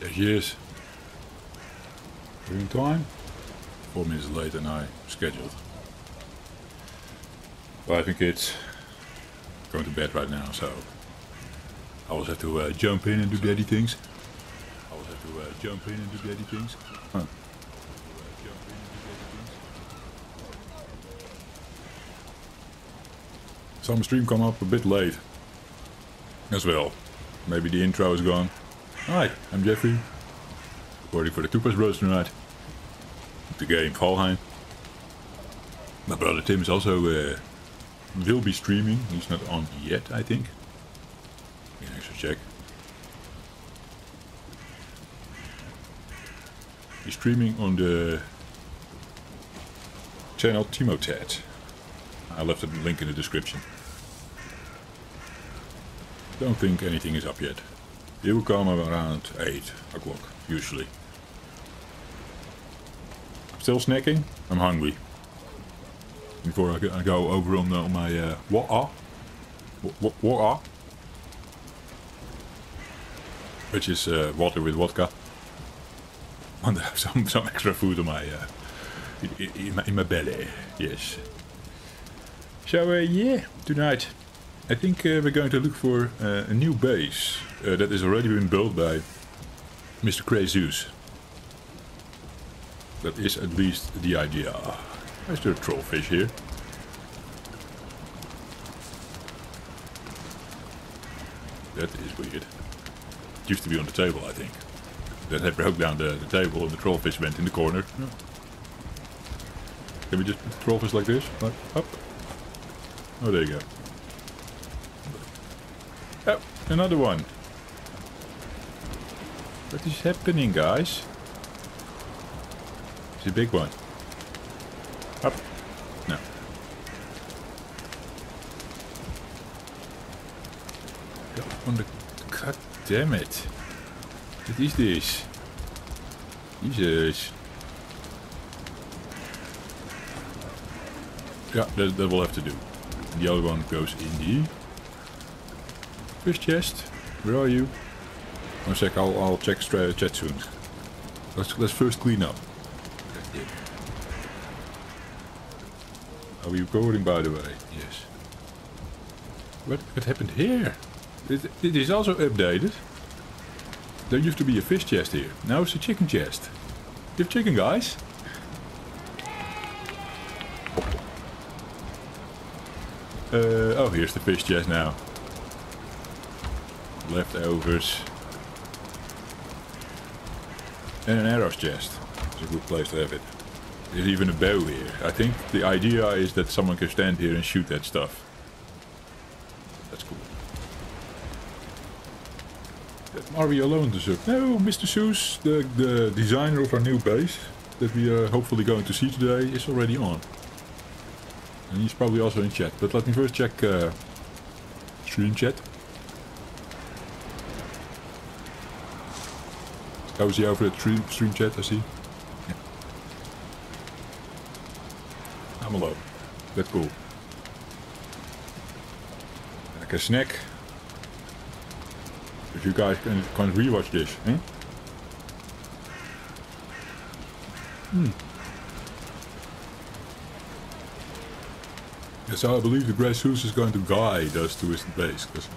There she is. in time. Four minutes later than I scheduled. Wife and kids going to bed right now, so I always have to uh, jump in and do daddy things. I always have to uh, jump in and do daddy things. Huh. Some stream come up a bit late as well. Maybe the intro is gone. Hi, I'm Jeffrey. Recording for the Two Punch Brothers tonight. The game Valheim. My brother Tim is also uh, will be streaming. He's not on yet, I think. Can actually check. He's streaming on the channel Timoted. I left a link in the description. Don't think anything is up yet. It will come around 8 o'clock, usually. Still snacking? I'm hungry. Before I go over on, on my uh, what are? Which is uh, water with vodka. Want to have some, some extra food in my, uh, in, in, my, in my belly, yes. So uh, yeah, tonight I think uh, we're going to look for uh, a new base uh, that has already been built by Mr. Cray Zeus. That is at least the idea. Is there a trollfish here? That is weird. It used to be on the table, I think. Then I broke down the, the table and the trollfish went in the corner. Can we just put the trollfish like this? Like up? Oh, there you go. Oh, another one. What is happening, guys? It's a big one. Up. No. On the... God damn it. What is this? Jesus. Yeah, that, that will have to do. The other one goes in the first chest. Where are you? One sec, I'll, I'll check straight chat soon. Let's let's first clean up. Are we recording by the way? Yes. What what happened here? It, it is also updated. There used to be a fish chest here. Now it's a chicken chest. You have chicken guys? Uh, oh, here's the fish chest now. Leftovers. And an arrows chest. It's a good place to have it. There's even a bow here. I think the idea is that someone can stand here and shoot that stuff. That's cool. Are we alone to serve? No, Mr. Zeus, the, the designer of our new base that we are hopefully going to see today, is already on. And he's probably also in chat. But let me first check uh, stream chat. He over at stream, stream chat, I see. Yeah. I'm alone. That's cool. Like a snack. If you guys can, can rewatch this, eh? Hmm. so I believe the Grey Zeus is going to guide us to his base. Because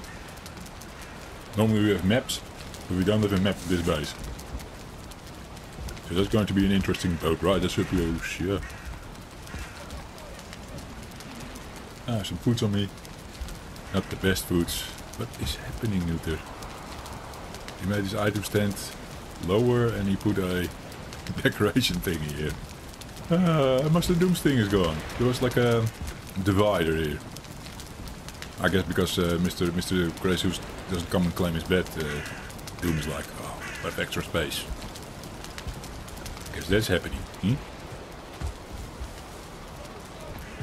normally we have maps, but we don't have a map of this base. So that's going to be an interesting boat ride, that's what we sure. Ah, some foods on me. Not the best foods. What is happening, Nutter? He made his item stand lower and he put a decoration thing here. Ah, Master Doom's thing is gone. There was like a divider here. I guess because uh, Mr. Mr. Grey Zeus doesn't come and claim his bed, uh, Doom is like, oh, have extra space. That's happening. Hmm?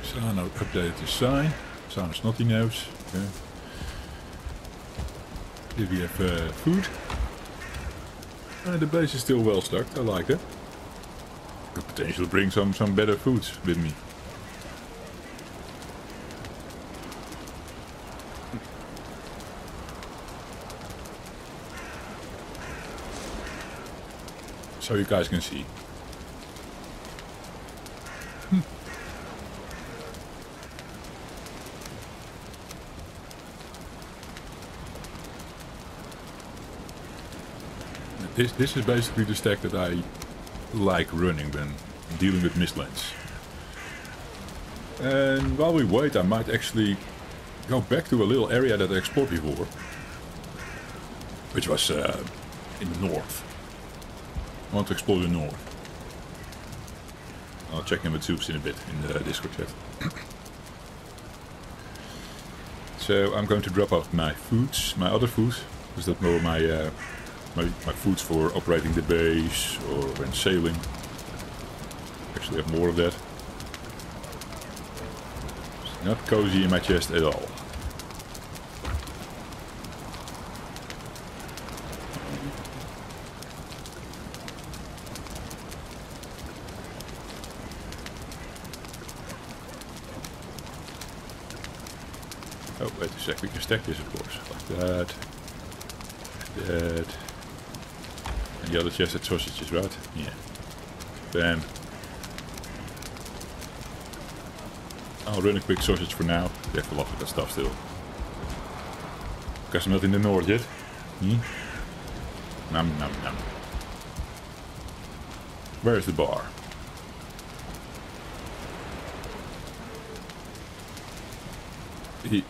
Sano updated the sign. Sano snotty nose. Okay. Here we have uh, food. Uh, the base is still well stocked. I like it. Could potentially bring some some better foods with me. so you guys can see. This, this is basically the stack that I like running when dealing with mistlands. And while we wait, I might actually go back to a little area that I explored before. Which was uh, in the north. I want to explore the north. I'll check in with Zeus in a bit in the Discord chat. so I'm going to drop off my foods, my other foods, because that's more my, uh, my my foods for operating the base or when sailing. Actually have more of that. It's not cozy in my chest at all. Oh, wait a sec, we can stack this of course. Like that. Like that. And the had sausages, right? Yeah. Bam. I'll run a quick sausage for now. We have a lot of that stuff still. Because I'm not in the north yet. Hmm? Nom nom nom. Where's the bar? He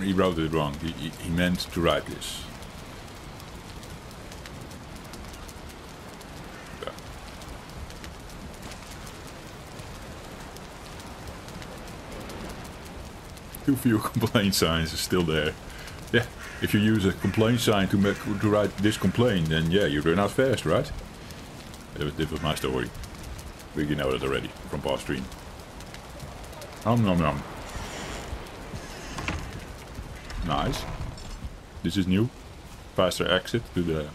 he wrote it wrong. He, he, he meant to write this. Too few complaint signs are still there. Yeah, if you use a complaint sign to make to write this complaint, then yeah, you run out fast, right? That was, my story. But you know that already from past stream. Nom nom nom. Nice. This is new. Faster exit to the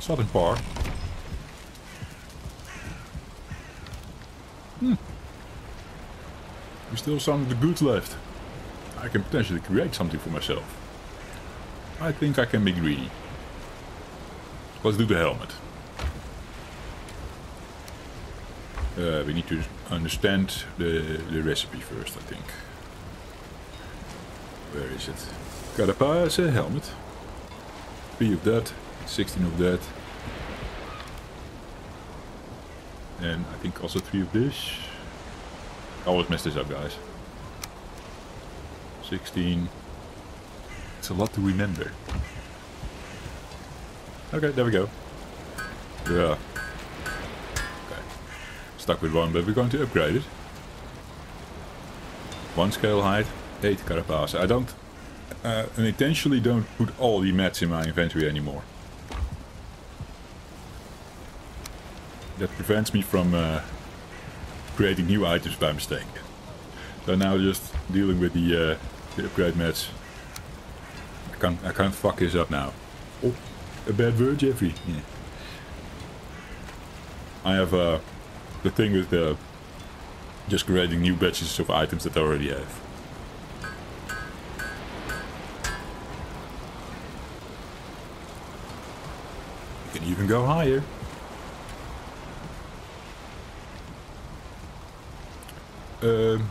southern part. Hmm. There's still some of the goods left. I can potentially create something for myself. I think I can be greedy. Let's do the helmet. Uh, we need to understand the, the recipe first, I think. Where is it? Carapace helmet. 3 of that, 16 of that. And I think also 3 of this. I always mess this up, guys. 16. It's a lot to remember. Okay, there we go. Yeah. Okay. Stuck with one, but we're going to upgrade it. One scale hide, 8 carapace. I don't... Uh, and intentionally don't put all the mats in my inventory anymore. That prevents me from uh, creating new items by mistake. So now just dealing with the, uh, the upgrade mats. I can't, I can't fuck this up now. Oh, a bad word, Jeffrey. Yeah. I have uh, the thing with the just creating new batches of items that I already have. You can even go higher. Um,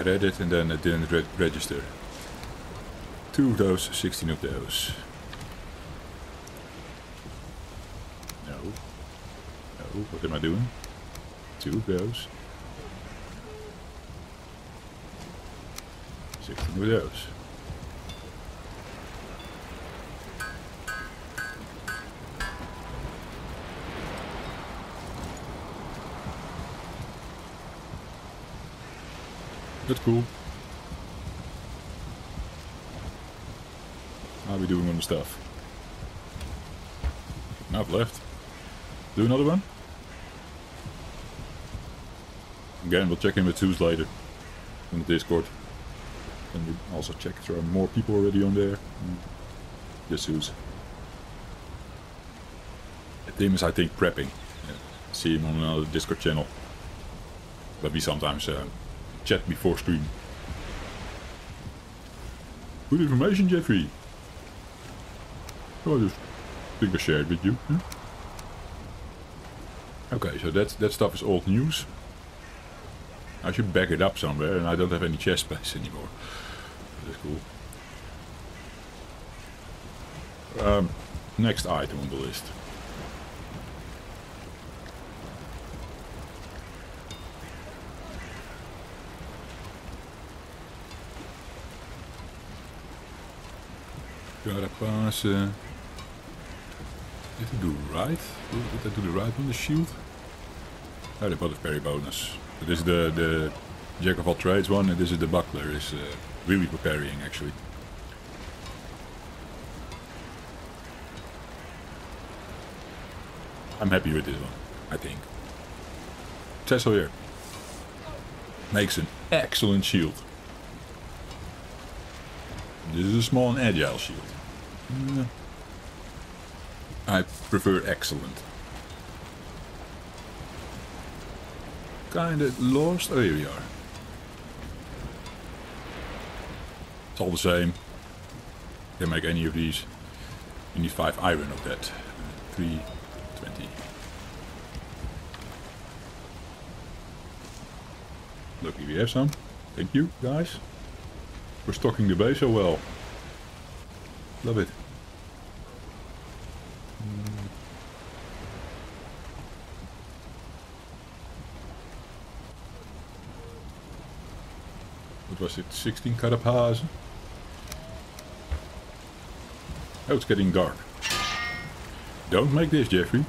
I read it and then it didn't re register. Two of those, 16 of those. No. No, what am I doing? Two of those. 16 of those. That's cool. How are we doing on the stuff? Enough left. Do another one? Again, we'll check in with Zeus later. In the Discord. And we also check if there are more people already on there. Just Zeus. Tim is, I think, prepping. Yeah. See him on another Discord channel. But we sometimes uh, chat before stream. Good information, Jeffrey. Oh, I just think I shared with you. Huh? Okay, so that, that stuff is old news. I should back it up somewhere, and I don't have any chest space anymore. That's cool. Um, next item on the list. Carapace. Did I do right? Did I do the right on the shield? Oh, they bought a parry bonus. This is the, the Jack of all trades one, and this is the buckler. Is uh, really preparing actually. I'm happy with this one, I think. Cecil here makes an excellent shield. This is a small and agile shield. Mm. I prefer excellent. Kinda lost. Oh, here we are. It's all the same. Can make any of these. You need 5 iron of that. 320. Lucky we have some. Thank you, guys. For stocking the base so well. Love it. What was it? 16 carapace? Oh, it's getting dark. Don't make this, Jeffrey.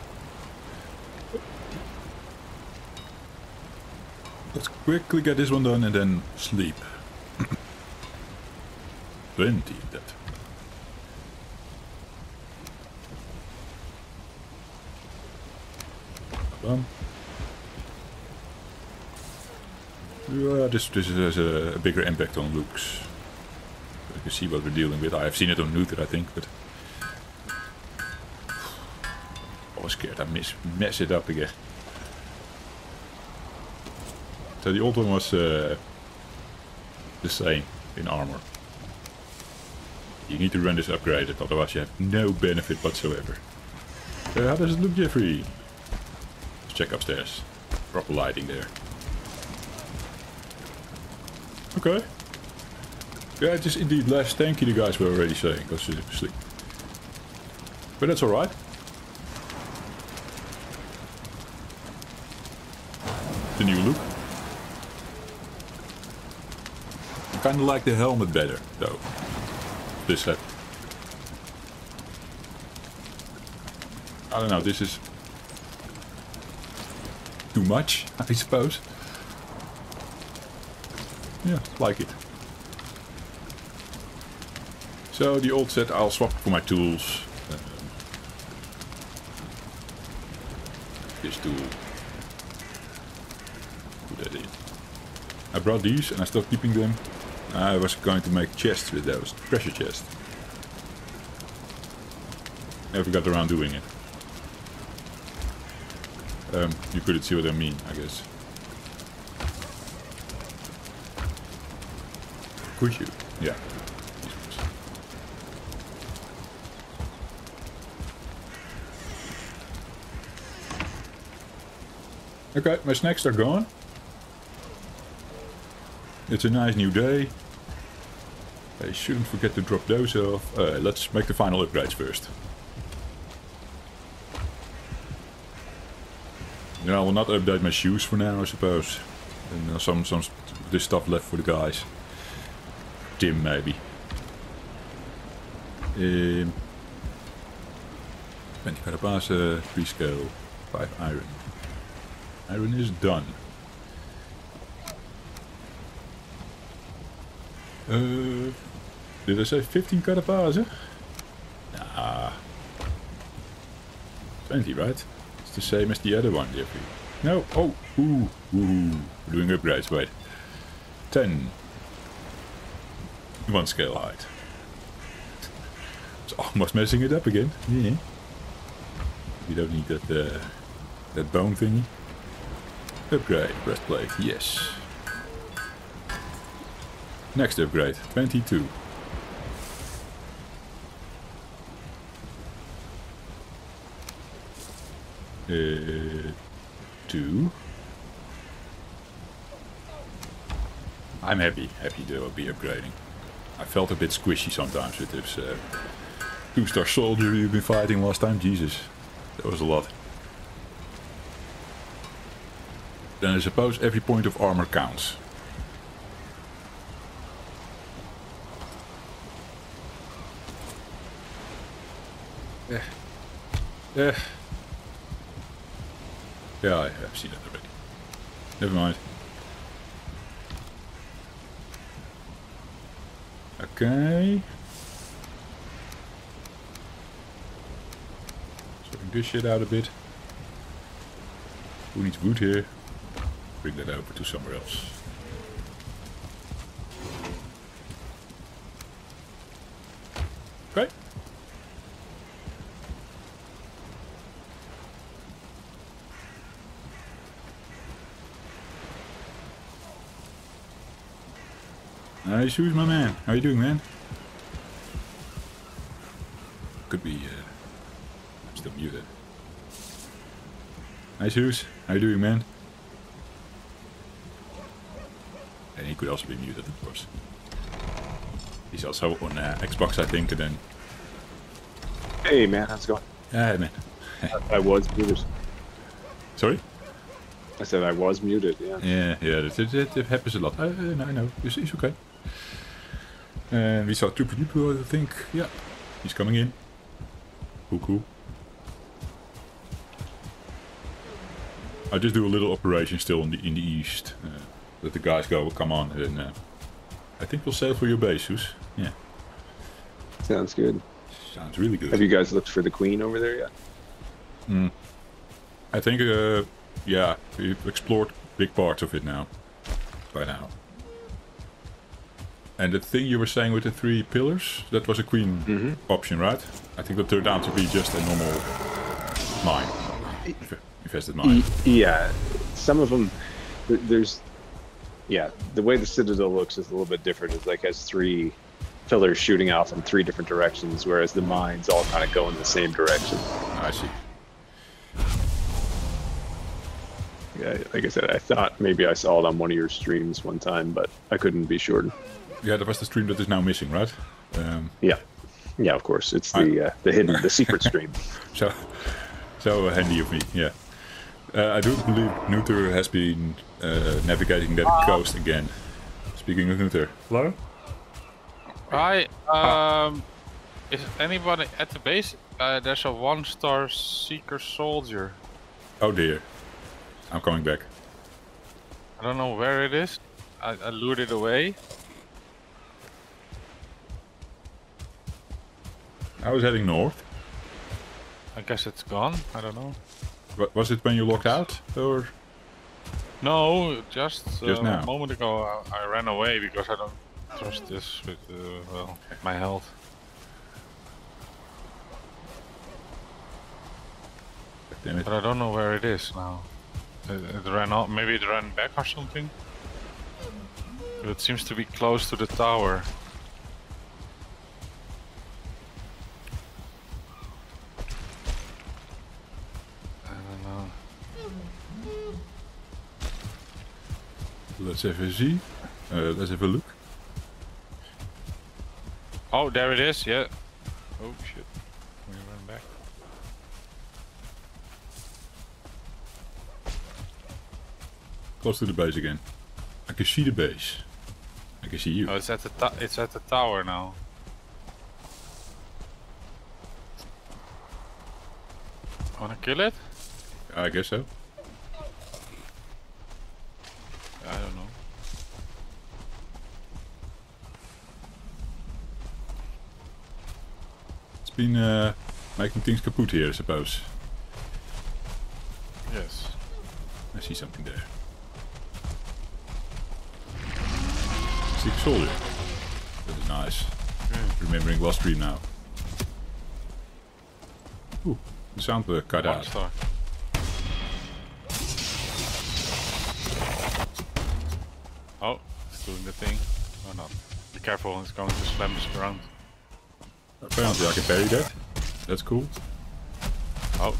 Let's quickly get this one done and then sleep. Plenty of that. Done. Yeah, this, this has a, a bigger impact on looks. You can see what we're dealing with. I have seen it on Neuter, I think, but... I was scared I miss, mess it up again. So the old one was uh, the same in armor. You need to run this upgraded, otherwise you have no benefit whatsoever. Uh, how does it look, Jeffrey? Let's check upstairs. Proper lighting there. Okay. Yeah, it is indeed less tanky, the guys were already saying, because you sleep. But that's alright. The new look. I kinda like the helmet better, though. This. I don't know, this is too much, I suppose. Yeah, like it. So the old set I'll swap for my tools. Um, this tool. Put that in. I brought these and I stopped keeping them. I was going to make chests with those. Treasure chests. Never got around doing it. Um, you couldn't see what I mean, I guess. Could you? Yeah. Okay, my snacks are gone. It's a nice new day. I shouldn't forget to drop those off. Uh, let's make the final upgrades first. Yeah, I will not update my shoes for now, I suppose. And uh, some some this stuff left for the guys. Tim, maybe. Um, 20 carapace, 3 scale, 5 iron. Iron is done. Uh, did I say 15 carapace? Nah. 20, right? It's the same as the other one, Jeffrey. No, oh, ooh, ooh, we're doing upgrades, wait. 10 one scale hide. It's almost messing it up again. Yeah. We don't need that uh, that bone thingy. Upgrade, breastplate, yes. Next upgrade, 22. Uh, to. I'm happy, happy to be upgrading. I felt a bit squishy sometimes with this uh, two-star soldier you've been fighting last time. Jesus, that was a lot. Then I suppose every point of armor counts. Yeah. Yeah. Yeah, I have seen it already. Never mind. Okay. Sorting this shit out a bit. Who needs wood here? Bring that over to somewhere else. Okay. Hey, Shoes, my man. How you doing, man? Could be, uh, I'm still muted. Hi, Shoes. How you doing, man? And he could also be muted, of course. He's also on uh, Xbox, I think, and then... Hey man, how's it going? Yeah, man. I was muted. Sorry? I said I was muted. Yeah. Yeah, yeah, it, it, it happens a lot. Uh, no, I know. It's, it's okay. And we saw Duplo, I think. Yeah, he's coming in. Cool, cool. I just do a little operation still in the in the east. Uh, let the guys go. Come on, and uh, I think we'll sail for your base. Yeah, Sounds good. sounds really good. Have you guys looked for the queen over there yet? I think, uh, yeah, we've explored big parts of it now. By now. And the thing you were saying with the three pillars, that was a queen Mhm. option, right? I think that turned out to be just a normal mine. Inf- Infested mine. Yeah. Some of them, there's, yeah. The way the citadel looks is a little bit different. It's like has three pillars shooting out from three different directions, whereas the mines all kind of go in the same direction. I see. Yeah. Like I said, I thought maybe I saw it on one of your streams one time, but I couldn't be sure. Yeah, that was the stream that is now missing, right? Um, Yeah. Yeah. Of course, it's the uh, the hidden, the secret stream. so, so handy of me, yeah. Uh, I do believe Nutter has been uh, navigating that coast again. Speaking of Nutter. Hello? Hi, um, is anybody at the base? Uh, there's a one-star seeker soldier. Oh dear. I'm coming back. I don't know where it is. I, I lured it away. I was heading north. I guess it's gone. I don't know. Wa- Was it when you locked out? Or No, just, uh, now. a moment ago I, I ran away because I don't trust this with, uh, well, my health. damn it. But I don't know where it is now. It, it ran out. Maybe it ran back or something. But it seems to be close to the tower. Let's even see. Uh, let's have a look. Oh, there it is. Yeah. Oh shit. We run back. Close to the base again. I can see the base. I can see you. Oh, it's at the it's at the tower now. Wanna kill it? I guess so. I don't know. It's been uh, making things kaput here, I suppose. Yes. I see something there. Secret soldier. That is nice. Remembering last stream now. Ooh, the sound uh, cut One out. star. Oh, it's doing the thing. Or not. Be careful, it's going to slam us around. Apparently I can bury that. That's cool. Oh.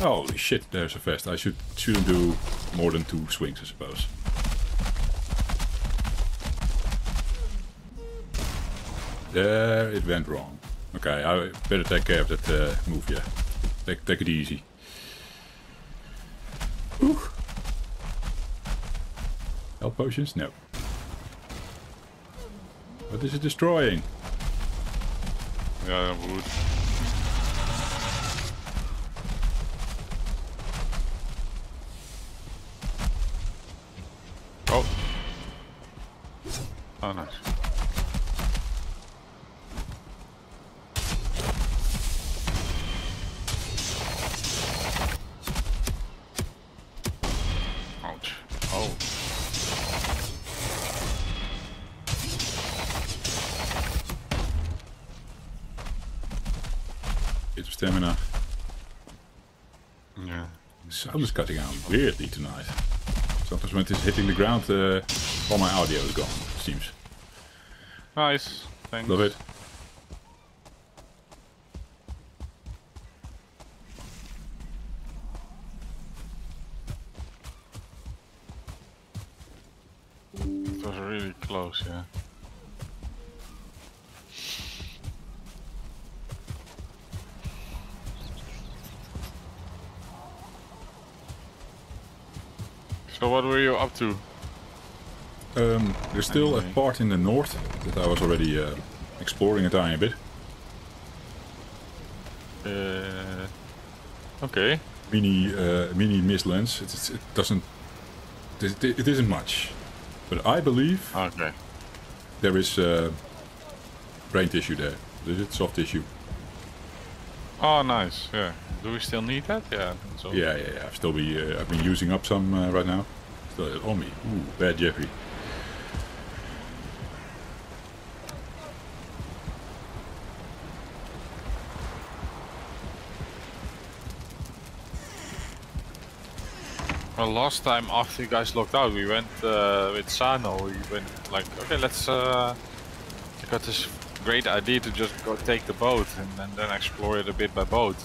Holy shit, there's a vest. I should shouldn't do more than two swings, I suppose. There, it went wrong. Okay, I better take care of that uh, move, yeah. Take, take it easy. Health potions? No. What is it destroying? Yeah, wood. Is cutting out weirdly tonight. Sometimes when it is hitting the ground, uh, all my audio is gone, it seems. Nice. Thanks. Love it. It up to? Um, there's still a part in the north that I was already uh, exploring a tiny bit. Uh, okay. Mini, uh, mini mistlands. It, it, it doesn't. It, it isn't much, but I believe Okay. there is uh, brain tissue there. Is it soft tissue? Oh, nice. Yeah. Do we still need that? Yeah. So Yeah, yeah, yeah. I've still be. Uh, I've been using up some uh, right now. Still on me. Ooh, bad Jeffrey. Well, last time after you guys locked out, we went uh, with Sano. We went like, okay, let's. Uh, got this great idea to just go take the boat and, and then explore it a bit by boat.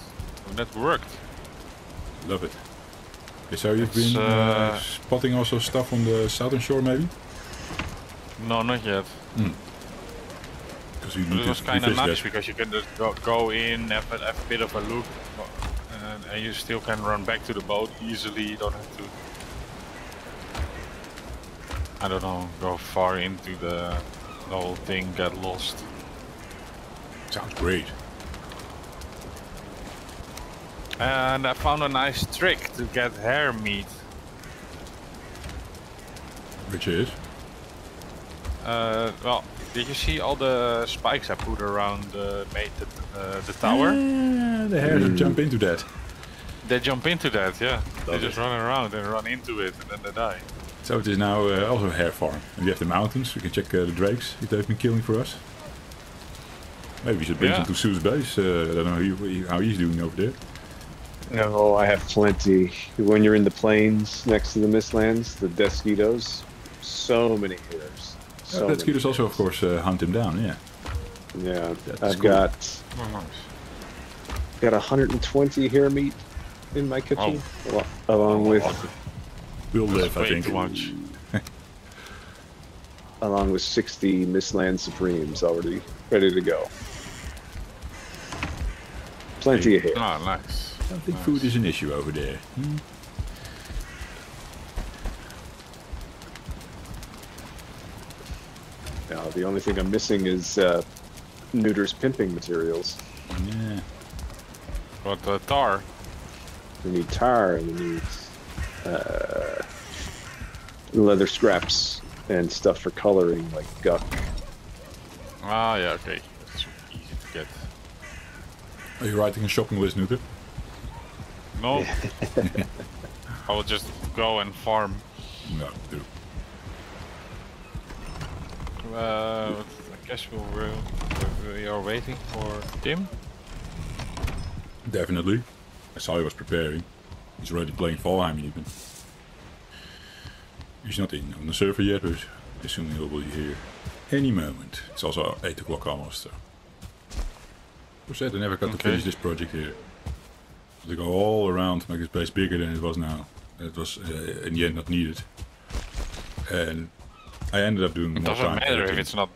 And that worked. Love it. So you've er It's, been uh, eh, eh, spotting also stuff on the southern shore, maybe? No, not yet. Hmm. Because you need it was kind of nice that. because you can just go, go in, have a, have a bit of a look, and, and you still can run back to the boat easily. You don't have to. I don't know, go far into the, the whole thing, get lost. Sounds great. And I found a nice trick to get hare meat. Which is? Uh, well, did you see all the spikes I put around uh, made the, uh, the tower? Yeah, the hares jump into that. They jump into that, yeah. they Love just it. run around and run into it, and then they die. So it is now uh, also a hare farm. And we have the mountains. We can check uh, the drakes if they've been killing for us. Maybe we should bring Yeah. them to Sue's base. Uh, I don't know how, he, how he's doing over there. No, I have plenty. When you're in the plains next to the Mistlands, the Deathsquitos, so many hares. So Uh, Let's many get us also, of course, uh, hunt him down. Yeah. Yeah, That's I've cool. got Oh, nice. got 120 hare meat in my kitchen, al- along with We'll live, I think. too much. along with 60 Misthare Supremes already ready to go. Plenty of hare. Ah, nice. I don't think food is an issue over there. Now, the only thing I'm missing is uh, Neuter's pimping materials. Yeah. But uh, tar. We need tar and we need uh, leather scraps and stuff for coloring like guck. Ah, yeah, okay. That's easy to get. Are you writing a shopping list, Nutter? No. I will just go and farm. No, do. Uh, I guess we'll, we'll, we are waiting for Tim. Definitely. I saw he was preparing. He's already playing Valheim even. He's not in on the server yet, but I assume he'll be here any moment. It's also 8 o'clock almost, so. For said, I never got to finish this project here. To go all around, make this base bigger than it was now. It was uh, in the end not needed. And I ended up doing It more doesn't time matter if it's not.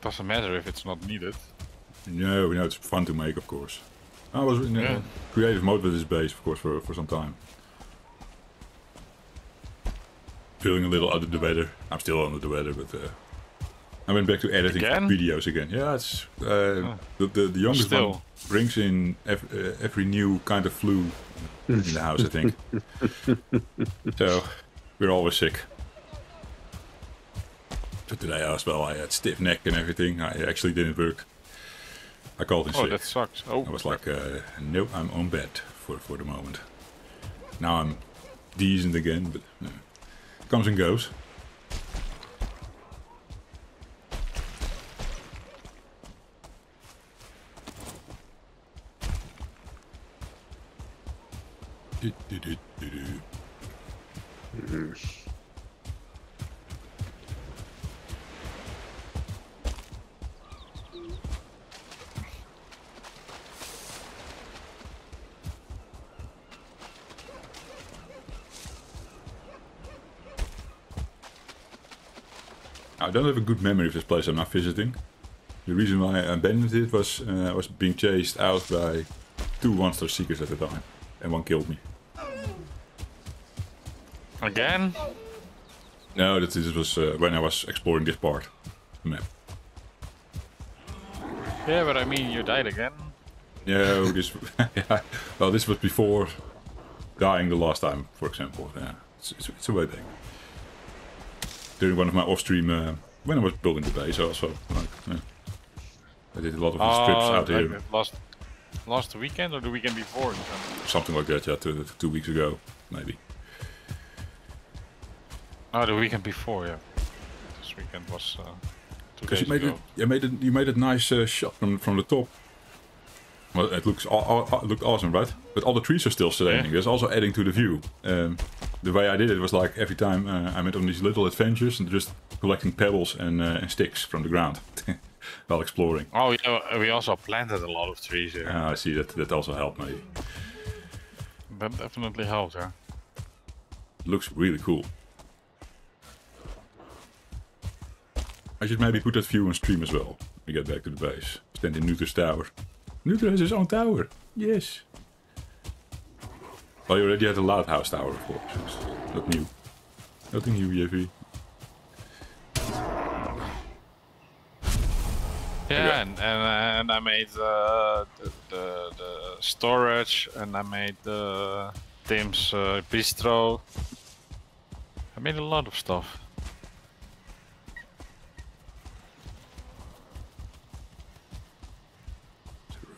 Doesn't matter if it's not needed. No, no, it's fun to make, of course. I was in Yeah. creative mode with this base, of course, for, for some time. Feeling a little under the weather. I'm still under the weather, but uh, I went back to editing Again? videos again. Yeah, it's uh, the, the the youngest Still. one brings in ev- uh, every new kind of flu in the house, I think. so we're always sick. So today I was well, I had stiff neck and everything. I actually didn't work. I called in Oh, sick. that sucks. Oh, I was like, uh, no, I'm on bed for for the moment. Now I'm decent again, but uh, comes and goes. I don't have a good memory of this place I'm not visiting. The reason why I abandoned it was uh, I was being chased out by two monster seekers at the time, and one killed me. Again? No, that this was uh, when I was exploring this part of the map. Yeah, but I mean, you died again. No, this yeah, well, this was before dying the last time, for example. Yeah, it's, it's, it's a way back. During one of my off-stream, uh, when I was building the base, also like, yeah. I did a lot of these trips Oh, out like here. Last, last weekend or the weekend before? something like that. Yeah, two, two weeks ago, maybe. Oh, the weekend before, yeah. This weekend was uh, two days you made ago. it, you made it, you made a nice uh, shot from from the top. Well, it looks all- looked awesome, right? But all the trees are still standing. Yeah. That's also adding to the view. Um, the way I did it was like every time uh, I went on these little adventures and just collecting pebbles and, uh, and sticks from the ground while exploring. Oh, yeah, we also planted a lot of trees here. Uh, I see that that also helped maybe. That definitely helped, yeah. looks really cool. I should maybe put that view on stream as well. We get back to the base. Stand in Nuter's tower. Nuter has his own tower. Yes. Well, you already had a loud house tower, of course. It's not new. Nothing new, Jeffy. Yeah, and, and and I made uh, the, the the storage, and I made the Tim's uh, bistro. I made a lot of stuff.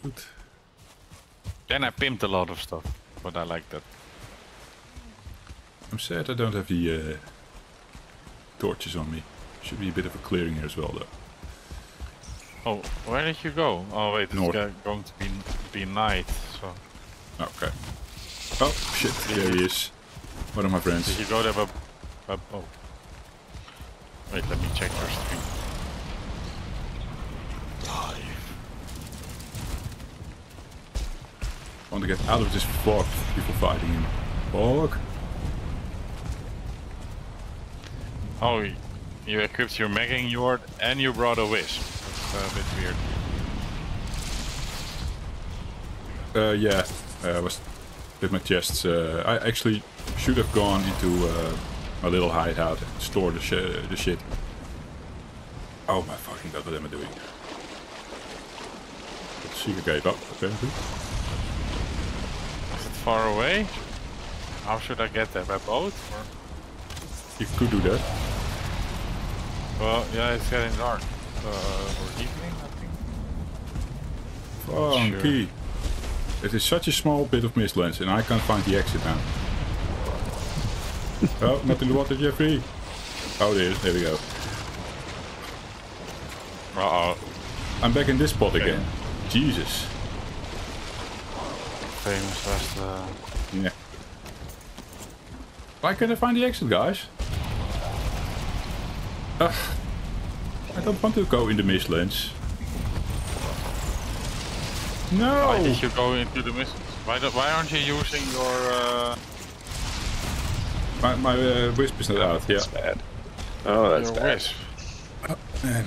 Good. Then I pimped a lot of stuff, but I like that. I'm sad I don't have the uh, torches on me. Should be a bit of a clearing here as well, though. Oh, where did you go? Oh wait, North. go- going to be be night. So Okay. Oh, shit. There he is. One of my friends. did you go there? But, but oh, wait, let me check your stream. I want to get out of this fog before fighting him. Fog? Oh, you equipped your Megingjord and you brought a wisp. That's uh, a bit weird. Uh, yeah, uh, I was with my chests. Uh, I actually should have gone into uh, my little hideout and store the, sh- the shit. Oh my fucking god, what am I doing? The secret gave up, apparently. Far away? How should I get there? By boat? Or? You could do that. Well, yeah, it's getting dark. Uh, or evening, I think. Funky. It is such a small bit of mistlands and I can't find the exit now. oh, not in the water, Jeffrey. Oh, there, there we go. Uh oh, I'm back in this spot again. Jesus. Famous last. Uh... Yeah. Why can't I find the exit, guys? Ugh. I don't want to go in the mist mistlands. No! Why did you go into the missions? Why, do, why aren't you using your... Uh, My, my uh, wisp is not out, yeah. That's bad. Oh, that's your bad. wisp? Man,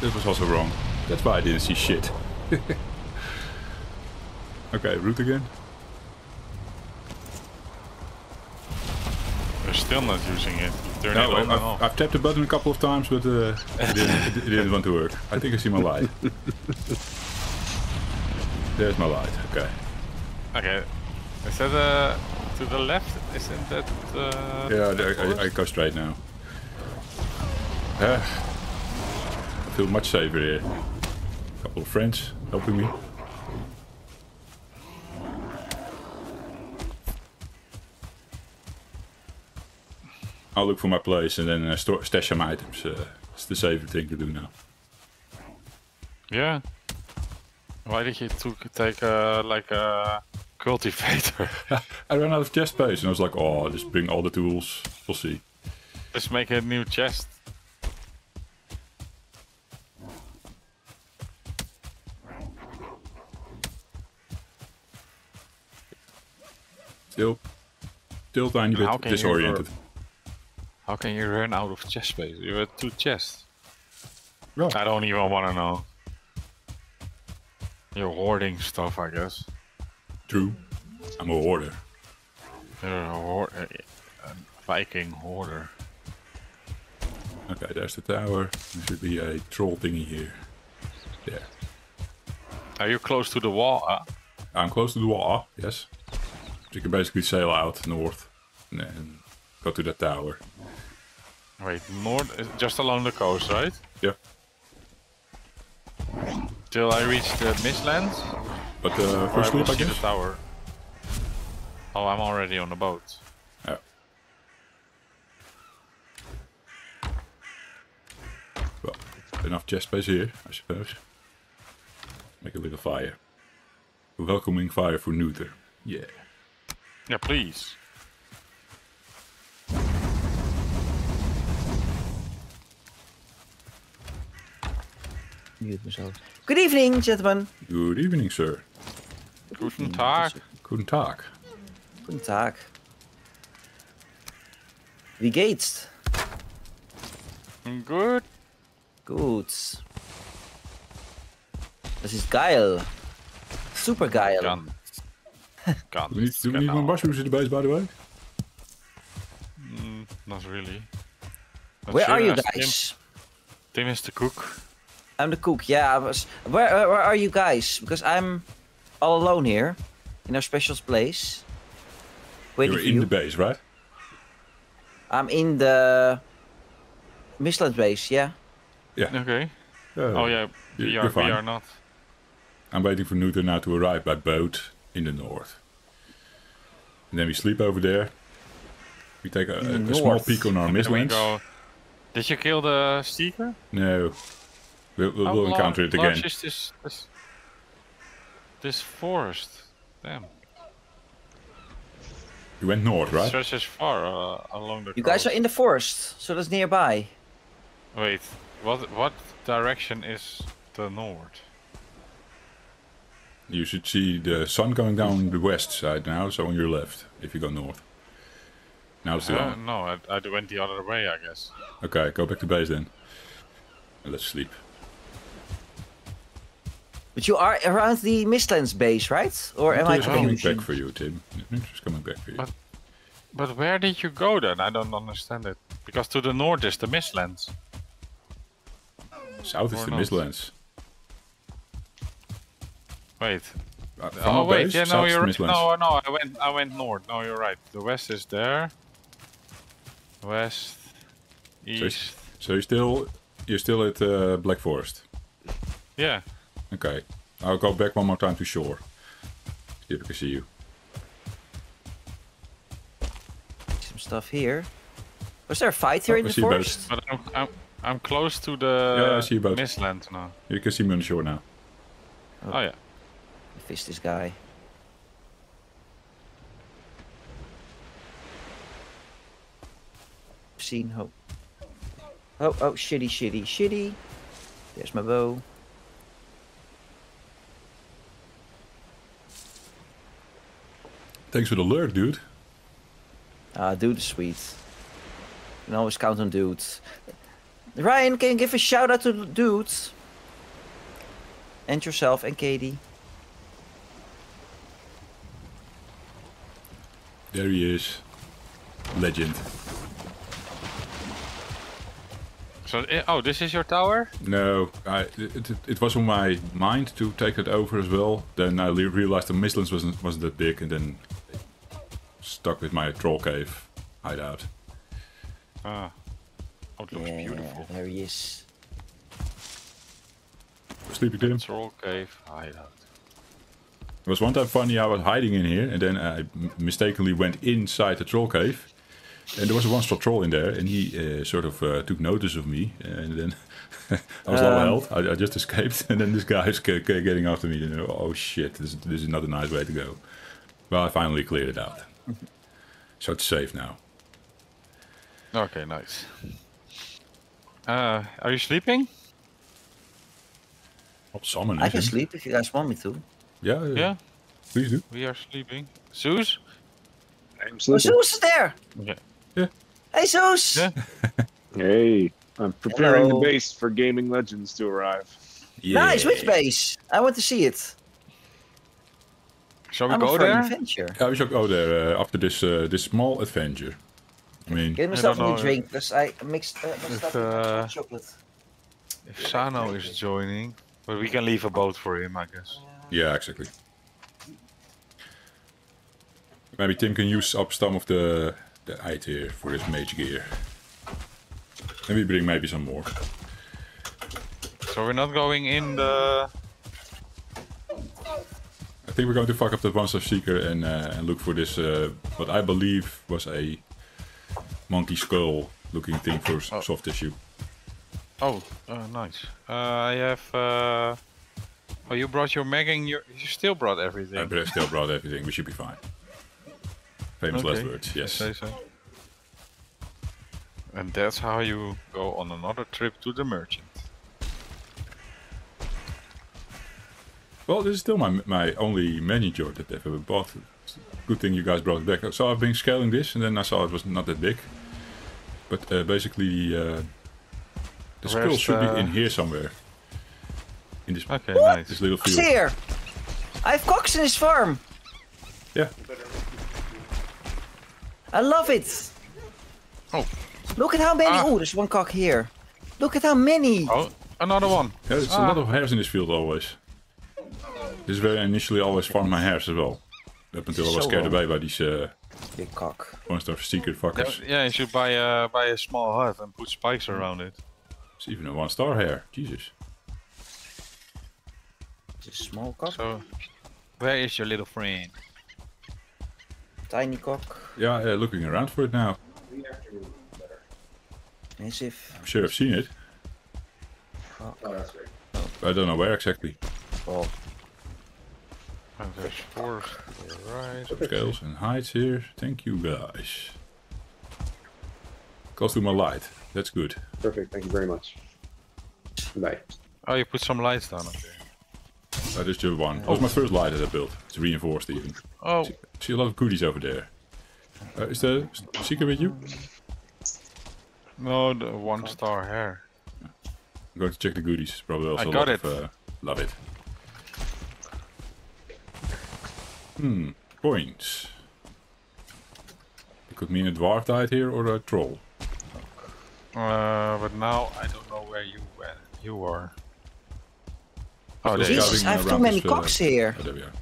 that was also wrong. That's why I didn't see shit. okay, route again. You're still not using it. Turn No, it I've. I've tapped the button a couple of times, but uh, it, didn't, it didn't want to work. I think I see my light. There's my light. Okay. Okay. Is that uh, to the left? Isn't that... Uh, Yeah, I, I, I go straight now. Uh, I feel much safer here. A couple of friends helping me. I'll look for my place and then store, stash some items. Uh, it's the safer thing to do now. Yeah. Why did you take uh, like a cultivator? I ran out of chest space and I was like, oh, just bring all the tools. We'll see. Let's make a new chest. Still, still tiny bit disoriented. How can you run out of chest space? You have two chests. Yeah. I don't even want to know. You're hoarding stuff, I guess. True. I'm a hoarder. You're a, a Viking hoarder. Okay, there's the tower. There should be a troll thingy here. There. Are you close to the wall? Uh, I'm close to the wall, yes. So you can basically sail out north and go to that tower. Wait, north, just along the coast, right? Yeah. Till I reach the Mistlands? But uh, Or I first will sleep, I see the tower. Oh, I'm already on the boat. Yeah. Well, enough chest space here, I suppose. Make a little fire. Welcoming fire for neuter. Yeah. Yeah, please. Mute mezelf. Good evening, gentlemen. Good evening, sir. Guten Tag. Guten Tag. Guten Tag. Wie geht's? Good. Gut. Das ist geil. Super geil. Gun. Do we need, more mushrooms in the base, by the way? Mm, not really. But Where sure, are you guys? Tim, Tim is the cook. I'm the cook. Yeah, I was. Where, where are you guys? Because I'm all alone here in our special place. Waiting You're for in you. the base, right? I'm in the Mistland base. Yeah. Yeah. Okay. Uh, Oh yeah, you- we you're are, we are not. I'm waiting for Nuter now to arrive by boat in the north. And then we sleep over there. We take a, a, a small peek on our And Mistlands. Did you kill the seeker? No. We'll, we'll, How we'll lar- encounter it large again. is this, this this forest? Damn. You went north, right? Stretches far uh, along the You guys are in the forest, so that's nearby. Wait, what what direction is the north? You should see the sun going down the west side now, so on your left, if you go north. Now it's the Uh, no, I, I went the other way, I guess. Okay, go back to base then. Let's sleep. But you are around the Mistlands base, right? Or am I It's coming back for you, Tim. It's coming back for you. But- But where did you go then? I don't understand it. Because to the north is the Mistlands. South is the not. Mistlands. Wait. Uh, oh wait, base, yeah, no, you're Mistlands. no, no. I went, I went north. No, you're right. The west is there. West, So, east. it's- so you're still you're still at uh, Black Forest. Yeah. Okay, I'll go back one more time to shore. See if I can see you. Some stuff here. Was there a fight here Oh, in I the see both. forest? But I'm, I'm, I'm close to the Yeah, I see you both. Mistland now. You can see me on the shore now. Oh yeah. I Fish this guy. Seen hope. Oh, oh, shitty, shitty, shitty. There's my bow. Thanks for the lurk, dude. Ah, dude is sweet. You can always count on dudes. Ryan, can you give a shout out to the dudes? And yourself and Katie. There he is. Legend. So, eh, oh, this is your tower? No, I, it, it, it was on my mind to take it over as well. Then I realized the Mistlands wasn't, wasn't that big and then stuck with my troll cave hideout. Ah. Oh, it looks yeah, beautiful. there he is. Sleepy Tim. Troll cave hideout. It was one time funny, I was hiding in here and then I mistakenly went inside the troll cave. And there was a one shot troll in there and he uh, sort of uh, took notice of me. And then I was low Um. health, I, I just escaped. And then this guy is g- g- getting after me. And oh shit, this, this is not a nice way to go. Well, I finally cleared it out. So it's safe now. Okay, nice. Uh, are you sleeping? I'll summon I it, can then. sleep if you guys want me to. Yeah, uh, Yeah, please do. we are sleeping. Zeus? I'm Oh, sleeping. Zeus is there! Okay. Hey, Zeus! Yeah. Hey, I'm preparing Hello. the base for Gaming Legends to arrive. Yeah. Nice, which base? I want to see it. Shall we I'm go for there? adventure. Yeah, we should go there uh, after this uh, this small adventure. I mean, Get myself a don't new drink because I mixed uh, mixed If, up uh, chocolate. If Sano is joining, but we can leave a boat for him, I guess. yeah, exactly. Maybe Tim can use up some of the the height here for his mage gear. And we bring maybe some more. So we're not going in the. I think we're going to fuck up the one star seeker and uh, and look for this uh, what I believe was a monkey skull looking thing for Oh. soft tissue. Oh, uh, nice. Uh, I have. Uh... Oh, you brought your megging. You you still brought everything. I still brought everything. We should be fine. Famous last words. Yes. so. And that's how you go on another trip to the merchant. Well, this is still my my only manager that I've ever bought. It's Good thing you guys brought it back. So I've been scaling this, and then I saw it was not that big. But uh, basically, uh, the skull Where's should the- be in here somewhere. In this Okay, What? nice. this little Cox field. here! I have Cox in his farm! Yeah. I love it! Oh. Look at how many. Ah. Oh, there's one cock here. Look at how many! Oh, another one. Yeah, there's a Ah. lot of hares in this field always. This is where I initially always farmed my hares as well. Up until I was So scared long. away by these uh, Big cock. one-star secret Yeah, fuckers. yeah, you should buy a buy a small hut and put spikes around it. It's even a one-star hare. Jesus. It's a small cock. So, where is your little friend? Tiny cock. Yeah, uh, looking around for it now. As if. I'm sure I've seen it. Cock. But I don't know where exactly. Oh, And there's four to the right. Scales and heights here. Thank you guys. Goes to my light. That's good. Perfect. Thank you very much. Bye. Oh, you put some lights down up there. That is just one. That was my first light that I built. It's reinforced even. Oh, See a lot of goodies over there. Uh, is the secret with you? no, the one star hare. I'm going to check the goodies. Probably also I a got lot it. of uh, love it. Hmm. Coins. It could mean a dwarf died here or a troll. Uh, but now I don't know where you went. You are. Oh, Still there you Jesus, I have too many this, uh, cocks here. Oh, there we are.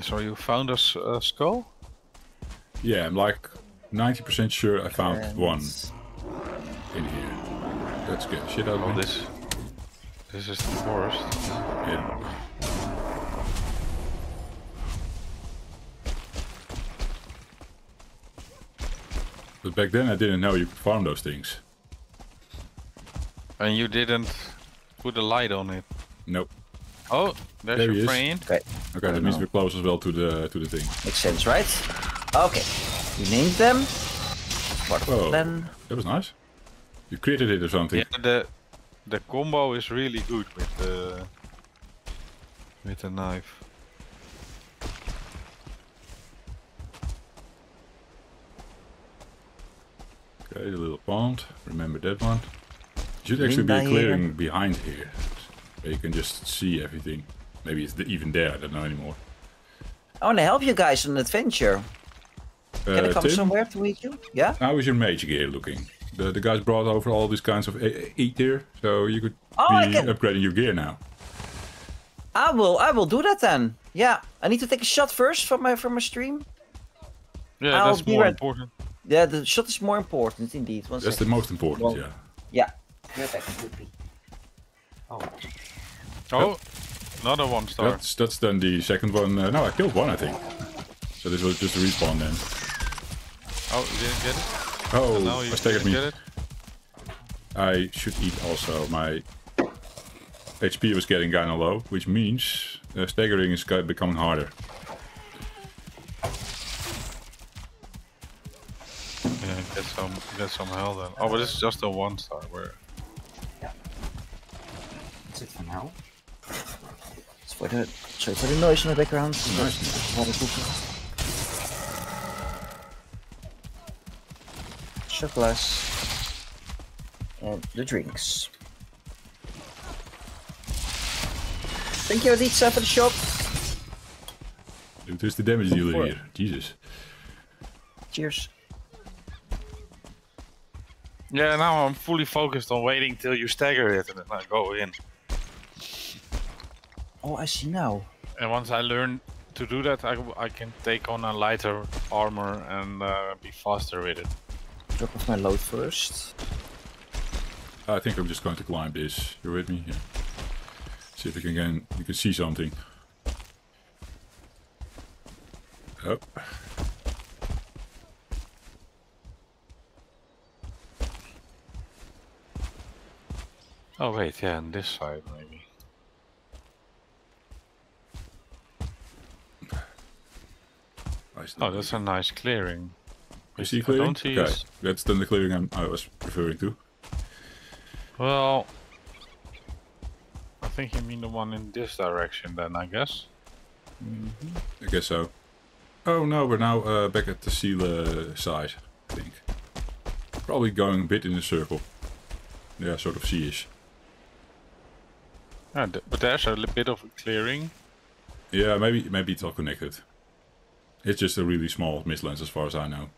So you found a s- a skull? Yeah, I'm like 90% sure I found And- one in here. Let's get shit out of Oh, this. This is the forest. Yeah. But back then I didn't know you could farm those things. And you didn't put a light on it. Nope. Oh, there's There he your is. friend. Okay, Okay, I that means know. we're close as well to the to the thing. makes sense, right? Okay, You named them. What Whoa. then? That was nice. You created it or something. Yeah, the the combo is really good with the with the knife. Okay, the little pond. Remember that one. Should actually be a Linda clearing behind here. Where you can just see everything. Maybe it's even there, I don't know anymore. I want to help you guys on an adventure. Can I Uh, come Tim, somewhere to meet you? Yeah? how is your mage gear looking? The, the guys brought over all these kinds of ether, so you could Oh, be can- upgrading your gear now. I will I will do that then. Yeah. I need to take a shot first from my from my stream. Yeah, I'll that's more right- important. Yeah, the shot is more important indeed. One That's the most important, Well- yeah. Yeah. Right back, quickly. Oh. Oh, another one star. That's that's then the second one. Uh, no, I killed one, I think. So this was just a respawn then. Oh, you didn't get it? Oh, No, you I staggered me. I should eat also. My HP was getting kind of low, which means uh, staggering is ki- becoming harder. Yeah, get some get some hell then. Oh, but it's just a one star. Where? Yeah. That's it for now. It's for the sorry for the noise in the background. Nice. Water cooking. Shot glass. And the drinks. Thank you, Aditya, for the shop. Dude, who's the damage dealer Four. here? Jesus. Cheers. Yeah, now I'm fully focused on waiting till you stagger it and then I go in. Oh, I see now. And once I learn to do that, I, I can take on a lighter armor and uh, be faster with it. Drop off my load first. I think I'm just going to climb this. You with me? Yeah. See if we can again. You can see something. Oh. Oh wait, yeah, on this side maybe. Nice. Oh, that's a nice clearing. You see I clearing? don't see okay. That's then the clearing I'm, I was referring to. Well, I think you mean the one in this direction then, I guess. I guess so. Oh no, we're now uh, back at the seal uh, side, I think. Probably going a bit in a circle. Yeah, sort of sea-ish. Yeah, but there's a bit of a clearing. Yeah, maybe maybe it's all connected. It's just a really small Mistlands as far as I know.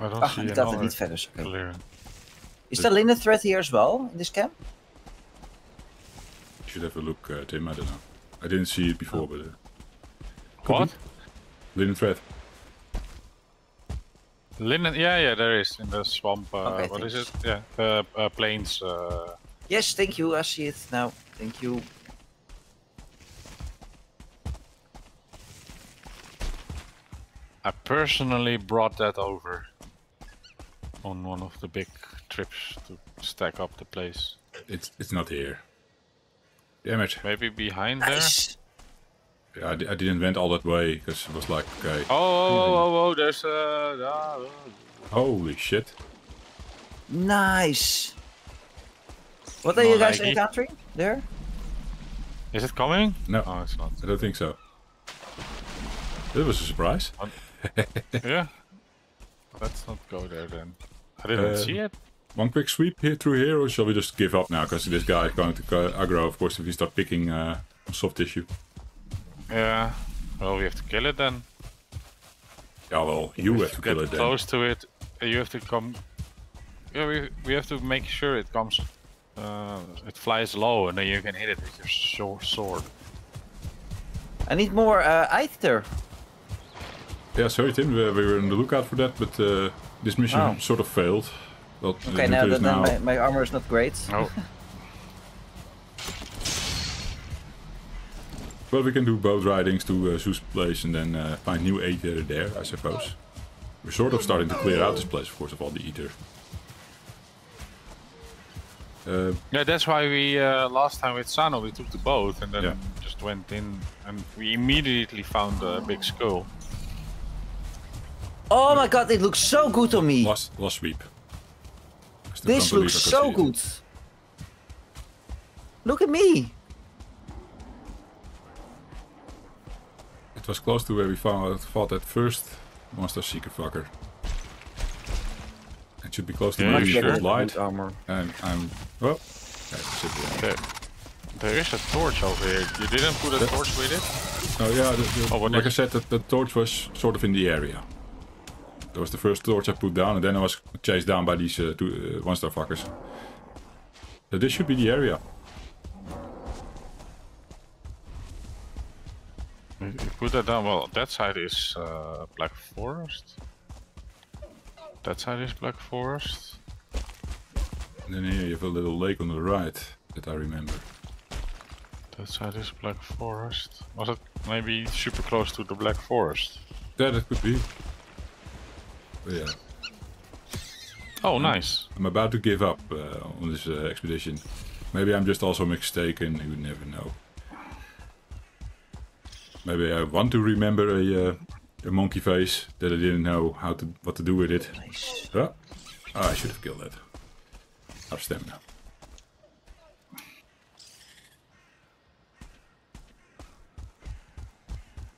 I don't see ik dacht het another niet verder. Oké. clearing. Is there linen thread here as well in this camp? You should have a look, uh, Tim. I don't know. I didn't see it before, but uh, What? linen thread. Linen? Yeah, yeah, there is in the swamp. Uh, Okay, what is it? Yeah, uh, uh, plains. Uh, Yes, thank you. I see it now. Thank you. I personally brought that over on one of the big trips to stack up the place. It's it's not here. Damn it! Maybe behind Nice. Yeah, I, I didn't went all that way because it was like, okay, there. Oh, oh, oh, oh, there's a. Uh, holy shit! Nice. What are No, you guys Nike. encountering there? is it coming? No, Oh, it's not. I don't think so. That was a surprise. yeah. Let's not go there then. I didn't Uh, see it. One quick sweep here through here, or shall we just give up now? Because this guy is going to go aggro, of course, if we start picking uh, soft tissue. Yeah. Well, we have to kill it then. Yeah, well, you have to kill it then. close to it. You have to come. Yeah, we we have to make sure it comes. Uh, it flies low, and then you can hit it with your short sword. I need more uh, ether. Yeah, sorry, Tim, we, we were on the lookout for that, but uh, this mission Oh. sort of failed. Well, Okay, now nucleus that then my, my armor is not great. Oh, Well, we can do boat ridings to uh, Zeus' place and then uh, find new ether there, I suppose. We're sort of starting to clear out this place, of course, of all the ether. Uh, yeah. That's why we uh, last time with Sano we took the boat and then Yeah. just went in, and we immediately found a big skull. Oh my god, it looks so good on me. last, last sweep. This looks so see it. good. Look at me. It was close to where we found, fought that first monster seeker fucker. It should be close to Yeah, where you we sure? first light. Armor. And I'm... Well, yeah, it's a bit- There, there is a torch over here. You didn't put a That- torch with it? Oh yeah, the, the, Oh, what like I said, the, the torch was sort of in the area. That was the first torch I put down, and then I was chased down by these uh, two uh, one-star fuckers. So this should be the area. You put that down. Well, that side is uh, Black Forest. That side is Black Forest. And then here you have a little lake on the right that I remember. That side is Black Forest. Was it maybe super close to the Black Forest? Yeah, that could be. But yeah, Oh, nice. I'm about to give up uh, on this uh, expedition. Maybe I'm just also mistaken. You would never know. Maybe I want to remember a, uh, a monkey face that I didn't know how to what to do with it. Nice. Ah, ah, I should have killed that. I have stamina.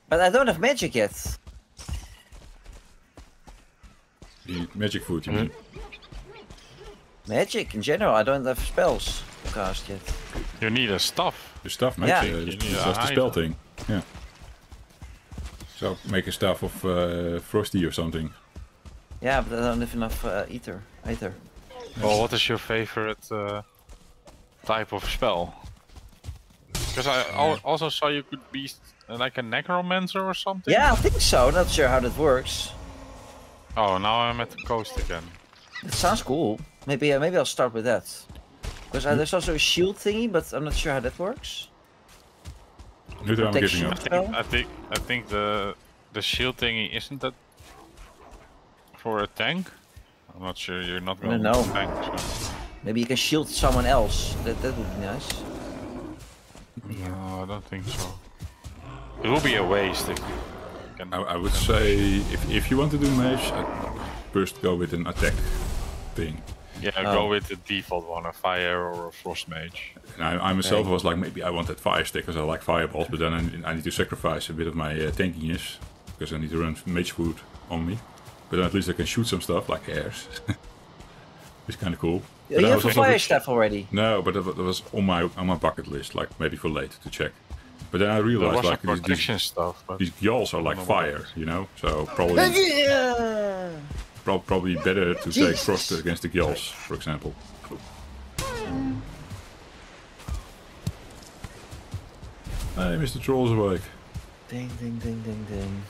But I don't have magic yet. The magic food, you mean? Magic in general, I don't have spells to cast yet. You need a stuff. The stuff, mate. Yeah. Uh, You that's need that's a the spell thing. Yeah. So make a staff of uh, Frosty or something. Yeah, but I don't have enough uh, ether either. Well, what is your favorite uh, type of spell? Because I al- also saw you could be like a necromancer or something. Yeah, I think so. Not sure how that works. Oh, now I'm at the coast again. It sounds cool. Maybe uh, maybe I'll start with that. Because uh, there's also a shield thingy, but I'm not sure how that works. Luther, I'm Protection. giving I think I think I think the the shield thingy isn't that for a tank. I'm not sure. You're not going don't to know. tank. So. Maybe you can shield someone else. That that would be nice. No, I don't think so. It will be a waste if you can. I, I would say if, if you want to do mage, I'd first go with an attack thing. yeah, Oh. go with the default one, a fire or a frost mage. And I, I myself was like, maybe I want that fire stick because I like fireballs, but then I, I need to sacrifice a bit of my uh, tankiness because I need to run mage food on me. But then at least I can shoot some stuff like hares. it's kind of cool. Yeah, But you have was a fire rich- staff already. No, but that was on my on my bucket list, like maybe for later to check. But then I realized like some these, protection stuff, but these Gjalls are like don't know what it fire, you know. So probably Yeah. prob- probably better to take Jesus. frost against the Gjalls, for example. Hey, Mr. Troll's awake. Ding ding ding ding ding.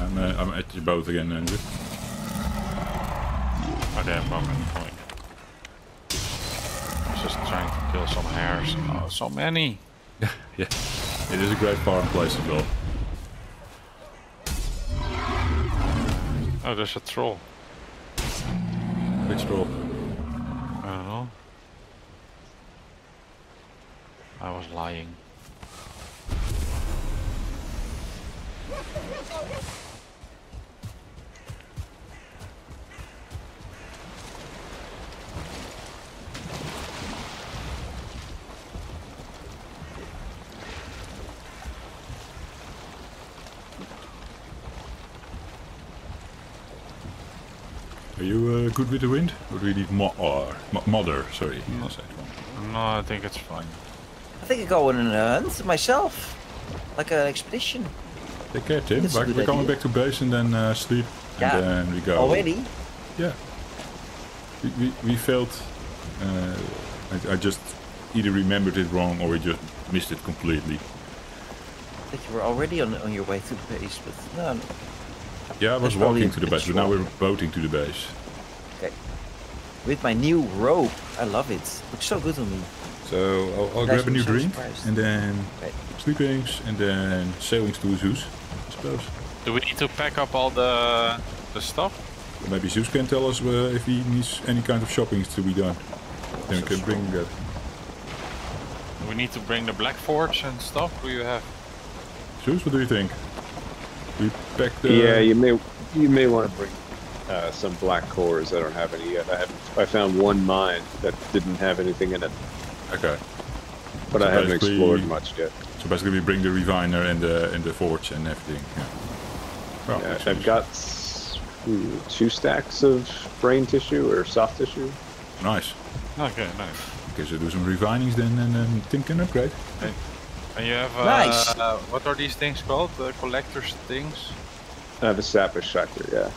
I'm, uh, I'm at your boat again, Andrew. okay, I'm coming, coming. I was just trying to kill some hares. Oh, so many. Yeah, it is a great farm place as well. Oh, there's a troll. Which troll? I don't know. I was lying. You uh, good with the wind? Or do we need mo- or, mo- mother? Sorry, I. No, I think it's fine. I think I go on a hunt myself, like an expedition. Take care, Tim. That's We're, coming idea. back to base and then uh, sleep. Yeah. And then we go. Already? Yeah. We, we, we failed. Uh, I, I just either remembered it wrong or we just missed it completely. I think you were already on on your way to the base, but no. no. Yeah, I was That's walking to the base, but now we're boating to the base. Okay. With my new rope. I love it. Looks so good on me. So I'll, I'll grab a new so drink surprised. and then Right. sleepings and then sailings to Zeus, I suppose. Do we need to pack up all the the stuff? Or maybe Zeus can tell us uh, if he needs any kind of shopping to be done. Then we can bring that. We need to bring the black forge and stuff? Do you have? Zeus, what do you think? We pack the. yeah, you may you may want to bring uh, some black cores. I don't have any yet. I haven't. I found one mine that didn't have anything in it, Okay. but So I haven't explored much yet. So basically we bring the refiner and the and the forge and everything. Yeah. Well, Yeah, I've got ooh, two stacks of brain tissue or soft tissue. Nice. Okay, nice. Okay, so do some refinings then and then think an upgrade. And you have uh, Nice. uh, what are these things called? The collector's things? I have a sapper shotgun. Yeah.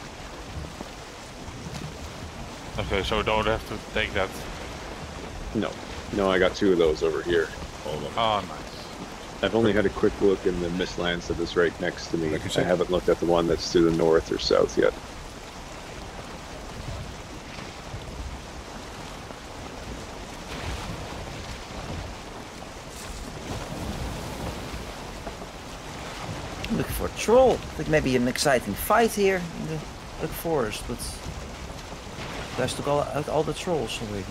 Okay, so don't have to take that. No, no, I got two of those over here. All of. Oh, nice. I've only had a quick look in the Mistlands that is right next to me. Like I haven't looked at the one that's to the north or south yet. Looking for a troll. Like maybe an exciting fight here in the Oak Forest, but guys took all, out all the trolls already.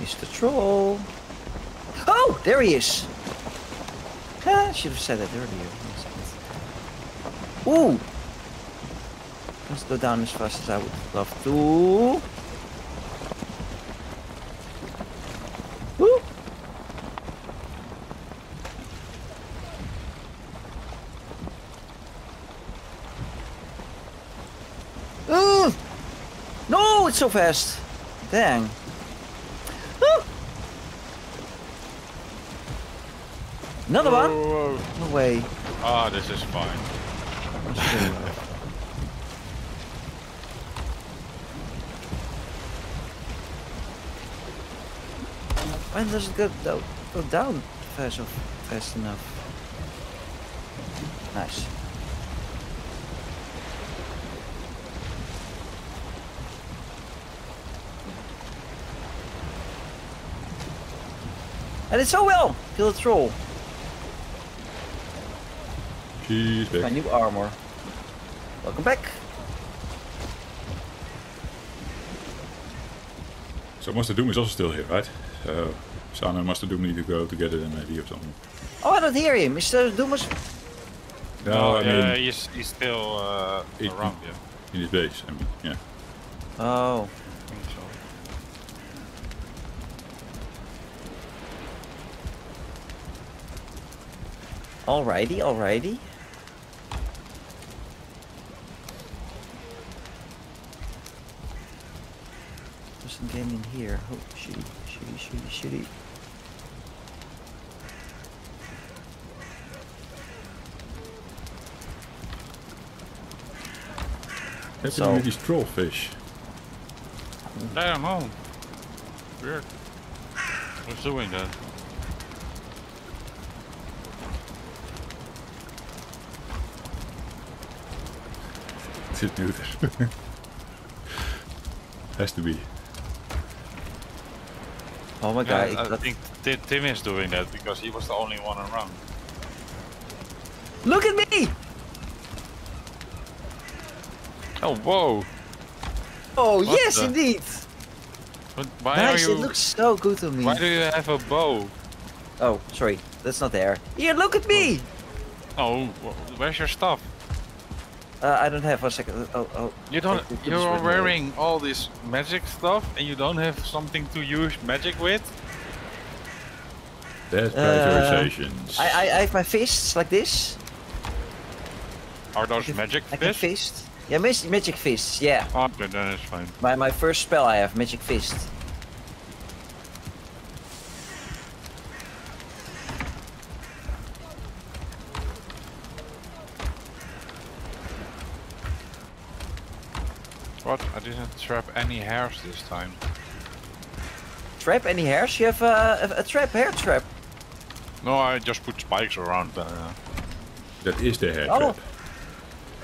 Mr. Troll. Oh, there he is. Ah, I should have said that earlier. Ooh. Let's go down as fast as I would love to. Woo! No, it's so fast. Dang. Woo! Another one? Whoa, whoa. No way. Ah, this is fine. Why does it go, go, go down fast, of- fast enough? Nice. I did so well! Kill the troll. She's My new armor. Welcome back. So Master Doom is also still here, right? So Sano and Master Doom need to go together then maybe or something. Oh, I don't hear him. Mr. Dumas. No, oh, I yeah, mean he's, he's still uh, It- around, yeah. in his base. I mean, yeah. Oh. Think so. Alrighty, alrighty. There's some game in here. Oh, shitty, shitty, shitty, shitty. What's So- happening with these troll fish? I don't know. Weird. Who's doing that? Zit neuter. Has to be. Oh my Yeah, god. I, I think Ti- Tim is doing that because he was the only one around. Look at me! Oh, whoa! Oh, What yes, the- indeed. But why nice, are you? it looks so good on me. Why do you have a bow? Oh, sorry. That's not there. Here, look at me! Oh, wh- where's your stuff? Uh, I don't have one second. Oh, oh. You don't. You're it's written wearing all this magic stuff, and you don't have something to use magic with. That's Uh, prioritizations. I, I, I have my fists like this. Are those can- magic I can fists? fist. Yeah, magic fists. Yeah. Oh, okay, then it's fine. My my first spell I have magic fist. What? I didn't trap any hares this time. Trap any hares? You have a, a, a trap hare trap. No, I just put spikes around. Uh, that is the hare Oh. trap.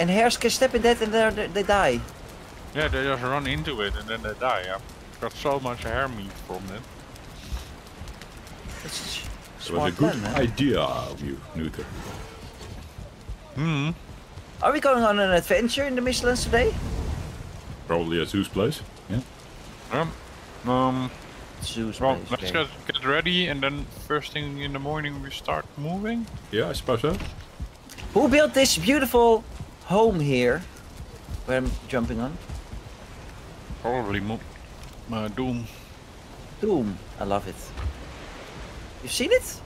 And hares can step in that and they they, they die. yeah, they just run into it and then they die. I've got so much hare meat from it. That's a s- It was a good plan, idea of you, Nuter. Hmm. Are we going on an adventure in the Mistlands today? Probably at Zeus' place. Yeah. Um. Um. Zeus Well, place, let's okay. get, get ready and then first thing in the morning we start moving. Yeah, I suppose so. Who built this beautiful home here? Where I'm jumping on? Probably mo uh, Doom. Doom. I love it. You've seen it?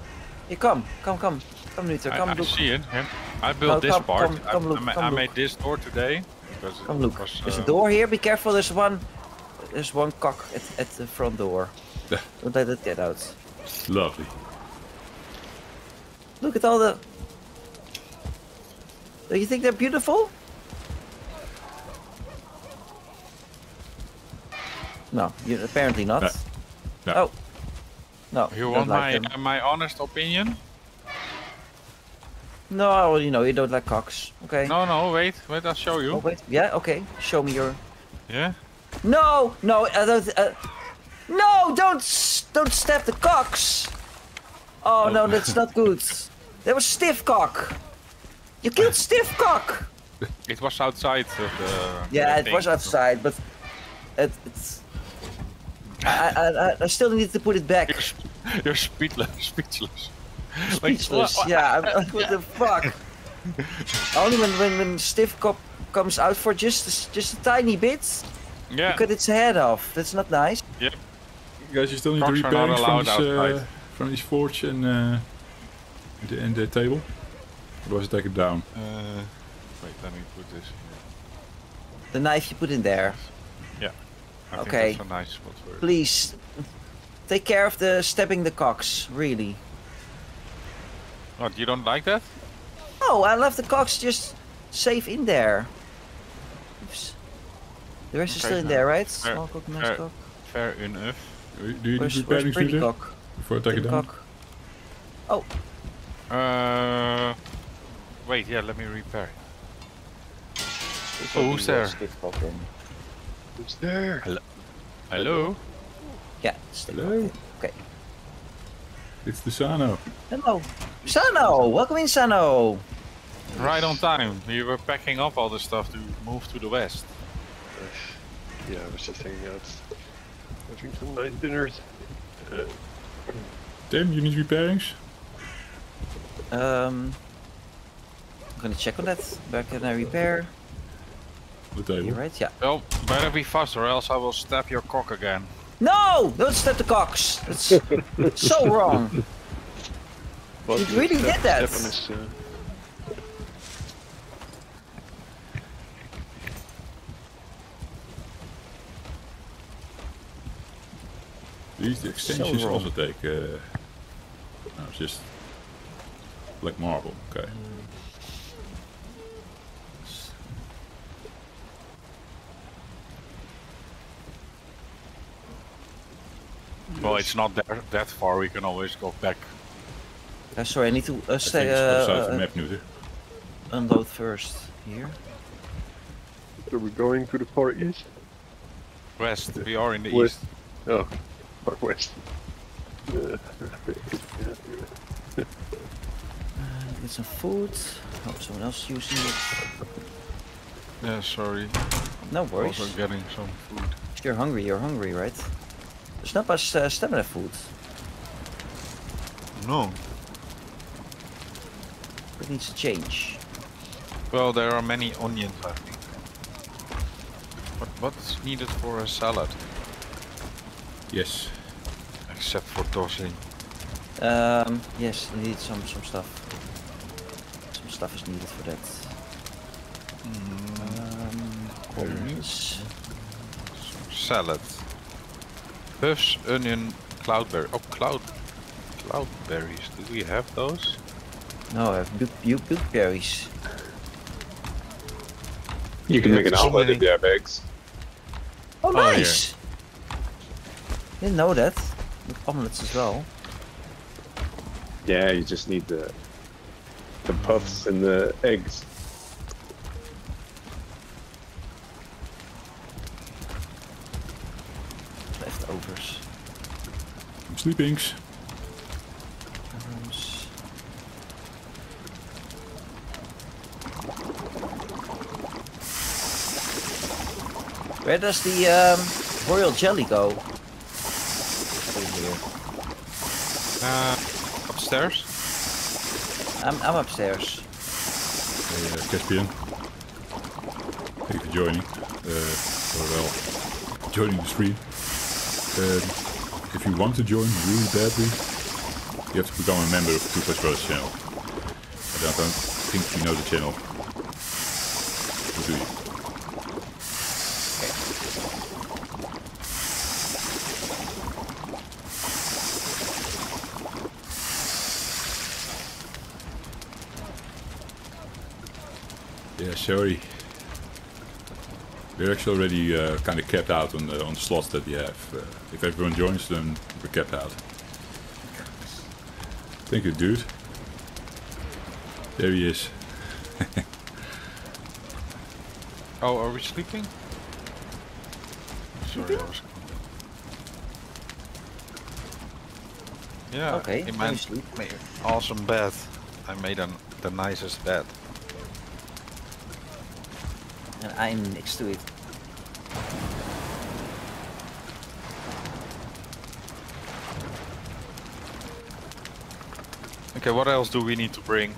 Here, come, come, come, come, Luther, I, come I look. see it. Yeah. I built No, this come- part. come- I- come I, look, ma- come I made this door today. Because Come look. was, There's a uh, door here. Be careful. There's one. There's one cock at, at the front door. Don't let it get out. Lovely. Look at all the. Do you think they're beautiful? No, you, apparently not. No. No. Oh. No. You want like my uh, my honest opinion? No, you know, you don't like cocks. Okay. No, no, wait, wait, I'll show you. Oh, wait. Yeah, okay. Show me your. Yeah. No! No, I don't. Uh... No! Don't don't stab the cocks! Oh, no, that's not good. That was stiff cock. You killed stiff cock. It was outside of the. Yeah, the it was outside, but it, it's. I, I, I, I still need to put it back. You're, you're speechless. Speechless. Like, Speechless. what- Yeah, I'm, like, what the fuck? Only when, when, when stiff Cop comes out for just a, s- just a tiny bit, Yeah. you cut its head off. That's not nice. Yep. You guys, you still need to Cocks are not from allowed this, uh, outside. from this forge and, uh, the, and the table? Or was it take it down? Uh, wait, let me put this here. The knife you put in there. I think Okay. that's a nice spot for it. Please, take care of the stabbing the cocks. Really. What, you don't like that? Oh, I left the cocks just safe in there. Oops. The rest is Okay, still in there, right? fair- Small cock, nice fair- cock. Fair enough. Do you need Where's, where's pretty cock? before I take it Thin down? cock. Uh, wait, yeah, let me repair it. Oh, will who's there? stiff. Who's there? Hello? Yeah, stiff Hello? Cock. Okay. It's the Sano. Hello. Sano! Welcome in, Sano! Right on time. We were packing up all the stuff to move to the west. Yeah, I was just hanging out, having some nice dinners. Tim, you need repairings? Um, I'm gonna check on that. Where can I repair? The table. You're right, yeah. Well, better be fast or else I will stab your cock again. No! Don't stab the cocks! That's so wrong. Well, You really step- did that. step his, uh, These extensions wrong. also take, uh, no, it's just black marble, okay. Well, it's not that, that far. We can always go back. Uh, sorry, I need to uh, stay, think it's outside uh, the uh, map, Nutter. unload first. Here. Are we're going to the far east? West. We are in the West. east. Oh, far west. Uh, Get some food. Hope someone else is using it. Yeah, sorry. No worries. Also getting some food. You're hungry, you're hungry, right? There's not much uh, stamina food. No. It needs to change. Well, there are many onions, I think. But what's needed for a salad? Yes. Except for tossing. Um, yes, I need some some stuff. Some stuff is needed for that. Um, onions. Salad. Puffs, onion, cloudberry. Oh, cloud, cloudberries. Do we have those? No, I have bu- bu- blueberries. you can Yeah, make an so omelet many- if you have eggs. Oh, oh, yeah. nice! Didn't know that. With omelets as well. Yeah, you just need the the puffs and the eggs. Leftovers. Some sleepings. Items. Where does the um, royal jelly go? Uh, upstairs. I'm, I'm upstairs. Hey, uh, Caspian. Thank you for joining. Uh, or well, joining the stream. Um, if you want to join really badly, you have to become a member of Two Brothers channel. I don't, don't think you know the channel. Or do you? Yeah, sorry. We're actually already uh, kind of capped out on the on the slots that we have. Uh, if everyone joins, then we're capped out. Thank you, dude. There he is. Oh, are we sleeping? Sorry, I was. Yeah. Okay, in my sleep. ma- awesome bed. I made an, the nicest bed. And I'm next to it. Okay, what else do we need to bring?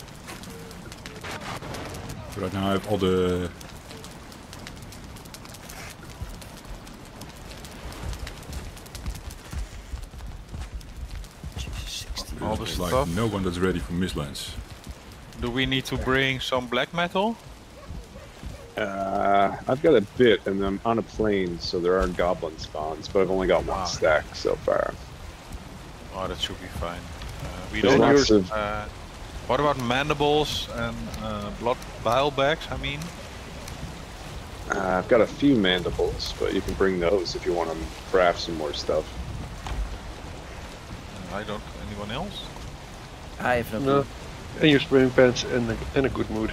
Right now I have all the Jesus, All the there's like stuff? no one that's ready for Mistlands. Do we need to bring some black metal? Uh, I've got a bit, and I'm on a plane, so there are goblin spawns, but I've only got one Wow. stack so far. Oh, that should be fine. Uh, we There's don't lots have. of- Uh, what about mandibles and uh, blood bile bags? I mean, Uh, I've got a few mandibles, but you can bring those if you want to craft some more stuff. uh, I don't. Anyone else? I have no No. clue. And your spring pants in a, in a good mood.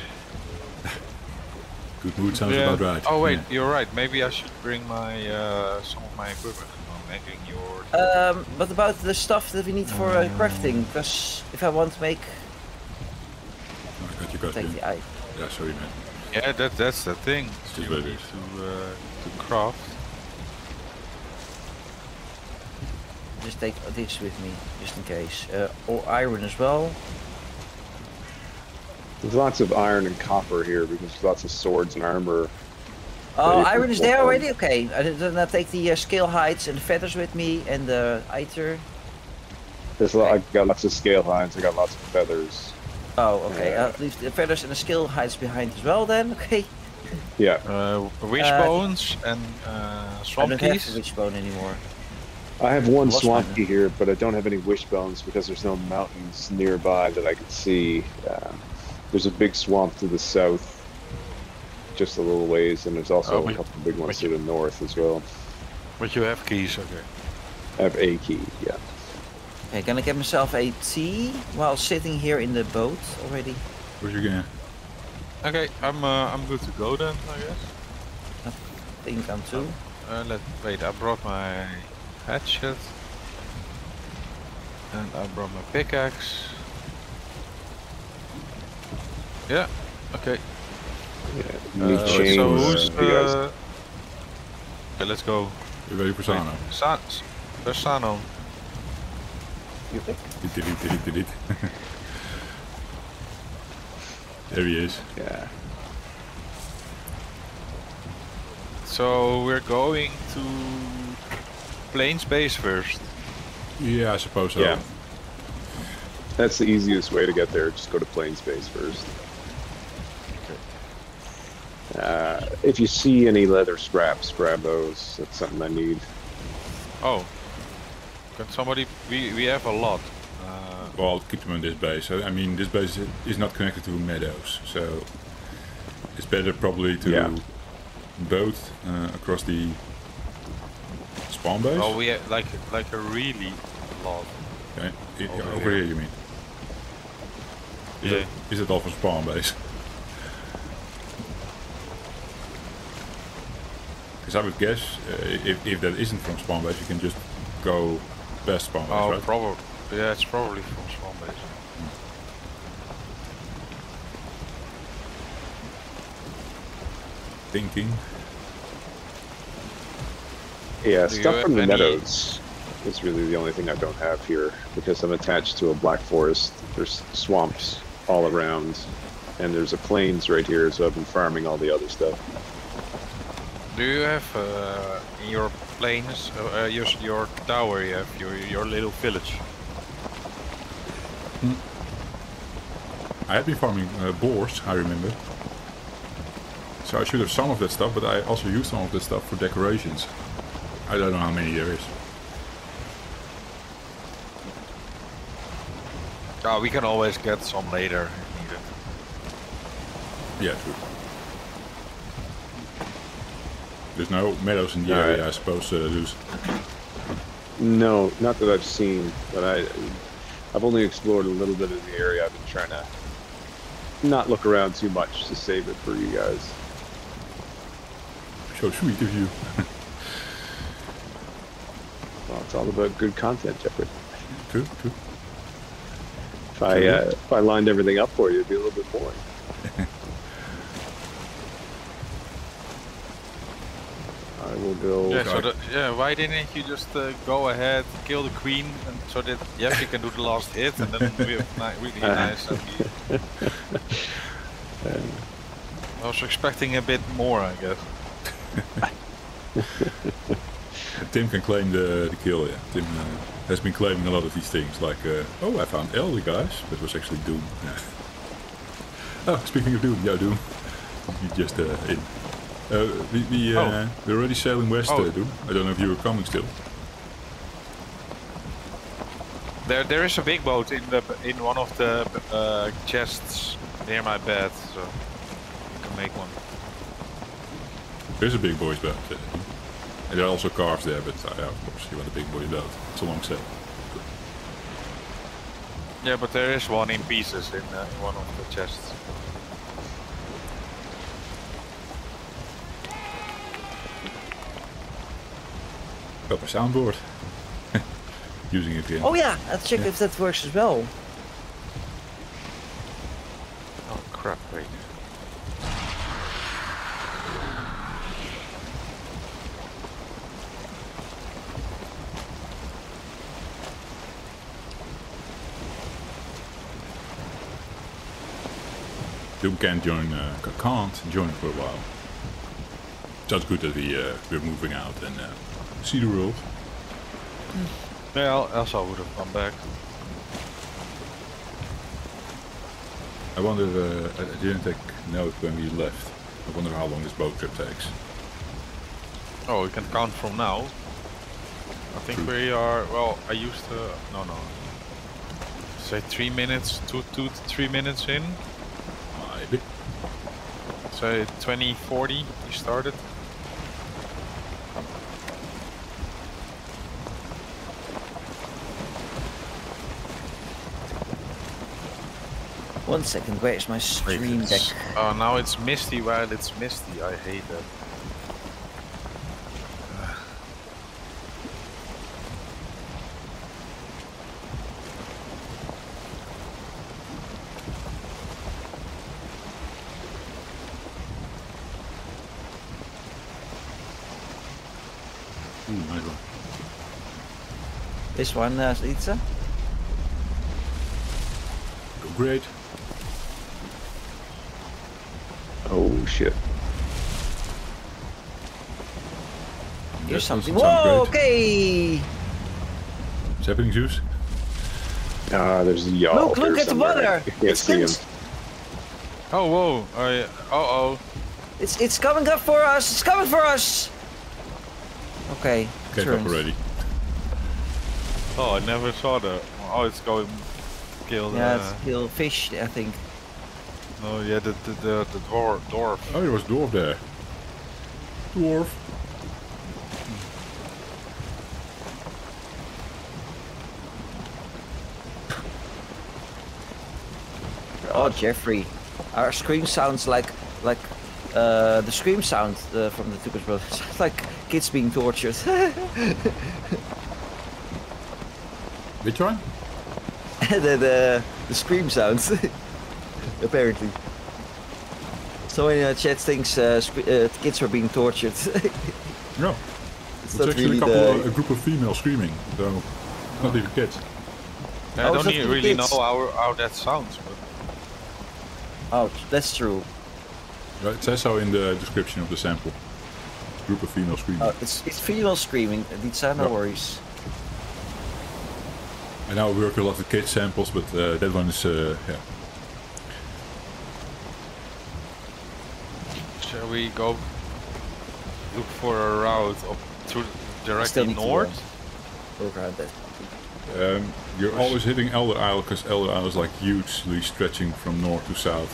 Good mood sounds Yeah. about right. Oh wait, Yeah. you're right. Maybe I should bring my uh, some of my equipment. I'm making your. Um, but about the stuff that we need for uh, crafting? Because if I want to make, Oh, I got you, got take you. the eye. Yeah, sorry man. Yeah, that that's the thing. just You need to uh, to craft. Just take this with me, just in case. Uh, or iron as well. There's lots of iron and copper here because there's lots of swords and armor. Oh, you iron is there swap already? Okay. I did- Then I take the uh, scale hides and feathers with me and the ether. There's a lot, I've got lots of scale hides. I got lots of feathers. Oh, okay. Yeah. I'll leave the feathers and the scale hides behind as well then. Okay. Yeah, Uh, wishbones and uh, I don't have keys. the wishbone anymore. I have one Lost swamp key here, but I don't have any wishbones because there's no mountains nearby that I can see. Uh, there's a big swamp to the south, just a little ways, and there's also Oh, a but- couple big ones to the north as well. But you have keys, okay. I have a key, yeah. Okay, can I get myself a tea while sitting here in the boat already? Where's your game? Okay, I'm uh, I'm good to go then, I guess. I think I'm too. Uh, let wait. I brought my hatchet, and I brought my pickaxe. Yeah. Okay. yeah. Uh, so who's uh, Okay, let's go. You ready for Sano? Wait, Sa- S- Where's Sano? you think? Dit, dit, dit, dit, dit, dit. there he is. Yeah. So we're going to Plains Base first. Yeah, I suppose so. Yeah. That's the easiest way to get there. Just go to Plains Base first. Uh, if you see any leather scraps, grab those. That's something I need. Oh. Can somebody? We we have a lot. Uh, Well, I'll keep them on this base. I I mean, this base is not connected to meadows, so it's better probably to Yeah. boat uh, across the spawn base. oh, we have like like a really lot. Okay. Over over, here. here, you mean? Is, Yeah. it, is it all from spawn base? Because I would guess uh, if, if that isn't from spawn base, you can just go past spawn base, Oh, right? probably. Yeah, it's probably from spawn base. Thinking. Yeah, Do stuff from the any- meadows. is really the only thing I don't have here because I'm attached to a black forest. There's swamps all around, and there's a plains right here, so I've been farming all the other stuff. Do you have uh, in your plains, uh, uh, your, your tower, you have your, your little village? I had been farming uh, boars, I remember. So I should have some of that stuff, but I also used some of that stuff for decorations. I don't know how many there is. Oh, we can always get some later if needed. Yeah, true. There's no meadows in the Alright. area, I suppose, uh, Luz. No, not that I've seen, but I, I've only explored a little bit of the area. I've been trying to not look around too much to save it for you guys. So sweet of you. Well, it's all about good content, Jeffrey. True, true. If I uh, if I lined everything up for you, it'd be a little bit boring. I. Yeah, so the, yeah, why didn't you just uh, go ahead, kill the queen, and so that Jeff you can do the last hit, and then we have ni- really nice. and we- I was expecting a bit more, I guess. Tim can claim the, the kill, yeah. Tim uh, has been claiming a lot of these things, like, uh, oh, I found Elder guys, but it was actually Doom. Oh, speaking of Doom, yeah, Doom. You just uh, in. Uh, we, we, uh, Oh. we're already sailing west, Oh. Doom. I don't know if you were coming still. There, there is a big boat in the in one of the uh, chests near my bed, so you can make one. There's a big boy's boat. Uh, and there are also cars there, but uh, yeah, of course, you want a big boy's boat. It's a long sail. Yeah, but there is one in pieces in, uh, in one of the chests. Got my soundboard. Using it again. Oh yeah, let's check if that works as well. Oh crap! Wait. Doom can't join, uh, can't join for a while. Sounds good that we, uh, we're moving out and uh, see the world. Yeah, else I would have come back. I wonder, uh, I didn't take note when we left. I wonder how long this boat trip takes. Oh, we can count from now. I think we are. Well, I used to. No, no. Say three minutes, two, two to three minutes in. Maybe. Say 20, 40. We started. One second, where's my stream deck? Oh, now it's misty while it's misty. I hate that. Ooh, nice. This one, uh, Lisa? Great. Oh shit! Here's That doesn't something. sound Whoa, great. okay! What's happening, Zeus? Ah, there's a yacht. Look, look here at the water! I can't It's, see him. Oh, whoa. I. Uh oh. it's, it's coming up for us! It's coming for us! Okay, Came turns. up already. Oh, I never saw that. Oh, it's going. Kill the. Yeah, it's kill fish, I think. No, yeah, the the the, the dwarf. dwarf. Oh, there was a dwarf there. Dwarf. Oh, Jeffrey. Our scream sounds like like uh, the scream sound uh, from the Tukas Brothers. Sounds like kids being tortured. Which one? the, the the scream sounds. Apparently. Someone in the chat thinks uh, uh, kids are being tortured. No. It's not actually really a couple, the- a group of females screaming, so not even kids. I Oh, don't is that e- for the really kids? know how, how that sounds, but Oh, that's true. Right, It says so in the description of the sample. Group of females screaming. Oh, it's it's female screaming. These are no Yeah. worries. I now work a lot with kid samples, but uh, that one is, uh, yeah. Shall we go look for a route up to still directly north? Work around that. Um, you're always hitting Elder Isle because Elder Isle is like hugely stretching from north to south.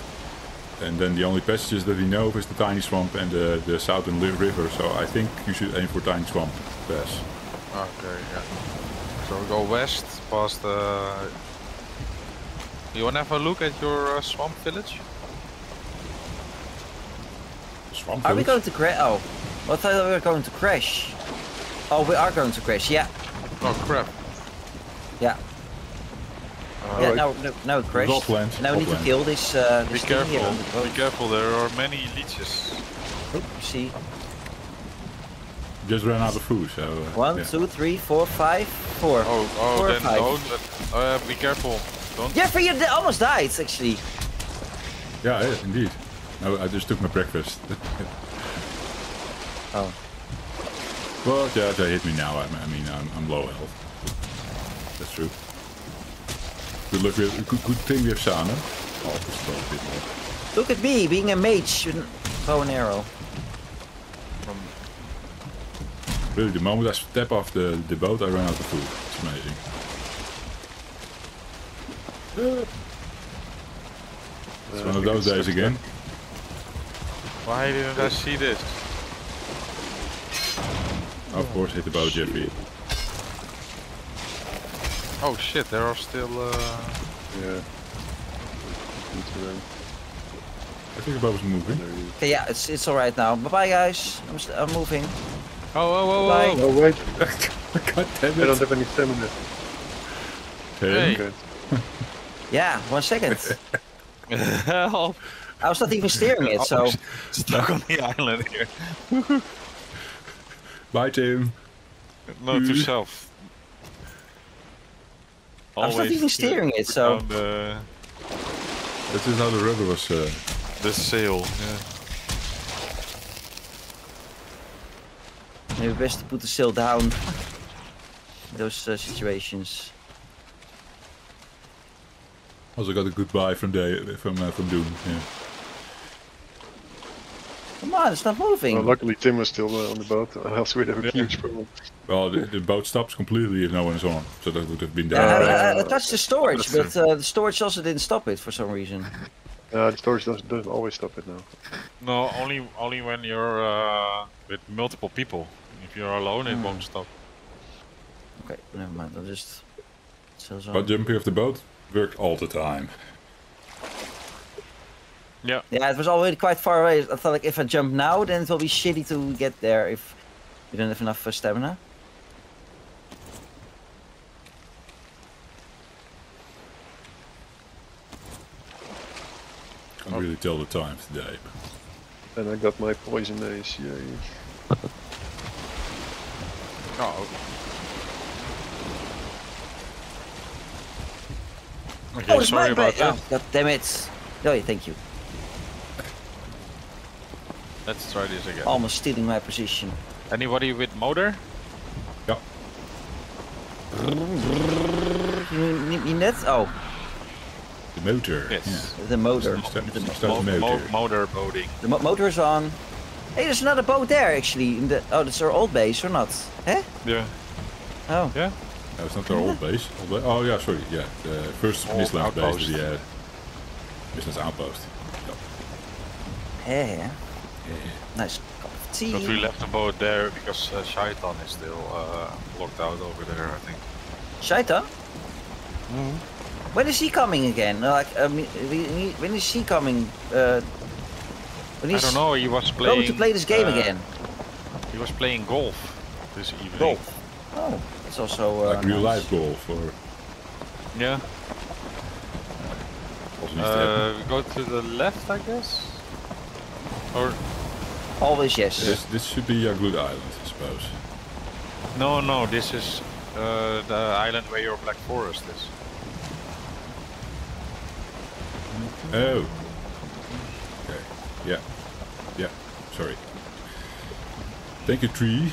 And then the only passages that we know of is the Tiny Swamp and the, the Southern Li- River, so I think you should aim for Tiny Swamp Pass. Okay, yeah. So we go west past the. You wanna have a look at your uh, swamp village? Swamp Are we going to crash? Oh, I thought we were going to crash. Oh, we are going to crash. Yeah, Oh crap! yeah, Uh, yeah. Now, no, now it crashed. Upland, Now we need to kill this. Uh, Be this thing here careful! on the. Be careful! There are many leeches. Oh, see, Just ran out of food, so... Uh, one, yeah. two, three, four, five, four. Oh, oh, Four then five. don't. Uh, be careful! Don't. Yeah, for you, almost died actually. Yeah, yeah, indeed. No, I just took my breakfast. Oh, well, yeah, they hit me now. I, I mean, I'm, I'm low health. That's true. Good luck. We have, good, good thing we have Sano. Oh, just a bit more. look at me being a mage with bow and arrow. Um, Really, the moment I step off the, the boat, I run out of food. It's amazing. It's one of those days again. Why didn't I see this? Of course, hit the boat, Jeffy. Oh shit! There are still. Uh... Yeah. Need to run. I think the boat was moving. Okay, yeah, it's it's all right now. Bye bye, guys. I'm, st- I'm moving. Oh, oh, oh, Bye. oh! Oh wait, God damn it. I don't have any stamina. Hey. Okay. Yeah, one second. Help! I was not even steering it, so Stuck on the island here. Bye, Tim. No, to Mm. self. I was not even steering it, so- The, This is how the rudder was. Uh, the sail. Yeah. maybe best to put the sail down. in Those uh, situations. also got a goodbye from the from uh, from Doom. Yeah. Come on, it's not moving. Well, luckily Tim was still uh, on the boat, or else we'd have a huge problem. Well, the, the boat stops completely if no one is on, so that would have been Yeah, I, down. I, I touched the storage, but uh, the storage also didn't stop it for some reason. Uh, the storage doesn't, doesn't always stop it now. No, only only when you're uh, with multiple people. If you're alone, it Hmm. won't stop. Okay, never mind. I'll just. Sails But jumping off the boat worked all the time. Yeah. Yeah, it was already quite far away. I thought like if I jump now, then it will be shitty to get there if you don't have enough uh, stamina. Can't really tell the time today. And I got my poison ace, yay. Oh. Okay, oh, sorry my about bad. that. Oh, God damn it. Oh, yeah, thank you. Let's try this again. Almost stealing my position. Anybody with motor? Yeah. You mean, you mean that? Oh, The motor. Yes. the motor. You start- The, you mo- start the Mo- mo- motor. motor boating. the mo- motor is on. Hey, there's another boat there actually. In the oh, that's our old base or not? Eh? Yeah. Oh. Yeah. No, it's not our old base. Old ba- oh yeah, sorry. Yeah, the first Old Mistland base. outpost. The uh, business outpost. Yeah. yeah. Nice cup of tea. But we left the boat there because uh, Shaitan is still uh, locked out over there, I think. Shaita? When is he coming again? Like, um, we- we- when is he coming? Uh, when I don't know, he was playing... going to play this game uh, again? He was playing golf this evening. Golf. Oh, it's also uh, like real nice. life golf or Yeah. also needs to happen. Uh, we go to the left, I guess? Or... Always yes. This this should be a good island, I suppose. No, no, this is uh, the island where your Black Forest is. Oh. Okay. Yeah. Yeah. Sorry. Thank you, tree.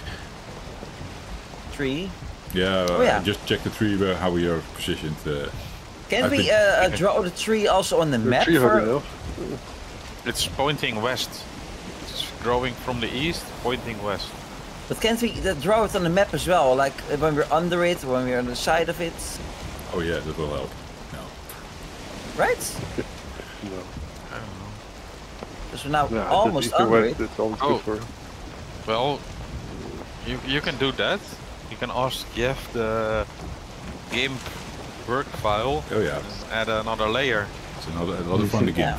Tree. Yeah, Oh, yeah. I just check the tree where how we are positioned. Uh, Can I've we been- uh, draw the tree also on the You're map? tree hugger for- It's pointing west. It's growing from the east, pointing west. But can't we draw it on the map as well? Like uh, when we're under it, when we're on the side of it, oh yeah, that will help. No. right? No. I don't know. Because we're now Yeah, almost under way, it. That's always Oh. good for. Well, you you can do that. You can ask Jeff the GIMP work file Oh yeah, and add another layer. it's another another fun to game. Yeah.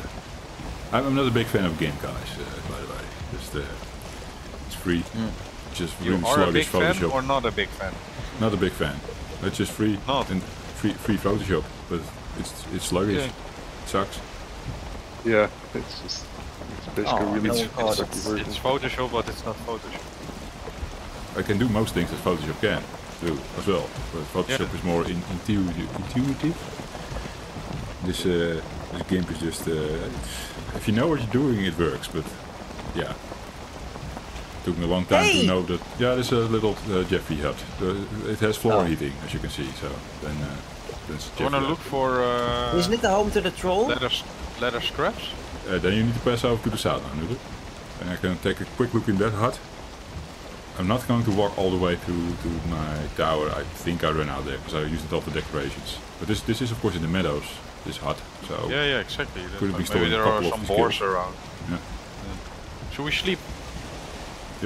I'm, I'm not a big fan of GIMP guys, uh, by the way. Just uh, it's free. Just You really are a sluggish big fan Photoshop. or not a big fan? Not a big fan. It's just free Not. and free free Photoshop, but it's it's sluggish. Okay. It sucks. Yeah, it's just it's basically Oh, really no, it's, God, it's, it's- It's Photoshop, but it's not Photoshop. I can do most things that Photoshop can do as well, but Photoshop Yeah. is more in, intuitive. intuitive. This uh, this GIMP is just uh, if you know what you're doing, it works. But yeah, took me a long time Hey! to know that. Yeah, there's a little uh, Jeffrey hut. Uh, it has floor Oh. heating, as you can see. So then uh, that's You Jeffrey wanna look for uh, Isn't it the home to the troll? leather, s- leather scraps? Uh, then you need to pass over to the south now, Nude. And I can take a quick look in that hut. I'm not going to walk all the way to, to my tower. I think I ran out there because I used it all for decorations. But this this is of course in the meadows, this hut. So Yeah, yeah, exactly. Could be like- stored Maybe in a there are some boars skills? around. Yeah. Should we sleep?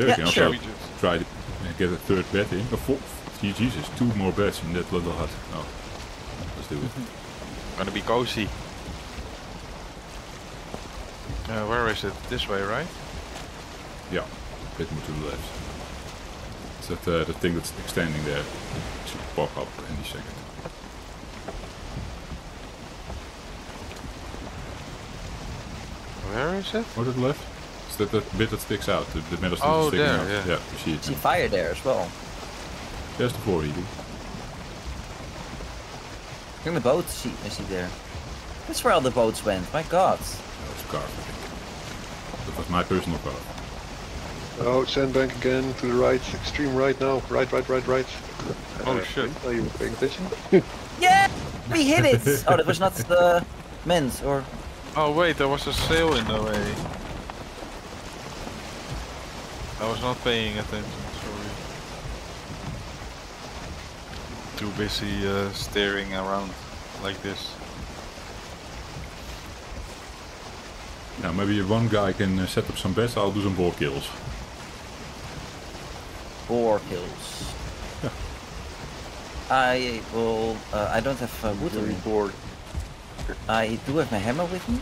Yeah, you Yeah, sure. also try to get a third bed in. A four, gee, Jesus, two more beds in that little hut. Oh, let's do it. Gonna be cozy. Uh, where is it? This way, right? Yeah, a bit more to the left. It's that uh, the thing that's extending there. Should pop up any second. Where is it? Or to the left? It's that, that bit that sticks out, the, the metal stick Oh, that's sticking there, out. yeah. Yeah, you see it. See fire there as well. There's the floor heating. Bring the boat. See, I see there. That's where all the boats went. My God. That was a car, I think. That was my personal car. Oh, sandbank again to the right, extreme right now. Right, right, right, right. Oh, shit. Are you paying attention? Yeah, we hit it. oh, that was not the meant or. Oh wait, there was a sail in the way. I was not paying attention, sorry. Too busy uh, staring around like this. Now maybe if one guy can uh, set up some beds, I'll do some boar kills. Boar kills. Yeah. I will. Uh, I don't have uh, wood on Very bored. I do have my hammer with me.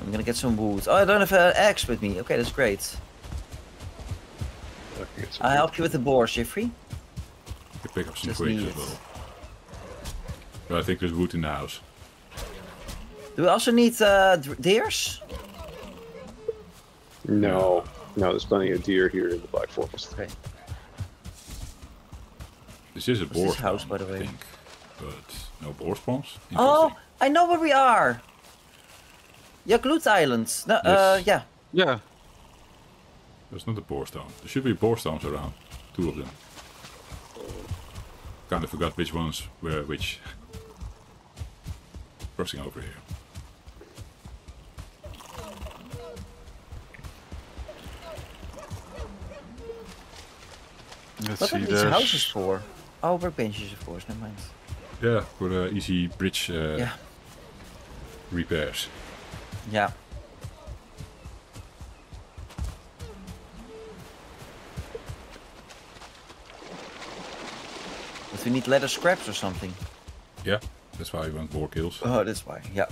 I'm gonna get some wood. Oh, I don't have an axe with me. Okay, that's great. I can get some I'll help you with the boar, Jeffrey. You pick up some twigs as well. But I think there's wood in the house. Do we also need uh, deers? No, no, there's plenty of deer here in the Black Forest. Okay. This is a boar house, by the way. I think. But no boar spawns? Oh, I know where we are. Yaklut Islands. No, uh, yeah. Yeah, There's not a boar stone. There should be boar stones around. Two of them. Kind of forgot which ones were which. Crossing over here. let's What see. are these There's houses for? Oh, workbenches, of course. Never mind. Yeah, for uh, easy bridge uh, Yeah. repairs. Yeah. But we need leather scraps or something. Yeah, that's why we want boar kills. Oh, that's why. Yeah.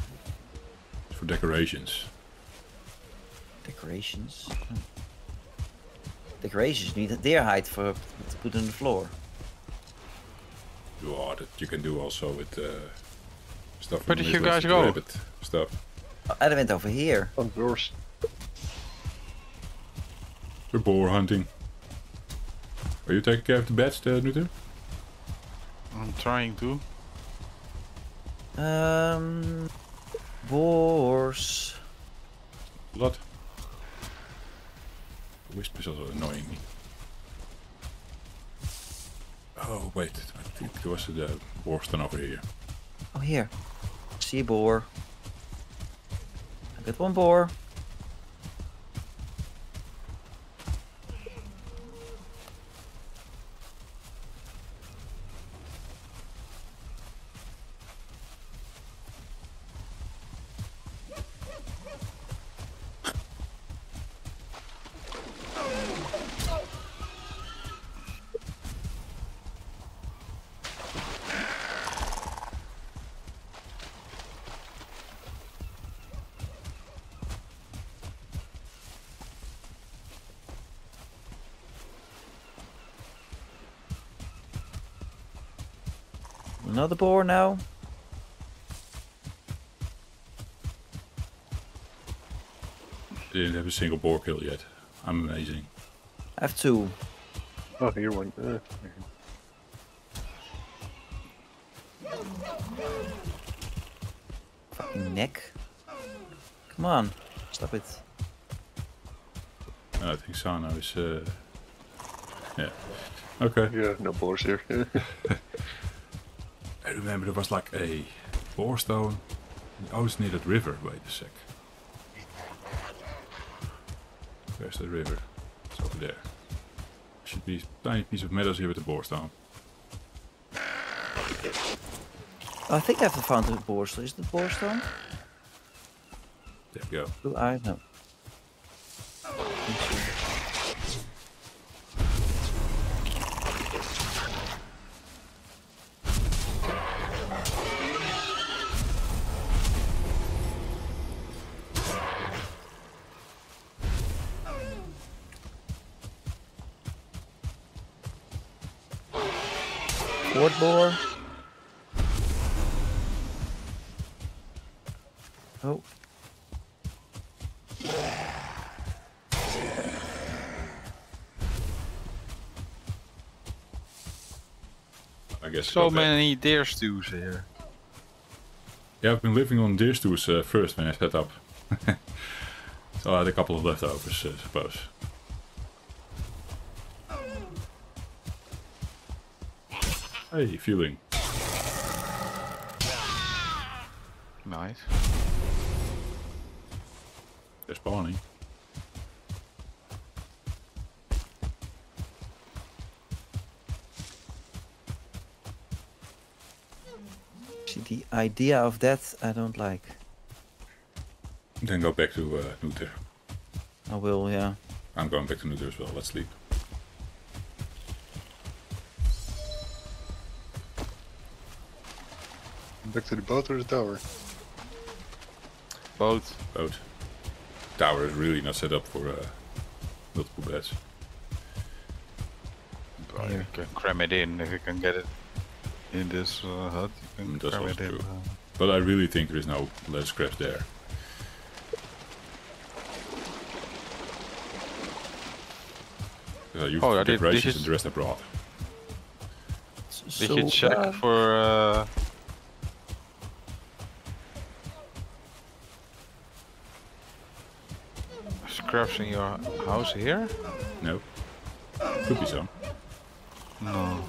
For decorations. Decorations. Hmm. Decorations need a deer hide for to put on the floor. Yeah, that you can do also with uh, stuff. Where did you guys go? Rabbit Stuff. Oh, and I went over here. On doors. We're boar hunting. Are you taking care of the bats, uh, Nutter? I'm trying to. Um, boars. Blood. The wisp is also annoying me. Oh, wait. I think there was a uh, boar stand over here. Oh, here. See boar. I got one boar. Boar now. Didn't have a single boar kill yet. I'm amazing. I have two. Oh, here one. Uh, Fucking neck. Come on. Stop it. I think Sano is... Uh... Yeah. Okay. yeah, no boars here. I remember there was like a boar stone. Oh, it's near that river. Wait a sec. Where's the river? It's over there. Should be a tiny piece of meadows here with the boar stone. I think I have found the boar stone. Is it the boar stone? There we go. Do I? No. So many deer stews here. Yeah, I've been living on deer stews uh, first when I set up. so I had a couple of leftovers, I suppose. Hey, fueling. Nice. They're spawning. Idea of that I don't like. Then go back to uh, Nutter. I will, yeah. I'm going back to Nutter as well. Let's sleep. Back to the boat or the tower? Boat. Boat. Tower is really not set up for uh, multiple beds. But You can cram it in if you can get it in this uh, hut. You Mm, that's cram also true. uh, But I really think there is no less scraps there. Because I used Oh, the yeah, thi- this is- and the rest I brought. Did you check uh, for uh, scraps in your house here? No. Could be some. No.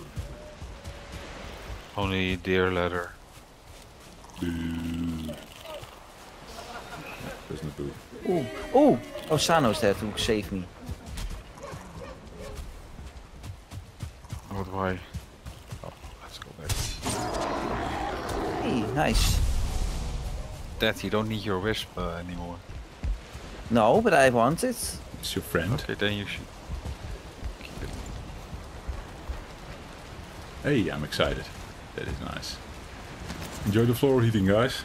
Only deer leather. Boo. There's no boo. Oh, oh, oh, Sano's there to save me. What why? Oh, let's go back. Hey, nice. That you don't need your wisp uh, anymore. No, but I want it. It's your friend. Okay, then you should keep it. Hey, I'm excited. That is nice. Enjoy the floor heating, guys.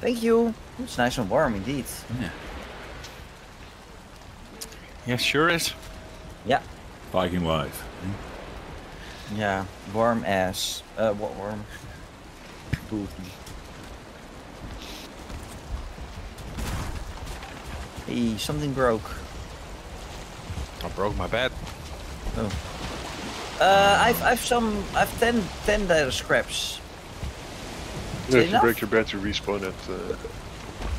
Thank you. It's nice and warm indeed. Yeah. Yeah, sure is. Yeah, Viking life. yeah, warm ass. Uh, what warm? Booty. Hey, something broke. I broke my bed. Uh, I've I've some I've 10 10 leather scraps. Yeah, if you break your bed, you respawn at uh,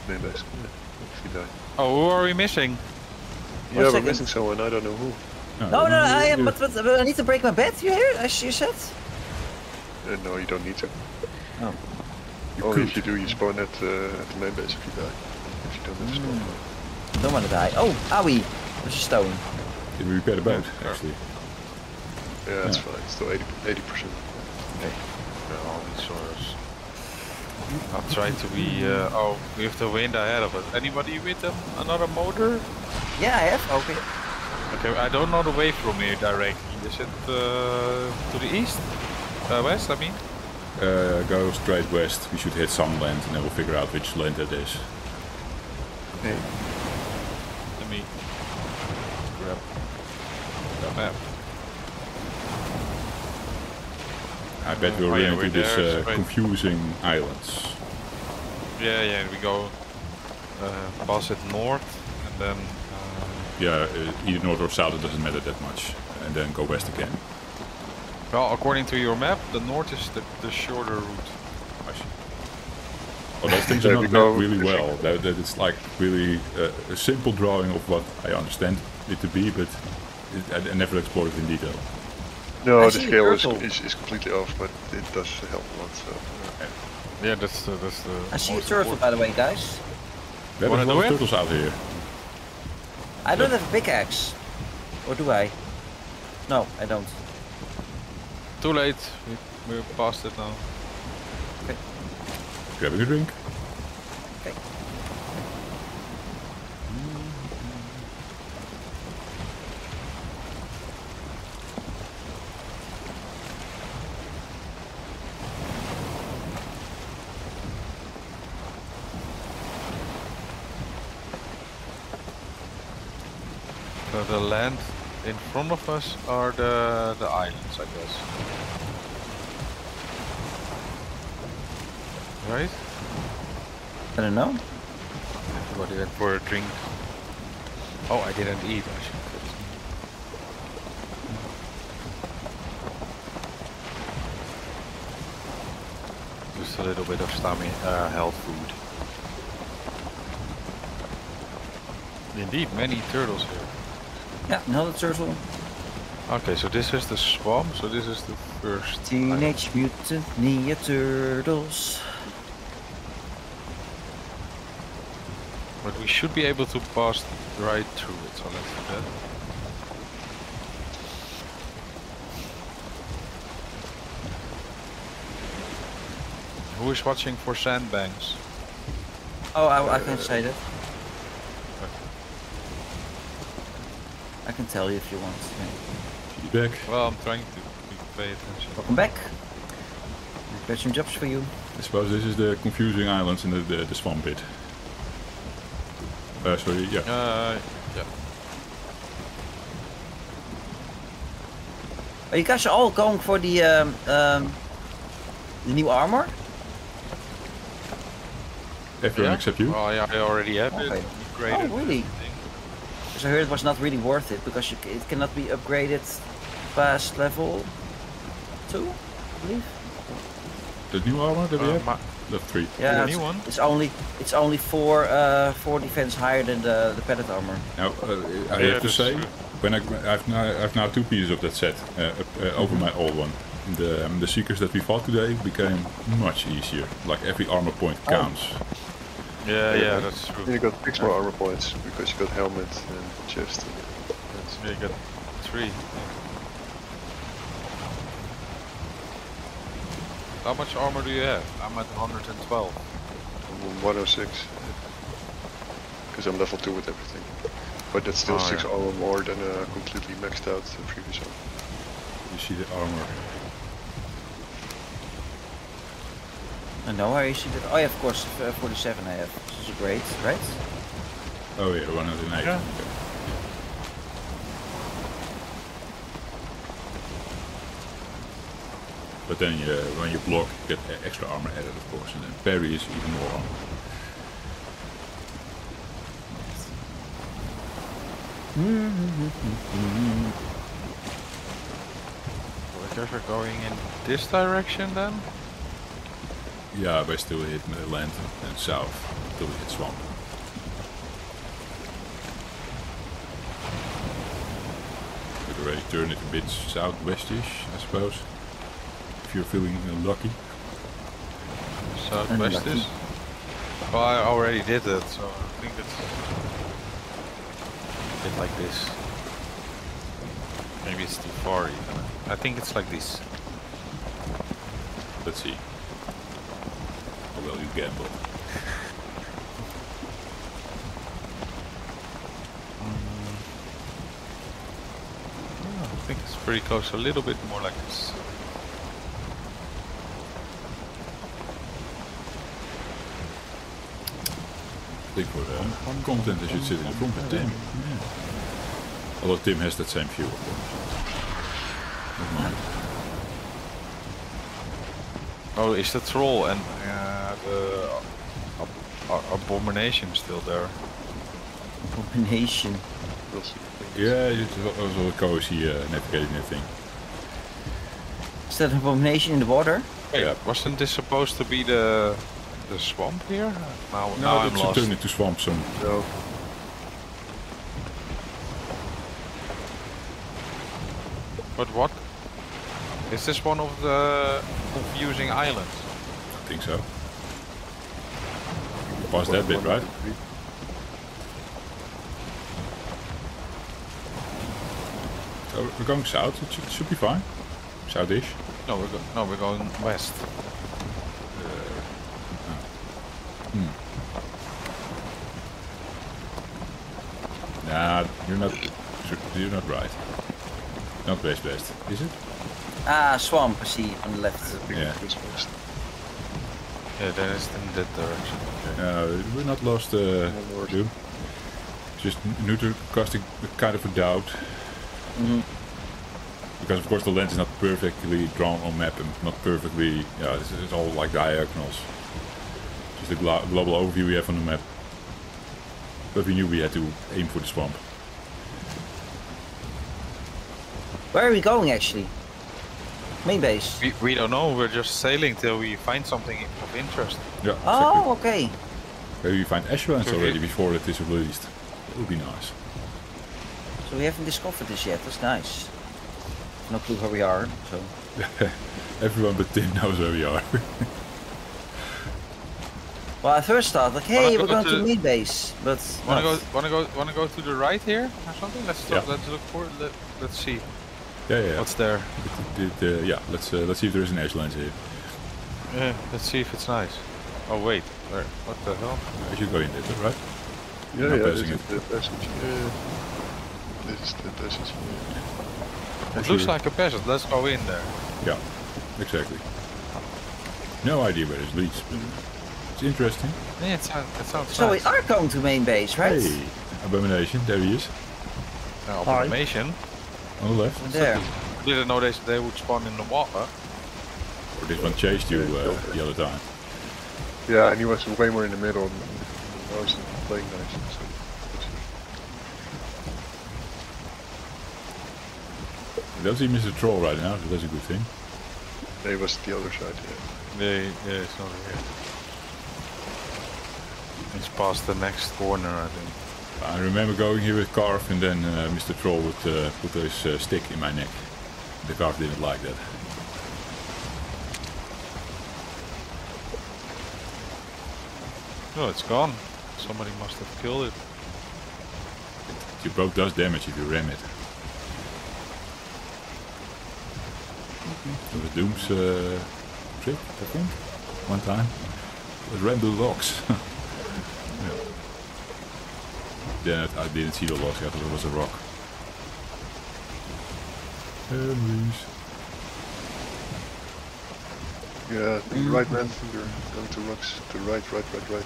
main base. If you die. Oh, who are we missing? Yeah, we're missing someone. I don't know who. No, no, I am. But, but, but I need to break my bed. You hear? As you said. Uh, no, you don't need to. Oh. you Only could. if you do, you spawn at, uh, at the main base if you die. If you don't have spawn. Hmm. Don't want to die. Oh, owie. There's a stone. Did we repair the boat, Yeah. actually? Yeah, that's Yeah. fine. Still 80%. 80 percent. Yeah, all these swords. I'll try to be. Uh, oh, we have the wind ahead of us. Anybody with them? Another motor? Yeah, I have. Okay. Okay, I don't know the way from here directly. Is it uh, to the east? Uh, west, I mean? Uh, go straight west. We should hit some land and then we'll figure out which land that is. Okay. Let me grab the map. I bet we'll Oh, yeah, into we're this uh, confusing islands. Yeah, yeah, we go uh, pass it north and then. Uh, Yeah, uh, either north or south, it doesn't matter that much. And then go west again. well, according to your map, the north is the, the shorter route. I see. Well, those things are not mapped really well. That, that it's like really uh, a simple drawing of what I understand it to be, but it, I, I never explored it in detail. No, I the see the scale is, is, is completely off, but it does help a lot. So uh, Yeah, that's the, that's the. I see a most turtle, by the way, guys. There Wanna are a lot of turtles out here. I don't have a pickaxe. Or do I? No, I don't. Too late. We, we're past it now. Okay. Grabbing a drink. Land in front of us are the the islands, I guess. Right? I don't know. Everybody went for a drink. Oh, I didn't eat. I should. Just a little bit of stamina, uh, health food. Indeed, many turtles here. Yeah, another turtle. Okay, so this is the swamp. So this is the first. Teenage Mutant Ninja Turtles. But we should be able to pass right through it, so let's do that. Who is watching for sandbanks? Oh, I, I can say that. I can tell you if you want. yeah. back. Well, I'm trying to be- pay attention. Welcome back. We've got some jobs for you. I suppose this is the confusing islands in the, the, the swamp bit. Uh, sorry, yeah. Uh, yeah. Are you guys all going for the um, um, the new armor? Everyone yeah? except you. Oh, yeah, I already have Okay. it. Upgraded Oh, really? Everything. Because I heard it was not really worth it because you, it cannot be upgraded past level two, I believe. The new armor that we Uh, have? ma- Level 3. Yeah, the it's, new one? it's only it's only four uh, four defense higher than the the padded armor. Now, uh, I Yeah, have to say, when I, I've now I've now two pieces of that set uh, uh, over my old one. The um, the seekers that we fought today became much easier. Like every armor point Oh. Counts. Yeah, yeah, that's true. then you got six more armor points because you got helmet and chest. And That's we got three. How much armor do you have? I'm at 112. 106. Because I'm level 2 with everything. But that's still Oh, 6 yeah. armor more than a completely maxed out uh, previous one. You see the armor. I know I see that. Oh yeah, of course, uh, 47 I have. This is great, right? Oh yeah, 108. Yeah. Okay. But then you, when you block, you get e- extra armor added, of course, and then parry is even more armor. I guess we're going in this direction then? Yeah, but still hit the land and south until we hit swamp. Could already turn it a bit southwestish, I suppose. If you're feeling uh, lucky. Southwest Unlucky. Well, I already did that, so I think it's a bit like this. Maybe it's too far even. I think it's like this. Let's see. You gamble. I think it's pretty close, a little bit more like this. I think for the content, I should sit in the front with Tim. Yeah. Although Tim has that same view, of course. Never mind. Oh, is the troll and uh, the ab- ab- abomination still there? Abomination. Yeah, it's also a cozy uh, navigating thing. Is that an abomination in the water? Wait, Yeah. wasn't this supposed to be the the swamp here? Now, now No, I'm that lost. turn into swamp soon. No, But what? Is this one of the confusing islands? I think so. Past that bit, right? So we're going south. It should, it should be fine. Southish. No, we're go- no, we're going west. Uh, hmm. Nah, you're not. You're not right. Not west west, is it? Ah, swamp, I see, on the left. Yeah. This west. Yeah, then it's in that direction. No, we're not lost, uh, One. Doom. Just neutral casting kind of a doubt. Mhm. Because of course the lens is not perfectly drawn on map and not perfectly, yeah, it's, it's all like diagonals. Just a glo global overview we have on the map. But we knew we had to aim for the swamp. Where are we going actually? Main base. We, we don't know. We're just sailing till we find something of interest. Yeah, Oh, exactly. okay. Maybe we find Ashlands Okay. already before it is released. It would be nice. So we haven't discovered this yet. That's nice. No clue where we are. So Everyone but Tim knows where we are. well, I first thought like, hey, Wanna we're go going to- to main base, but Wanna not. go? Wanna go? Wanna go to the right here or something? Let's Yeah. let's look for. Let, let's see yeah, yeah. what's there. It- it, uh, yeah, let's uh, let's see if there is an Ashlands here. Yeah, let's see if it's nice. Oh wait, where? What the hell? I should go in there, right? Yeah, Not yeah, this passing is the passage. Yeah. This is the passage. It looks like a passage. Let's go in there. Yeah, exactly. No idea where this leads, but it's interesting. Yeah, it sounds. It sounds So we are going to main base, right? Hey, Abomination, there he is, Now, Hi. Abomination. on the left. There. Didn't know they they would spawn in the water. Or this one chased you uh, the other time. Yeah, and he was way more in the middle. And I was playing nice. So. You don't see Mr. Troll right now, so that's a good thing. He was the other side. Yeah. Yeah, yeah, it's over here. It's past the next corner, I think. I remember going here with Karve and then uh, Mr. Troll would uh, put his uh, stick in my neck. The Karve didn't like that. No, it's gone. Somebody must have killed it. Your boat does damage if you ram it. That was Doom's uh, trick, I think, one time. It was ram the logs. Yeah. Then I, I didn't see the logs, I thought it was a rock. Memories. Yeah, the right man. You're going to rocks. To right, right, right, right.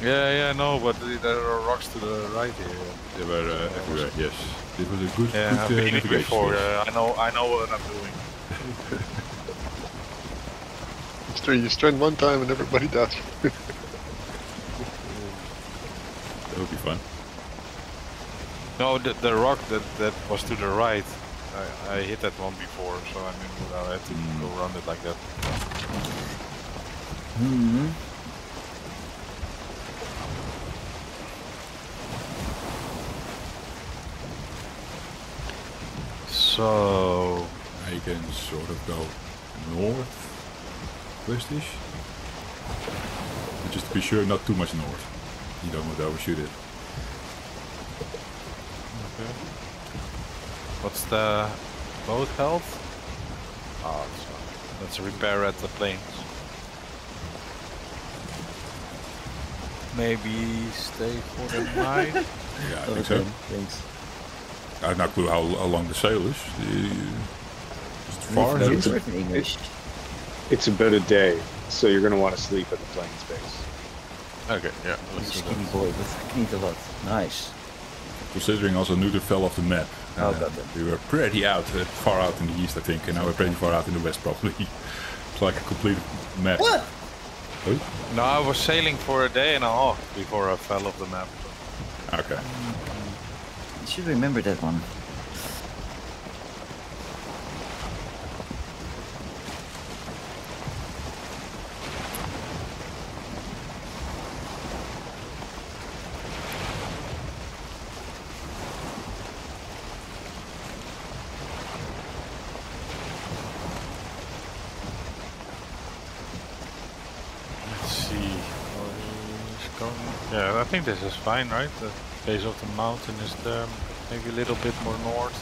Yeah, yeah, no, but there are rocks to the right here. They were uh, everywhere, yes. It was a good, Yeah, I've good uh, been navigation before. skills. Uh, I know, I know what I'm doing. You strand, you strand one time and everybody dies. That would be fun. No, the, the rock that, that was to the right. I, I hit that one before, so I knew I had to go around it like that. Hmm. So I can sort of go north, westish. But just to be sure, not too much north. You don't want to overshoot it. Okay. What's the boat health? Oh, so let's repair at the plains. Maybe stay for the night. Yeah, I think Okay, so. thanks. I have no clue how, how long the sail is. Is it far? Leave Is those English. It's about a day, so you're going to want to sleep at the plains base. Okay, yeah, let's do skinny that. boy, but I can eat a lot. Nice. Considering also Nutter fell off the map. Oh, Uh, goddamn. we were pretty out, uh, far out in the east, I think, and now we're pretty far out in the west, probably. it's like a complete map. What? Oh, No, I was sailing for a day and a half before I fell off the map. okay. You should remember that one. Think this is fine, right? The base of the mountain is there, maybe a little bit more north.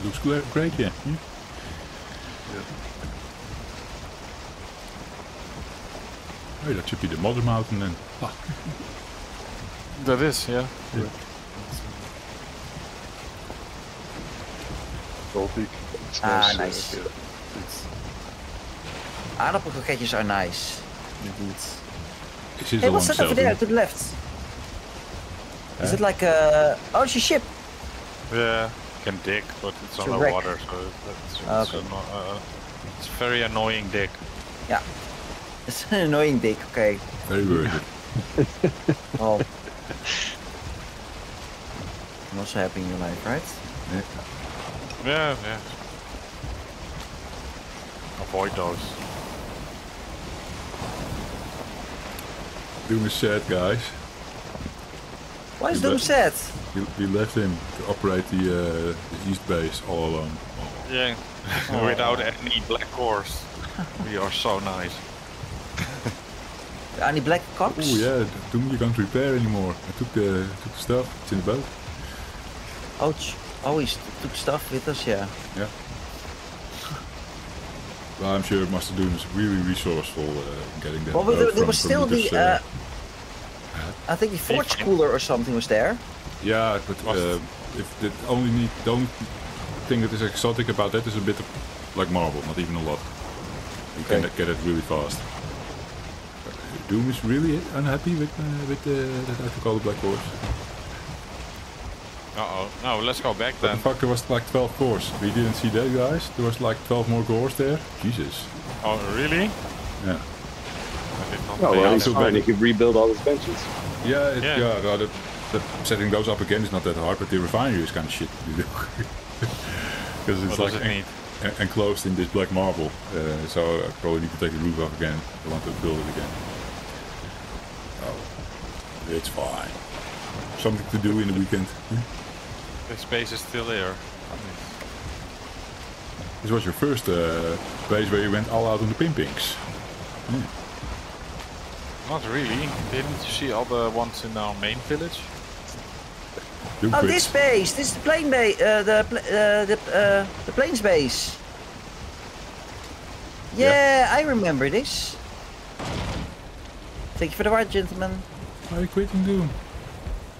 It looks gre- great, yeah. Hmm? Oh, that should be the mother mountain then. Ah, That is, yeah. It's Ah, nice. yeah, it's- Aardappelkroketjes are nice. Indeed. is this Hey, what's that over there to the left? Is it like a... Oh, it's a ship. Yeah, you can dig, but it's It's a on the water, so it's, it's, okay. anno- uh, it's very annoying dig. Yeah. It's an annoying dick, okay. Very worth it. Well... I'm also happy in your life, right? Yeah, Yeah, yeah. Avoid those. Doom is sad, guys. Why is Is Doom sad? We, we left him to operate the, uh, the east base all alone. Yeah, without any black cores. we are so nice. Any black cops? Oh yeah, Doom, you can't repair anymore. I took the took the stuff. It's in the boat. Ouch. Oh, he took stuff with us, yeah. Yeah. Well, I'm sure Master Doom is really resourceful uh, in getting that. Well, but boat there, there from- was still Lucas, the... Uh, I think the forge fine. cooler or something was there. Yeah, but Was uh, it? if the only need, the only thing that is exotic about that is a bit of like marble, not even a lot. You can get it really fast. Uh, Doom is really unhappy with uh, with uh, that I took all the black cores. Uh oh. No, let's go back What the then. fuck? There was like 12 cores. We didn't see that, guys. There was like 12 more cores there. Jesus. Oh, really? Yeah. I did not Oh, pay well, I he's feel fine. bad. Could rebuild all his benches. Yeah, it, yeah. Yeah. well, the, the setting those up again is not that hard, but the refinery is kind of shit to do. Because it's What like does it en- enclosed in this black marble. Uh, so I probably need to take the roof off again. if I want to build it again. Oh, it's fine. Something to do in the weekend. The space is still here. This was your first uh, place where you went all out on the pimpings. Not really. Didn't you see all the ones in our main village? Do Oh, quick. this base. This is the plane base. Uh, the pl- uh, the uh, the plains base. Yeah, I remember this. Thank you for the ride, gentlemen. Why are you quitting Doom?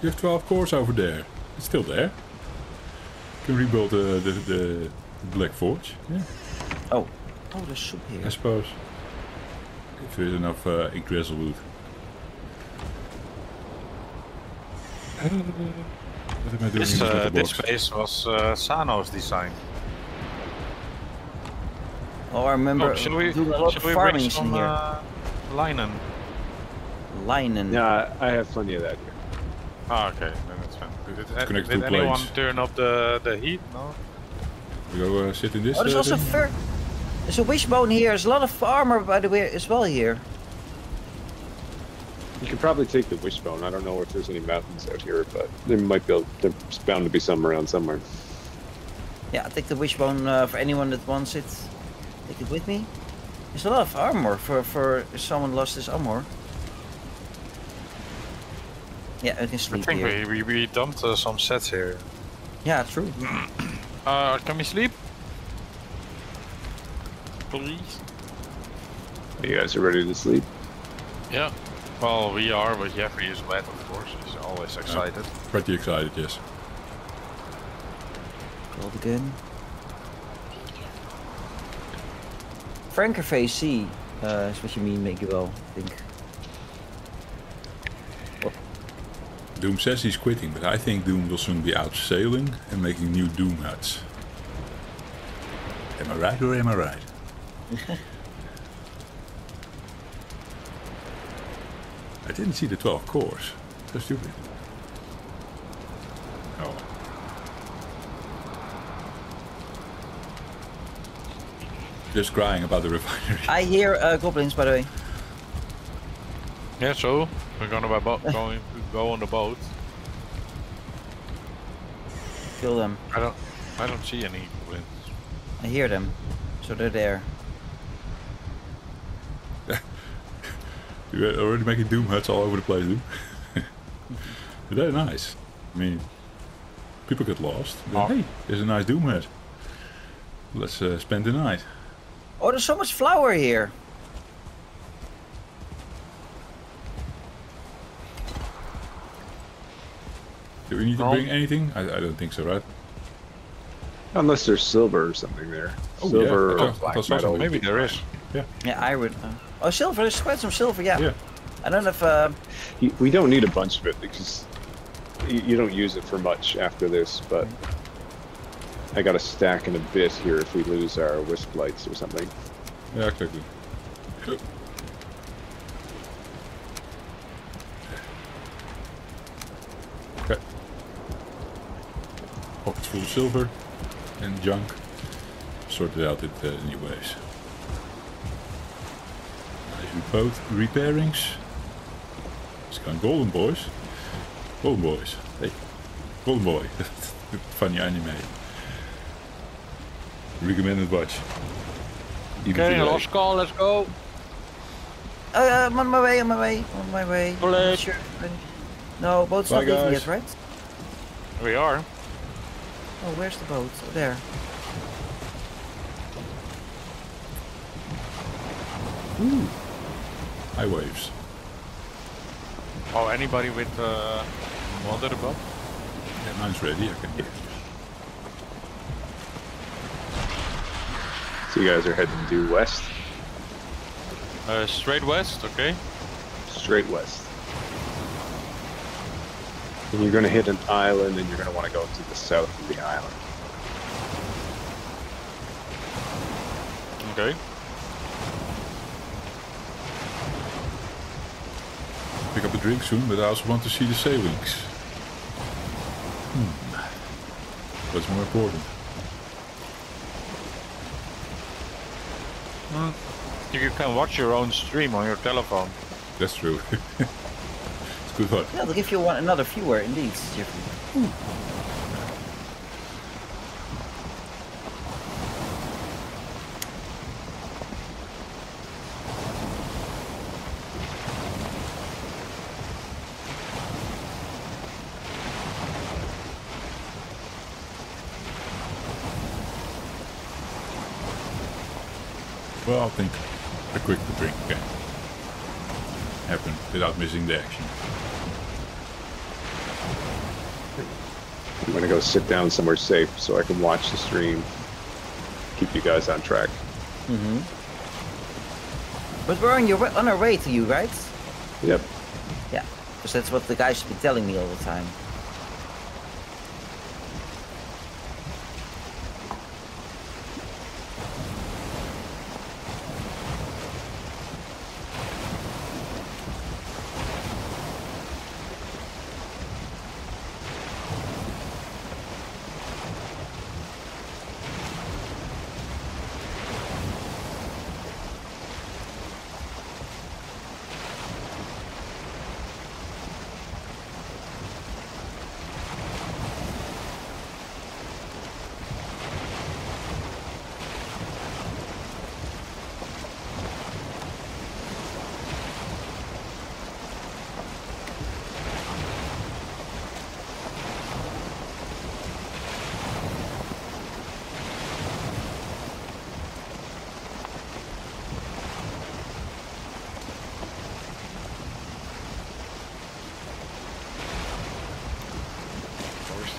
You have 12 cores over there. It's still there. You can rebuild the, the, the Black Forge. Yeah, Oh, oh, there's soup here. I suppose. If there's enough uh, Yggdrasil wood. What am I doing This, in this uh, little this space was uh, Sano's design. Oh, I remember Oh, shall we, doing a lot of farming bring in some here. uh, linen? Linen. Yeah, I have plenty of that here. Ah, okay, then it's fine. Did, did, did to anyone planes. turn up the, the heat? No? We go uh, sit in this. Oh, there's uh, also fur. There's a wishbone here. There's a lot of armor, by the way, as well here. You could probably take the wishbone. I don't know if there's any mountains out here, but there might be. There's bound to be some around somewhere. Yeah, I'll take the wishbone uh, for anyone that wants it. Take it with me. There's a lot of armor for for if someone lost his armor. Yeah, I can I think here. we, we, we dumped uh, some sets here. Yeah, true. Uh, can we sleep? Please? You guys are ready to sleep? Yeah. Well, we are, but Jeffrey is wet, of course. He's always excited. Pretty excited, yes. Roll again. Franker C uh, is what you mean, make you well, I think. Doom says he's quitting, but I think Doom will soon be out sailing and making new Doom huts. Am I right or am I right? I didn't see the 12 cores. So stupid. Oh. Just crying about the refinery. I hear uh, goblins, by the way. Yeah, so we're gonna by bo- going to go on the boat. Kill them. I don't, I don't see any winds. I hear them. So they're there. You're already making Doom huts all over the place, dude. They're nice. I mean, people get lost. Then, Oh. Hey, there's a nice Doom hut. Let's uh, spend the night. Oh, there's so much flour here. Do we need to No. bring anything? I, I don't think so, right? Unless there's silver or something there. Oh, yeah. silver I or black metal. something. Maybe there is. Yeah, Yeah, iron. Uh, oh, silver. There's quite some silver. Yeah. Yeah. I don't know if. Uh, We don't need a bunch of it because you, you don't use it for much after this, but I got a stack in a bit here if we lose our wisp lights or something. Yeah, exactly. Full of silver and junk. Sorted out it uh, anyways. Nice both repairings. It's got golden boys. Golden boys. Hey, golden boy. Funny anime. Recommended watch. Even Okay, today. lost call, let's go. uh, I'm on my way. On my way. On my way. Sure. No, boat's Bye, not leaving yet, right? We are. Oh, where's the boat? Oh, there. High waves. Oh, anybody with uh, water above? Yeah, mine's ready. I can get it. So you guys are heading due west, Uh, straight west, okay. straight west. And you're going to hit an island and you're going to want to go to the south of the island. Okay. Pick up a drink soon, but I also want to see the sailings. Hmm. What's more important? You can watch your own stream on your telephone. That's true. good. Yeah, they'll give you one another viewer, indeed, Jeffrey. Well, I think a quick drink can happen without missing the action. I'm going to go sit down somewhere safe so I can watch the stream, keep you guys on track. Mm-hmm. But we're on your on our way to you, right? Yep. Yeah, because that's what the guys have been telling me all the time.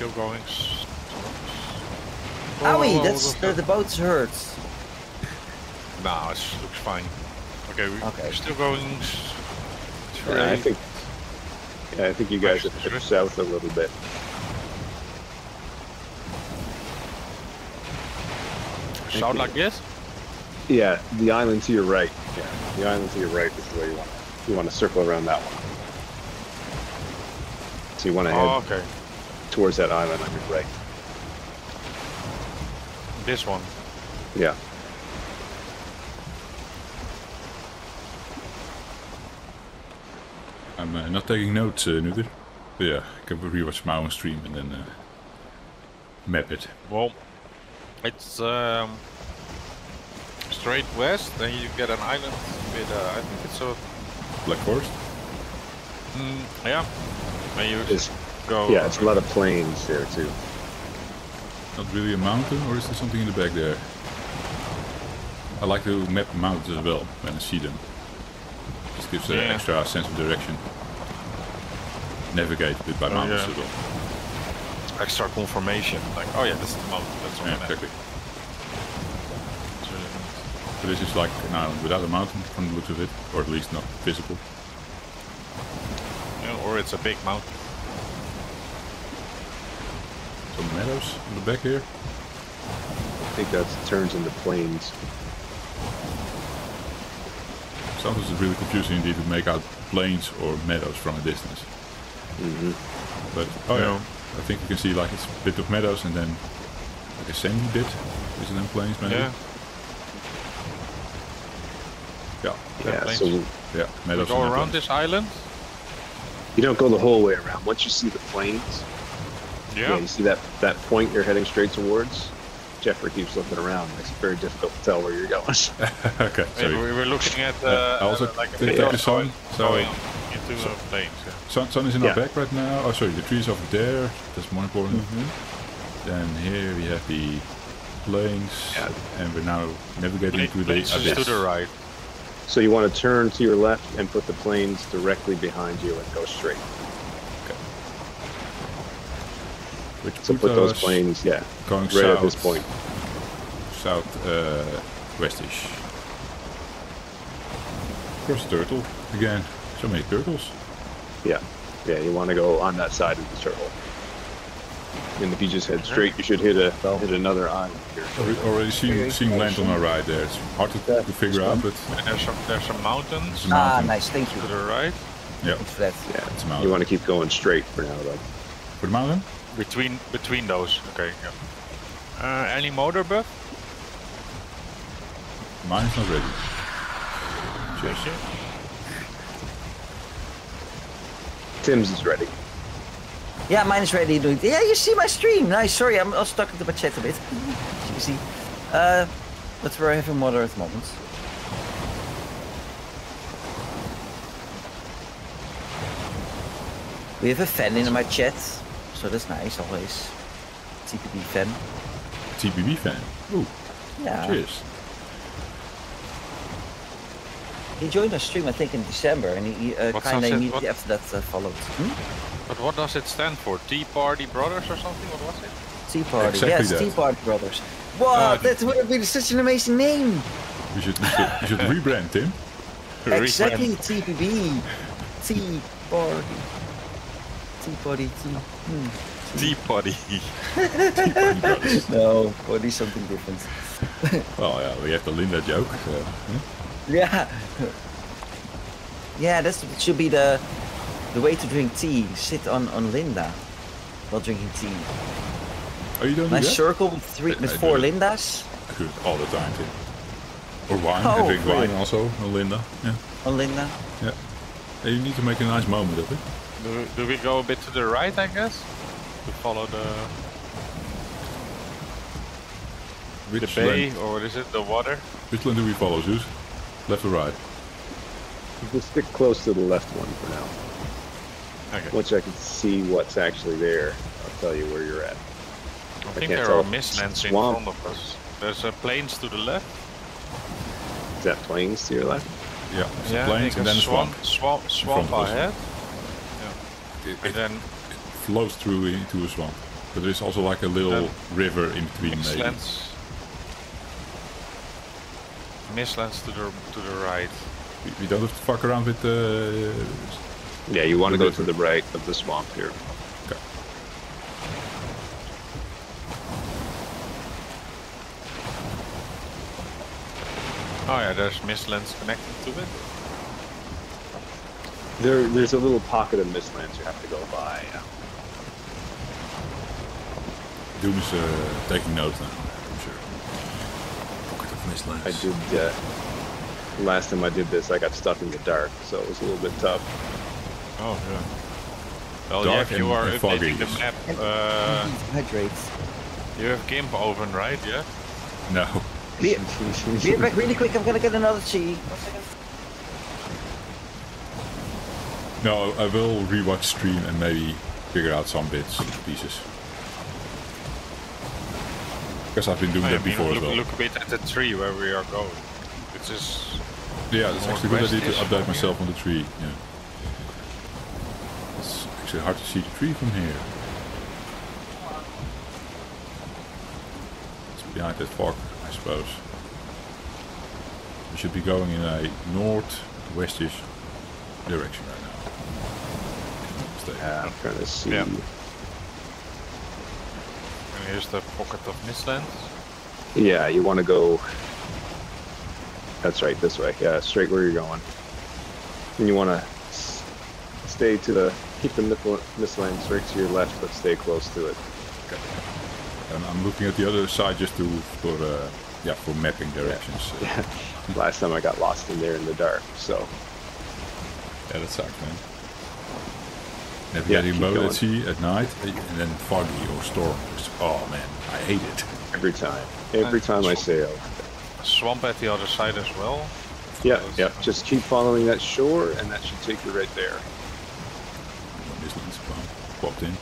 Still going. s- Owie, Oh, that's what the, the boat's hurt. Nah, it looks fine. Okay, we- Okay. we're still going. Yeah, I think. Yeah, I think you guys have Straight. pushed south a little bit. Sound like this? Yeah, the island to your right. Yeah, the island to your right is where you want. You want to circle around that one. So you want to head Oh, okay. Towards that island on your right. This one. Yeah. I'm uh, not taking notes, uh, Nutter. But yeah, I can rewatch my own stream and then uh, map it. Well, it's um, straight west, then you get an island with, uh, I think it's a, Black Forest? mm, yeah. Then you It's, go. yeah, it's a lot of plains there too. Not really a mountain, or is there something in the back there? I like to map mountains as well when I see them. Just gives an Yeah. extra sense of direction. Navigate a bit by Oh, mountains yeah. as well. extra confirmation. Like, oh yeah, this is the mountain. That's Yeah, exactly. So, But this is like an island without a mountain from the looks of it, or at least not visible. yeah, or it's a big mountain. Some meadows in the back here. I think that turns into plains. Sometimes it's really confusing indeed to make out plains or meadows from a distance. hmm But oh yeah, Yeah. I think you can see like it's a bit of meadows and then like a sandy bit. Is it then plains maybe? Yeah. Yeah. Yeah. plains. So Yeah. We Meadows. go around plains. this island. you don't go the whole way around. Once you see the plains, Yeah. you see that that point you're heading straight towards. Jeffrey keeps looking around. It's very difficult to tell where you're going. okay. Sorry. we were looking at uh, I also uh, like a take- video the sun, going- so- going into the plains. Yeah. Sun, sun is in Yeah. our back right now. Oh, sorry, the trees over there. That's more important. Mm-hmm. Then here we have the plains, Yeah. and we're now navigating through the plains abyss. to the right. so you want to turn to your left and put the plains directly behind you and go straight. Which So put those plains, yeah, going right south, at this point. south uh, westish. Cross turtle again. So many turtles. Yeah, yeah. You want to go on that side of the turtle. And if you just head straight, you should hit a hit another island here. Already, already seen, seen land on our right there. It's hard to, to figure out, but And there's some there's some mountains it's a Ah, mountain. nice, thank you. to the right. Yeah, Thanks for. Yeah, it's a mountain. you want to keep going straight for now, though. For the mountain? Between between those. Okay. Yeah. Uh, any Moder buff? Mine is not ready. Cheers. Tim's is ready. Yeah, mine is ready. Yeah, you see my stream. Nice. Sorry, I'm also stuck into my chat a bit. You see. Uh, but we're having water at the moment. We have a fan in my chat, so that's nice always. TPB fan. TPB fan. Ooh, Yeah. cheers. He joined our stream, I think, in December, and he uh, kind of immediately what- after that uh, followed. Hmm? But what does it stand for? Tea Party Brothers or something? What was it? Tea Party. Exactly yes, that. Tea Party Brothers. What? Uh, that would have been such an amazing name. We should, we should, we should rebrand, Tim. Exactly, TPB. Tea Party. Tea Party. Tea. Tea Party. No, party something different. Well, oh, yeah, we have the Linda joke. Uh, so. Yeah. Yeah, that's that should be the the way to drink tea. Sit on on Linda while drinking tea. Are you don't do that? circle with three I- with I four. Lindas I do it all the time, too. Or wine. Oh, I drink really? wine also. A Linda. Yeah. on Linda. Yeah. Hey, you need to make a nice moment of it. Do we, do we go a bit to the right, I guess? To follow the, the bay, land, or what is it? The water? which one do we follow, Zeus? Left or right? We'll stick close to the left one for now. Okay. Once I can see what's actually there, I'll tell you where you're at. I think can't there tell are if mistlands in front of us. There's uh, plains to the left. Is that plains to your left? Yeah. It's Yeah, a I plains think and then a swamp. Swamp, swamp front of us. Ahead. It, And it then flows through into a swamp. But there's also like a little river in between maybe. Mistlands. Mistlands to the to the right. We, we don't have to fuck around with the... Yeah, you want to The go to the right of the swamp here. okay. Oh yeah, there's Mistlands connected to it. There, there's a little pocket of mistlands you have to go by. Yeah. Doom is uh, taking notes now, I'm sure. Pocket of Mistlands. I did. Uh, last time I did this, I got stuck in the dark, so it was a little bit tough. Oh yeah. Well, Dark yeah, if you and- are and foggy. updating the map, uh, hydrates. you have GIMP open, right? Yeah. No. Be, be back really quick. I'm gonna get another tea. One second. No, I will rewatch stream and maybe figure out some bits and pieces. Because I've been doing I that mean, before as look, well. look a bit at the tree where we are going. Which is Yeah, it's actually a good idea to update myself on the tree. Yeah. It's actually hard to see the tree from here. It's behind that fog, I suppose. We should be going in a north-westish direction right now. Yeah, I'm trying to see. Yeah. and here's the pocket of Mistlands. Yeah, you want to go. That's right, this way. Yeah, straight where you're going. And you want to stay to the keep the missile straight to your left, but stay close to it. And I'm looking at the other side just to for uh, yeah for mapping directions. Yeah. Last time I got lost in there in the dark, so Yeah, that sucks, man. Navigating keep boat going. at sea at night and then foggy or storm. It's- Oh man, I hate it. every time, every Uh, time I sail. Swamp at the other side as well. Yeah, Those- yeah. Just keep following that shore, and that should take you right there. Mistlands well, popped in.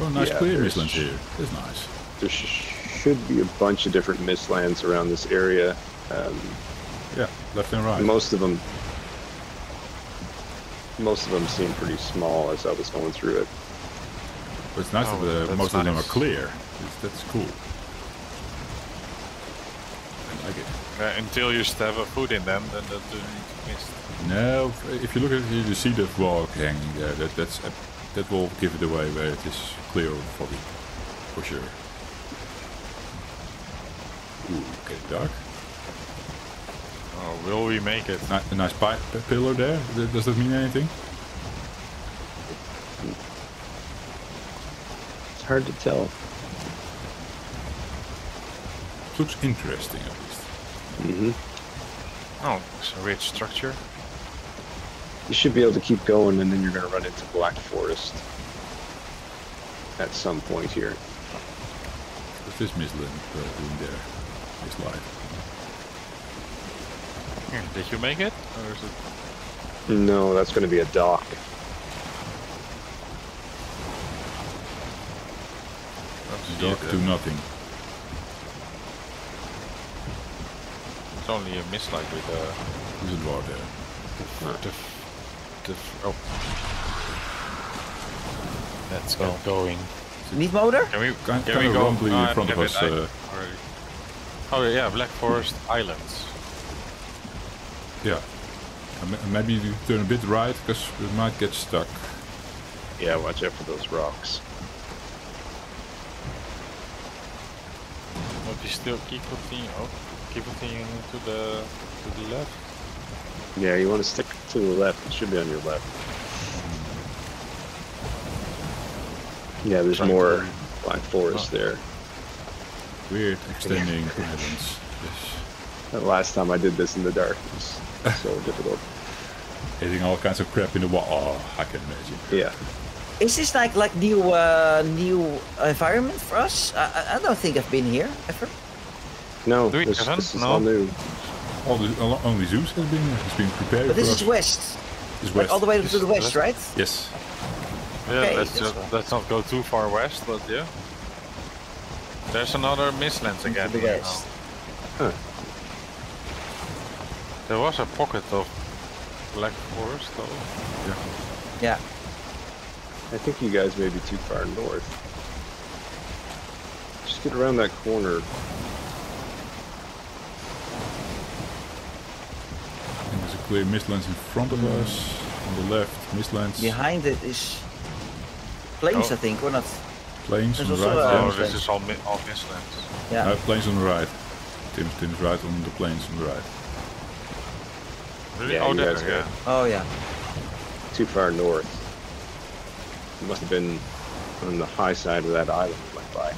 Oh, nice Yeah, clear there's- Mistlands here. It's nice. There sh- should be a bunch of different mistlands around this area. Um, Yeah, left and right. most of them, most of them seem pretty small as I was going through it. but it's nice Oh, that uh, that's most of them are clear. It's, that's cool. I like it. Uh, until you stab a foot in them, then that doesn't need to mist. No, if you look at it, you see the fog hanging there. That that's uh, that will give it away where it is clear or foggy, for sure. Ooh, getting dark. Will we make it? Ni- a nice pi- pillar there. Th- Does that mean anything? It's hard to tell. looks interesting at least. hmm Oh, it's a rich structure. You should be able to keep going, and then you're going to run into Black Forest at some point here. What's this Miss Lynn doing there? This light. Here, Did you make it? Or is it? No, that's going to be a dock. That's Dark to uh, nothing. It's only a mist light with uh, Who's a door there. the, the, oh. Let's get going. Need Moder? Can we, Kind- can kinda we go? rumbly in Oh, front of us, uh. Oh yeah, Black Forest Islands. Yeah. And maybe you turn a bit right because we might get stuck. Yeah, watch out for those rocks. But we still keep continuing. Oh, keep continuing to the to the left. Yeah, you want to stick to the left. It should be on your left. Yeah, there's Trying more Black Forest there. Weird extending islands. Yes. The last time I did this in the dark was so difficult. Hitting all kinds of crap in the wall. Oh, I can imagine. Yeah. Is this like like new uh, new environment for us? I, I- I don't think I've been here ever. No, Do we this, this is No. all new. All the, only Zeus has been has been prepared But this for is us. west, Is like west. all the way to the west, west. right? Yes. Yeah, Okay, let's that's just, fine. let's not go too far west, but yeah. There's another Mistlands again. the west. Huh. There was a pocket of Black Forest though. Yeah. I think you guys may be too far north. Just get around that corner. There's a clear mistlands in front of us. On the left, mistlands. Behind it is plains, Oh. I think, or not? Plains on the right. a- Oh, yeah. this is all, mi- all Mistlands. Yeah. No, plains on the right. Tim, Tim's right on the plains on the right. Really? Yeah, oh, you guys are- yeah. Oh yeah. Too far north. You must have been on the high side of that island we went by.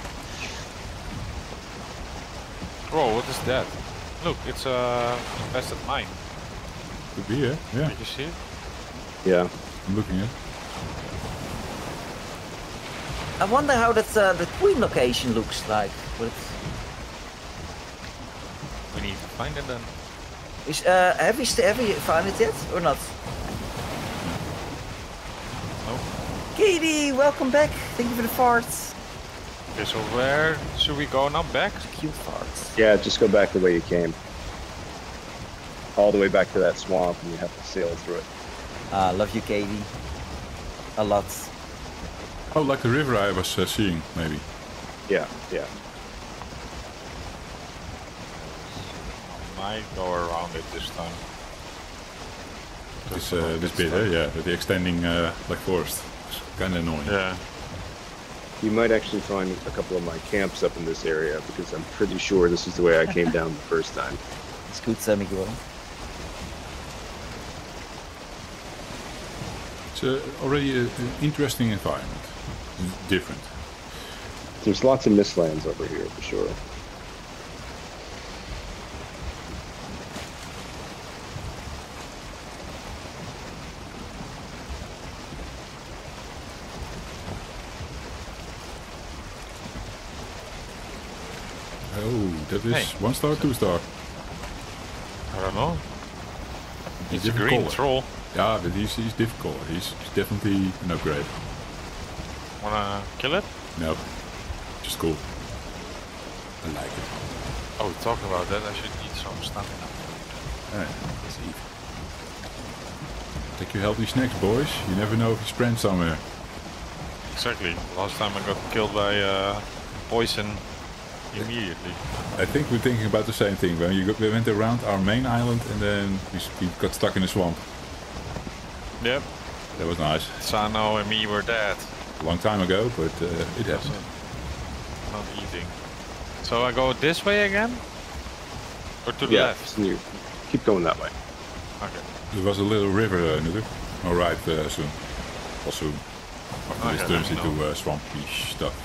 Whoa, what is that? Look, it's a infested mine. Could be, yeah. Yeah, Did you see it? Yeah. I'm looking at. I wonder how that uh, the queen location looks like. With We need to find it then. Is uh, have you have you found it yet or not? No. Katie, welcome back. Thank you for the farts. Okay, so where should we go now? Back? Cute farts. Yeah, just go back the way you came. All the way back to that swamp and you have to sail through it. Ah, love you, Katie. A lot. Oh, like the river I was uh, seeing, maybe. Yeah, yeah. Might go around it this time. This, uh, this bit, eh? yeah, with the extending uh, like forest. It's kind of annoying. Yeah. You might actually find a couple of my camps up in this area because I'm pretty sure this is the way I came down the first time. It's good, uh, Miguel. It's uh, already a, an interesting environment. It's different. There's lots of mistlands over here for sure. Oh, that is Hey. one star, two star. I don't know. He's It's a green color. troll. Yeah, but he's, he's difficult. He's, definitely an upgrade. Wanna kill it? No, just cool. I like it. Oh, talking about that, I should eat some stuff. Alright, let's eat. Take your healthy snacks, boys. You never know if you sprint somewhere. Exactly. Last time I got killed by uh, poison immediately. I think we're thinking about the same thing. When you go, we went around our main island and then we, we got stuck in a swamp. Yep. That was nice. Sano and me were dead. A long time ago, but uh, it So, happened. not eating. So I go this way again? Or to the yeah, left? so you keep going that way. Okay. There was a little river, uh, Nutter. All right, uh, soon. Well, soon. After this turns into uh, swampy stuff.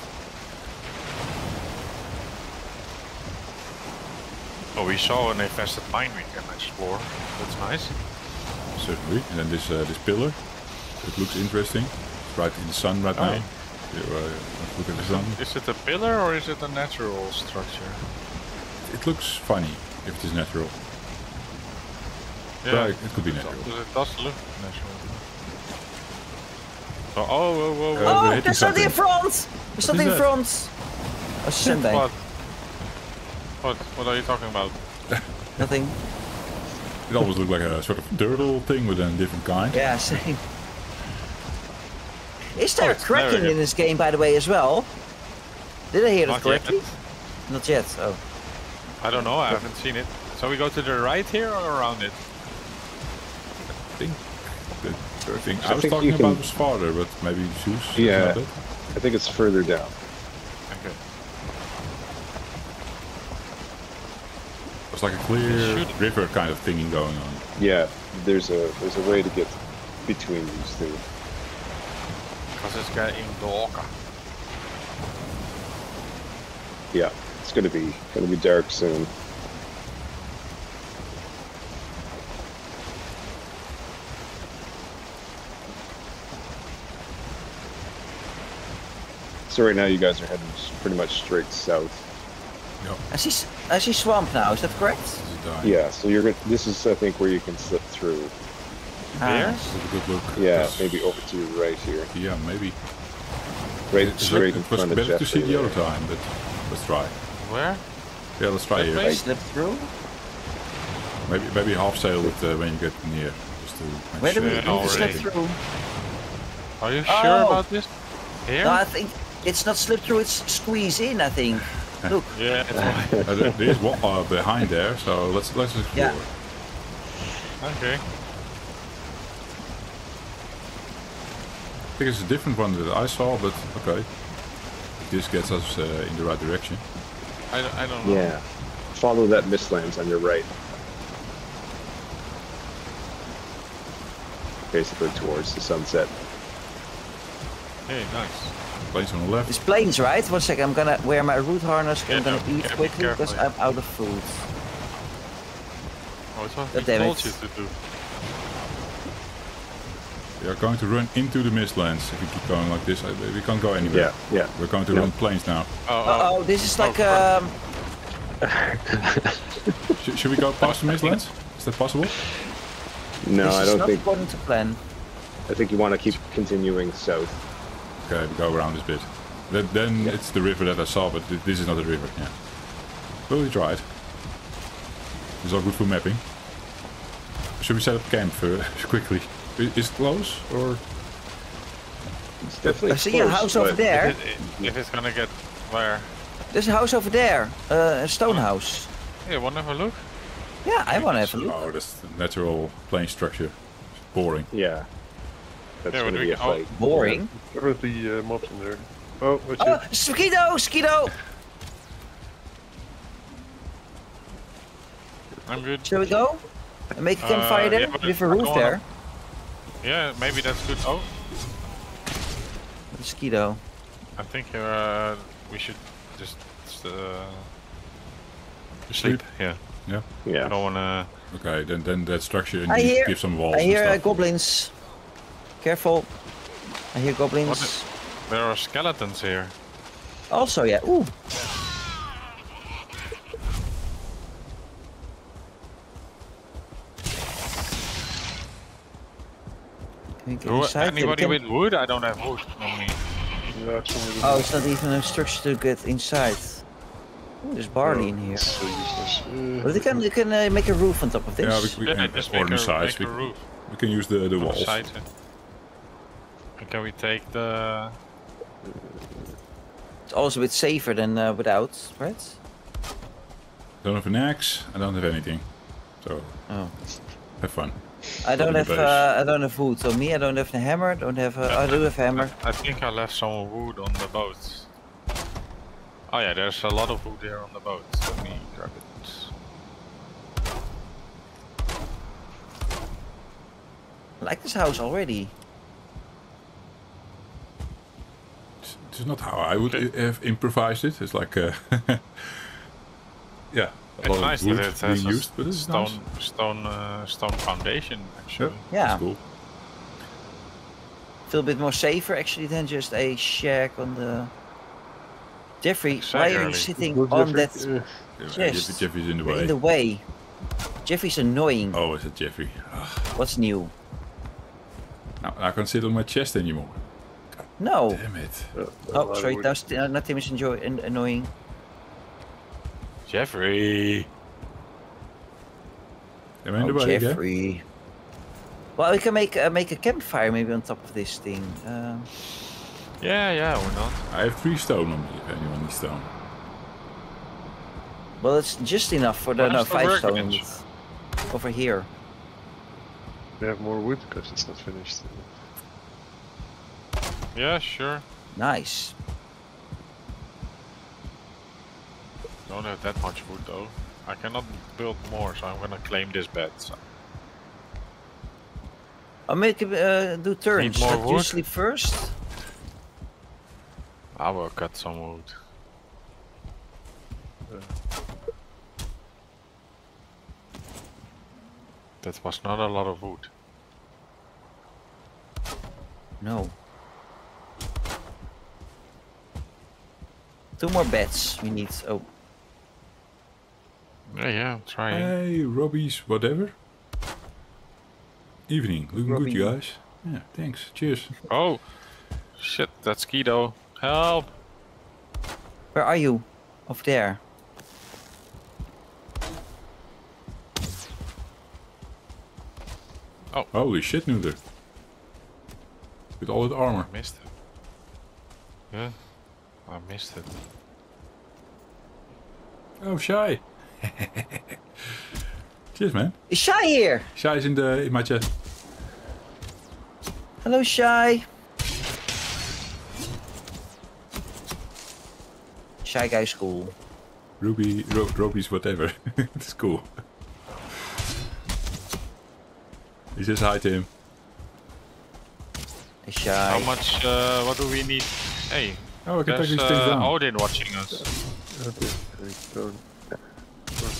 Oh, we saw an infested mine we can explore. That's nice. Certainly. And then this uh, this pillar. It looks interesting. It's right in the sun right Oh. now. Here, uh, look at the sun. Is it a pillar or is it a natural structure? It looks funny if it is natural. Right, it could be natural. It does look natural. So, oh, whoa, whoa, whoa. Uh, we're oh, hitting there's something in something. front. There's something in front. A sandbank. What? What? What are you talking about? Nothing. It almost looked like a sort of turtle thing with a different kind. Yeah, same. Is there Oh, a it's cracking in this game, by the way, as well? Did I hear that Not correctly? yet. Not yet. Oh. I don't know. I haven't seen it. So we go to the right here or around it? I think the thing I I was think talking you can- about was farther, but maybe Zeus. Yeah. I think it's further down. Okay. It was like a clear river kind of thingy going on. Yeah, there's a there's a way to get between these two. Because it's getting darker. Yeah, it's gonna be gonna be dark soon. So right now you guys are heading pretty much straight south. Yep. I see, s- I see swamp now, is that correct? This is dying. Yeah, so you're gonna. This is I think where you can slip through. There? This good look. Yeah, This- maybe over to your right here, Yeah, maybe. right It- straight in it was front of better to see the other time, but let's try. Where? Yeah, let's try That here. place? Slip through? Maybe maybe half sail it uh, when you get near, just to make Where do we sure. Yeah, need to slip through? Are you sure Oh. about this? Here? No, I think It's not slip through, it's squeeze in, I think. Look. Yeah, it's fine. Uh, there's one uh, behind there, so let's let's explore. Yeah. okay. I think it's a different one that I saw, but okay. This gets us uh, in the right direction. I, don't- I don't know. Yeah. Follow that mistlands on your right. Basically towards the sunset. Hey, nice. Plains on the left. It's plains, right? One second, I'm gonna wear my root harness. I'm Yeah, gonna no, eat yeah, be quickly because careful, I'm out of food. Oh, it's what we told you to do. We are going to run into the mistlands if we keep going like this. We can't go anywhere. Yeah, yeah. We're going to Yeah. run plains now. Oh, Uh oh, this is like Oh, um. Sh- should we go past the mistlands? Is that possible? No, this I don't think. This is not think. according to plan. I think you want to keep continuing south. Okay, we go around this bit. Then, then it's the river that I saw, but th- this is not a river. Yeah. Well, we tried. It's all good for mapping. Should we set up camp for quickly? I- Is it close or? It's definitely I see a house over there. If, it, if it's gonna get where? There's a house over there. Uh, a stone house. Hey, wanna have a look? Yeah, I wanna have a look. Oh, that's the natural plane structure. It's boring. Yeah. That's Yeah, gonna be a can- oh. fight. Boring. There are the uh, mobs in there. Oh, what's Oh, it? Skeeto, Skeeto. I'm good. Shall we go? And make a campfire Uh, there yeah, but with a I roof don't there. Yeah, maybe that's good. Oh, Mosquito. I think uh, we should just uh, Sleep. sleep. Yeah, Yeah. I don't wanna. Okay, then then that structure I needs hear- give some walls I hear and uh, stuff. goblins. Careful. I hear goblins. What is- There are skeletons here. Also, yeah. Ooh. Can we Who, inside? Anybody can- with wood? I don't have wood on me. Oh, it's not even a structure to get inside. Ooh, there's barley in here. So useless. But you can, you can uh, make a roof on top of this. Yeah, we, we Yeah, can, just or make a, make We, a roof we can use the the on the walls. Side. And Can we take the? It's also a bit safer than uh, without, right? Don't have an axe. I don't have anything. So Oh. have fun. I don't have uh, I don't have wood. So me, I don't have the hammer. Don't have. Uh, I do have hammer. I think I left some wood on the boat. Oh yeah, there's a lot of wood here on the boat. Let me grab it. I like this house already. It's, it's not how I would Okay. have improvised it. It's like, uh, yeah, a It's lot nice of wood that it has being a used, but it's stone, nice. stone, uh, stone foundation. Actually, Yeah. That's cool. Feel a bit more safer actually than just a shack on the. Jeffrey, why are you sitting Who's on Jeffrey? that Uh, Yeah, Yes. Jeff- in the You're way. in the way? Jeffrey's annoying. Oh, is it Jeffrey? Ah, What's new? now I can't sit on my chest anymore. No. Damn it. uh, Oh, sorry. would- Now, uh, not Tim is enjoy an- annoying. Jeffrey. Am I in the Oh, way again? Jeffrey. Well, we can make uh, make a campfire maybe on top of this thing. Um, Yeah, yeah, we're not. I have three stone on me if anyone needs stone. well, it's just enough for the Where's no five stone workbench? over here. We have more wood because it's not finished. Yeah, sure. Nice. Don't have that much wood though. I cannot build more, so I'm gonna claim this bed. So. I'll make uh, do turns. you wood? sleep first. I will cut some wood. That was not a lot of wood. No. Two more beds we need. Oh, Yeah, yeah, I'm trying. Hey, Robbie's whatever. Evening. Looking good, you guys. Yeah, thanks. Cheers. Oh, shit, that's Kido. Help! where are you? Over there. Oh. Holy shit, Noodler. With all that armor. Missed it. Yeah. I missed it. Oh, Shy. Cheers, man. Is Shy here? Shy's in the in my chest. Hello, Shy. Shy guy's school. Ruby, Ro Roby's whatever. it's cool. He says hi to him. Hey, Shy. How much? Uh, what do we need? Hey, Oh, I can take there's these things uh, down. Odin watching us. Okay, I don't.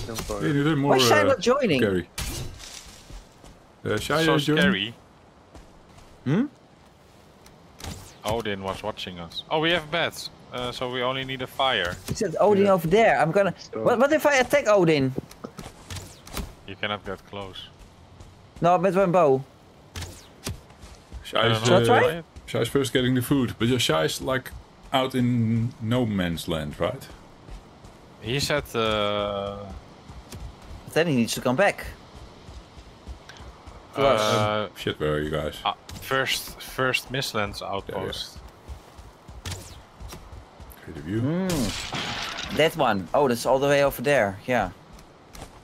don't. Yeah, you did more. Why is Shy uh, not joining? Scary. Uh, Shy, so uh, join? scary. Hmm? Odin was watching us. Oh, we have beds, uh, so we only need a fire. He said Odin Yeah. over there. I'm gonna. So- What, what if I attack Odin? You cannot get close. No, met mijn bow. Shy's, I don't Shall I uh, try? Shy's first getting the food, but Shy's like out in no man's land, right? He said, uh, Then he needs to come back. To us. uh, Shit, where are you guys? uh, first, first Mistlands outpost. Great of you. Hmm. That one. Oh, that's all the way over there. Yeah.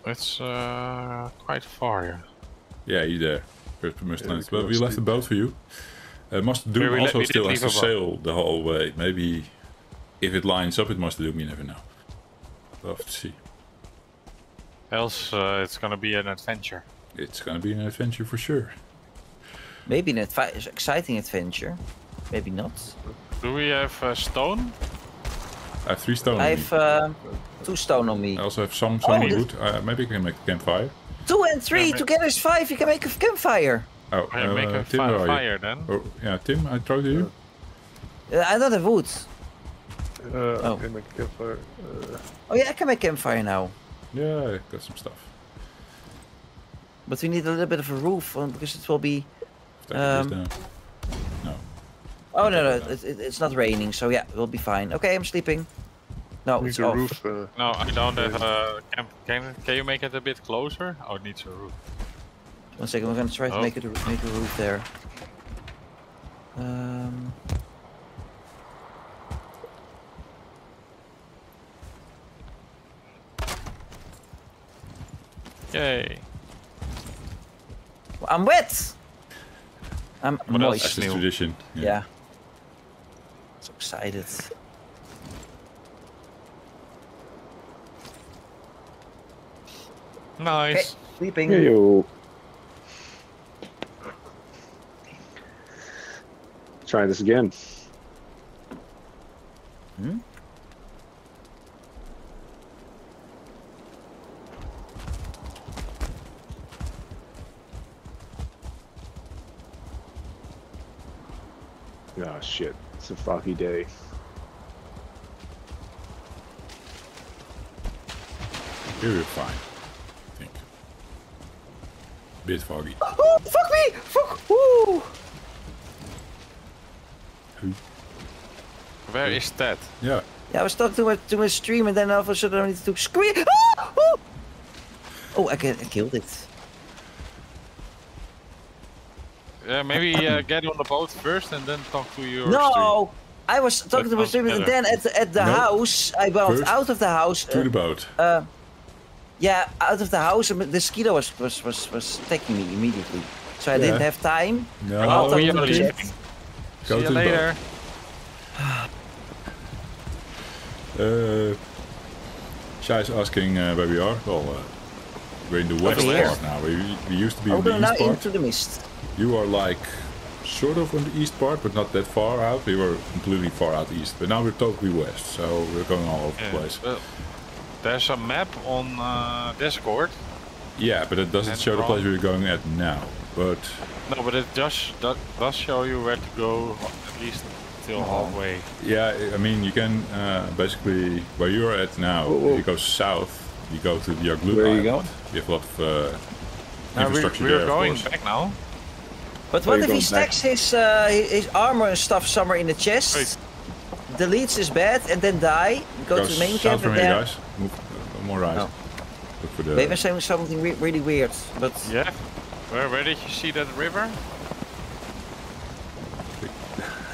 It's uh, quite far. Yeah. Yeah, you there. First from Yeah, we but we left the boat for you. Uh, Master Doom Yeah, we also still has to a sail the whole way. Maybe if it lines up with Master Doom, you never know. We'll have to see. Else, uh, it's gonna be an adventure. It's gonna be an adventure for sure. Maybe an advi- exciting adventure. Maybe not. Do we have uh, stone? I have three stone. I have uh, two stone on me. I also have some some Oh, wood. Uh, maybe I can make a campfire. Two and three ma- together is five. You can make a campfire. Oh, Can you make uh, a Tim, fi- where are you? fire then? Oh, yeah, Tim, I throw to you. Uh, I don't have wood. Uh, Oh. okay, make a campfire. Uh, Oh yeah, I can make campfire now. Yeah, I got some stuff. But we need a little bit of a roof um, because it will be. Um. No. Oh no, no, it, it, it's not raining, so yeah, we'll be fine. Okay, I'm sleeping. No, need it's a off. roof. Uh, No, I don't have a camp. Can can you make it a bit closer? Oh, it needs a roof. One second, we're gonna try to Oh. make it a, make a roof there. Um, Yay! I'm wet. I'm What else? That's moist. the Sneeuw. tradition. Yeah. So excited. Okay, Nice. sleeping. Yo. Try this again. Hmm? Oh shit. It's a foggy day. Here we're fine. I think. Bit foggy. Oh, fuck me! Fuck! Woo! Where is that? Yeah. Yeah, I was talking to my, to my stream and then all of a sudden I needed to scream. Ah! Oh! Oh, I, can, I killed it. Yeah, maybe uh, get on the boat first and then talk to your stream. No! I was talking to my sounds stream and then at, the- at the No. house, I went First, out of the house. To uh, the boat. uh, yeah, out of the house, and the mosquito was, was, was, was attacking me immediately. So I didn't have time. No, Oh, talk we to are the leaving. Go See you later. Uh, Shai's asking uh, where we are. Well, uh, we're in the west here. part now. We, we used to be Oh, on we're the east part. into the mist. You are like sort of on the east part, but not that far out. We were completely far out east, but now we're totally west, so we're going all over Yeah, the place. well, there's a map on uh, Discord. Yeah, but it doesn't And show the place we're going at now. But No, but it does that does show you where to go at least till Oh. halfway. yeah, I mean, you can uh, basically where you are at now. Whoa, whoa. If you go south, you go to the Aglut Where are you Island. You have a lot of uh, Now we, infrastructure we're there, going of course. back now. But what if he going back? stacks his, uh, his his armor and stuff somewhere in the chest, Wait. deletes his bed, and then die, go Go to the main camp, from and here, then guys. Move uh, more right. Oh. Look for the. maybe I'm saying something re- really weird. But Yeah. Where where did you see that river?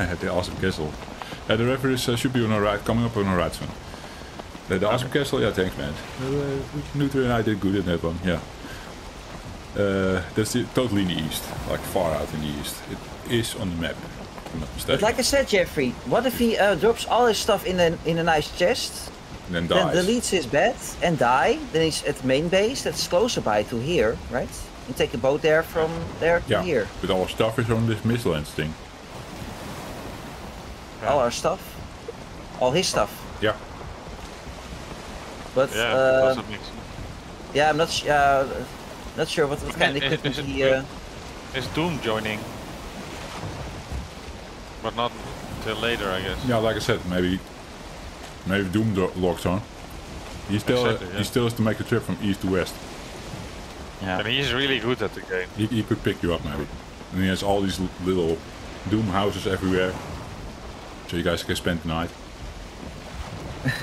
the awesome castle. Uh, the river is, uh, should be on our right, coming up on our right soon. Uh, the awesome castle, yeah, thanks, man. Uh, Nutra and I did good in that one, yeah. Uh, that's the, totally in the east, like far out in the east. It is on the map. if I'm not But like I said, Jeffrey, what if he uh, drops all his stuff in a in a nice chest, and then then dies. deletes his bed and die? Then he's at main base that's closer by to here, right? And take a boat there from there to yeah, here. but all our stuff is on this Mistlands thing. All our stuff, all his stuff. Yeah, But Yeah, uh, doesn't make sense. yeah, I'm not sh- uh, not sure what, what kind of Is- equipment is it he. Uh, Is Doom joining? But not till later, I guess. yeah, like I said, maybe maybe Doom do- logs on. He still Exactly, he still has to make a trip from east to west. yeah. And he's really good at the game. He, he could pick you up maybe. And he has all these l- little Doom houses everywhere. So you guys can spend the night.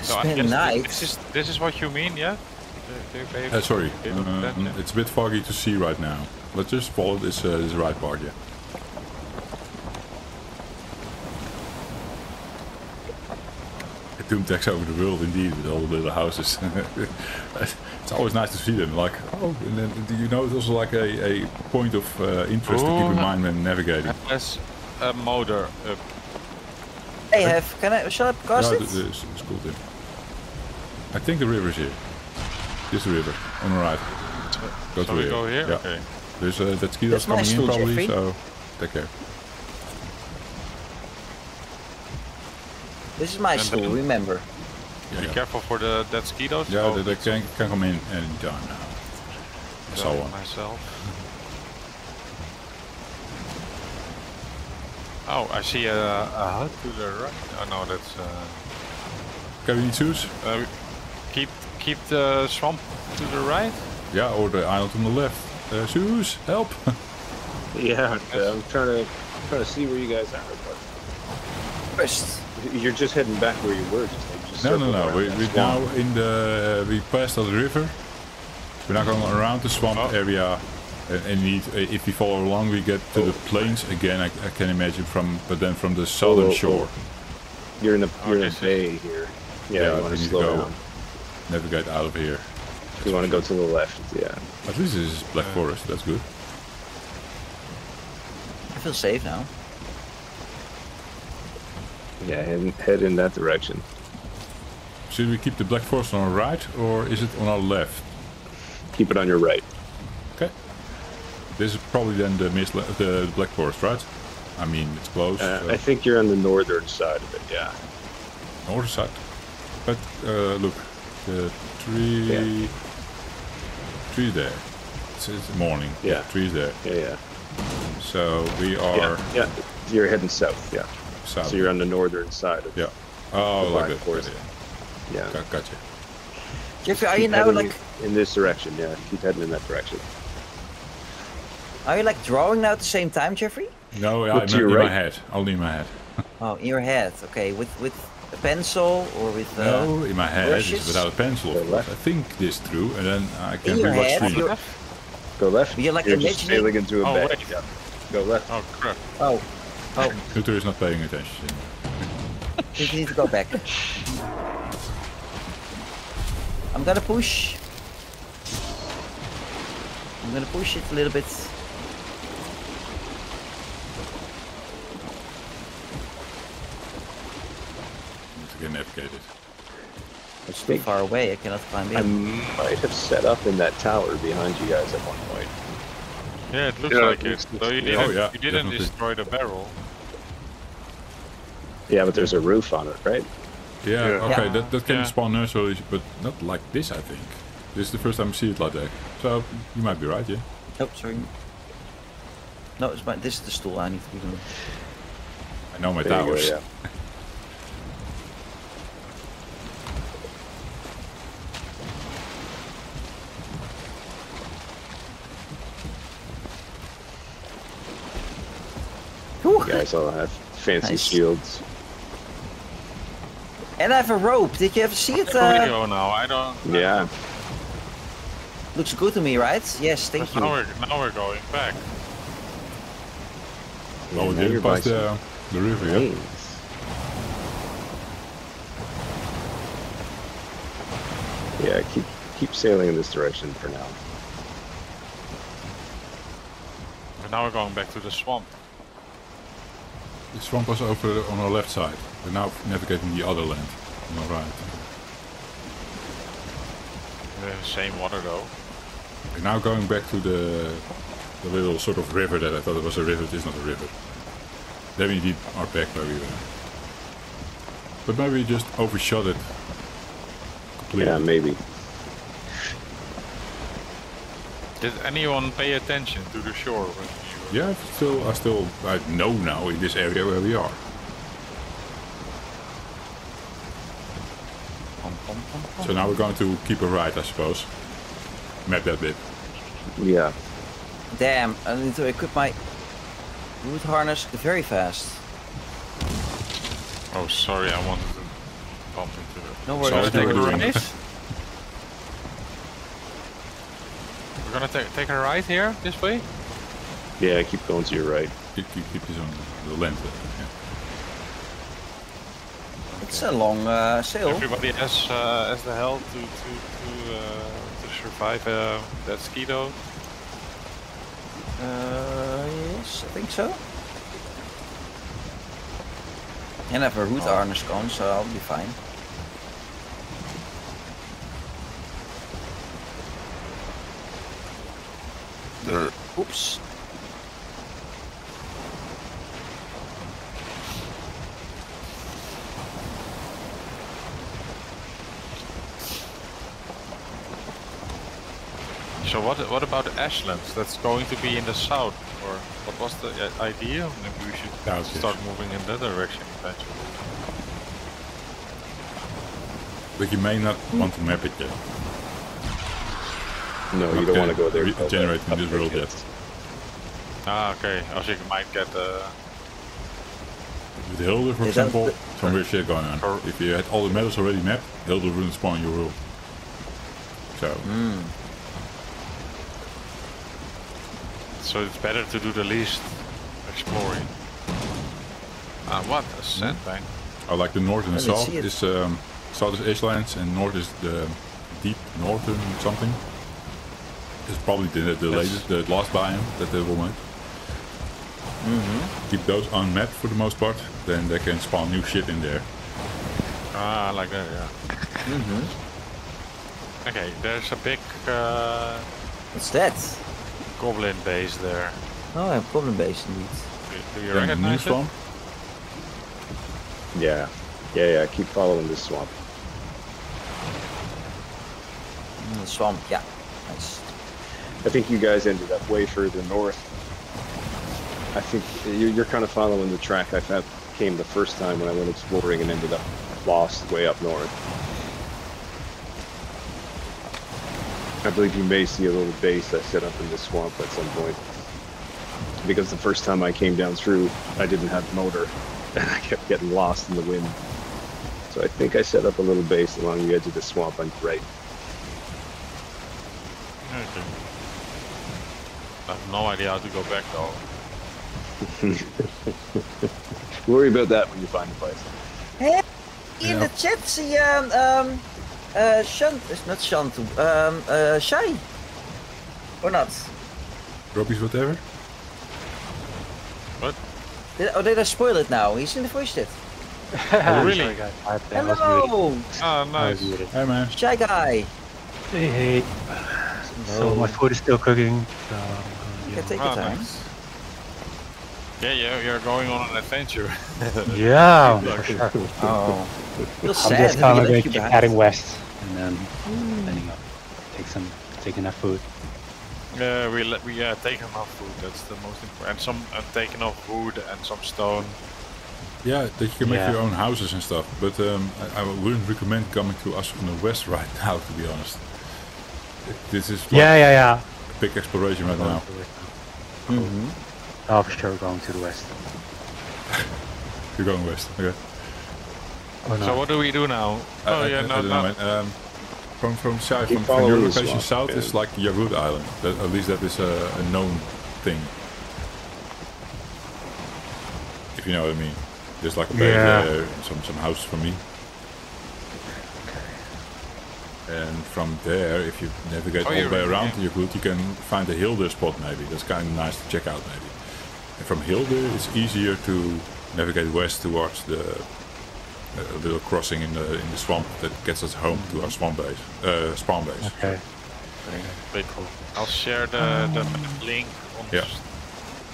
So I Spend guess night. This is this is what you mean, yeah? Do- do you pay- Uh, sorry, uh, it's a bit foggy to see right now. Let's just follow this uh, this right part, yeah. Doom takes over the world indeed with all the little houses. it's always nice to see them. Like, oh, and then do you know it's also like a, a point of uh, interest to keep in mind when navigating. Has a Moder up. Hey, have can I shall I cast Yeah, it? th- th- it's, it's cool thing. I think the river is here. This river on the right. Go so through we here. go here? Yeah. Okay. There's uh, that ski That's that's my coming in stool, probably, Jeffrey. so take care. This is my And stool. then- Remember. Yeah, Be yeah. careful for the dead skeetos. Yeah, Oh, they, they can, can come in anytime now. so So on. myself. Oh, I see a, a hut to the right. Oh no, that's. Uh, Can we need shoes? uh, keep keep the swamp to the right. Yeah, or the island on the left. Uh, shoes, help! Yeah, uh, I'm trying to trying to see where you guys are. First. But you're just heading back where you were. Just, like, just no, no, no. We, we're swamp. now in the. we passed the river. We're now going around the swamp Oh. area. And, and need, uh, if we follow along, we get to the plains again. I, I can imagine from, but then from the southern oh, oh. shore. You're in the Oh, you're in this the bay here. Yeah, Yeah, we you want to need to slow go. down. Navigate out of here. You want to go to the left. Yeah. At least this is Black Forest. That's good. I feel safe now. Yeah, head, head in that direction. Should we keep the Black Forest on our right or is it on our left? Keep it on your right. Okay. This is probably then the mist, the Black Forest, right? I mean, it's close. Uh, so I think you're on the northern side of it. Yeah. north side. But uh, look, the tree, tree there. It's, it's morning. Yeah. trees there. Yeah, yeah. So we are Yeah, yeah. You're heading south. Yeah. south. So you're on the northern side of it. yeah. Oh, the like Black that. Forest. Yeah, Yeah. Got, gotcha. Jeffrey, are you now like in this direction? Yeah. Keep heading in that direction. Are you like drawing now at the same time, Jeffrey? No, Look I'm to in your my right. head. Only in my head. Oh, in your head. Okay, with with a pencil or with uh, no, in my head brushes? it's without a pencil. Of course. I think this through, and then I can In your rewatch head, stream. you're- Go left. You're like just imagining- sailing into a Oh, bay. wait. Yeah. Go left. Oh crap! Oh, oh, Luther is not paying attention. you need to go back. I'm gonna push. I'm gonna push it a little bit. Get navigated. It's too far away. I cannot find climb I might have set up in that tower behind you guys at one point. Yeah, it looks Yeah, like it. Though you didn't, Oh, yeah, you didn't definitely. destroy the barrel. Yeah, but there's a roof on it, right? Yeah, Yeah. okay, Yeah. that, that can Yeah. spawn nurseries, but not like this, I think. This is the first time I see it like that. So, you might be right, yeah? Oh, sorry. No, it's my. This is the stool I need to be doing. I know my towers. you go, Ooh. You guys all have fancy nice. shields. And I have a rope. Did you ever see it? Uh... Here now. I don't. Yeah. Looks good to me, right? Yes, thank you. Now we're, now we're going back. Yeah, oh, we did past the, the river, nice. yeah? Yeah, keep keep sailing in this direction for now. But now we're going back to the swamp. The swamp was over on our left side. We're now navigating the other land on our right. The same water though. We're now going back to the the little sort of river that I thought it was a river. It is not a river. Then we indeed are back where we were. But maybe we just overshot it completely. Yeah, maybe. Did anyone pay attention to the shore when you? Yeah, still, I still, I know now in this area where we are. Pom, pom, pom, pom. So now we're going to keep a right, I suppose. Map that bit. Yeah. Damn, I need to equip my root harness very fast. Oh, sorry, I wanted to bump into it. No Sorry, worries. Gonna take we're a doing ride? it. We're gonna take take a ride here this way. Yeah, keep going to your right. Keep, keep, keep this on the land. Yeah. It's a long uh, sail. Everybody has uh, has the health to to to uh, to survive uh, that skeeto. Uh, yes, I think so. And I have a root harness on, so I'll be fine. There. Oops. So what what about Ashlands? That's going to be in the south, or what was the uh, idea? Maybe we should South-ish. start moving in that direction eventually. But you may not want to map it yet. No, you Okay, don't want to go there. re- until the generating this update world yet. hits. Ah, okay. I think you might get uh, With Hildir, for Is example, the- some weird shit going on. Or- If you had all the metals already mapped, Hildir wouldn't spawn your world. So, so it's better to do the least exploring. Ah, what a sandbank! I like the north and the south see it. is um, south is Ashlands and north is the deep northern something. It's probably the, the Yes. latest, the last biome that they will make. Mm-hmm. Keep those unmapped for the most part, then they can spawn new shit in there. Ah, like that, yeah. Mm-hmm. Okay, there's a big uh, What's that? Goblin base there. Oh, a problem base indeed. Do, do you Then the new recognize it? swamp. Yeah. Yeah, yeah. Keep following this swamp. Mm, swamp, yeah. Nice. I think you guys ended up way further north. I think you're, you're kind of following the track I found came the first time when I went exploring and ended up lost way up north. I believe you may see a little base I set up in the swamp at some point. Because the first time I came down through, I didn't have Moder, and I kept getting lost in the wind. So I think I set up a little base along the edge of the swamp on the right. Okay. I have no idea how to go back though. Worry about that when you find the place. Hey, in Yeah. the chat, see, um, um, uh, Shant, it's not Shantu, um, uh, Shai. Or not? Robbies, whatever. What? Did, oh, did I spoil it now? He's in the voice chat. Oh, really? Sorry, guys. I, I was muted. Hello, Ah, I nice. muted. Hey man. Shy guy. Hey, hey. So my food is still cooking. So, uh, You yeah. can take your Ah, time. nice. Yeah, yeah, you're going on an adventure. yeah, for sure. Oh, I'm sad just kind of going to keep heading west and then heading up. Take some, take enough food. Yeah, we let we uh, take enough food. That's the most important. And some and take enough wood and some stone. Yeah, that you can make Yeah. your own houses and stuff. But um, I, I wouldn't recommend coming to us from the west right now, to be honest. This is like Yeah, yeah, yeah. big exploration right now. to the west Mhm. now. Oh, for sure, going to the west. You're going west. Okay. Oh, no. So what do we do now? I- oh I- yeah, I no, don't no. know, man. Um, from from south, from, from your location swamp, south is like Yarud Island. That, at least that is a, a known thing. If you know what I mean. There's like a base Yeah. there, some some house for me. And from there, if you navigate Oh, all the way around yeah. your route, you can find a Hildir spot maybe. That's kind of nice to check out maybe. And from Hildir, it's easier to navigate west towards the uh, little crossing in the in the swamp that gets us home to our swamp base, uh, spawn base. Okay. Wait, I'll share the, the link on Yeah. s-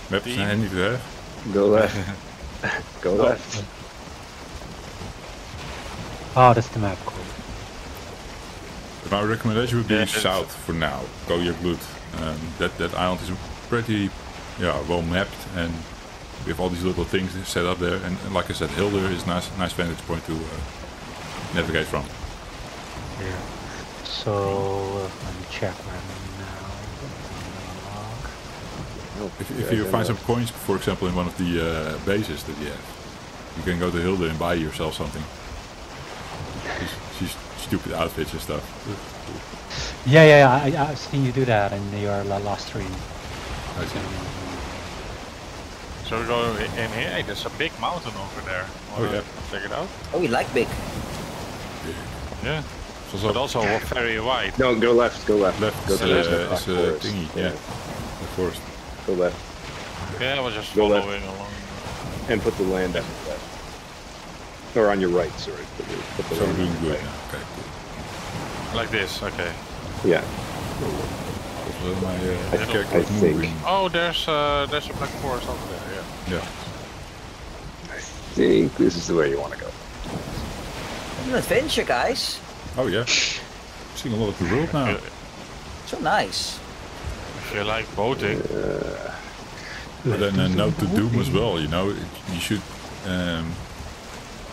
Maps Dean. zijn handy to have. Go left. Go left. Oh, that's the map. Cool. My recommendation would be Yeah, south for now. Go Glut. Um, that that island is pretty, yeah, well mapped, and we have all these little things set up there. And, and like I said, Hildir is nice, nice vantage point to uh, navigate from. Yeah. So uh, let me check where I'm now. If, if you find some coins, for example, in one of the uh, bases that you have, you can go to Hildir and buy yourself something. These, these stupid outfits and stuff. Yeah, yeah, yeah. I, I've seen you do that in your last stream. I see. So we go i- in here. Hey, there's a big mountain over there. Oh, Wanna yeah. Check it out. Oh, we like big. Yeah. So, It's But also also very wide. No, go left. Go left. left Go to the uh, left. is uh, Forest. thingy, yeah. The forest. Go left. Yeah, I was just Go left. following along. And put the land on your left. Or on your right, sorry. Put the, put the So we're land on doing good right. now. Okay, cool. Like this, okay. Yeah. That's my uh, I- I think- Oh, there's uh, there's a black forest over there. Yeah. Yeah. I think this is the way you want to go. An adventure, guys. Oh yeah. Seeing a lot of the world now. If So nice. If you like boating, But then a note to Doom as well, you know, you should, um,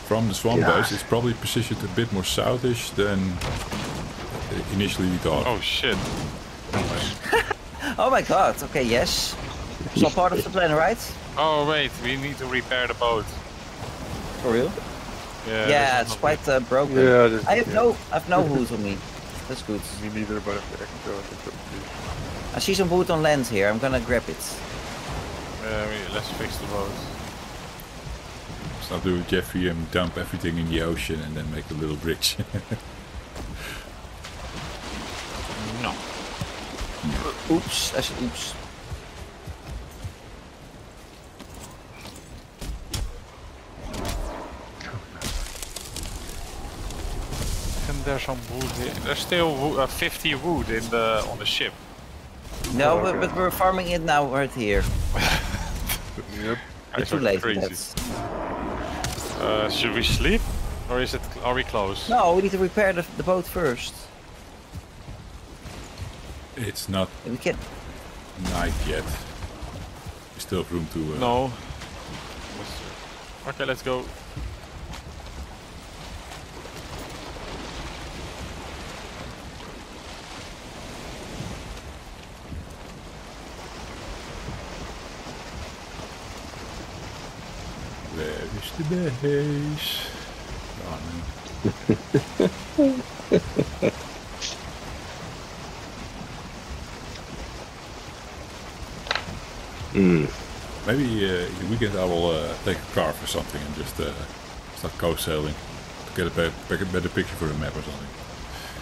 from the swamp Yeah. base, it's probably positioned a bit more southish than initially we thought. oh shit. Oh my god. Okay, yes. It's all part of the plan, right? Oh wait, we need to repair the boat. For real? Yeah, Yeah, it's quite uh, broken. Yeah, this- I have yeah. no, I have no wood on me. That's good. Me neither, but I can go. I can go. I see some wood on land here. I'm gonna grab it. good. Yeah, we, let's fix the boat. Start doing Jeffrey and dump everything in the ocean and then make a little bridge. No. Oops. I said oops. There's some wood here. There's still wo- uh, 50 wood in the on the ship. No, Oh, but, okay. but we're farming it now right here. Yep. We're too late crazy. that. Uh, should we sleep? Or is it? Are we close? No, we need to repair the, the boat first. it's not We can. night yet. We still have room to. Uh, No. Okay, let's go. Where is the base? Mm. Maybe uh, in the weekend I will uh, take a Karve for something and just uh, start coast sailing to get a better, better, better picture for the map or something.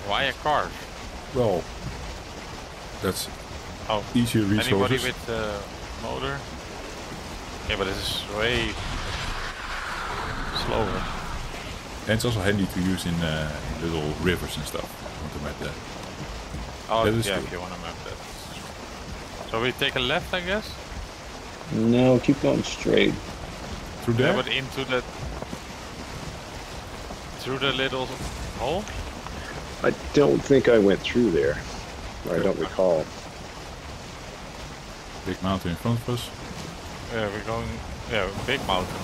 Why a Karve? Well, that's Oh, easier resources. anybody resources. with uh, Moder? Yeah, but this is way slower. And it's also handy to use in uh, in little rivers and stuff I want to map that. Oh, That is yeah, true. if you want to map that. So we take a left, I guess. No, keep going straight. Through Yeah, there? but into the through the little hole. I don't think I went through there. Or I don't recall. Big mountain in front of us. Yeah, we're going. Yeah, big mountain.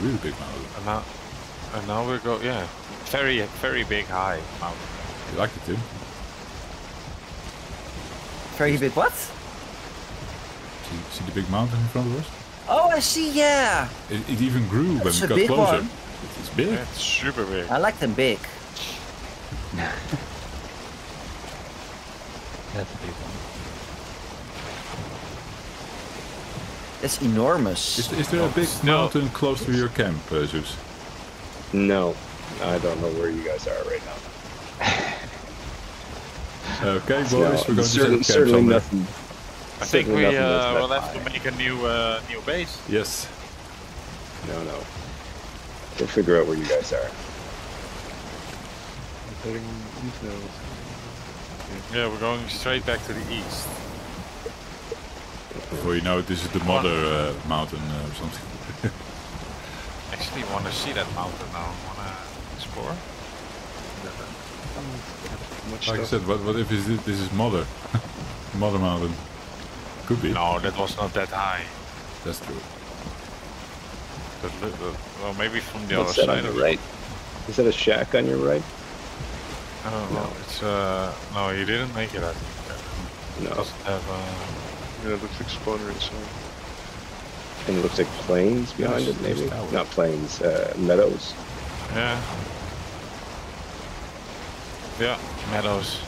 Really big mountain. And now, and now we go. Yeah, very, very big, high mountain. You like it, Tim? Very big what? See, see the big mountain in front of us? Oh, I see. Yeah. It, it even grew when That's we a got big closer. one. It's big. Yeah, it's super big. I like them big. That's a big one. That's enormous. Is, is there a big No. mountain close to your camp, uh, Zeus? No, I don't know where you guys are right now. Okay, boys, No, we're going certain, to camp certainly somewhere. nothing. I think Certainly we uh, will have high. to make a new uh, new base. Yes. No, no. We'll figure out where you guys are. Heading east now. Yeah, we're going straight back to the east. Before you know it, this is the mother uh, mountain uh, or something. Actually, want to see that mountain now. Want to explore? Much Like I said, what, what if is this, this is mother? mother mountain. Could be. No, that was not that high. That's true. But, uh, well, maybe from the What's other that on side. your of right? Is that a shack on your right? I don't know. No. It's uh, no, you didn't make it. I think. It No. doesn't have. Uh, Yeah, it looks like spawner inside. And it looks like plains behind Yes, it, maybe? Not plains, uh, meadows. yeah. Yeah, meadows.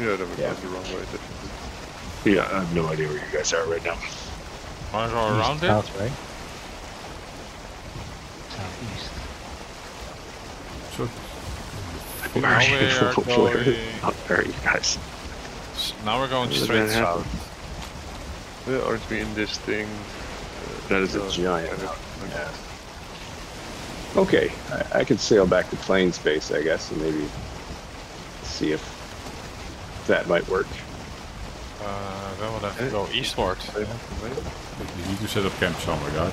Yeah, that would Yeah. the wrong way, definitely. Yeah, I have no idea where you guys are right now. Want to go East, around it? south, right? Southeast. So, Where are we you? are Where- going- are you guys? S- Now we're going straight that happen? south. Yeah, aren't we in this thing? Uh, That is a uh, giant kind of- mountain, Yeah. Okay, I, I could sail back to plains base, I guess, and maybe see if that might work. Uh, then we'll have to go eastward. They have we need to set up camp somewhere, guys.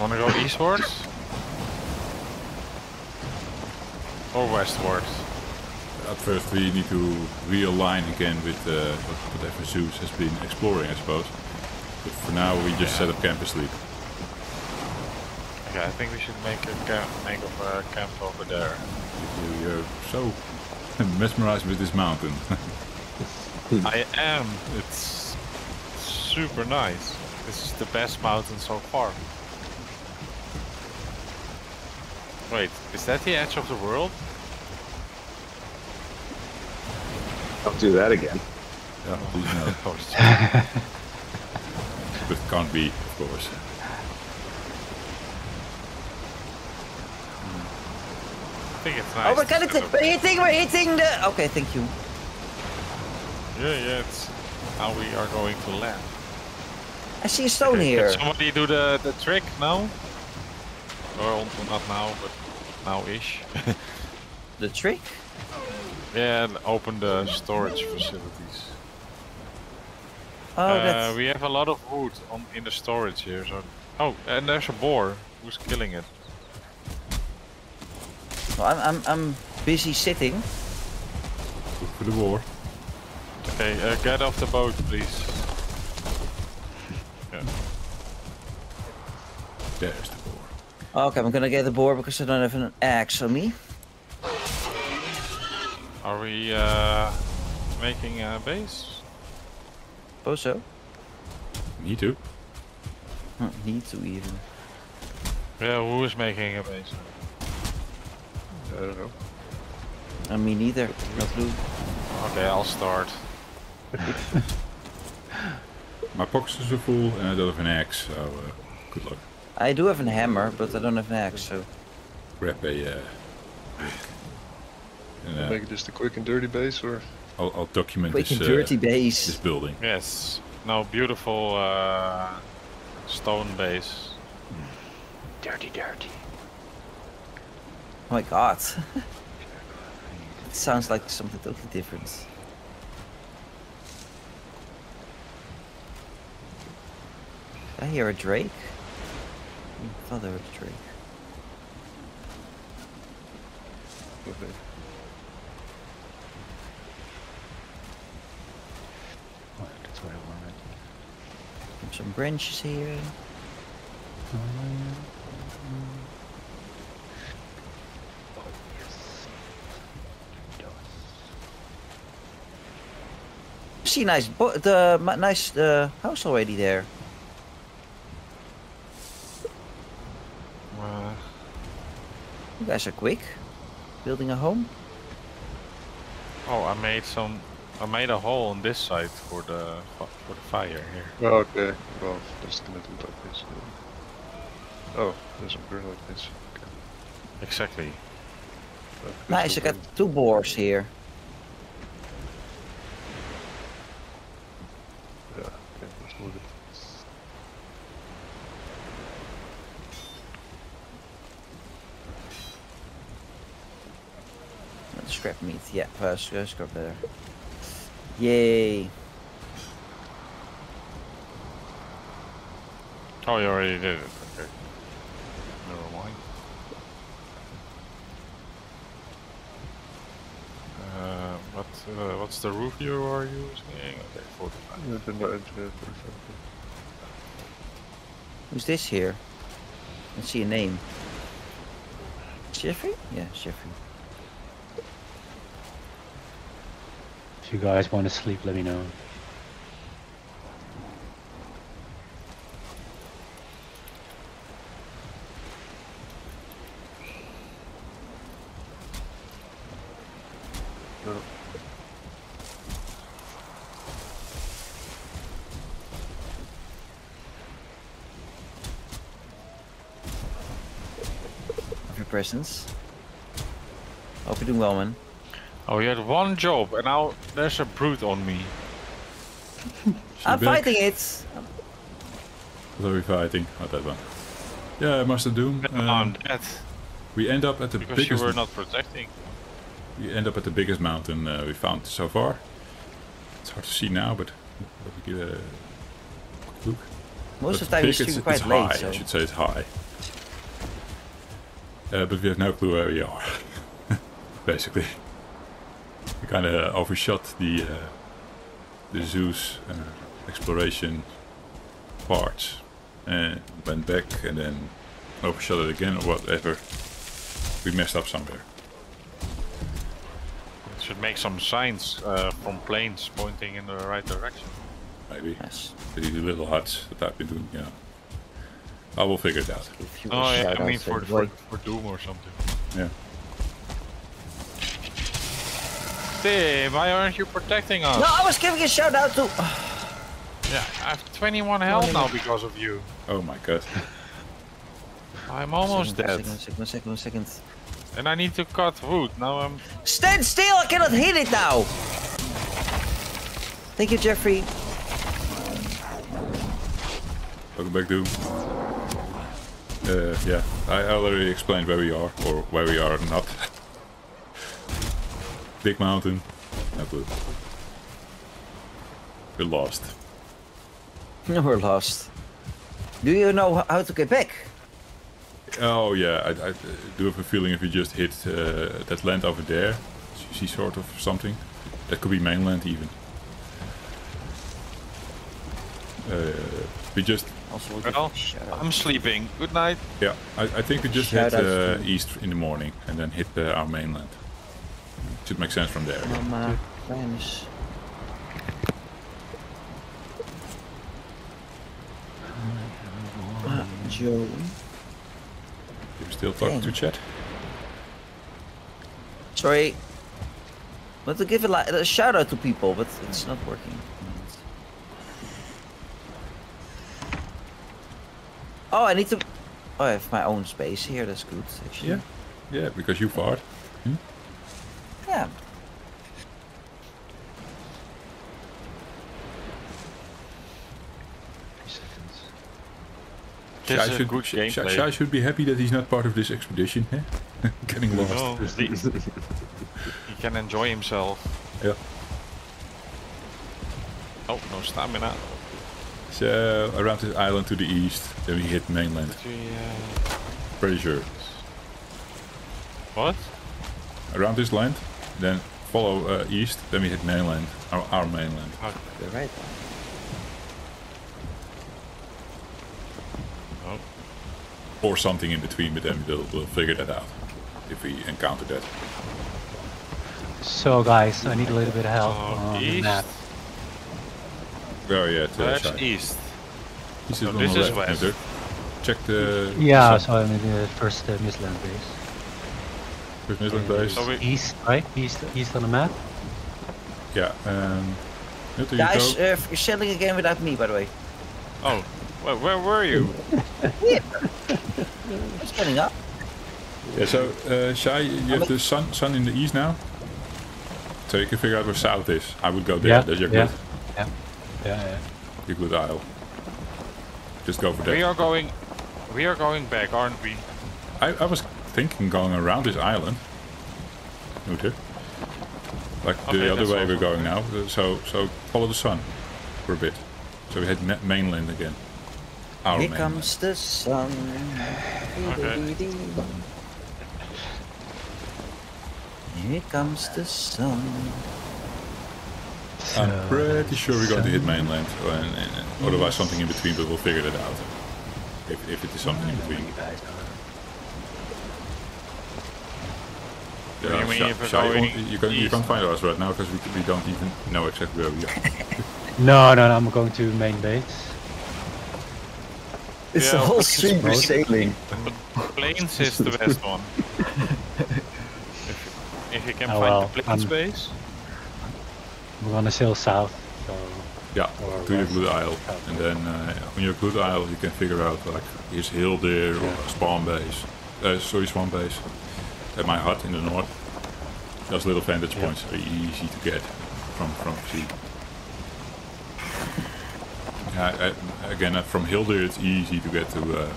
Want to go eastwards? Or westward? At first, we need to realign again with uh, what- whatever Zeus has been exploring, I suppose. But for now, we just set up camp and sleep. Okay, I think we should make a camp, make of a camp over there. We are so mesmerized with this mountain. I am. It's super nice. This is the best mountain so far. Wait, is that the edge of the world? Don't do that again. yeah, please no. Oh, it's- But it can't be, of course. I think it's oh nice. Oh, we're to gonna set t- up- we're hitting, we're hitting the. Okay, thank you. Yeah, yeah, it's how we are going to land. I see a stone Okay, here. Can somebody do the, the trick now? Or not now, but now-ish. The trick? Yeah, and open the storage facilities. Oh, uh, that's. we have a lot of wood on in the storage here. So, oh, and there's a boar. Who's killing it? Well, I'm, I'm, I'm busy sitting. Good for the war. Okay, uh, get off the boat, please. Yeah. There's the boar. Okay, I'm gonna get the boar because I don't have an axe on me. Are we uh, making a base? Suppose so. Me too. Huh, need to even. Yeah, who is making a base? I don't know. I mean, neither. No clue. Okay, I'll start. My pockets are full and I don't have an axe, so uh, good luck. I do have a hammer, but I don't have an axe, so. Grab a. Uh, and, uh, Make this the quick and dirty base, or I'll, I'll document Quick this, and uh, dirty this building. Yes. No, beautiful uh, stone base. Dirty, dirty. Oh my god. it sounds like something totally different. Did I hear a drake? I thought there was a drake. okay. Oh, that's what I wanted. Some branches here. See nice bo- the nice uh, house already there. Uh, You guys are quick. Building a home. oh, I made some. I made a hole on this side for the for the fire here. Oh, okay. Well, that's gonna do like this. Oh, there's a burn like this. Okay. Exactly. Nice, I got two boars here. Yeah, okay, let's move it. Scrap meat, yeah, first uh, scrap there. Yay. Oh, you already did it. Okay. Never mind. Uh, what, uh, what's the roof you are using? Okay, 45. Yeah, then my engineer for example. Who's this here? Let's see a name. Jeffrey? Yeah, Jeffrey. If you guys want to sleep, let me know. No, Of your presence. Hope you're doing well, man. Oh, you had one job, and now there's a brute on me. I'm back. fighting it. What are we fighting? Oh, that one. Yeah, Master Doom. Now I'm Um, dead we end up at the because you biggest. were not protecting. We end up at the biggest mountain uh, we found so far. It's hard to see now, but let me get a look. Most But of the time you big, it's, quite it's late, high. so. I should say it's high. Uh, but we have no clue where we are. Basically, we kind of overshot the uh, the zoo's uh, exploration parts and went back and then overshot it again or whatever. We messed up somewhere. Should make some signs uh, from planes pointing in the right direction. Maybe Yes. these little huts that I've been doing. Yeah, I will figure it out. Oh yeah, I mean for, for for Doom or something. Yeah. Tim, why aren't you protecting us? No, I was giving a shout out to. Yeah, I have 21 health now because of you. Oh my god. I'm almost Second, dead. Second, second, second, second. And I need to cut wood. Now I'm... Stand still! I cannot hit it now! Thank you, Jeffrey. Welcome back, Doom. Uh, yeah, I already explained where we are, or where we are not. Big mountain. No clue. We're lost. We're lost. Do you know how to get back? Oh yeah, I, I do have a feeling if we just hit uh, that land over there, you see sort of something. That could be mainland even. Uh, we just, Also, we'll give Well, a shout out. I'm sleeping. Good night. yeah, I, I think we just Shout hit uh, east in the morning and then hit uh, our mainland. Should make sense from there. Mama, friends. Ah, Joe. You still talking to Okay. chat? Sorry. Want to give a, li- a shout out to people, but it's not working. Oh, I need to. Oh, I have my own space here. That's good, actually. Yeah. Yeah, because you fart. Yeah. seconds. This Shai should, Shai- Shai should be happy that he's not part of this expedition. Eh? Getting lost. No, he, he can enjoy himself. Yeah. Oh, no stamina. So around this island to the east, then we hit mainland. We, uh, Pretty sure. what? Around this land, then follow uh, east, then we hit mainland, our, our mainland. The right one. Oh, Or something in between, but then we'll, we'll figure that out if we encounter that. So guys, I need a little bit of help Oh, on the east? map. Oh yeah, it's, uh, that's Shai. east. He's So on this is west. Check the Yeah, so I'm in the first uh, Mistland base. First Midland Uh, base. We- East, right? East, east on the map. Yeah. Um, Hunter, you Guys, go. uh, you're sailing again without me, by the way. Oh, well, where were you? I'm standing up. Yeah, so, uh, Shai, you have the sun, sun in the east now? So you can figure out where south is. I would go there. Yeah, There's your yeah. good, Yeah, yeah, yeah. your good isle. Just go for that. We are going. We are going back, aren't we? I, I was thinking going around this island. Nooter. Like Okay, the other way we're going now. Uh, So, so follow the sun for a bit. So we head ma- mainland again. Our Here mainland. comes the sun. Okay. Here comes the sun. I'm pretty sure we're going to hit mainland, or, and, and, otherwise something in between, but we'll figure that out. If, if it is something in between. You guys are. Yeah, You mean Sha- if we're Sha, you, going won't- you, can, you east? can't find us right now because we, we don't even know exactly where we are. No, no, no, I'm going to main base. It's Yeah, the whole okay. stream we're sailing. Plains is the best one. if, if you can Oh, find well, the plains I'm- base. We're gonna sail south, so Yeah, Or to your west. Blue Isle. And then uh, on your Blue Isle you can figure out like is hill there or Yeah. spawn base. Uh, sorry, spawn base. At my hut in the north. Those little vantage Yeah. points are easy to get from from sea. Yeah, I, again, uh, from hill there it's easy to get to. Uh,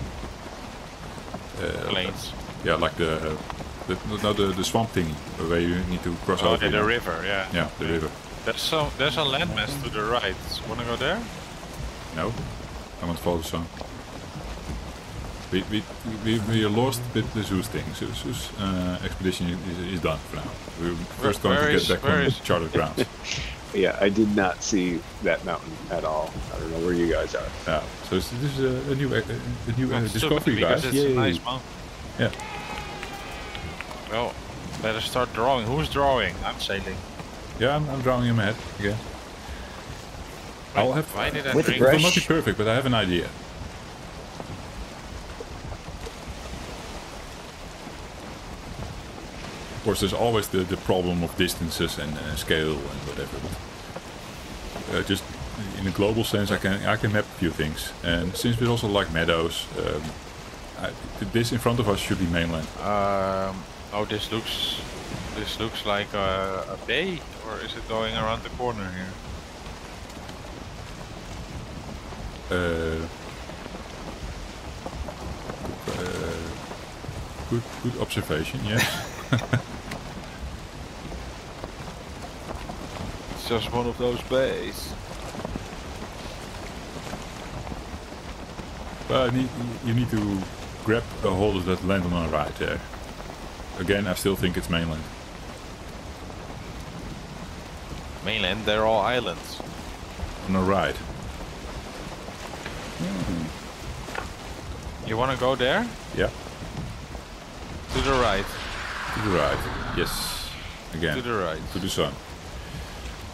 uh, Plains. Yeah, like the, the no the, the swamp thingy where you need to cross Oh, over. yeah, the know. river, yeah. Yeah, the river. There's some. There's a landmass to the right. Wanna go there? No, I want to follow the sun. We, we, we, we lost with the Zeus thing. So Zeus uh, expedition is, is done for now. We're first going where to is- get back where on is- charted grounds. Yeah, I did not see that mountain at all. I don't know where you guys are. yeah. So this this is a, a new a, a new uh, discovery, guys. It's a Yay. nice mountain. Yeah. Well, better start drawing. Who's drawing? I'm sailing. Yeah, I'm, I'm drawing in my head again. I'll have. Why did I With the drink? It will not be perfect, but I have an idea. Course, there's always the, the problem of distances and uh, scale and whatever. But, uh, just in a global sense, I can I can map a few things. And since we also like meadows, um, I, this in front of us should be mainland. Um, oh, this looks. This looks like a, a bay, or is it going around the corner here? Uh, uh, good, good observation. Yes. It's just one of those bays. Well, you need, you need to grab a hold of that land on our right there. Again, I still think it's mainland. Mainland, they're all islands. On our right. You wanna go there? Yeah, To the right. to the right. Yes. Again, To the right. to the sun.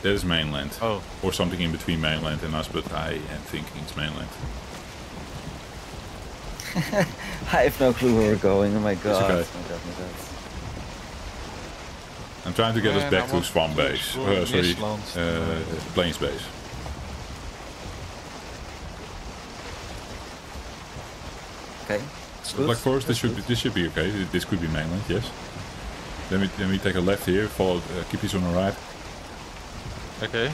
That is mainland. Oh, Or something in between mainland and us, but I am thinking it's mainland. I have no clue where we're going. Oh my god. okay. Oh my god, my god. I'm trying to get us back I to want Spawn Base. explore Uh, sorry, this uh, Plains Base. Okay. It's good. Black Forest, this should be, this should be okay. This could be mainland, yes. Then we then we take a left here, follow uh, keep this on the right. Okay.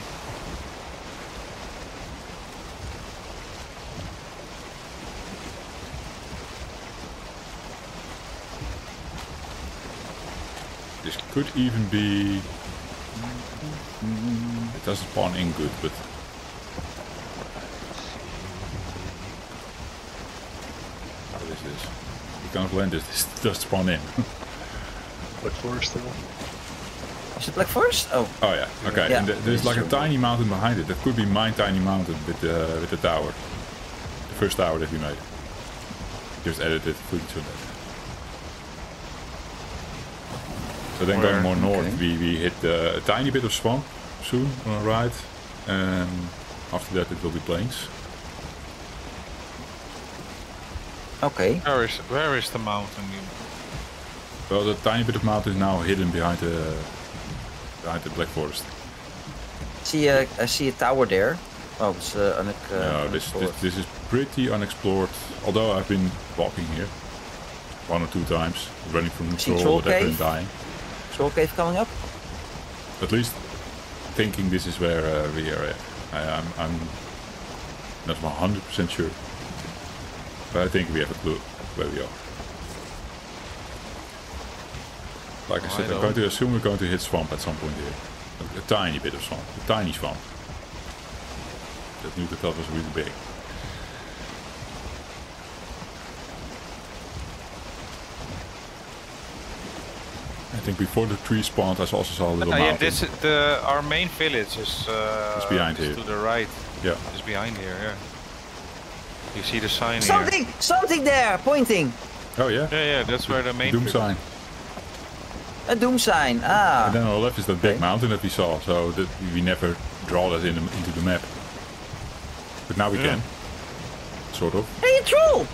This could even be. It doesn't spawn in good, but. What is this? What kind of land is this? It does spawn in. Black Forest still. Is it Black Forest? Oh. Oh yeah, okay. Yeah. And th- there's like a tiny mountain behind it. That could be my tiny mountain with the with the tower, the first tower that we made. Just edited footage on that. So then going more north, Okay. we, we hit uh, a tiny bit of swamp soon on our right. And after that it will be plains. Okay. Where is where is the mountain? Well, the tiny bit of mountain is now hidden behind the behind the Black Forest. See, uh, I see a tower there. Oh, it's uh, un- uh, no, this, this this is pretty unexplored. Although I've been walking here. one or two times, running from See troll, whatever, and cave? dying. Troll cave coming up. At least thinking this is where uh, we are at. I, I'm, I'm not 100% sure. But I think we have a clue where we are. Like I said, I I'm going don't. to assume we're going to hit swamp at some point here. A, a tiny bit of swamp. A tiny swamp. That new thought was really big. I think before the tree spawned, I also saw a little Uh, yeah, this is the our main village is uh, It's behind is here. to the right. Yeah. It's behind here. Yeah. You see the sign here. Something, something there, pointing. Oh yeah? Yeah, yeah, that's where the main Doom village- sign. A doom sign. Ah. And then on the left is that big Okay. mountain that we saw, so that we never draw that in the, into the map. But now we Yeah. can. Sort of. Hey, a troll.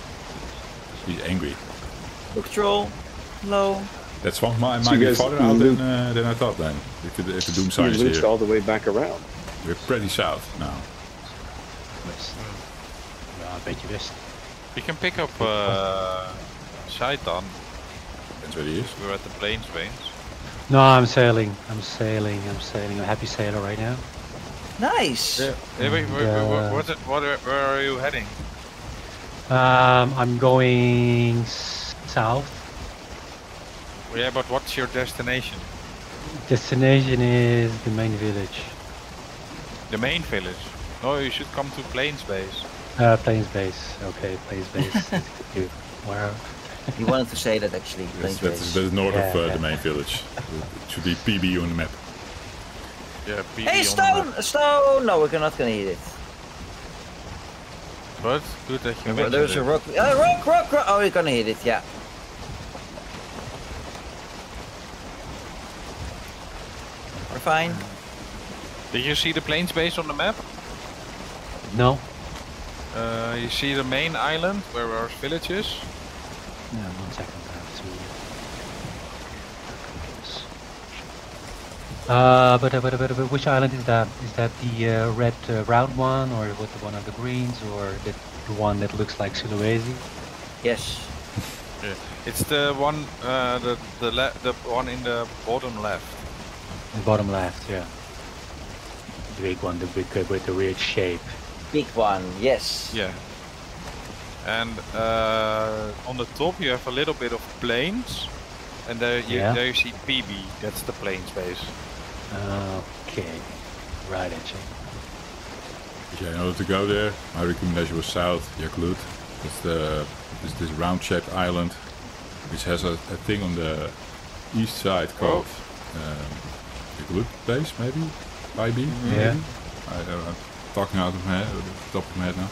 He's angry. Look, troll. Hello. That swamp might, So might you be guys farther out loop- than, uh, than I thought then. If the, if the doom You sign is looped here. all the way back around. We're pretty south now. West. Ja, een beetje west. You can pick up uh, Shaitan. That's where he is. We're at the plains veins. No, I'm sailing. I'm sailing. I'm sailing. I'm a happy sailor right now. Nice. Yeah, wait, wait, wait, And, wait, uh, what, it- what, where are you heading? Um, I'm going south. Yeah, but what's your destination? Destination is the main village. The main village. No, you should come to Plains Base. Uh, Plains Base. Okay, Plains Base. Where? You wanted to say that actually. That's, that's, that's north of uh, yeah. the main village. It should be PB on the map. Yeah, PB Hey, on the stone! map. Stone! No, we're not gonna eat it. But good that you Well, mentioned There's a rock. Uh, rock, rock, rock! Oh, you're gonna hit it, yeah. We're fine. Did you see the Plains Base on the map? No. Uh, you see the main island where our village is? No, one second. I have to. Uh, but, uh, but, uh, but, uh, but which island is that? Is that the uh, red uh, round one, or what the one of the greens, or the, the one that looks like Sulawesi? Yes. Yeah. It's the one, uh, the the le- the one in the bottom left. The bottom left, yeah. The big one, the big uh, with the weird shape. Big one, yes. Yeah. And uh, on the top you have a little bit of plains, and there you Yeah. there you see PB. That's the plains base. Okay. Right, actually. Yeah, in order to go there, my recommendation was south, Yaklut. It's the it's this round-shaped island, which has a, a thing on the east side called um, Yaklut base, maybe? IB? Yeah. I, uh, I'm talking out of my head, uh, the top of my head now.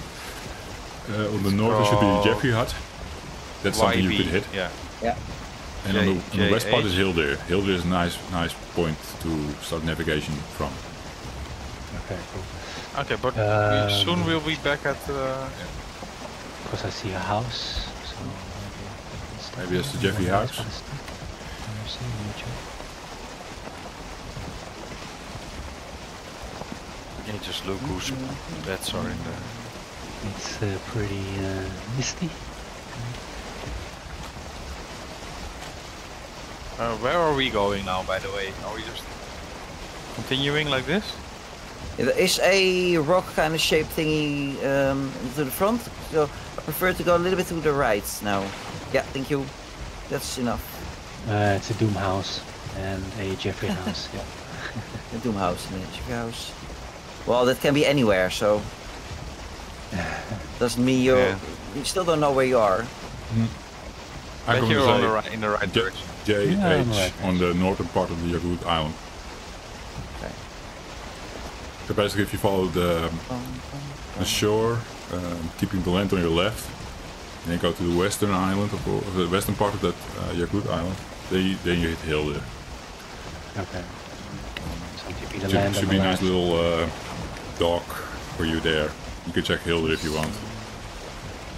Uh, on the north there should be the called Jeffrey Hut. That's something you could hit. Yeah. Yeah. And on, the, on the west part JH. is Hildir. Hildir is a nice, nice point to start navigation from. Okay, cool. Okay, but we, Um, soon we'll be back at. Uh, Because I see a house, so maybe. I can stop Maybe that's the there. Jeffrey That's house. what it's- I've seen just look whose beds are in there. It's uh, pretty uh, misty. Uh, where are we going now, by the way? Are we just continuing like this? Yeah, There is a rock kind of shaped thingy um, to the front, so I prefer to go a little bit to the right now. Yeah, thank you. That's enough. Uh, it's a Doom house and a Jeffrey house. Yeah. The Doom House and the Chicken House. Well, that can be anywhere, so doesn't mean you Yeah. you still don't know where you are. I'm Bet you're on the right, in the right J- direction. JH Yeah, I'm right. on the northern part of the Yagut Island. Okay. So basically, if you follow the, the shore, um, keeping the land on your left, and then go to the western island of, of the western part of that uh, Yagut Island, then you, then you hit Hildir. Okay. So give me the Should, land should on be a nice little uh, dock for you there. You can check Hildir if you want.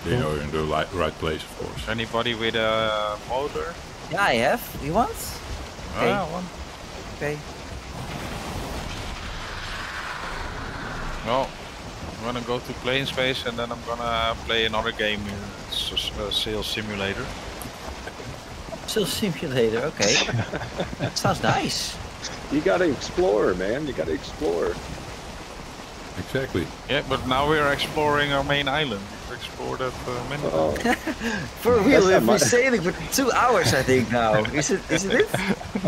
You know you're in the li- right place, of course. Anybody with a motor? Yeah, I have. You want? Okay. Ah, one. Okay. Well, I'm gonna go to plains base and then I'm gonna play another game. uh, It's a s- a sales simulator. Chill simulator. Okay. that sounds nice. You gotta explore, man. You gotta explore. Exactly. Yeah, but now we're exploring our main island. We've explored that uh, many Oh, For real, That's not we've been sailing for two hours, I think now. Is it? Isn't it?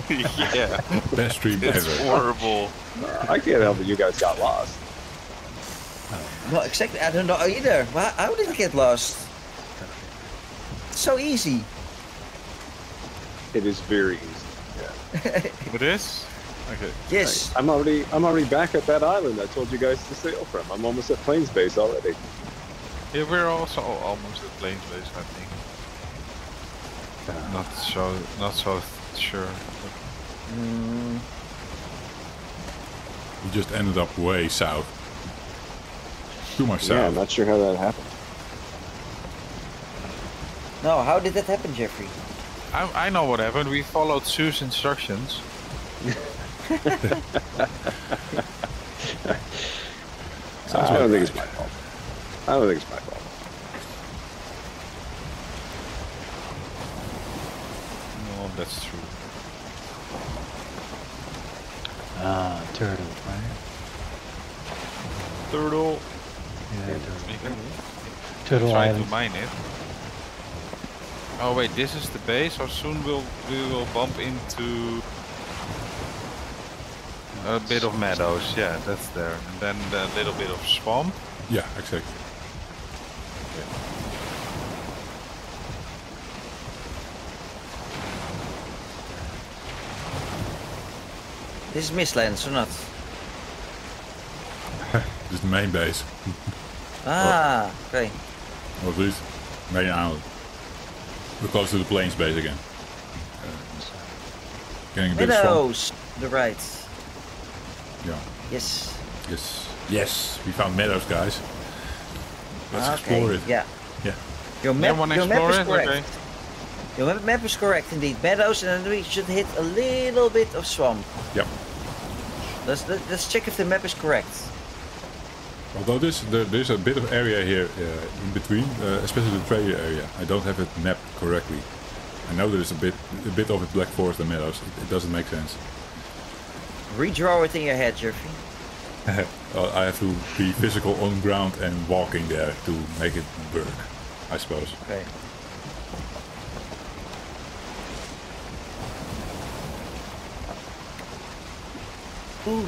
yeah, Best stream it's ever. horrible. I can't help it. You guys got lost. No, exactly. I don't know either. Wha- How did it get lost? So easy. It is very easy. Yeah. It is? Okay. Yes. I'm already I'm already back at that island I told you guys to sail from. I'm almost at Plains Base already. Yeah, we're also almost at Plains Base, I think. Not so, not so sure. but- Mm, We just ended up way south. Too much south. Yeah, I'm not sure how that happened. no, how did that happen, Jeffrey? I, I know what happened. We followed Sue's instructions. Sounds I don't think it's my fault. I don't think it's my fault. No, that's true. Ah, turtle, right? Turtle. Yeah, turtle. Can Turtle try Island. to mine it. Oh wait, this is the base, so soon we'll we will bump into a bit of meadows. Yeah, that's there, and then a little bit of swamp. Yeah, exactly. This is Mistlands or not? This is the main base. Ah, okay. Or at least main island. We're close to the plains base again. Uh, getting a bit of swamp. The right. Yeah. Yes. Yes. Yes. We found meadows, guys. Let's okay. explore it. Yeah. Yeah. Your Yeah, map, wanna your map explore is it? correct. Okay. Your map, map is correct indeed. Meadows, and then we should hit a little bit of swamp. Yep. Let's let- let's check if the map is correct. Although this, there, there's a bit of area here uh, in between, uh, especially the trader area. I don't have it mapped correctly. I know there's a bit, a bit of it Black Forest and Meadows. It, it doesn't make sense. Redraw it in your head, Jeffrey. Uh, I have to be physical on ground and walking there to make it work, I suppose. Okay. Ooh.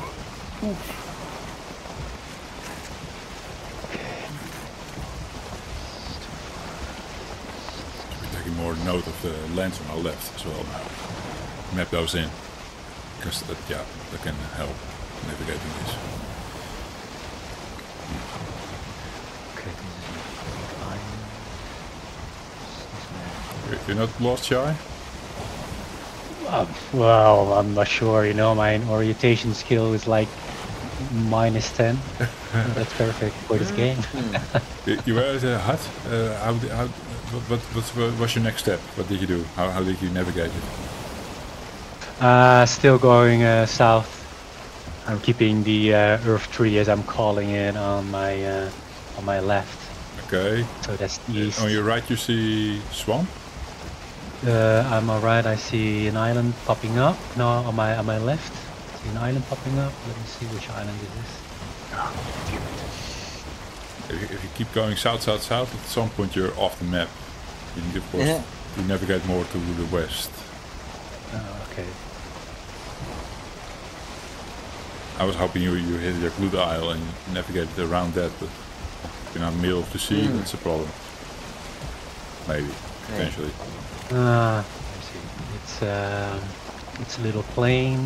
Ooh. We're taking more note of the lands on our left as well now. Map those in, because that, yeah, that can help navigating this. Okay, this is the island. This map. You're- not lost, Shai? Um, well, I'm not sure. You know, my orientation skill is like minus 10. That's perfect for this game. You- You were at a hut. Uh, how, how, what, what, what was your next step? What did you do? How, how did you navigate it? Uh, still going uh, south. I'm keeping the uh, Earth tree as I'm calling it on my uh, on my left. Okay. So that's the east. On your right, you see swamp. Uh, I'm alright. I see an island popping up. No, on my on my left, I see an island popping up. Let me see which island it is. If you, if you keep going south, south, south, at some point you're off the map. You need, of course, Yeah. to navigate more to the west. Oh, okay. I was hoping you you hit your Glued Isle and you navigated around that, but you're not in the middle of the sea, Hmm. that's a problem. Maybe, potentially. Ah, I see. It's um, it's a little plain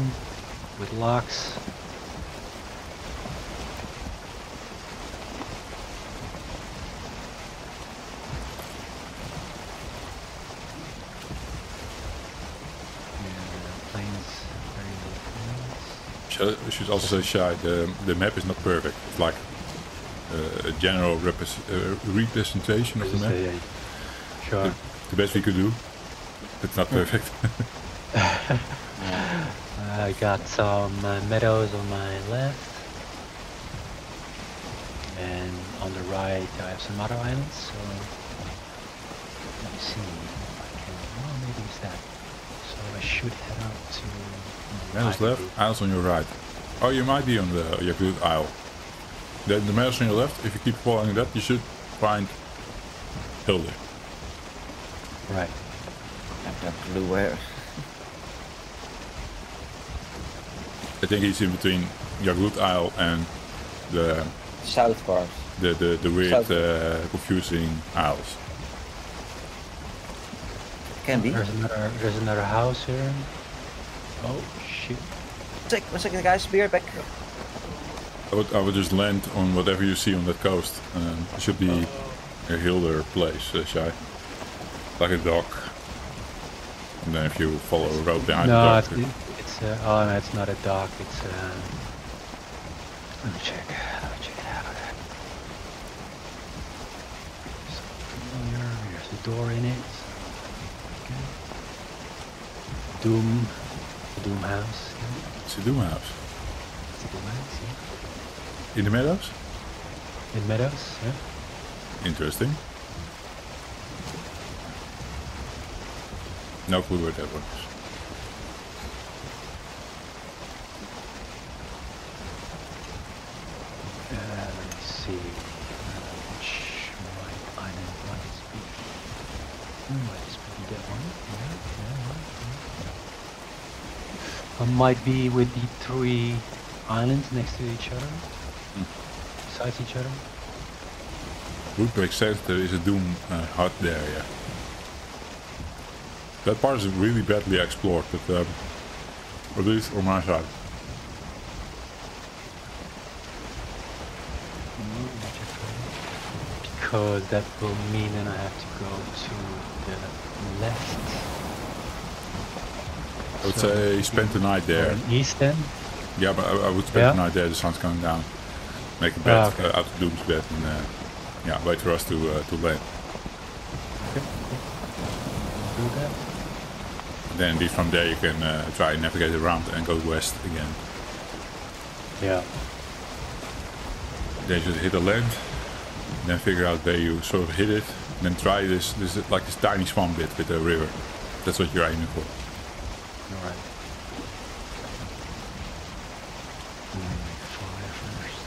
with lox. Yeah, plains, very little plains. Should, I should also say, Shai, the, the map is not perfect. It's like uh, a general repres uh, representation of the map. uh, yeah, Sure. The, the best we could do. It's not perfect. I got some uh, meadows on my left. And on the right I have some other islands, so let me see if I can oh maybe it's that. So I should head up to. Meadows Ivy left, Isles on your right. Oh, you might be on the Yakut Isle. The, the meadows on your left, if you keep following that, you should find Hildir. Right. I have no clue where. I think he's in between Yakut Isle and the South part. the, the, the weird, South. uh, confusing Isles. Can be. There's another. There's another house here. Oh shit. Sec, one second, guys. Be right back. I would, I would just land on whatever you see on that coast. Um, it should be a Hildir place, uh, Shai. Like a dock. And then if you follow a road behind no, the it's, dock, it's uh, oh no, it's not a dock. It's uh, let me check. Let me check it out. There's a door in it. Okay. Doom. Doom house. It's a Doom house. It's a Doom house. Yeah. In the meadows? In Meadows. Yeah. Interesting. No clue where that one is. Uh, see. Which white island might this be? Hmm, Might this be that one? Yeah, yeah, right, yeah. Or might be with the three islands next to each other. Besides each other. Would make sense. there is a Doom uh, hut there, yeah. That part is really badly explored, but um, at least on my side. Because that will mean then I have to go to the left. I would So- say spend the night there. East then. Yeah, but I, I would spend Yeah? the night there. The sun's going down. Make a bed Ah, okay. uh, out of Doom's bed, and uh, yeah, wait for us to uh, to land. Okay. Do that. Then from there you can uh, try and navigate around and go west again. Yeah. Then you just hit the land, then figure out where you sort of hit it, then try this this is like this tiny swamp bit with the river. That's what you're aiming for. All right. Fire first.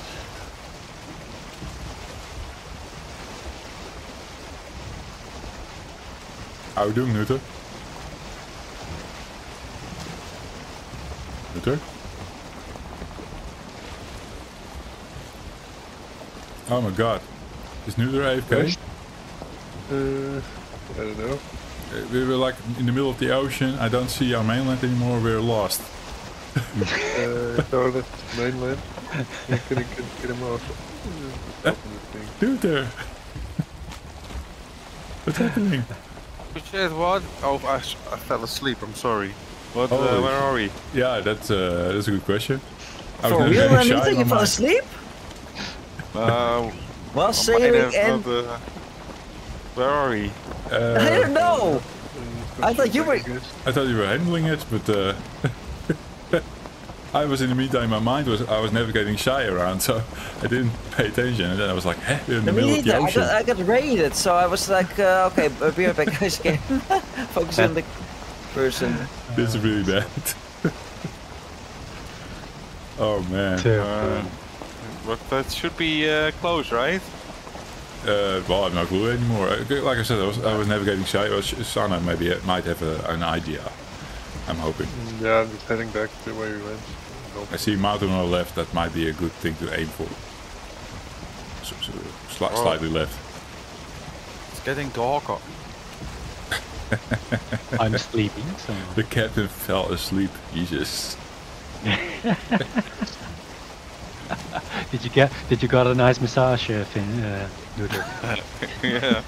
Doing, Nutter? Nutter? Oh my god. Is Nutter AFK? Uh, I don't know. We were like in the middle of the ocean. I don't see our mainland anymore. We're lost. Uh, mainland. You couldn't get, get him off. Off the thing. Nutter! What's happening? Shit, what? Oh, I fell asleep. I'm sorry. What? Oh, uh, where are we? Yeah, that's uh, that's a good question. I For gonna real, say and you Shine think you fell asleep? Uh, While I might sailing and... not, uh, where are we? Uh, I don't know! Uh, I thought you were- I. I thought you were handling it, but uh, I was in the meantime. My mind was I was navigating Shai around, so I didn't pay attention. And then I was like, "Hey, we're in the Me middle of the neither. I ocean." got, I got raided, so I was like, uh, okay, be right back, guys. Again. Focus on the person. This is really bad. oh man. Uh, but that should be uh, close, right? Uh, well, I have no clue anymore. Uh, Like I said, I was, I was navigating Shai. Well, Sano maybe might have a, an idea. I'm hoping. Yeah, I'm just heading back to where we went. Nope. I see a mountain on the left. That might be a good thing to aim for. So, so, sli- Oh. Slightly left. It's getting darker. I'm sleeping, so The captain fell asleep. Jesus. did you get did you got a nice massage, uh, Finn? Uh, yeah.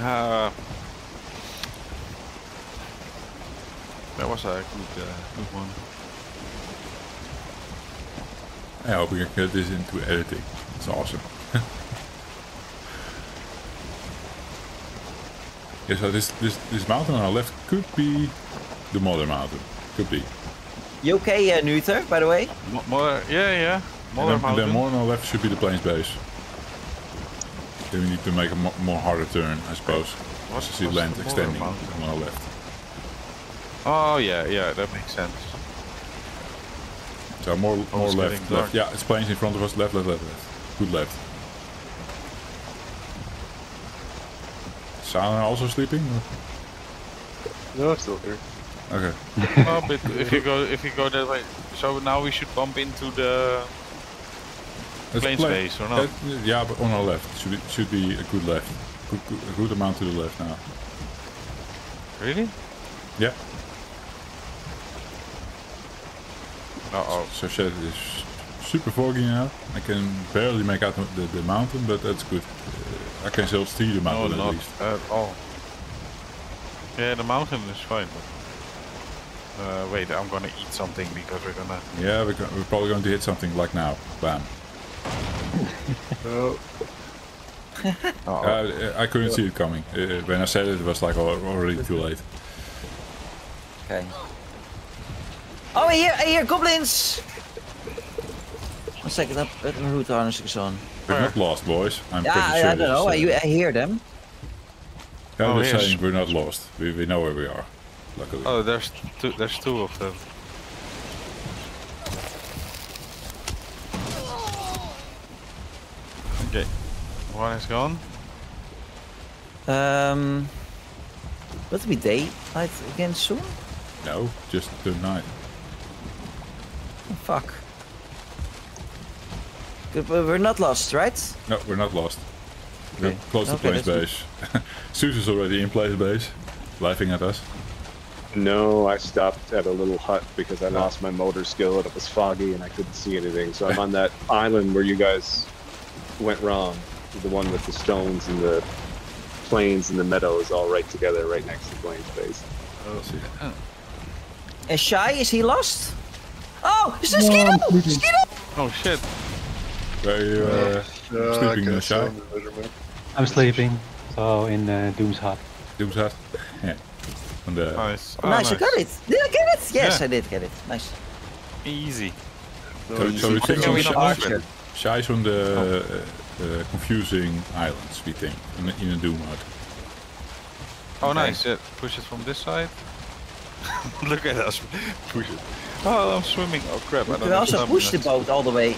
Uh, that was a good, uh, good one. I hope we can get this into editing. It's awesome. yeah, so this, this this mountain on our left could be the mother mountain. Could be. You okay, uh, Nuther, by the way? Mo- More, yeah, yeah. And Mother then, and then Mountain. more on our left should be the plains base. Then we need to make a more harder turn, I suppose. What's To see what's land extending on our left. Oh yeah, yeah, that makes sense. So more, Oh, more left, getting left. Yeah, it's planes in front of us. Left, left, left, left. Good left. Sano also sleeping? No, I'm still here. Okay. well, but if you go if you go that way, so now we should bump into the It's Plane pla- space or not? yeah, but on our left. Should be, should be a good left. Good, good, a good amount to the left now. really. Yeah. Uh oh. So shit is super foggy now. I can barely make out the, the, mountain, but that's good. Uh, I can still see the No, mountain at not least. at all. Yeah, the mountain is fine. But, uh, wait, I'm gonna eat something because we're gonna. Yeah, we're, go- we're probably going to hit something like now. Bam. No, Uh -oh. Uh, I couldn't see it coming. Uh, when I said it, it was like already too late. Okay. Oh, I hear, I hear goblins! One second, I put my root harnesses on. We're not lost, boys. I'm Yeah, pretty I, sure. I don't know, is, I, uh, I hear them. yeah, Oh, we're yes. saying we're not lost. We, we know where we are. Luckily. oh, there's two. There's two of them. One is gone. Um, will it be daylight again soon? No, just the night. Oh, fuck. Good, we're not lost, right? No, we're not lost. We're Okay. close to Okay, Plains that's base. Susan's already in Plains base, laughing at us. No, I stopped at a little hut because I lost my motor skill and it was foggy and I couldn't see anything. So I'm on that island where you guys went wrong. The one with the stones and the plains and the meadows all right together, right next to Plains base. Let's see. And Shai, is he lost? Oh, is this Skeeto? Skeeto! Oh shit! Are you uh, uh, sleeping, uh, Shai? I'm sleeping, so in uh, Doom's hut. Doom's hut? Yeah. On the, Nice. Oh, nice, I got it. Did I get it? Yes, Yeah. I did get it. Nice. Easy. No, So- you so see- it's Can Six we on not Shai. open? Shai's on the uh, uh, confusing islands, we think, in, a- in a Doom hut. Oh, Okay. nice. Yeah, push it from this side. Look at us. Push it. Oh, I'm swimming. Oh crap! I We don't can have also stamina. push the boat all the way.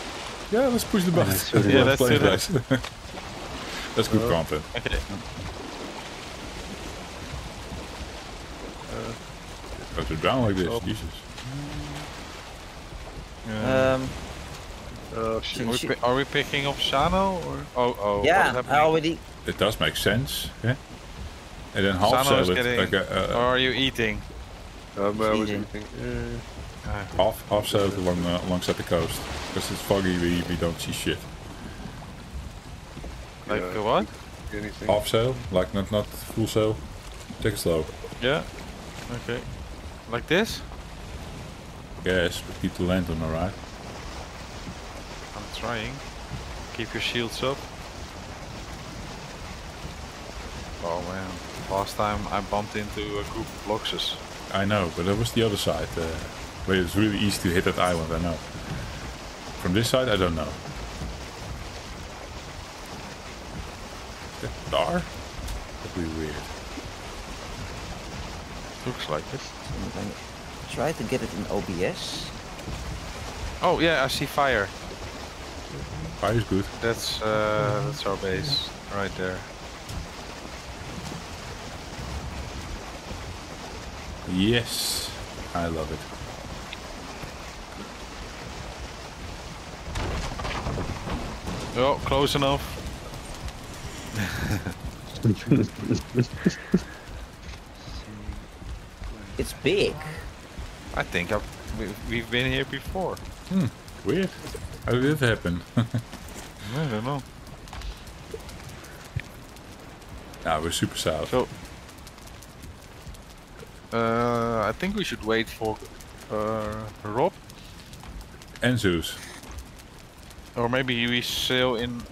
Yeah, let's push the boat. let's do. Yeah, let's Plains do that. That's good content. Okay. Go to drown like this, Oh. Jesus. Yeah. Um, Oh are, we should- are we picking up Shano or? Oh, oh. what is yeah, I already. It does make sense, yeah. And then half Sano sail is it, getting. like a, or uh, are you eating? Um, I was Eating. eating. Yeah. Ah, half half sail along uh, alongside the coast. Because it's foggy, we, we don't see shit. like Yeah. uh, what? Anything. Half sail, like not not full sail. Take it slow. Yeah. Okay. Like this? Yes, but keep the land on the I'm trying. Keep your shields up. Oh man. Last time I bumped into a group of Loxes. I know, but that was the other side. Uh, where it's really easy to hit that island, I know. From this side, I don't know. That tar? That'd be weird. Looks like it. I'm gonna try to get it in OBS. Oh yeah, I see fire. Fire's good. That's uh, that's our base right there. Yes, I love it. Oh, close enough. It's big. I think I've, we, we've been here before. Hmm, weird. How did it happen? I don't know. nah, we're super south. So, uh, I think we should wait for uh, Rob, And Zeus. or maybe we sail in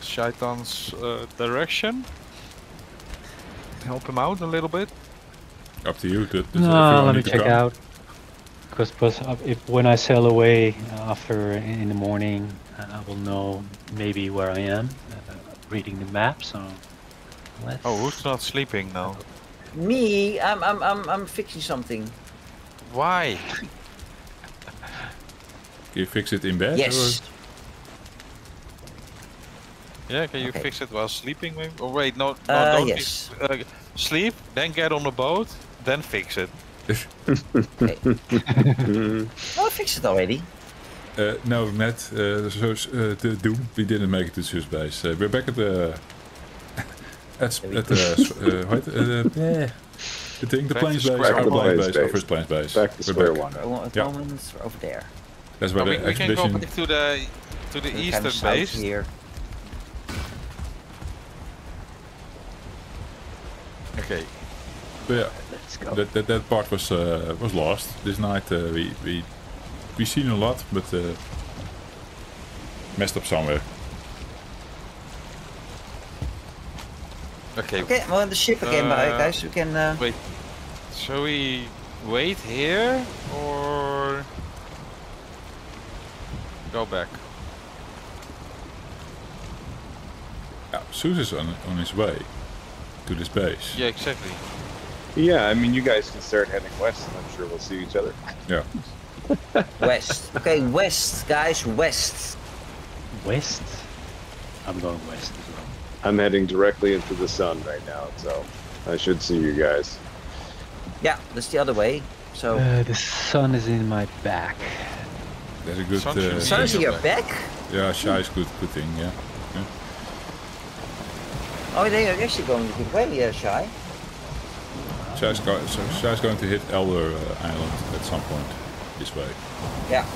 Shaitan's uh, direction. Help him out a little bit. Up to you. Does, does No, let me check come? out. Because because if when I sail away after in the morning, uh, I will know maybe where I am. Uh, reading the map, so let's. Oh, who's not sleeping now? Me, I'm, I'm, I'm, I'm fixing something. Why? Can you fix it in bed? Yes. Yeah, can you Okay. fix it while sleeping maybe? Oh wait, no, no Uh, don't yes. uh, sleep, then get on the boat, then fix it. Oh, I fixed it already. Uh, no, Matt, uh, so uh, the Doom, we didn't make it to Sus base. Uh, we're back at the... at, at the... uh? Uh, yeah. The thing, the planes base, our Planes base, our first planes base. Back to We're square back. one. At Yeah. over there. That's where we, the we can go back to the to the eastern kind of south base. here. Okay. But yeah, Let's go. that, that, that part was uh, was lost. This night uh, we, we we seen a lot, but uh, messed up somewhere. Okay. Okay, I'm on the ship again, but Uh, guys, you can. Uh, Wait. Shall we wait here or go back? Yeah, Sus is on, on his way to this base. Yeah, exactly. Yeah, I mean, you guys can start heading west, and I'm sure we'll see each other. Yeah. west. Okay, west, guys, west. West. I'm going west as well. I'm heading directly into the sun right now, so I should see you guys. Yeah, that's the other way. So, Uh, the sun is in my back. That's a good. Sun Uh, sun is in your back. yeah, Shai is good. Good thing. Yeah. Oh, they are actually going a good way, uh, Shai. Shai's, go, so Shai's going to hit Elder uh, Island at some point this way. Yeah.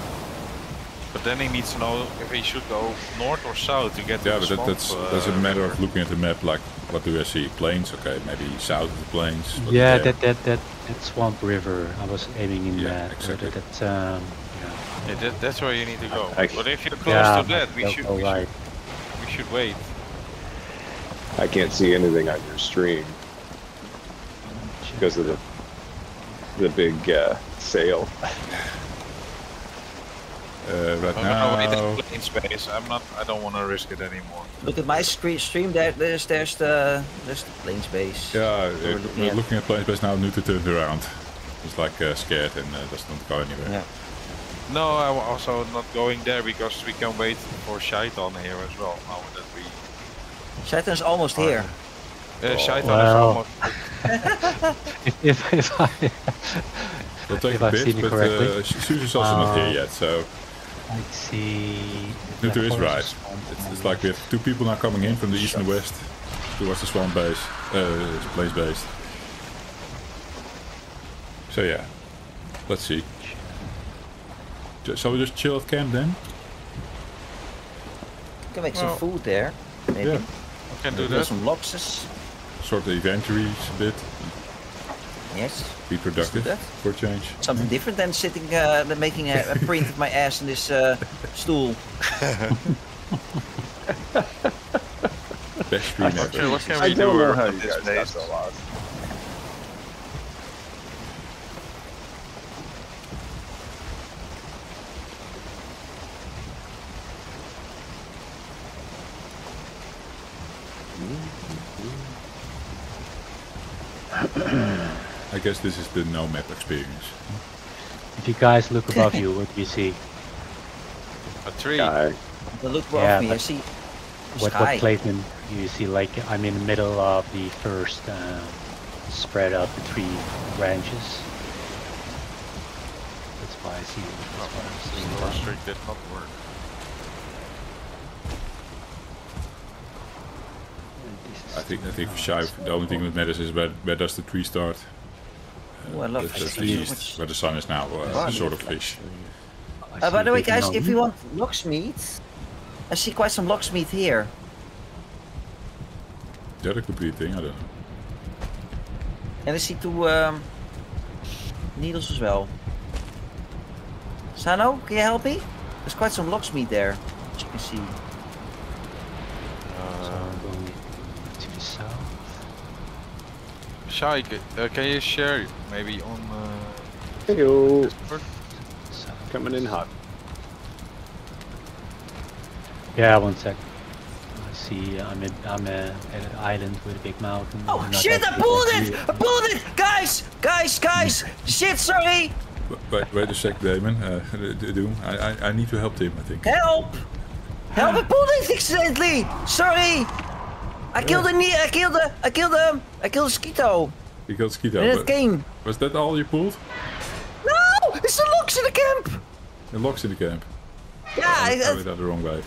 But then he needs to know if he should go north or south to get to Yeah, the but that, swamp, that's uh, that's a matter of looking at the map. Like, what do I see? Plains? Okay, maybe south of the plains. yeah, that, that that that swamp river. I was aiming in Yeah, that. so exactly. that, that um, yeah. Yeah, that, that's where you need to go. I- but if you're close yeah, to that, we should, all we, should, we should wait. I can't see anything on your stream because of the the big uh, sail. Uh, right no, wait, now, that's plains base. I'm not. I don't want to risk it anymore. Look at my screen stream. There, there's, there's the, there's the plains base. yeah, we're we're looking looking, at- at plains base now. to turn around. It's like uh, scared and uh, does not go anywhere. Yeah. No, I'm also not going there because we can wait for Shaitan here as well. Now that we, Shaitan's almost here. Uh, Shaitan Well. is almost. If, if, if I It'll take If a I've bit, seen it but correctly. uh, Susan's also not here Uh, yet, so I see. Nuta is right. It's, it's like we have two people now coming in from the east and west towards the swamp base, uh, place base. So yeah, let's see. Shall we just chill at camp then? You can make some food there. Maybe. Yeah. can do There's that. some loxes. Sort the inventories a bit, Yes. be productive that. for change. Something different than sitting, uh, than making a, a print of my ass in this uh, stool. Best stream ever. what can I we don't do know how you this guys got I guess this is the no map experience. If you guys look above you, what do you see? A tree. Guy. The look above Yeah, me, I see What, sky. what placement do you see? Like I'm in the middle of the first uh, spread of the three branches. That's why I see. That's why I'm seeing Store did not work. I think I think for. Shy, the only thing that matters is where where does the tree start? Oh, I love That's, that's the east, much. where the sun is now, uh, sort of fish. Uh, by the a way, guys, if you want locksmeat, I see quite some locksmeat here. Is that a complete thing? I don't know. And I see two um, needles as well. Sano, can you help me? There's quite some locksmeat there, as you can see. So Shai, c- uh, can you share maybe on uh, Heyo. Discord? Coming in hot. Yeah, one sec. I see, I'm a, I'm a, an island with a big mountain. Oh shit! I actually pulled that it! I pulled it! Guys! Guys! Guys! shit! Sorry! Wait, wait a sec, Damon. Uh, Doom. I, I, I need to help Tim, I think. Help! Help! I pulled it accidentally. Sorry. I killed a knee. I killed a. I killed a. I killed a skeeto You killed Skeeto. in that but game. Was that all you pulled? No! It's the locks in the camp. The locks in the camp. Yeah. I, I, out the wrong way.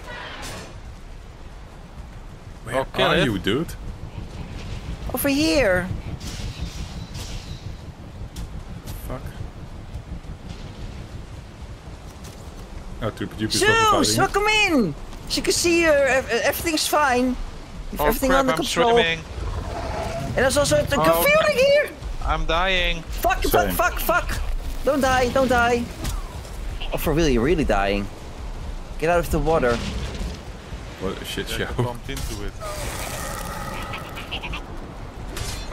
Where Oh, kill are it. you, dude? over here. Fuck. Oh, Zeus, welcome in. As you can see here, ev- everything's fine. Oh Everything crap, under I'm control. swimming. And there's also a oh, good Oh, feeling here. I'm dying. Fuck! Fuck! Same. Fuck! Fuck! Don't die! Don't die! Oh, for really, you're really dying. Get out of the water. What a shit show. I bumped into it.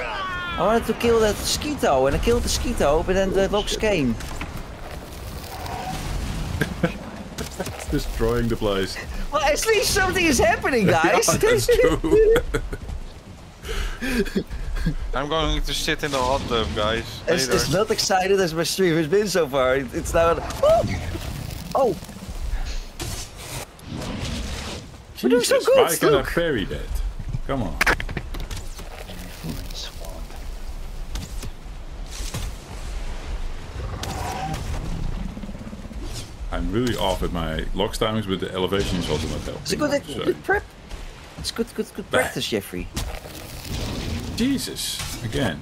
I wanted to kill that Skeeto, and I killed the Skeeto, but then the oh, lox came. Destroying the place. Well, at least something is happening, guys. Yeah, that's true. I'm going to sit in the hot tub, guys. It's, Later. as not excited as my stream has been so far, it's now. Oh! oh! We're doing so Jesus, good, Why can I look. parry that? Come on. Really off at my lock timings, but the elevation is also not helping. It's a good, so- good prep. It's good, good, good practice, Jeffrey. Jesus, again.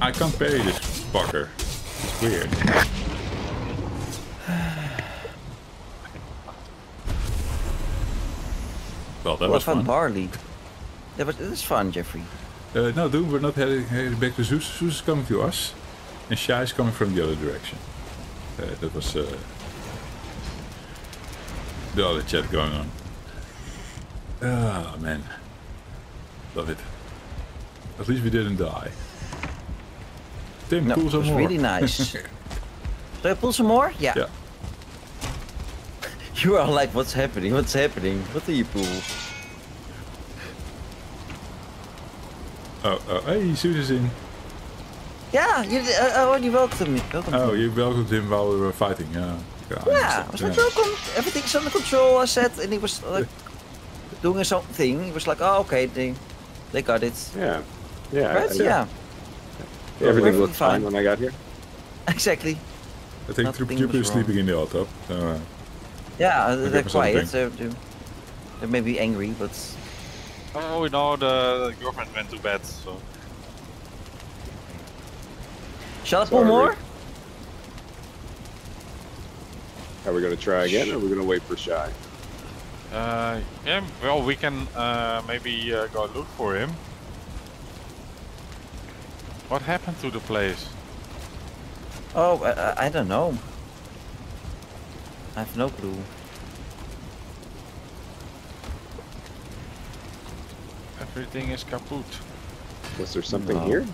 I can't parry this fucker. It's weird. Well, that Well, was fun fun. barley. That was, it was fun, Jeffrey. Uh, no, dude, we're not heading, heading back to Zeus. Zeus is coming to us, and Shai is coming from the other direction. Uh, that was uh, the other chat going on. Ah, man. Love it. At least we didn't die. Tim, No, pull some more. really nice. Do I pull some more? Yeah. yeah. You are like, what's happening? What's happening? What do you pull? Oh, oh, hey, is in. Yeah, you uh, I already welcomed me. Welcome Oh, me. you welcomed him while we were fighting. Yeah. Yeah, Yeah, I was understand. like, welcome. Everything's under control. I said, and he was like doing something. He was like, oh, okay, they, they got it. Yeah. Yeah. Right? I- Yeah, Everything Perfectly looked fine fine. when I got here. exactly. I think Nothing Trooper is sleeping in the hot tub. So, uh, Yeah, they're quiet. They're, they're, they may be angry, but Oh, no, the, the girlfriend went to bed, so... shall I pull Sorry. more? Are we going to try again, or are we going to wait for Shai? Uh, yeah, well, we can uh, maybe uh, go look for him. What happened to the place? Oh, I, I- I don't know. I have no clue. Everything is kaput. Was there something No. here?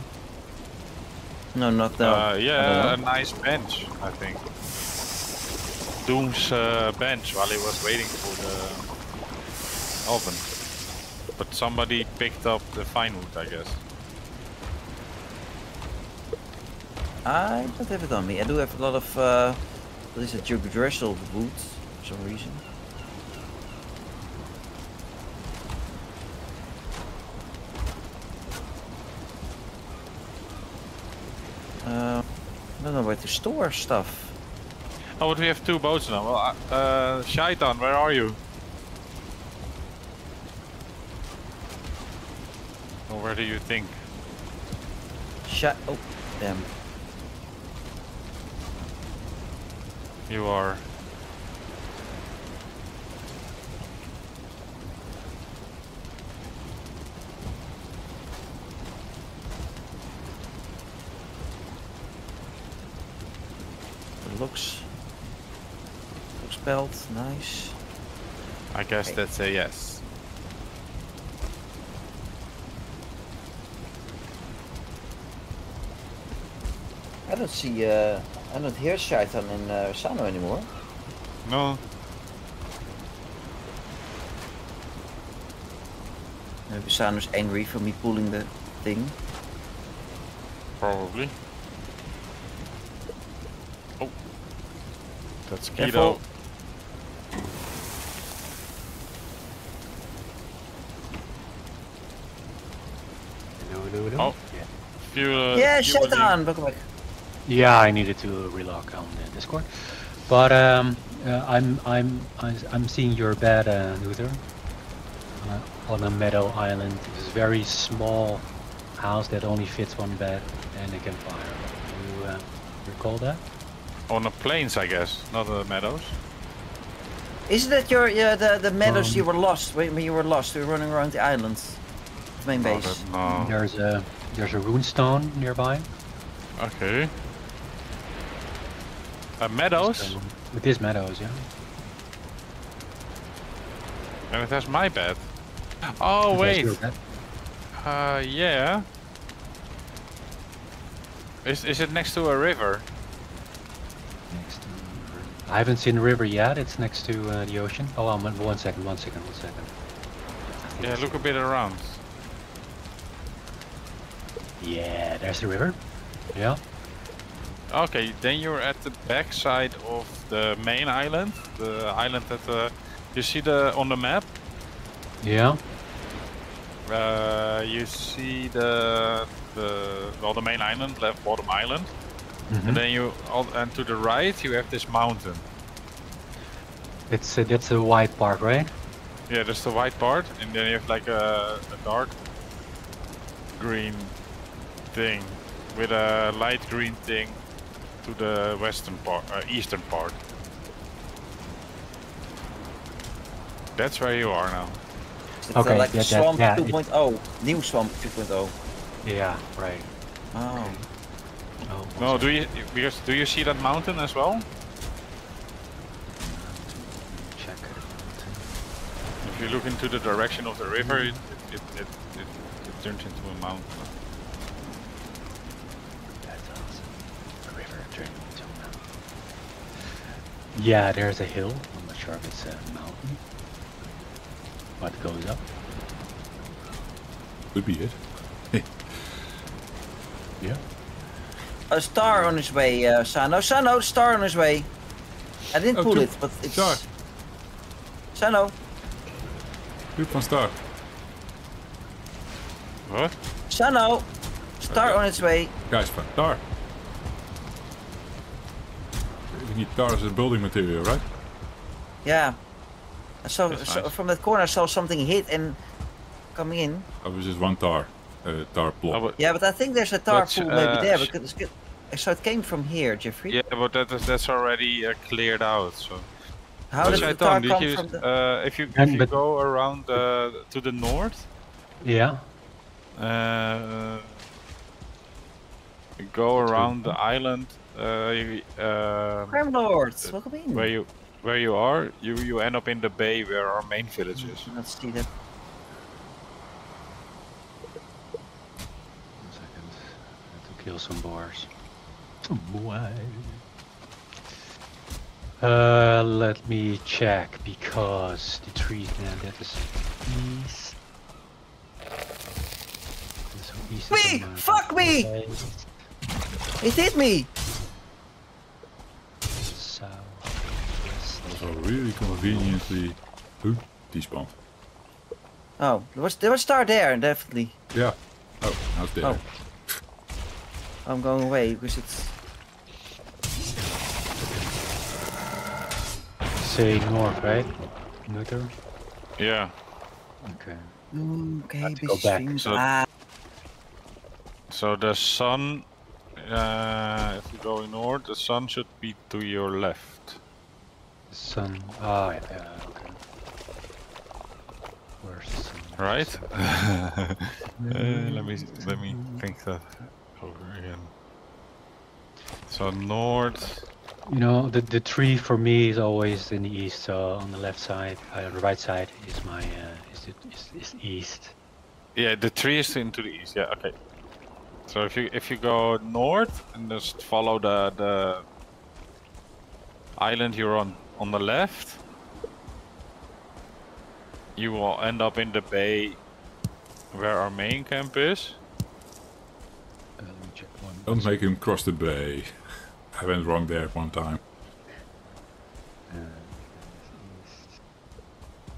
No, not no. Uh, yeah, a nice bench, I think. Doom's uh, bench while he was waiting for the oven. But somebody picked up the fine wood, I guess. I don't have it on me. I do have a lot of, uh, what is it, Yggdrasil wood for some reason. Uh, I don't know where to store stuff. Oh, but we have two boats now. Well, uh, uh, Shaitan, where are you? Or where do you think? Shut. Oh, damn. You are. looks looks belt, nice. I guess okay. that's a yes. I don't see, uh, I don't hear Shaitan in uh, Sano anymore. No. Maybe Sano's angry for me pulling the thing. Probably. That's Careful. Keto. No, no, no. Oh. Yeah. Few, uh, yeah, few shut of the- on. Welcome back. Yeah, I needed to relog on the Discord, but um, uh, I'm I'm I'm I'm seeing your bed, uh, Luther, uh, on a meadow island. It's a very small house that only fits one bed and a campfire. Do you uh, recall that? On the plains, I guess, not the meadows. Isn't that your yeah the the meadows Um, you were lost when, when you were lost? You were running around the island, the main base. that- no. There's a there's a rune stone nearby. Okay. Uh, meadows? So, it is meadows, yeah. And it has my bed. Oh, That's wait. bed. Uh, yeah. Is, is it next to a river? Next to the river. I haven't seen the river yet. It's next to uh, the ocean. Oh, um, one second, one second, one second. Yeah, look a bit around. Yeah, there's the river. Yeah. Okay, then you're at the back side of the main island. The island that uh, you see the on the map. Yeah. Uh, you see the the well the main island, left bottom island, Mhm. and then you and to the right you have this mountain. It's uh, that's a white part, right? Yeah, that's the white part, and then you have like a, a dark green thing with a light green thing to the western part, uh, eastern part. That's where you are now. It's Okay, uh, like yeah, that- Swamp yeah, 2.0, new Swamp oh. 2.0. Yeah. Right. Oh. Oh, No, do you because do you see that mountain as well? check it. If you look into the direction of the river, it it, it, it, it turns into a mountain. That's awesome. The river turning into a mountain. Yeah, there's a hill. I'm not sure if it's a mountain, but it goes up. Could be it. Yeah. A star on his way, uh, Sano. Sano, star on his way. I didn't Oh, pull it, but it's... Star. Sano, Huub van Star. What? Sano, star Okay. on its way. Guys, van tar. We need tar as a building material, right? Yeah. I saw, so nice. from that corner I saw something hit and coming in. Or was just one tar? Uh, tar block. Oh, but, Yeah, but I think there's a tar But, pool maybe uh, there sh- because it's, so it came from here, Jeffrey. yeah, but that is, that's already uh, cleared out. So. How But did the Shaitan, tar come you, from the? uh, if you if And you but- go around uh, to the north, Yeah. uh, go around the island, uh, uh, Crime Lords, welcome in. where you where you are, you you end up in the bay where our main village is. Let's see that. One second. I have to kill some boars. Some boars. Uh, let me check because the tree man that is east. East Me! Fuck me! west, It hit me! South, west. Also really conveniently. Oeh, despawned. Oh, there was there was star there, definitely. Yeah. Oh, now it's there. Oh. I'm going away because it's Say north, right? Luther? Yeah. Okay. okay. To go back. So- ah, So the sun, uh, if you're going north, the sun should be to your left. Sun. Ah, yeah, yeah, okay. Where's the sun? Right? uh, let me let me think that over again. So north. You know, the the tree for me is always in the east. So on the left side, uh, the right side is my uh, is, it, is is east. Yeah, the tree is into the east. Yeah, okay. So if you if you go north and just follow the the island you're on on the left, you will end up in the bay where our main camp is. Uh, let me check one. Don't make him cross the bay. I went wrong there one time.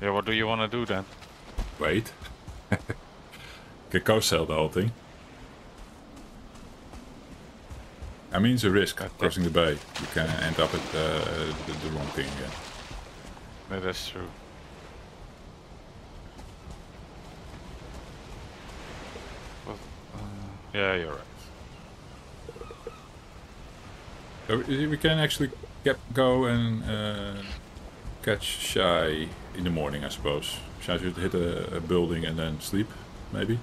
Yeah, what do you want to do then? Wait. Can sail the whole thing. I mean, it's a risk Okay. crossing the bay. You can end up at uh, the, the wrong thing again. Yeah, that's true. Well, uh, yeah, you're right. So we we can actually get, go and uh, catch Shai in the morning, I suppose. Shai should hit a, a building and then sleep, maybe.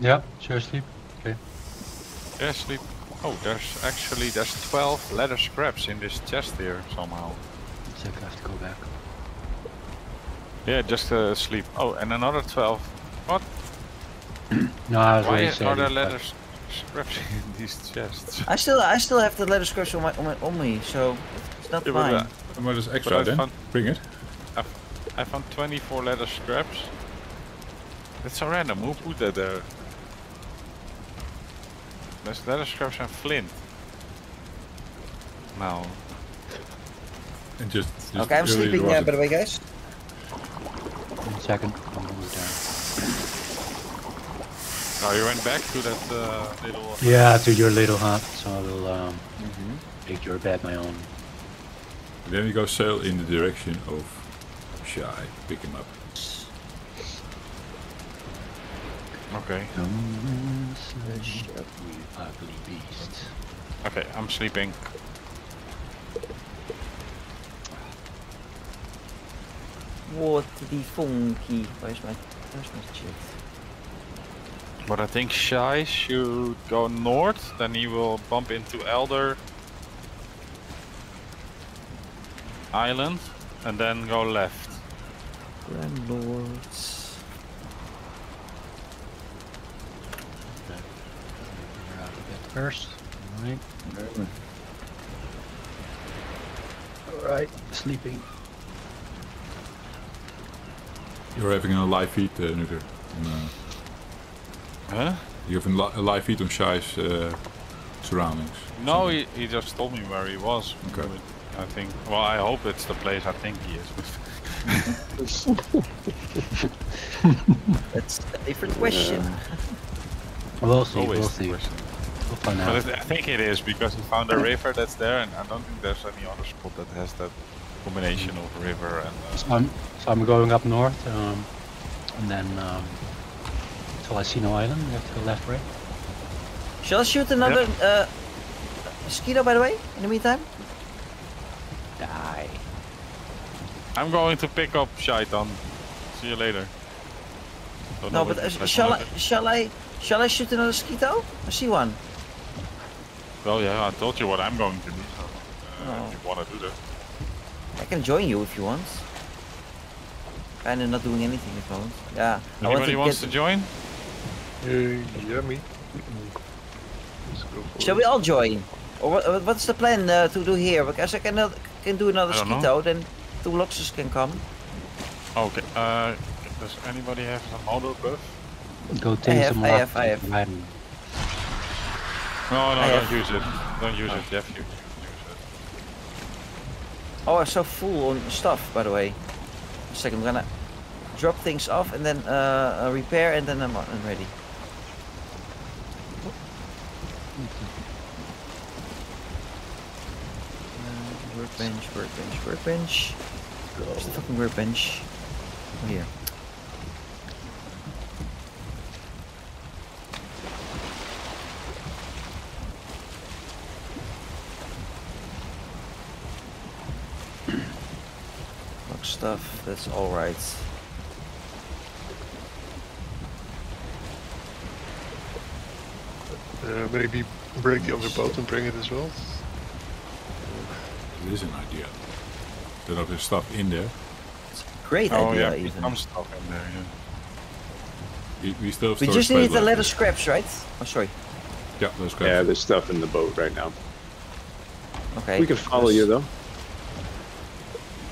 yeah, sure, sleep. Okay. Yeah, sleep. Oh, there's actually there's 12 leather scraps in this chest here somehow. Let's check. I have to go back. Yeah, just uh, sleep. Oh, and another 12. What? No, I was Why already are saying. there but- leather in these chests? I still, I still have the leather scratch on my, on, my, on me, so it's not Yeah, but, mine. uh, Well, there's But extra I then. found- Bring it. I found 24 leather scraps. That's so random. Who put that there? There's leather scraps and flint. No. And just, just okay, I'm really sleeping was uh, by the way, guys. One second. I'm almost there. Oh, you went back to that uh, little. Yeah, to your little hut. So I will um, make your bed my own. Then we go sail in the direction of Shai. Pick him up. Okay. You ugly beast. Okay, I'm sleeping. What the funky? Where's my, where's my shit? But I think Shai should go north, then he will bump into Elder Island, and then go left. Landlords. You're out of bed first. Alright. Alright, sleeping. You're having a live feed, uh, Nutter. On, uh, Huh? you have a, live feed on Shai's uh, surroundings. No, he, he just told me where he was. Okay. I think. Well, I hope it's the place I think he is. That's a different question. We'll see, Always we'll the see. We'll question. find But out. it, I think it is because he found a river that's there, and I don't think there's any other spot that has that combination of river and. Uh, So I'm, so I'm going up north, um, and then um, till I see no island. We have to go left, right? Shall I shoot another uh, mosquito, by the way, in the meantime? Die. I'm going to pick up Shaitan. See you later. Don't No, but uh, shall I, shall I, shall I shoot another mosquito? I see one. Well, yeah, I told you what I'm going to do. So, uh, Oh. if you want to do that. I can join you if you want. Kinda not doing anything at the moment. Yeah. I want Anybody to wants get, to join? Uh, yeah, me. Let's go for Shall it. we all join? Or what, what- what's the plan uh, to do here? Because I cannot can do another I know. then two loxes can come. Okay. Uh, does anybody have some Moder buff? Go take have- some I have- I have. right. No, no, I don't have- use it. Don't use it, Jeff. You use Oh, I'm so full on stuff, by the way. A second, I'm gonna drop things off and then uh, uh, repair and then I'm, I'm ready. Workbench, workbench, workbench. Where's the fucking workbench? Oh, here. Lock stuff, that's alright. Uh, maybe break the other boat and bring it as well. It is an idea. Don't know if there's stuff in there. Great. Oh idea, yeah, even. some stuff in there. Yeah. We, we still have We storage just space need the left. leather scraps, right? Oh, sorry. Yeah, those Yeah, there's stuff in the boat right now. Okay. We can follow let's- you though.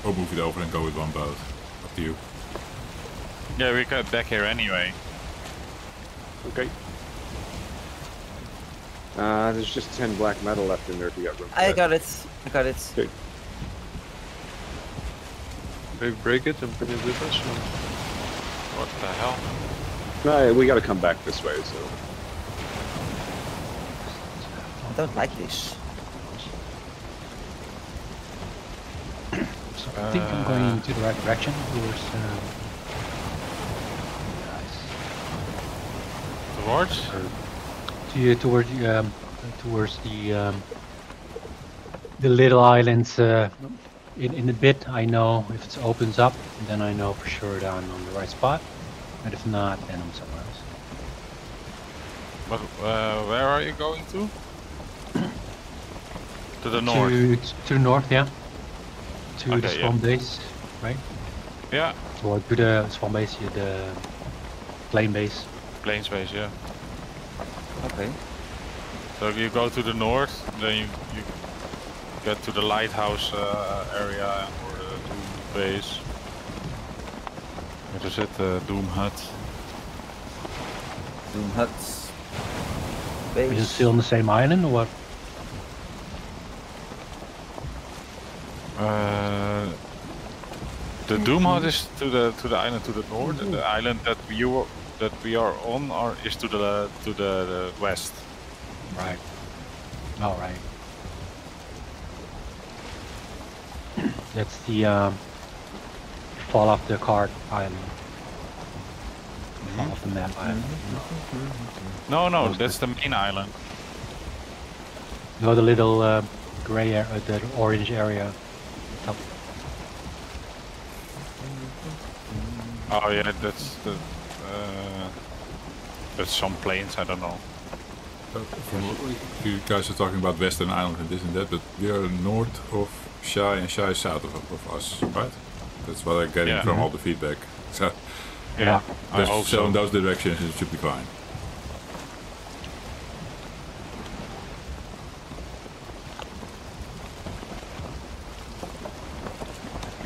Or move it over and go with one boat. Up to you. Yeah, we got back here anyway. Okay. Uh, there's just 10 black metal left in there if you got room I got it. I got it. Okay. Maybe break it and bring it with us. or- What the hell? No, we gotta come back this way, so. I don't like this. So I think I'm going Uh, to the right direction. Towards, um, Towards? to you toward the, um, towards the um, the little islands. Uh, in in a bit, I know if it opens up, then I know for sure that I'm on the right spot. But if not, then I'm somewhere else. But uh, where are you going to? to the north. To, to the north, yeah. To the Okay, yeah. spawn base, right? Yeah, Or to the spawn base, yeah, the plains base. plains base. Yeah. Okay. So if you go to the north, then you, you get to the lighthouse uh, area or the Doom base. What is it? The Doom hut. Doom huts. Is it Base. still on the same island or what? Uh, the Doom hut is to the to the island to the north, and the island that you that we are on are is to the to the, the west. Right. All right. That's the um, fall off the card island. Fall off the map island. No, no, that's the main island. No, the little uh, gray area, uh, the orange area. Top. Oh yeah, that's the uh, that's some plains. I don't know. Uh, from you guys are talking about Western Island and this and that, but we are north of Shai and Shai is south of, of us, right? That's what I'm getting Yeah. from all the feedback. So, Yeah, I hope so so. in those directions it should be fine.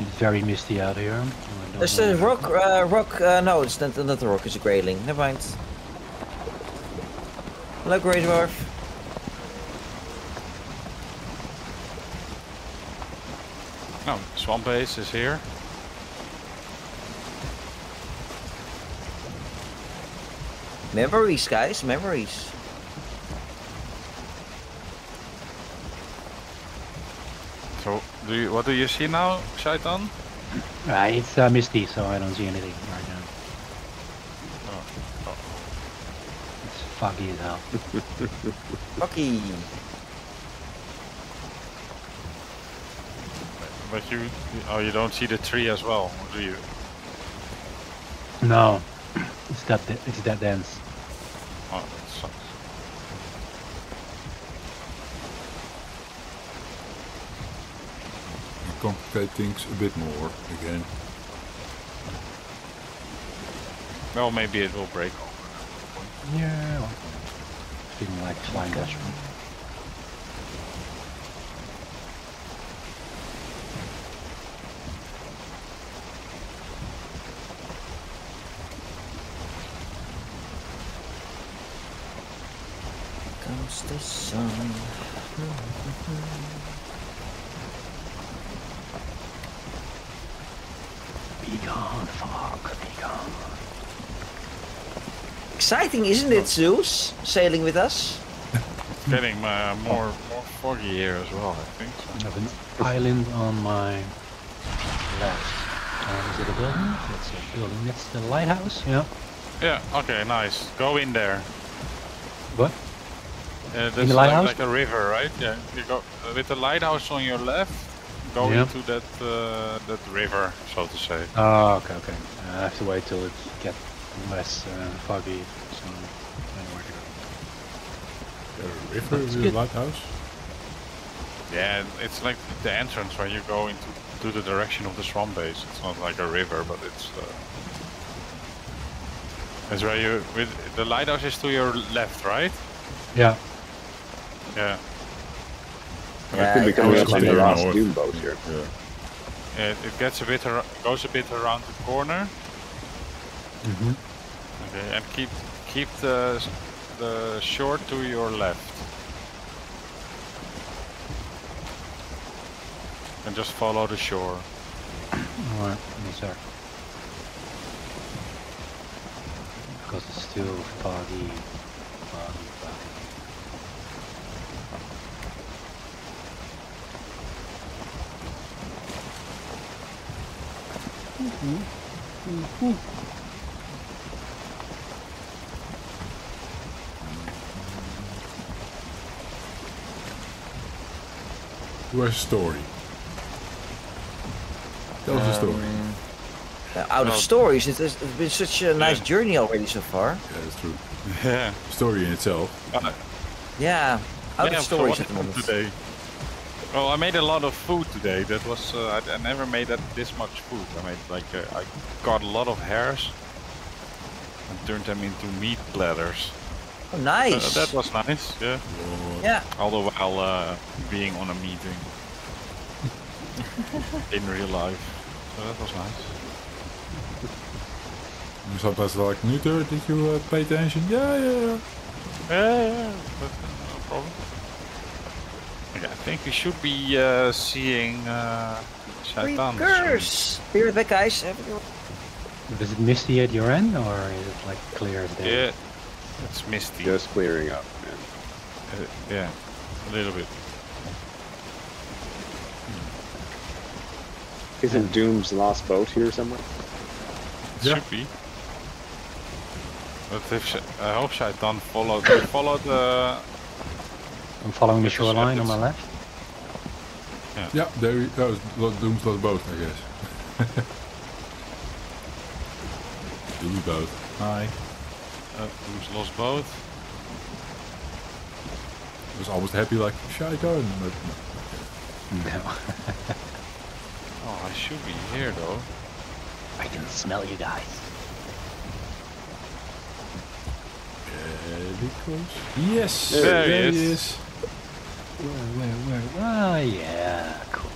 It's very misty out here. I There's know a where- rock, uh, rock, uh, no, it's not, not a rock, it's a Greyling. Never mind. Hello, Greydwarf. No, swamp base is here. Memories, guys, memories. So, do you, what do you see now, Shaitan? Ah, it's uh, misty, so I don't see anything right now. Oh, oh. It's foggy as hell. Fucky. But you, you- oh, you don't see the tree as well, do you? No, it's that it's that dense. Oh, that sucks. You complicate things a bit more again. Well, maybe it will break. Yeah. well, Feeling like flying Dutchman. Comes the sun. Be gone, fog, be gone. Exciting, isn't it, Zeus? Sailing with us? It's getting uh, more more foggy here as well, I think. I have an island on my left. Um, is it a building? It's a building. That's the lighthouse. Yeah. Yeah, okay, nice. Go in there. What? Uh, that's the like, lighthouse? like a river, right? Yeah, you go uh, with the lighthouse on your left. Go Yeah. into that uh, that river, so to say. Oh, okay, okay. Uh, I have to wait till it gets less uh, foggy. So I know where to go. A river That's with a lighthouse? Yeah, it's like the entrance where you go into to the direction of the swamp base. It's not like a river, but it's. Uh, it's where you with the lighthouse is to your left, right? Yeah. Yeah. I could be Yeah, coming I up was on the there last. Doom boat here. Yeah. It, it gets a bit goes a bit around the corner. Mm-hmm. Okay, and keep keep the the shore to your left. And just follow the shore. Alright, yes sir. Because it's still foggy. Foggy, Who has a story? Tell us a story. Um, uh, out of Well- stories, it has, it's been such a nice Yeah. journey already so far. Yeah, that's true. Yeah. Story in itself. Yeah, out Yeah, of stories at the moment. today. Well, I made a lot of food today. That was uh, I, I never made that this much food. I made like uh, I got a lot of hares and turned them into meat platters. Oh, Uh, nice. that was nice. Yeah. yeah. All the while uh, being on a meeting in real life. So that was nice. Sometimes like, Nuter, did you uh, pay attention? Yeah, yeah, yeah. Yeah, yeah, but uh, no problem. Okay, I think we should be uh, seeing uh, Shaitan soon. Curse! Be the back, guys. Have a Is it misty at your end or is it like clear as day? Yeah, it's misty. Just clearing up, man. Uh, yeah, a little bit. Isn't Doom's lost boat here somewhere? It Yeah. should be. But if Sh- I hope Shaitan followed. Followed the. I'm following the shoreline on my left. Yeah, there we, that was Lo- Doom's lost boat, I guess. Doom's boat. Hi. Uh, who's lost boat? I was almost happy like, Shaitan, but no. No. Oh, I should be here though. I can smell you guys. Very close. Yes! There he there is. he is. Where, where, where? Ah, yeah, cool.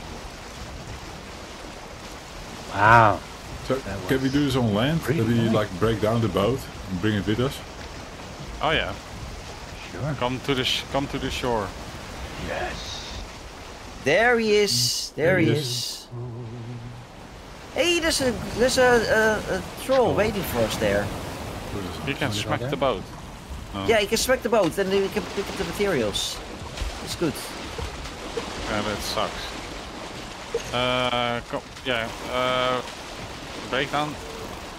Wow. So, can we do this on land? Can we nice. like break down the boat and bring it with us? Oh yeah, Sure. come to the sh- come to the shore. Yes. There he is. There, There he he is. Hey, there's a there's a, a, a troll waiting for us there. You can smack the boat. Oh. Yeah, you can smack the boat, and then we can pick up the materials. It's good. Yeah, that sucks. Uh, come, yeah. Uh, break down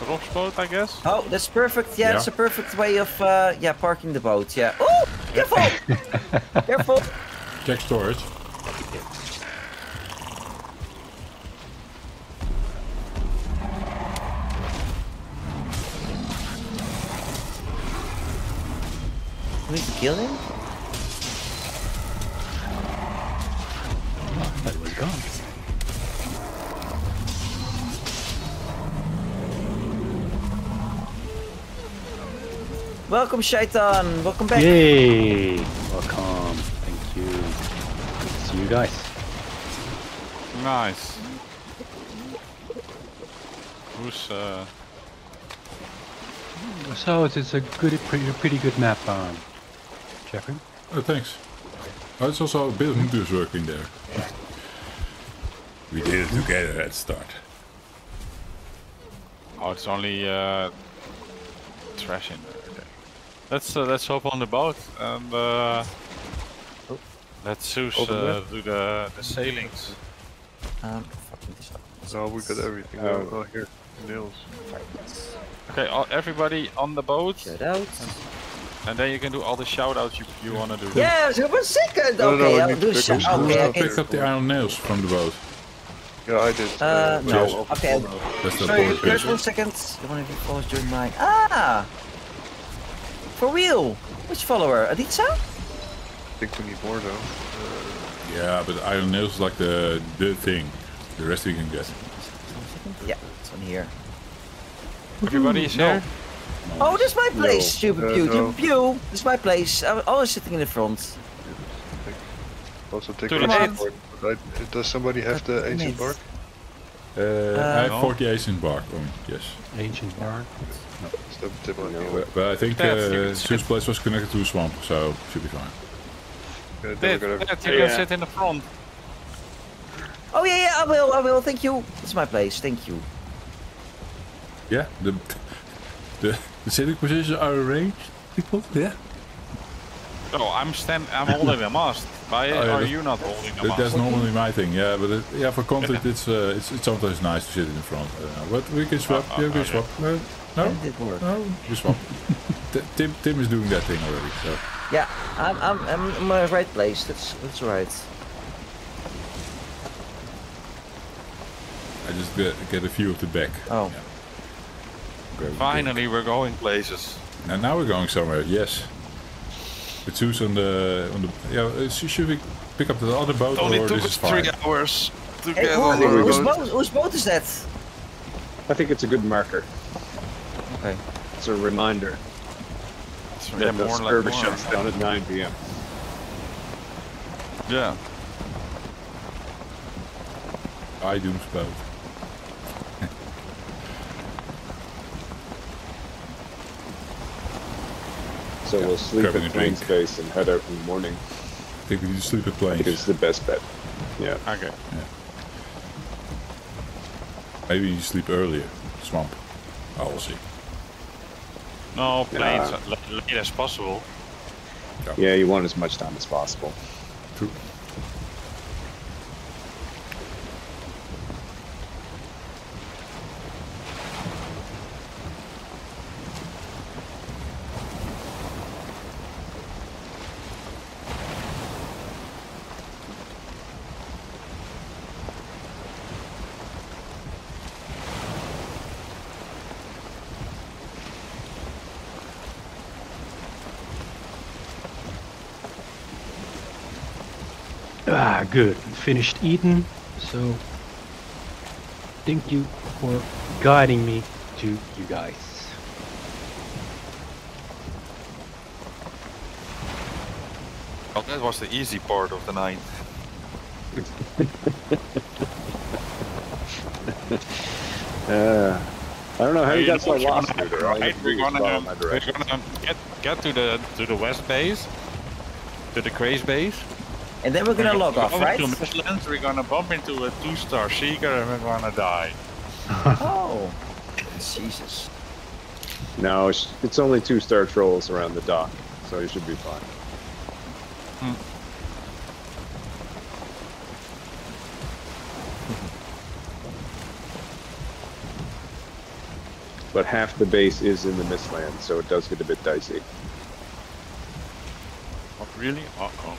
Rob's boat, I guess. Oh, that's perfect. Yeah, Yeah. that's a perfect way of uh, yeah parking the boat. Yeah. Oh, careful! careful! Check storage. We need to kill him. Gone. Welcome, Shaitan. Welcome back. Yay! Welcome. Thank you. Good to see you guys. Nice. Who's uh? So it's, it's a good, pretty, pretty good map, um, Jeffrey. Oh, thanks. Oh, it's also a bit of Nuter's work in there. We did it together at the start. Oh, it's only uh, trash in there. Okay. Let's uh, let's hop on the boat and uh, let Zeus uh, do the the sailings. Um, fucking this. No, we got everything. Oh. Here, nails. Okay, all, everybody on the boat, Shout out. and then you can do all the shout outs you, you want to do. Yeah, so one second. No, no, okay, I'll do to so. pick Okay, some okay. Picked up the iron nails from the boat. Yeah, I did. Uh, no. I'll- Okay. I'll- I'll- That's Sorry, board guys, pit. one second. The one of you follows during mine. Ah! For real? Which follower? Aditsa? I think we need more though. Yeah, but iron nails is like the the thing. The rest we can get. Yeah, it's on here. Everybody is here. Oh, this is my place, No. stupid Uh, pew. no. Pew. This is my place. I'm always sitting in the front. Also take Too the late. Ancient bark. But I, does somebody have the ancient bark? Uh, I have no. 40 ancient bark on, yes. Ancient barn. Stop tip on No. you. But, but I think Dad, uh, Sue's place was connected to a swamp, so should be fine. Okay, then Dad, gonna- Dad, you Yeah. can sit in the front. Oh yeah, yeah, I will, I will. Thank you. It's my place. Thank you. Yeah, the the, the sitting positions are arranged, people. Yeah, No, I'm stand. I'm holding the mast. Why Oh, yeah, are you not holding the that, that's normally my thing. Yeah, but it, yeah, for content, it's, uh, it's it's sometimes nice to sit in the front. Uh, but we can swap. Oh, yeah, we can okay. swap. No, no, And no, we swap. Tim Tim is doing that thing already. So Yeah, I'm, I'm, I'm in my right place. That's, that's right. I just get, get a view of the back. Oh. Yeah. Finally, we're going places. drink. Now, now we're going somewhere. Yes. With Sue's on the on the yeah. uh, Should we pick up the other boat Only or took this us is fine? three hours to Hey, get who, on the whose, boat, whose boat is that? I think it's a good marker. Okay. It's a reminder So, that yeah, the more like more. shuts down at 9 p.m. Yeah. Idoom's boat. So Yeah, we'll sleep grabbing at a plane space and head out in the morning. I think we need sleep at I plains. it's the best bet. Yeah. Okay. Maybe you sleep earlier. Swamp. Oh, I will see. No, plains Yeah. late as possible. Yeah, you want as much time as possible. True. Ah, good. Finished eating. So, thank you for guiding me to you guys. Well, that was the easy part of the night. Uh, I don't know how you got so know lost, gonna Peter. do, All you right? We're gonna, follow my we're gonna get get to the to the west base, to the Craze base. And then we're gonna We're log off, going right? To Mistlands, we're gonna bump into a two-star seeker and we're gonna die. Oh. Jesus. No, it's, it's only two star trolls around the dock, so you should be fine. But half the base is in the Mistland, so it does get a bit dicey. Oh, really? Uh-oh.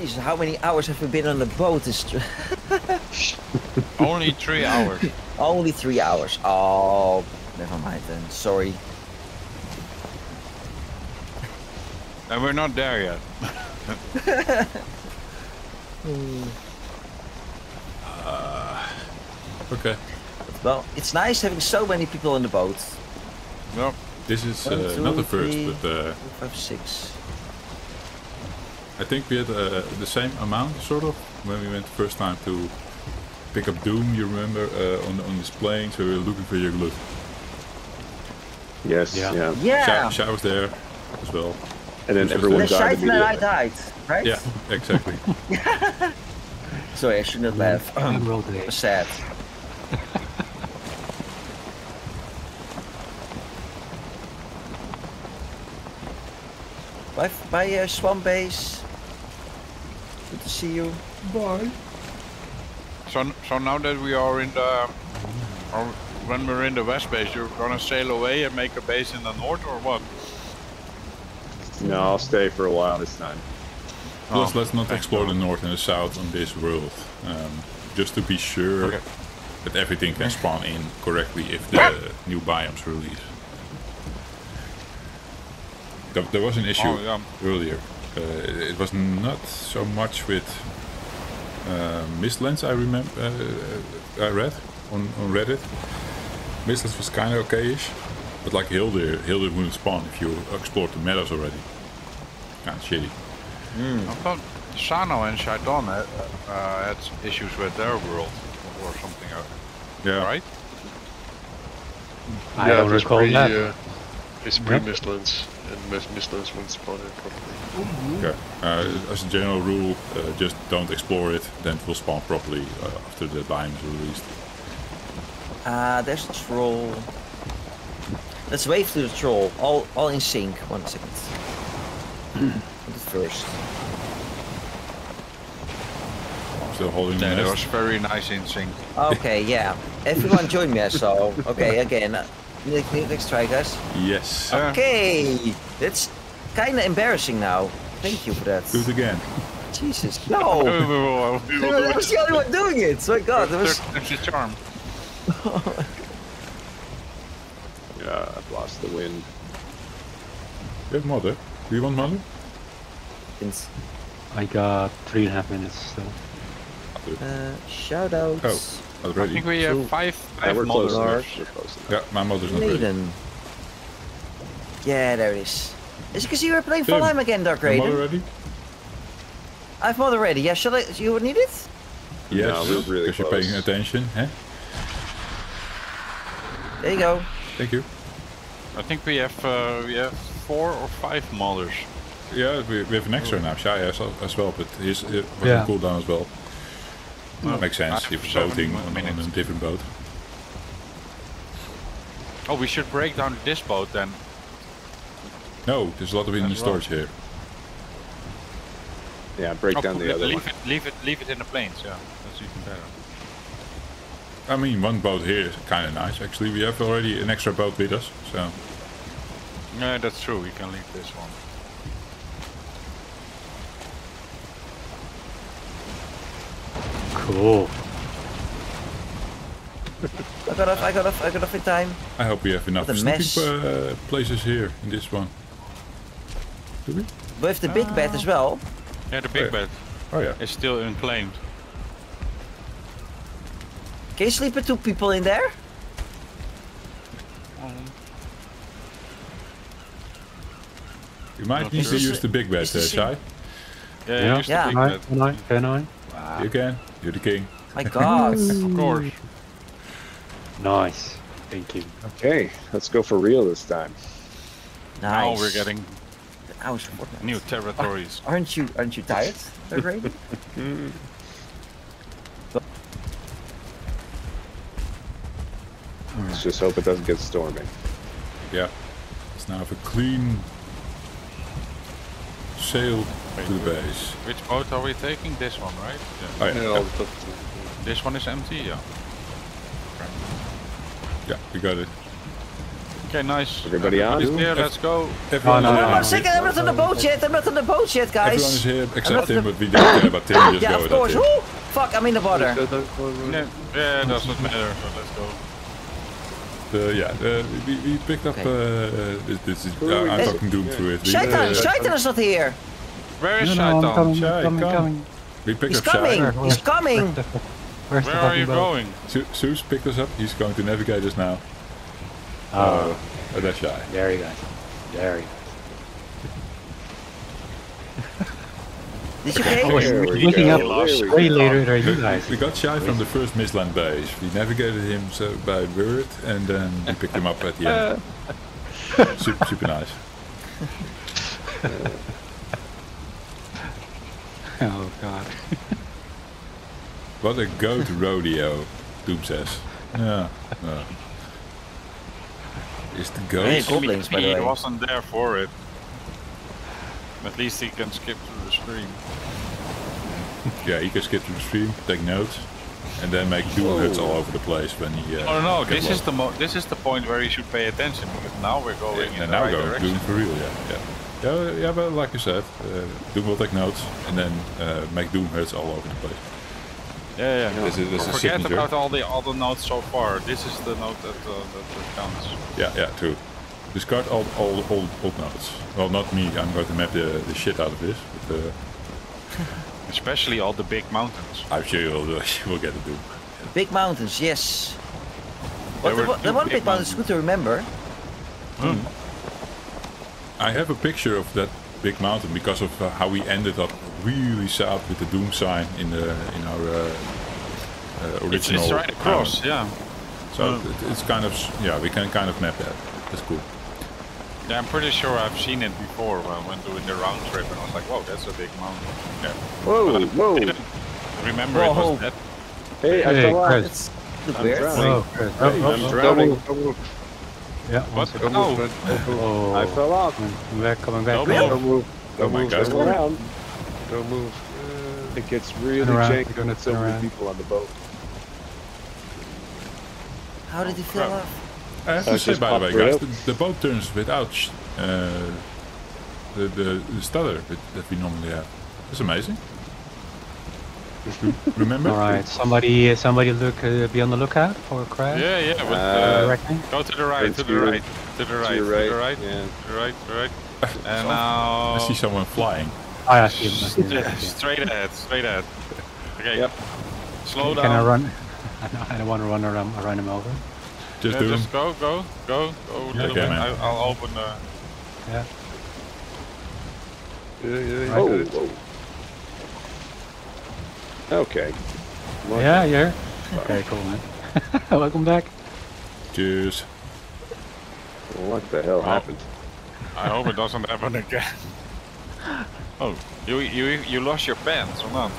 Jesus, how many hours have we been on the boat? This tr- Only three hours. Only three hours. Oh, never mind then. Sorry. And we're not there yet. Okay. Well, it's nice having so many people on the boat. No. This is One, uh, two, not the first, three. but uh, Four, five, six. I think we had uh, the same amount, sort of, when we went the first time to pick up Doom. You remember uh, on on this plane, so we were looking for your loot. Yes, Yeah. yeah. Yeah. Sha, Sha was there as well. And then everyone The the- died Shaitan and I died, right? Yeah, exactly. Sorry, I should not laugh. Emerald Day. It was sad. Bye, bye uh, Swamp Base. Good to see you. Bye. So so now that we are in the, or when we're in the west base, you're gonna sail away and make a base in the north, or what? No, I'll stay for a while this time. Plus, Oh, let's not thanks, explore the north and the south on this world, um, just to be sure Okay. that everything can spawn in correctly if the new biomes release. There, there was an issue Oh, yeah. earlier. Uh, it was not so much with uh, Mistlands. I remember. Uh, I read on, on Reddit. Mistlands was kind of okayish, but like Hildir, Hildir wouldn't spawn if you explored the meadows already. Kind of shitty. I thought Sano and Shaitan had, uh, had issues with their world or something, uh, Yeah. right? I yeah, don't it was recall pre, that. Uh, it's pre Yep. Mistlands, and Mis- Mistlands won't spawn it properly. Okay. Uh, as a general rule, uh, just don't explore it. Then it will spawn properly uh, after the biome is released. Ah, there's a troll. Let's wave to the troll. All, all in sync. One second. Put it first. I'm still holding Yeah, the that nest. was very nice in sync. Okay, yeah. Everyone join me, so. Okay, again. Next, next try, guys. Yes. Yeah. Okay, that's kind of embarrassing now. Thank you for that. Do it again. Jesus, no. will- we will do I was the only one doing it. My God, that was. That's the charm. Yeah, I've lost the wind. You have Moder. Do you want Moder? I got three and a half minutes still. Uh, shoutouts. Oh, I already. think we have So- five, Yeah, five we're close enough. We're close enough. Yeah, my Moder's not ready. Maiden. Yeah, there it is. As you can see, we're playing Tim, Valheim again, Dark Your Moder ready? I've Moder ready. Yeah, shall I? You would need it? Yes. No, we're really because you're paying attention. Huh? There you go. Thank you. I think we have uh, we have four or five Moders. Yeah, we, we have an extra now. Shai as, as well, but he's was Yeah. on cooldown as well. Oh, Makes sense I have if seven boating on, on a different boat. Oh, we should break down this boat then. No, there's a lot of it in the As well. storage here. Yeah, break Oh, down the le- other leave one. it, leave it, leave it in the plains. Yeah, that's even better. I mean, one boat here is kind of nice. Actually, we have already an extra boat with us, so Yeah, that's true. We can leave this one. Cool. I got off. I got off. I got off in time. I hope we have enough What sleeping mess. uh, places here in this one. Do we? With the big bed as well. Yeah, the big yeah. bed Oh yeah. is still unclaimed. Can you sleep with two people in there? You might Not need sure. to use the big bed, is uh, this Shai. Yeah, Yeah. use the Yeah. big Can I? bed. Can I? Can I? You can. You're the king. My God. Of course. Nice. Thank you. Okay, let's go for real this time. Nice. Now we're getting Now new territories. Aren't you? Aren't you tired, Dark Raiden? Let's just hope it doesn't get stormy. Yeah. Let's now have a clean sail to the base. Which boat are we taking? This one, right? Yeah. Oh yeah. Yeah, Yeah, all the top This one is empty. Yeah. yeah we got it. Okay, nice. Everybody on? Everybody's there. Let's go. Everyone, no, is no, here. no. One second. I'm not on the boat yet. I'm not on the boat yet, Everyone is guys. here except not Tim, the- but we don't care about Tim. Just Yeah, go of course. Tim. Fuck, I'm in the water. Yeah, don't go around. Yeah, yeah, it doesn't matter. So let's go. Uh, yeah, uh, we, we picked up. Uh, this, this is, uh, I'm missing? talking Doom through it. We, Shaitan, uh, Shaitan is not here. Where is No, no, I'm coming, Shai, coming, come. coming. we picked He's up coming. Where- He's coming. Where's the, fu- where's Where are you boat? going? Su- Zeus picked us up. He's going to navigate us now. Oh, Uh, that's Shai. there you guys. There you guys. Did you I was oh, we looking up way later than you guys. we got Shai from the first Mistland base. We navigated him so by word, and then we picked him up at the end. super, super nice. Oh god. What a goat rodeo, Doom says. Yeah. yeah. Is the goat? cool. Goblins, by the he way. wasn't there for it. At least he can skip through the stream. Yeah, he can skip through the stream, take notes, and then make doom huts all over the place when he. Uh, Oh no, this is the mo this is the point where you should pay attention because now we're going Yeah, in now right go direction. doom for real. Yeah, yeah. Yeah, yeah, but like you said, uh, Doom will take notes and then uh, make Doom huts all over the place. Yeah, yeah. This is, this is Forget signature. about all the other notes so far. This is the note that uh, that, that counts. Yeah, yeah, true. Discard all all old old notes. Well, not me. I'm going to map the, the shit out of this, but uh, Especially all the big mountains. I'm sure you'll you will get it Doom. Big mountains, yes. There But the, one- the one big big mountain is good to remember. I have a picture of that big mountain because of uh, how we ended up really south with the doom sign in the in our uh, uh, original. it's right across, island. yeah. So Oh. it, it's kind of yeah, we can kind of map that. That's cool. Yeah, I'm pretty sure I've seen it before when I went doing the round trip and I was like, whoa, that's a big mountain. Yeah. Whoa, whoa. Didn't remember it Whoa. was that. Hey, I Hey, fell out. Chris. It's look I'm drowning. Oh, Chris. Hey, Oh, I'm oh, drowning. Don't Yeah, What? second. don't move, Oh. Don't move. Oh, I fell off. coming back, coming back. Don't Yeah. Don't move. Oh Don't my move. God. Still Don't around. Don't move. Uh, It gets really janky you're so many people on the boat. How did he fall off? I have Uh, to say, by the way, guys, the, the boat turns without sh- uh, the, the the stutter that, that we normally have. It's amazing. Remember? All right, somebody, somebody, look, uh, be on the lookout for a crab. Yeah, yeah, but Uh, uh, go to the right, to Let's the right, to the right, To to the right. right, Yeah. to the right, to the right. And now I see someone flying. Oh, I see him. I see him, I Yeah, straight ahead, straight ahead. Okay. Yep. Slow Can I run? I don't want to run around, run him over. Just Yeah, do just go, go, go, go a little Okay, bit. man. I, I'll open the. Yeah. yeah, yeah, you Oh, did whoa. Okay. Well, Yeah, yeah. Okay, cool, man. Welcome back. Cheers. What the hell oh. happened? I hope it doesn't happen again. Oh, you you you lost your pants or not?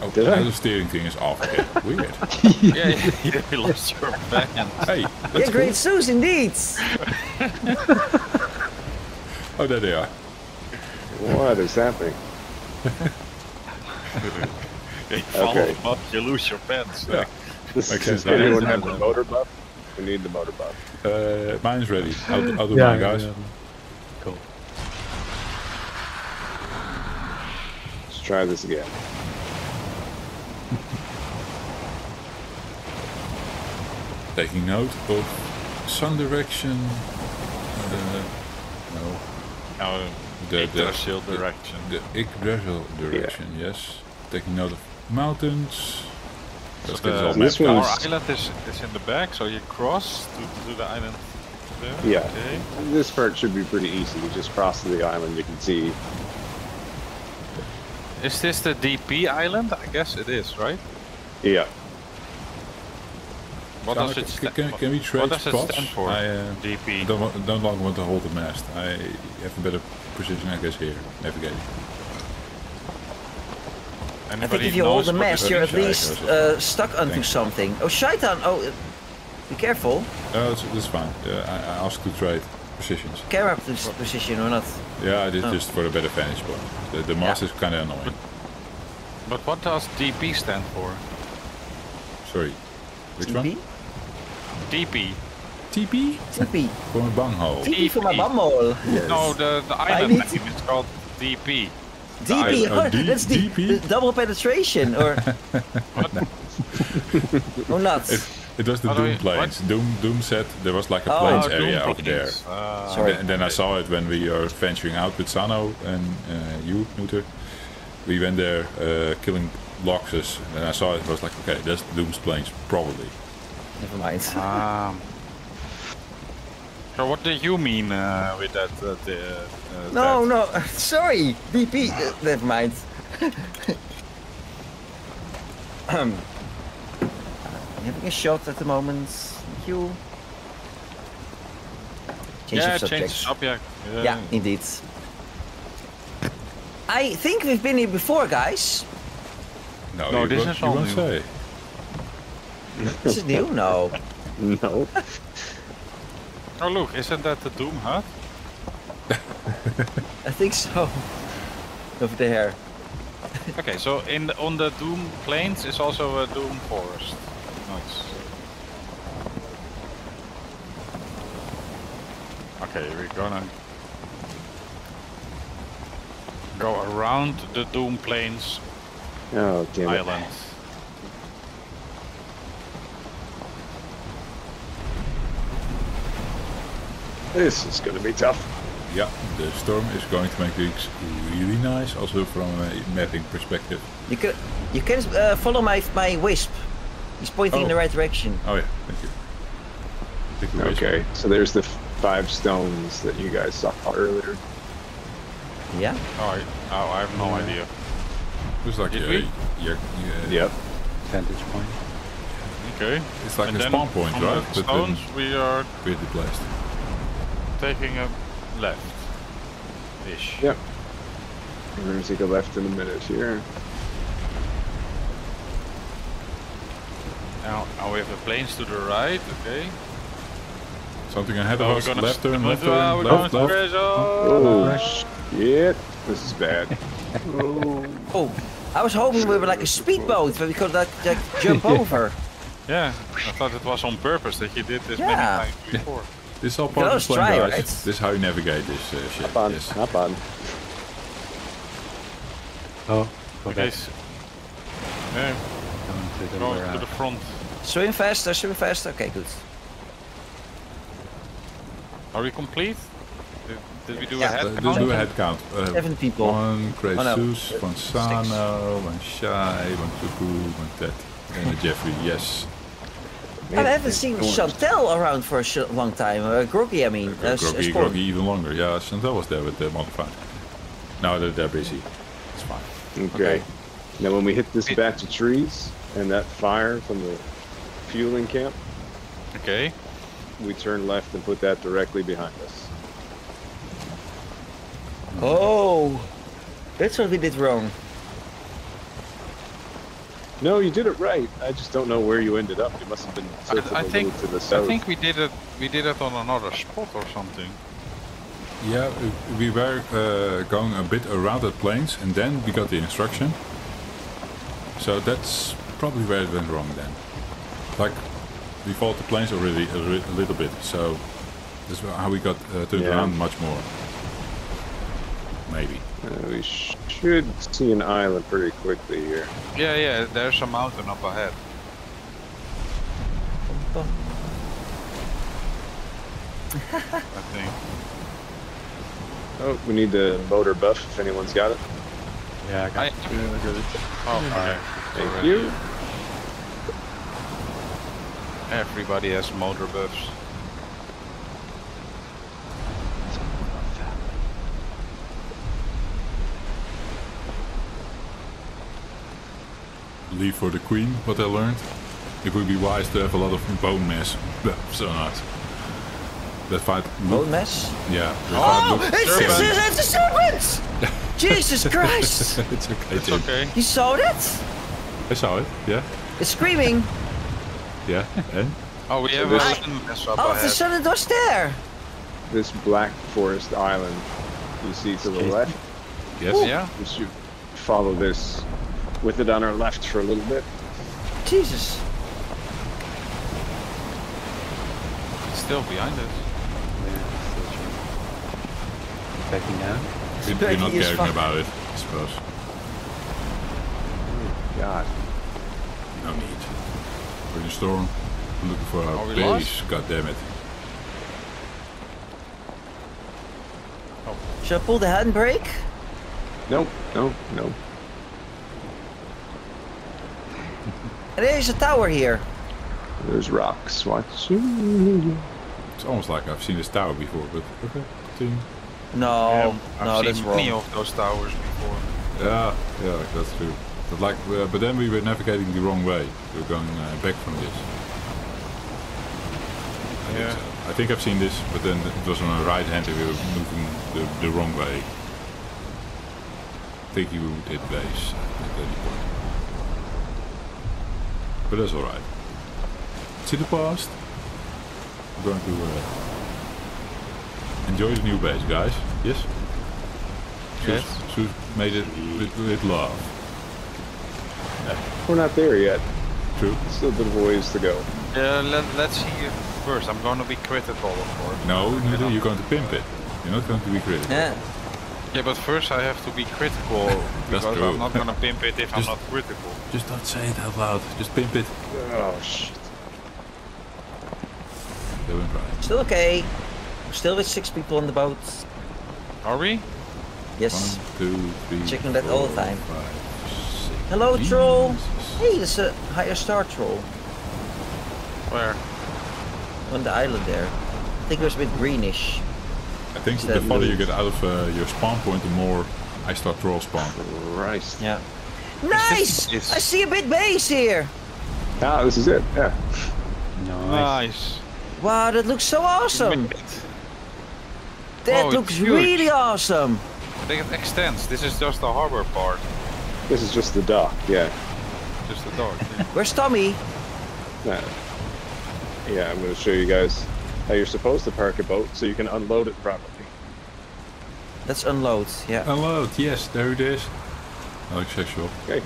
Oh, Did I? the steering thing is off again. Weird. yeah, yeah, you lost your pants. hey, that's Yeah, great Zeus indeed. cool. Oh, there they are. What is happening? You fall Okay. off, you lose your pants. Yeah. This, Makes sense, does anyone have the Moder buff? We need the Moder buff. Uh, mine's ready. I'll, do- I'll do Yeah, mine, guys. yeah. Cool. Let's try this again. Taking note of sun direction. Uh, no, Now, the, the, Yggdrasil the- direction. The Yggdrasil direction, yes. Taking note of mountains. Let's get it all the, this mapped our island is, is in the back, so you cross to, to the island there. Yeah. Okay. This part should be pretty easy. You just cross to the island. You can see. Is this the DP island? I guess it is, right? Yeah. What Can- does it can, can, can we trade What does it stand for? I uh, DP. don't, don't longer want to hold the mast. I have a better position, I guess, here. Navigating. I think if you hold the mast, you're at least uh, stuck onto Thanks. something. Oh, Shaitan! Oh, be careful. Oh, that's, that's fine. Uh, I, I asked to trade positions. Camera pos- position or not. Yeah, I did Oh. just for a better vantage point. The, the mast is kind of annoying. But what does DP stand for? Sorry. Which one? TP? DP. TP? TP. For a bunghole. TP for my TP. bumhole. Yes. No, the, the island need- name is called DP. DP. Oh, D- that's the, DP? double penetration, or or not? It, it was the How do Doom we- plains. Doom Doom said there was like a Oh, plains Oh, area Doom over there. Uh, Sorry. And then I saw it when we are venturing out with Sano and uh, you, Nuter. We went there uh, killing Loxes, and I saw it. I was like, okay, that's Doom's plains, probably. Never mind. Um, so what do you mean uh, with that? Uh, the, uh, No, that? no, sorry, DP. Uh, never mind. I'm having a shot at the moment. Thank you. Change yeah, of subject. change subject. Yeah. Yeah, indeed. I think we've been here before, guys. No, No, this is all new. say. This is new? No. No. Oh look, isn't that the Doom hut? I think so. Over there. Okay, so in the, on the Doom plains is also a Doom forest. Nice. Okay, we're gonna go around the Doom plains Oh, damn it. island. This is going to be tough. Yeah, the storm is going to make things really nice, also from a mapping perspective. You can you can uh, follow my my wisp. He's pointing in Oh. the right direction. Oh yeah, thank you. Pick the waste Okay, so there's the five stones that you guys saw earlier. Yeah. Oh, I, oh, I have no idea. It's like Did a, we? yeah, yeah, Yep. Vantage point. Okay. It's like and a spawn point, from right? the But then we are weirdly placed. taking a left. Ish. Yep. We're going to take a left in a minute here. Now, now we have the plains to the right. Okay. Something ahead So of we're us. gonna Left turn, left turn, we're left, going left. to oh. Oh, shit. This is bad. oh. I was hoping we were like a speedboat but we could like, like jump over. Yeah, I thought it was on purpose that you did this Yeah. many times before. This is all part of the plan, try, guys. right? This is how you navigate this uh, shit. Hop on. Yes. Hop on. Oh, go Okay. back. Yeah, Going to the go to the front. Swim faster, swim faster. Okay, good. Are we complete? Did, did we do Yeah. a head Uh, count? Let's do a head count. Uh, Seven people. One Oh, no. Jesus, one Six. Sano, one Shai, one Tuku, one Ted, and a Jeffrey. Yes. I haven't seen Chantel around for a sh- long time. Uh, Groggy, I mean. Uh, s- Groggy, Groggy even longer. Yeah, Chantal was there with the modified. Now they're, they're busy. It's fine. Okay. Now, when we hit this batch of trees and that fire from the fueling camp, Okay. we turn left and put that directly behind us. Oh, that's what we did wrong. No, you did it right. I just don't know where you ended up. You must have been tilted I a think- to the I think we did it. We did it on another spot or something. Yeah, we were uh, going a bit around the plains, and then we got the instruction. So that's probably where it went wrong then. Like, we followed the plains already a, a little bit, so this is how we got uh, turned Yeah. around much more. Maybe. Uh, we sh- should see an island pretty quickly here. Yeah, yeah. There's a mountain up ahead. I think. Oh, we need the Moder buff if anyone's got it. Yeah, I got I, it. oh, okay. Thank Already. you. Everybody has Moder buffs. Leave for the queen, what I learned. It would be wise to have a lot of Bonemass. so not. That fight Bone oh, looked, mess? yeah. Oh, it's, looked it's, it's, it's a serpent! Jesus Christ! it's okay, It's okay. You saw that? I saw it. Yeah, It's screaming. Yeah. And Oh, we have this- a landmass up All of a ahead. sudden there. This black forest island you see to the left. yes, Yeah. We should follow this with it on our left for a little bit. Jesus. It's still behind us. Yeah, still true. Backing down. we- we're not caring fine. about it. I suppose. Oh, God. No need. We're in a storm. I'm looking for our base. lost? God damn it. Oh. Should I pull the handbrake? No, no, no. There's a tower here. There's rocks. Watch. Ooh. It's almost like I've seen this tower before, but okay. Continue. No, Yeah, I've no, seen that's many of those towers before. Yeah, yeah, that's true. But like, uh, but then we were navigating the wrong way. We were going uh, back from this. I think Yeah. I think I've seen this, but then it was on the right hand and we were moving the, the wrong way. I think you did base at any point. But that's alright. In the past. We're going to uh, enjoy the new base, guys. Yes? Yes. Zeus made it with, with love. We're not there yet. True. Still a bit of a ways to go. Yeah, let, let's see it first. I'm going to be critical, of course. No, neither. You're going to pimp it. You're not going to be critical. Yeah. Yeah, but first I have to be critical That's because true. I'm not gonna pimp it if I'm not critical. Just don't say it out loud. Just pimp it. Oh, shit. They went right. Still okay. Still with six people on the boat. Are we? Yes. One, two, three. Checking that all the time. five, six. Hello, troll. Hey, there's a higher star troll Where? on the island there. I think it was a bit greenish. I think the that farther you get out of uh, your spawn point, the more I start troll spawn. Christ. Yeah. Nice! is- I see a big base here. Ah, this is it. Yeah. Nice. Nice. Wow, that looks so awesome. Made it. That Whoa, looks really awesome. I think it extends. This is just the harbor part. This is just the dock. Yeah. Just the dock. yeah. Where's Tommy? Nah. Yeah, I'm going to show you guys how you're supposed to park a boat so you can unload it properly. Let's unload. Yeah. Unload, yes, there it is. Alex sexual. Okay.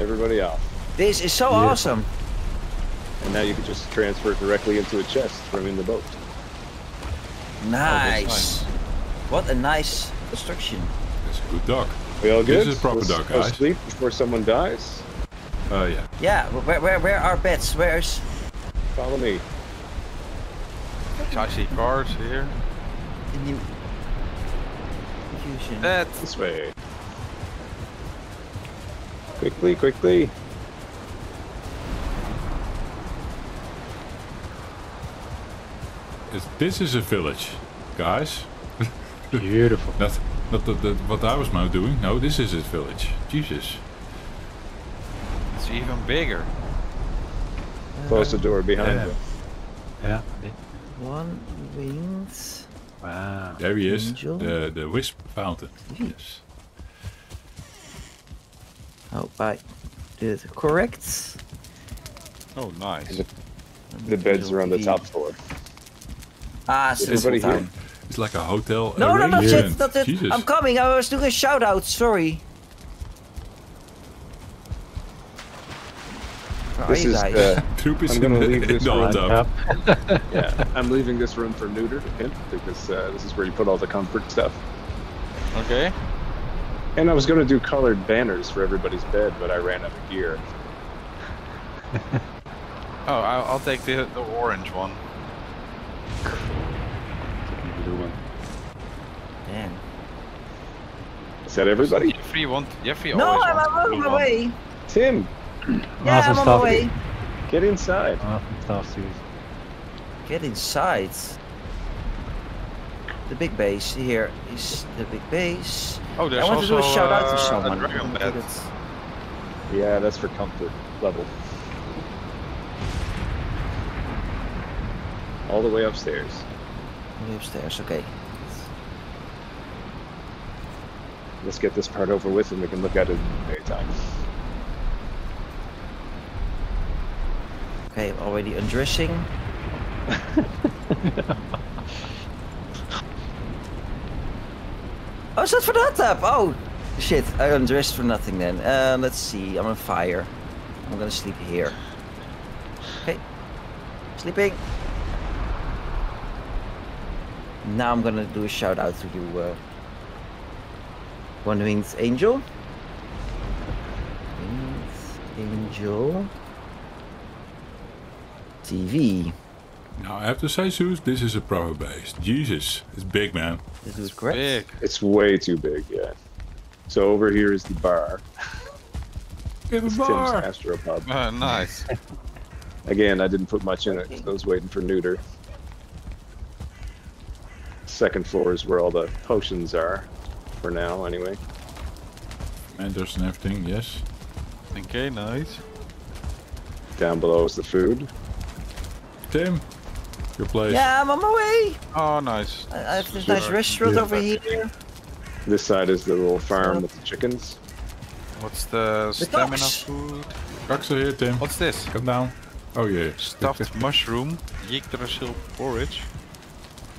Everybody off. This is so Yeah. awesome. And now you can just transfer it directly into a chest from in the boat. Nice. nice. What a nice construction. It's a good dock. We all good? This is proper Let's dock, guys. sleep before someone dies. Uh, yeah. Yeah. Where where where are beds? Where's Follow me. I see cars here. the new confusion? That. This way. Quickly, quickly. It's, this is a village, guys. Beautiful. Not, not the, the, what I was now doing. No, this is a village. Jesus. It's even bigger. Close the door behind Yeah. you. Yeah. One winged. Wow. There he is. Angel? The, the wisp fountain. Mhm. Yes. Oh, I did it correct. Oh, nice. The beds are on the top floor. Ah, Is Central everybody here? Town. It's like a hotel. No, no, not arrangement. yet. Not yet. Jesus. I'm coming. I was doing a shout out. Sorry. Where This is uh, Troop is I'm gonna leave this the one. hot yeah. I'm leaving this room for neuter to pimp because uh, this is where you put all the comfort stuff. Okay. And I was going to do colored banners for everybody's bed, but I ran out of gear. Oh, I'll, I'll take the, the orange one. Blue one. Damn. Is that everybody? Jeffrey want Jeffrey No, always I'm, wants I'm on blue my way. Tim, Yeah, I'm on my way. get inside. Awesome stuff. Get inside. The big base. Here is the big base. Oh, there's I want to do also a shout out to uh, someone. a dragon Look bed. at it. Yeah, that's for comfort level. All the way upstairs. Upstairs. Okay. Let's get this part over with and we can look at it in the daytime. Okay, I'm already undressing. oh, it's not for hot tub. Oh, shit. I undressed for nothing then. Uh, let's see. I'm on fire. I'm gonna sleep here. Okay. Sleeping. Now I'm gonna do a shout out to you, uh, One Winged Angel. Winged Angel. TV. Now, I have to say, Zeus, this is a proper base. Jesus. It's big, man. This is correct. Big. It's way too big, yeah. So over here is the bar. We have It's a Tim's bar. Astropub. Uh, nice. Again, I didn't put much in it 'cause I was waiting for neuter. Second floor is where all the potions are, for now anyway. Mentors and everything, yes. Okay, nice. Down below is the food. Tim, your place. Yeah, I'm on my way. Oh, nice. I, I have this Sure. nice restaurant Yeah. over here. This side is the little farm with the chickens. What's the stamina ducks. food? Ducks are here, Tim. What's this? Come down. Oh, yeah. Stuffed mushroom, Yggdrasil porridge.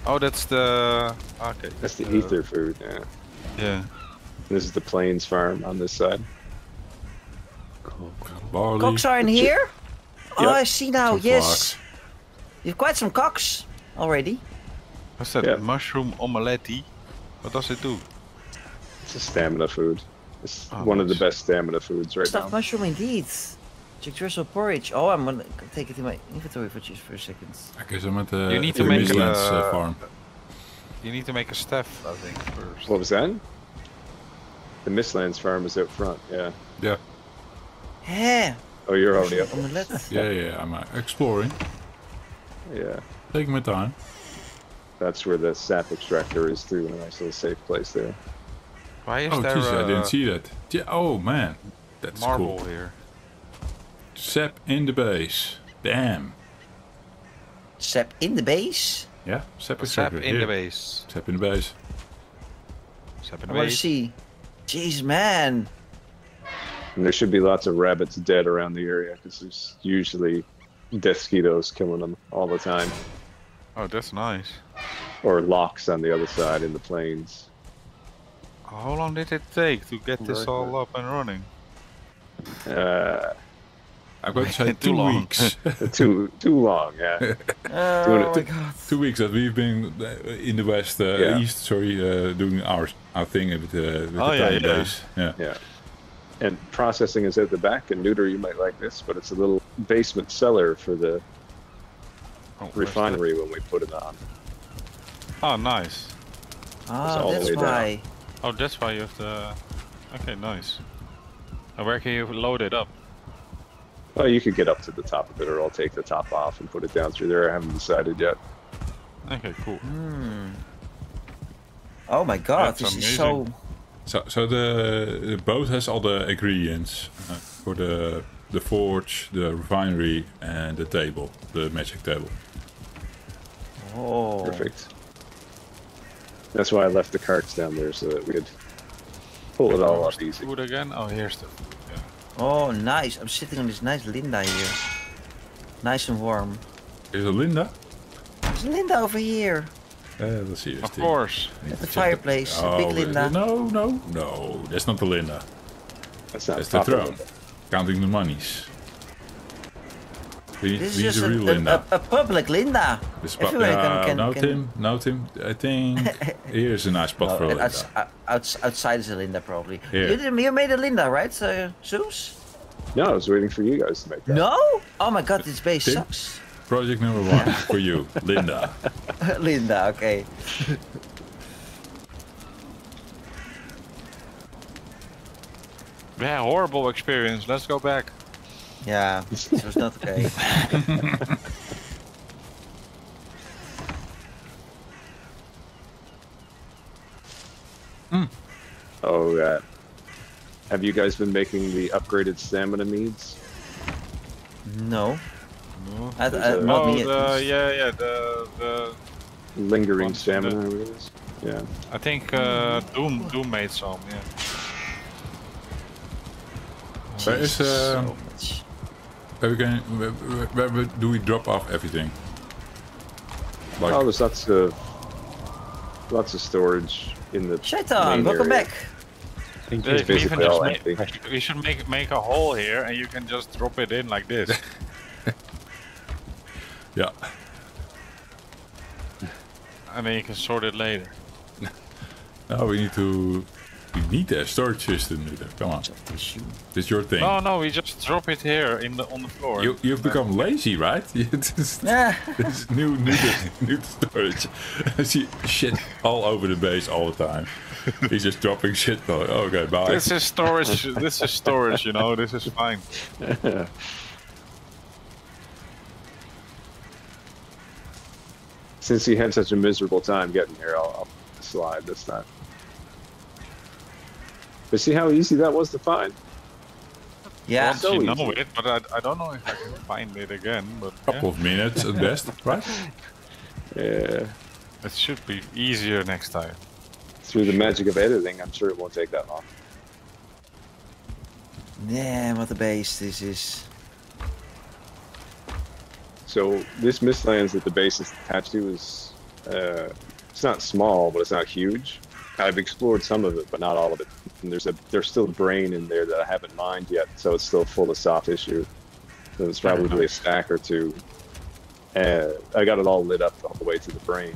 Oh, that's the. Okay. That's the uh, ether food, yeah. Yeah. This is the plains farm on this side. Cool. Barley. Cocks are in here? Oh, I see now. Some yes. flax. You've quite some cocks already. What's that? Yeah. Mushroom omelette. What does it do? It's a stamina food. It's Oh, one of the best stamina foods right Stuffed now. mushroom indeed. Yggdrasil porridge. Oh, I'm gonna take it in my inventory for just for a second. I guess I'm at the, You need the to make, Michelins, uh, farm. You need to make a staff, I think, first. What was that? The Mistlands farm is out front, yeah. Yeah, Yeah. Oh, you're already up. Yeah, yeah. I'm uh, exploring. Yeah. taking my time. That's where the sap extractor is too. A nice little safe place there. Why is Oh, there jeez, I didn't see that. Yeah, oh, man. That's marble cool. here? Sap in the base. Damn. Sap in the base. Yeah, sap Sap extractor. in the base. Sap in the base. Sap in I the want to base. see. Jeez, man. And there should be lots of rabbits dead around the area because there's usually mosquitoes killing them all the time, Oh, that's nice. or lox on the other side in the plains. How long did it take to get this all up and running? Uh, I'm going to say Too two long. weeks. too too long, yeah. Doing Oh it- my god. two weeks that we've been uh, in the west, uh, Yeah. east, sorry, uh, doing our our thing with, uh, with Oh, the yeah, tiny yeah. base. Yeah. Yeah. And processing is at the back, and Neuter, you might like this, but it's a little basement cellar for the Oh, refinery when we put it on. Oh, nice. Ah, all that's way down. why. Oh, that's why you have the. Okay, nice. And where can you load it up? Oh, you could get up to the top of it, or I'll take the top off and put it down through there. I haven't decided yet. Okay, cool. Hmm. Oh my god, That's this is so. So, so the, the boat has all the ingredients uh, for the the forge, the refinery, and the table, the magic table. Oh. Perfect. That's why I left the carts down there so that we could pull it all Where's up the easy. Food again? Oh, here's the food. Yeah. Oh, nice. I'm sitting on this nice Linda here. Nice and warm. Is it Linda? There's Linda over here. Uh, let's see. Of course. At the fireplace. a big Oh, Linda. No, no, no. That's not the Linda. That's not That's the proper. throne. Counting the monies. We, This is we need just a a, real a, Linda. a, a public Linda. The spot- everywhere yeah, can- can- no, can- Tim. No, Tim. I think here's a nice spot Oh, for a Linda. outs, uh, outs, outside is a Linda probably. Here. You, did- you made a Linda, right, uh, Zeus? No, I was waiting for you guys to make that. No? Oh my god, this base Tim? sucks. Project number one for you, Linda. Linda, okay. Yeah, horrible experience. Let's go back. Yeah, so it's not okay. Oh, uh, have you guys been making the upgraded stamina meads? No. No. I, I, There's a- not oh, me. the, yeah, yeah, the, the. Lingering stamina, the- whatever. Yeah. I think uh, Doom, Doom made some. Yeah. Where is Jesus, uh, so much. Where, we can, where, where, where do we drop off everything? Like, Oh, there's lots of lots of storage in the Shaitan, main welcome area. back. Thank Yeah, you. you can even basically just all make, we should make make a hole here, and you can just drop it in like this. yeah. and then you can sort it later. No, we need to. We need a storage system, Nuda. Come on, Tissue. it's your thing. No, no, we just drop it here in the on the floor. You, you've become lazy, right? this Yeah. is new, new, new storage. I see shit all over the base all the time. He's just dropping shit. Oh, okay, bye. This is storage. this is storage. You know, this is fine. Since you had such a miserable time getting here, I'll, I'll slide this time. But see how easy that was to find? Yeah. Once so you know easy. it, but I, I don't know if I can find it again. But couple yeah, of minutes at best, right? Yeah. it should be easier next time. Through the magic of editing, I'm sure it won't take that long. Damn, what a base this is. So this Mistlands that the base is attached to is uh, it's not small, but it's not huge. I've explored some of it, but not all of it. And there's a there's still a brain in there that I haven't mined yet, so it's still full of soft tissue. So it's probably a stack or two. Uh, I got it all lit up all the way to the brain,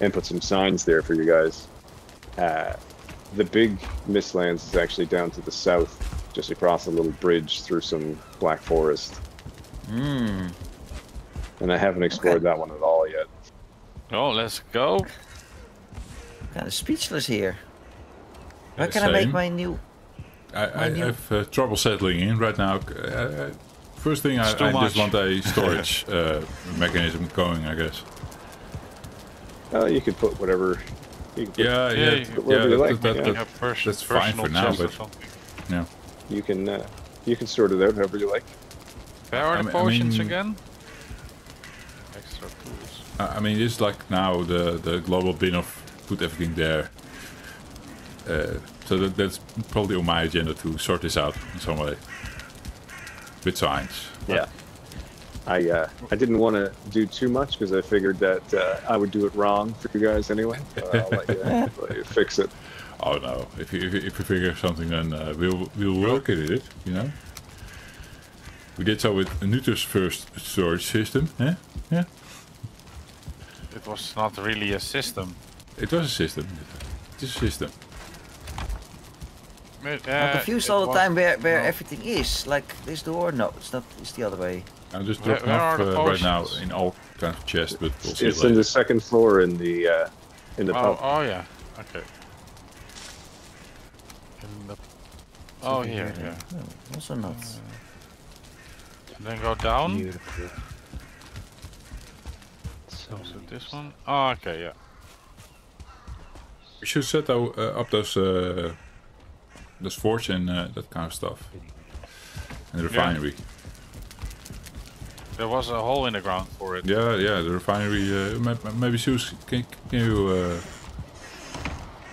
and put some signs there for you guys. Uh, the big Mistlands is actually down to the south, just across a little bridge through some black forest. Hmm. And I haven't explored Okay. that one at all yet. Oh, let's go. Kind of speechless here. Where Yeah, can I make my new? I, I new- have uh, trouble settling in right now. Uh, First thing, I, It's too I just much. want a storage uh, mechanism going, I guess. Oh, you could put whatever. You put, Yeah, Yeah, yeah, you- yeah. that- like, that- yeah. that- Yeah, that's fine for now, but- something. yeah. You can uh, you can sort it out however you like. Where are I the mean- I potions mean- again? Extra tools. I I mean, it's like now the, the global bin of put everything there. Uh, so that, that's probably on my agenda to sort this out in some way. With science. Yeah. I uh, I didn't want to do too much because I figured that uh, I would do it wrong for you guys anyway. So I'll let you, let you fix it. Oh no, if you, if you, if you figure something then uh, we'll, we'll work at it, you know? We did so with Nuter's first storage system, eh? Yeah. It was not really a system. It was a system. It is a system. It, I'm uh, confused all the time where, where no. everything is. Like this door? No, it's not. It's the other way. I'm just Where- dropping where off uh, right now in all kind of chests, but we'll see It's later. in the second floor in the uh, in the Oh, pub. oh yeah. Okay. In the... Oh Something here, then. yeah. No, also not. And then go down. Beautiful. So Is this one? Oh, okay, yeah. We should set tho- uh, up those uh, those forge and uh, that kind of stuff. And the refinery. There was a hole in the ground for it. Yeah, yeah, the refinery. Uh, maybe Zeus, can, can you uh,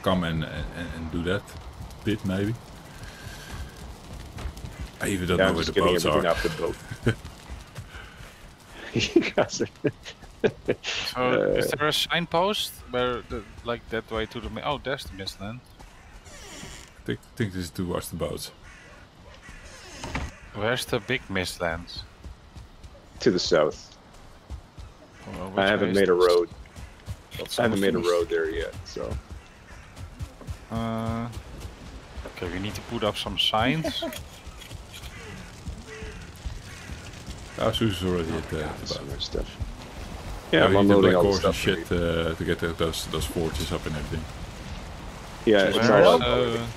come and, and, and do that bit, maybe? I even don't Yeah, know I'm where just the getting boats everything are. off the boat. you guys are So is there a signpost where the, like that way to the mi- oh there's the mistland. I think, think this is towards the boat. Where's the big mistlands? to the south. Well, I haven't made a road. I haven't made a road there yet, so Uh, okay, we need to put up some signs. Ah, Zeus is already at the, at the so much stuff. Yeah, Yeah, I'm we need the unloading black all the stuff. shit uh, to get the, those those forges up and everything. Yeah, it's Where all, is, uh,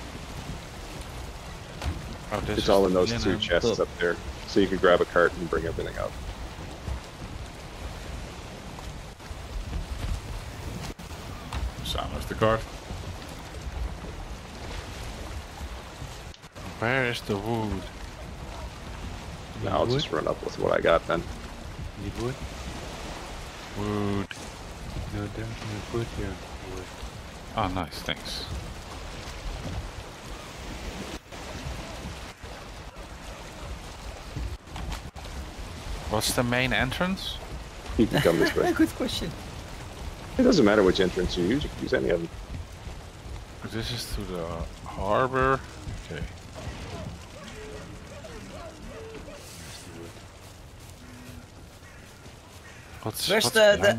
oh, it's all in those two chests Look. up there. So you can grab a cart and bring everything up. Samen is the cart. Where is the wood? Now I'll just run up with what I got then. Need wood? Wood. No, there's no wood here. Wood. Oh, nice, thanks. What's the main entrance? You can come this way. Good question. It doesn't matter which entrance you use. You can use any of them. This is to the harbor. Okay. What's, Where's what's the- the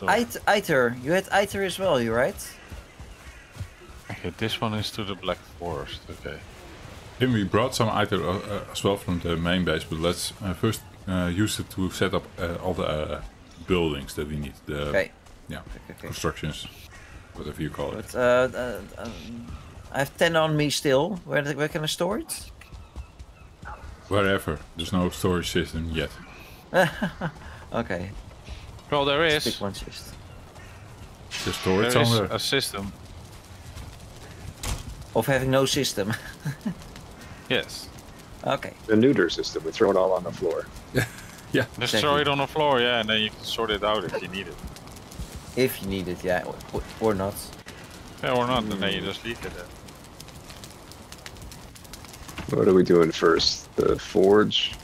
behind this Eitr. You had Eitr as well, you right? Okay, this one is to the Black Forest. Okay. Then we brought some items uh, uh, as well from the main base, but let's uh, first uh, use it to set up uh, all the uh, buildings that we need. The Okay. yeah Okay, okay. constructions, whatever you call it. But uh, uh, um, I have ten on me still. Where the, where can I store it? Wherever. There's no storage system yet. Okay. Well, there Pick is. one just. Just storage There is somewhere. a system. Of having no system. Yes. okay. The neuter system. We throw it all on the floor. Yeah. Just Exactly. throw it on the floor, yeah, and then you can sort it out if you need it. If you need it, yeah, or, or not. Yeah, or not, and then you hmm. just leave it there. What are we doing first? The forge.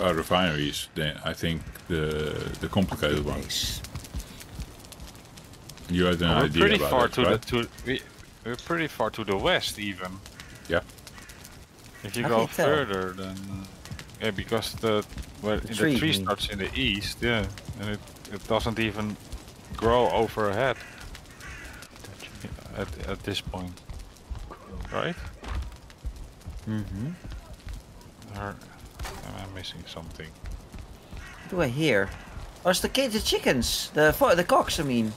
Our refineries, then I think the the complicated one. Nice. You had an we're idea pretty about far that, to right? the to we, we're pretty far to the west even. Yeah. If you I go can't tell. further, then uh, yeah, because the where The the tree, tree, you mean? starts in the east, yeah, and it it doesn't even grow overhead at at this point, right? Mm-hmm. Or am I missing something? What do I hear? Oh, it's the kids, the chickens, the fo- the cocks. I mean.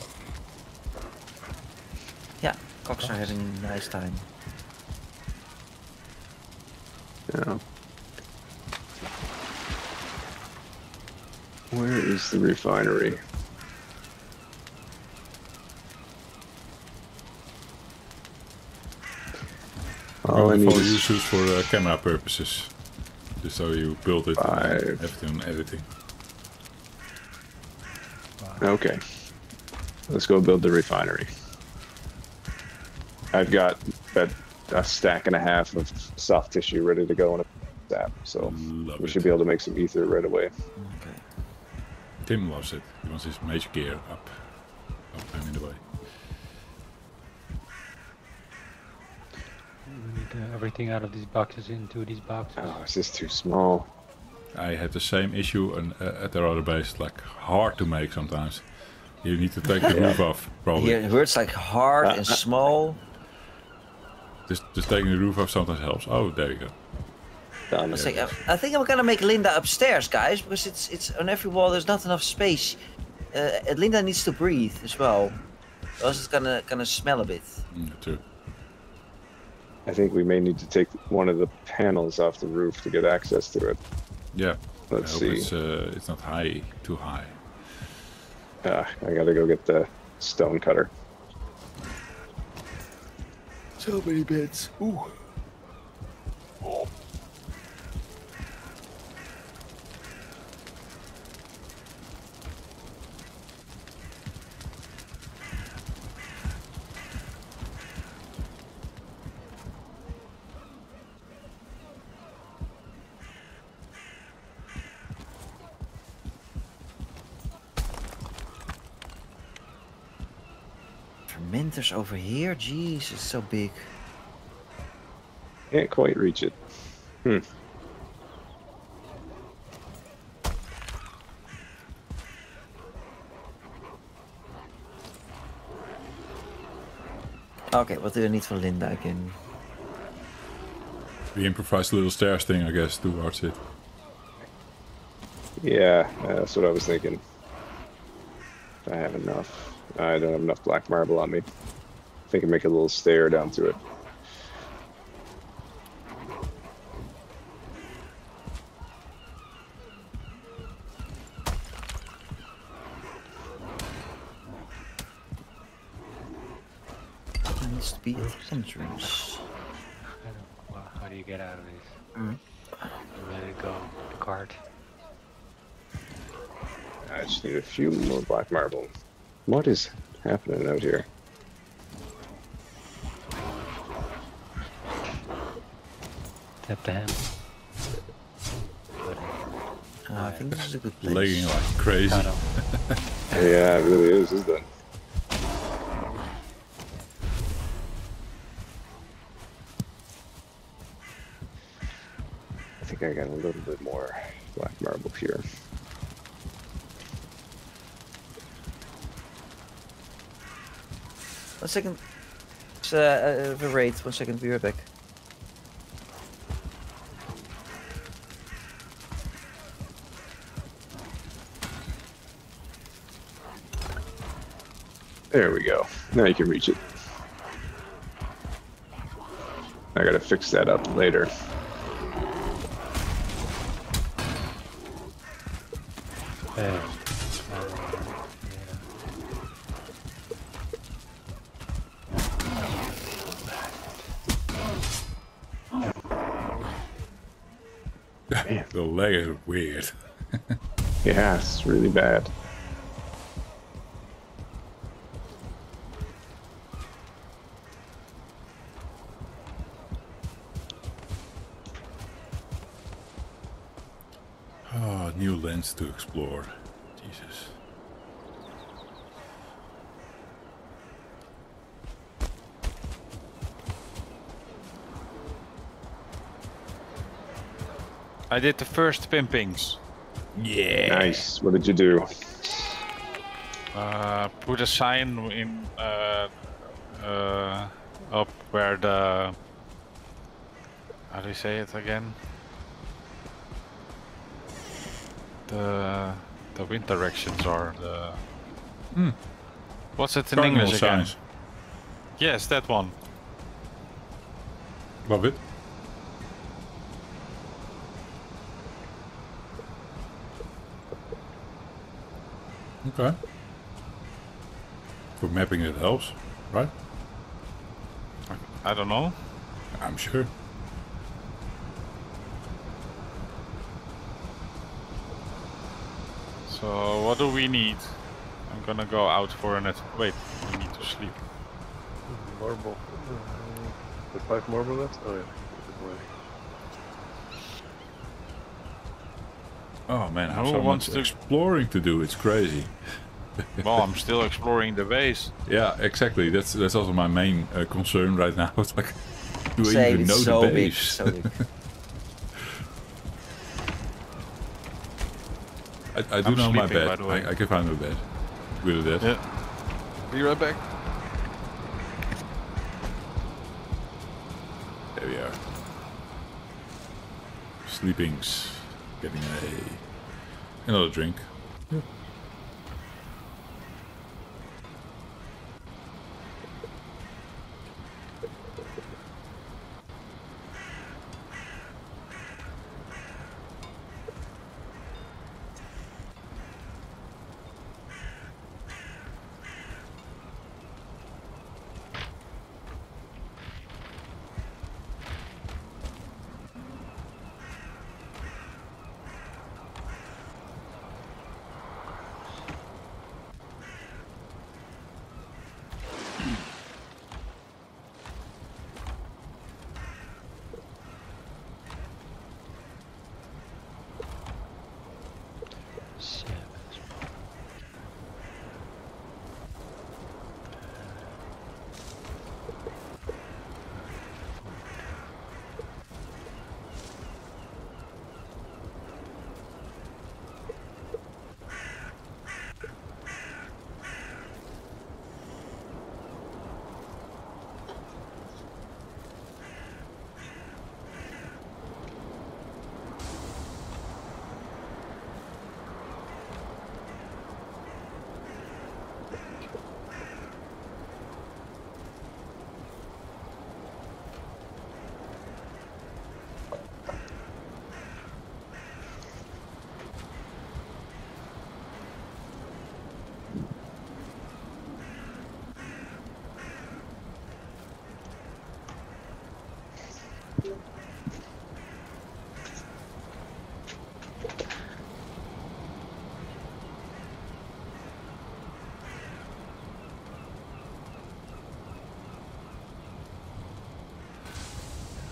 Yeah, cocks are having a nice time. Yeah. Where is the refinery? All I need for is use for uh, camera purposes. Just so you build it and Five. everything on editing. Okay. Let's go build the refinery. I've got about a stack and a half of soft tissue ready to go in a sap, so Love we it. should be able to make some ether right away. Okay. Tim loves it. He wants his mage gear up. Up and in the way. We need uh, everything out of these boxes into these boxes. Oh, it's just too small. I had the same issue and, uh, at the other base, like hard to make sometimes. You need to take the roof off, probably. Yeah, it hurts like hard Uh, and small. Just, just taking the roof off sometimes helps. Oh, there you go. Done. I, was like, I, I think I'm gonna make Linda upstairs, guys, because it's it's on every wall. There's not enough space. Uh, and Linda needs to breathe as well, or else it's gonna gonna smell a bit. Mm, true. I think we may need to take one of the panels off the roof to get access to it. Yeah. Let's I hope see. It's, uh, it's not high, too high. Ah, I gotta go get the stone cutter. So many bits. Ooh. Fermenters over here, jeez, it's so big. Can't quite reach it. Hmm. Okay, what do I need for Linda again? We improvised a little stairs thing, I guess, towards it. Yeah, uh, that's what I was thinking. I have enough. I don't have enough black marble on me. I think I make a little stair down to it. There needs to be an entrance. Well, how do you get out of this? Mm. You ready to go? The cart. I just need a few more black marble. What is happening out here? Tap the hand. Uh, I think this is a good place. Lagging like crazy. Yeah, it really is, isn't it? I think I got a little bit more black marble here. One second. Uh, uh, uh, wait, one second, be right back. There we go. Now you can reach it. I gotta fix that up later. Yeah. Is weird. Yeah, it's really bad. Oh, new lands to explore. Jesus. I did the first pimpings. Yeah. Nice. What did you do? Uh, put a sign in uh, uh, up where the how do you say it again? The the wind directions are the. Hmm. What's it in Cardinal English again? signs. Yes, that one. Love it. Okay. For mapping it helps, right? I don't know. I'm sure. So what do we need? I'm gonna go out for a net. Wait, we need to sleep. Marble. Uh, the five marble left? Oh yeah. Good way. Oh man, how Who so wants much to- exploring to do? It's crazy. well, I'm still exploring the base. Yeah, exactly. That's that's also my main uh, concern right now. It's like, do I Same, even know so the big, base? so big. I, I do I'm know my bed. the way. I, I can find my bed. Good at that. Yeah. Be right back. There we are. Sleepings. Getting a another drink. Seven.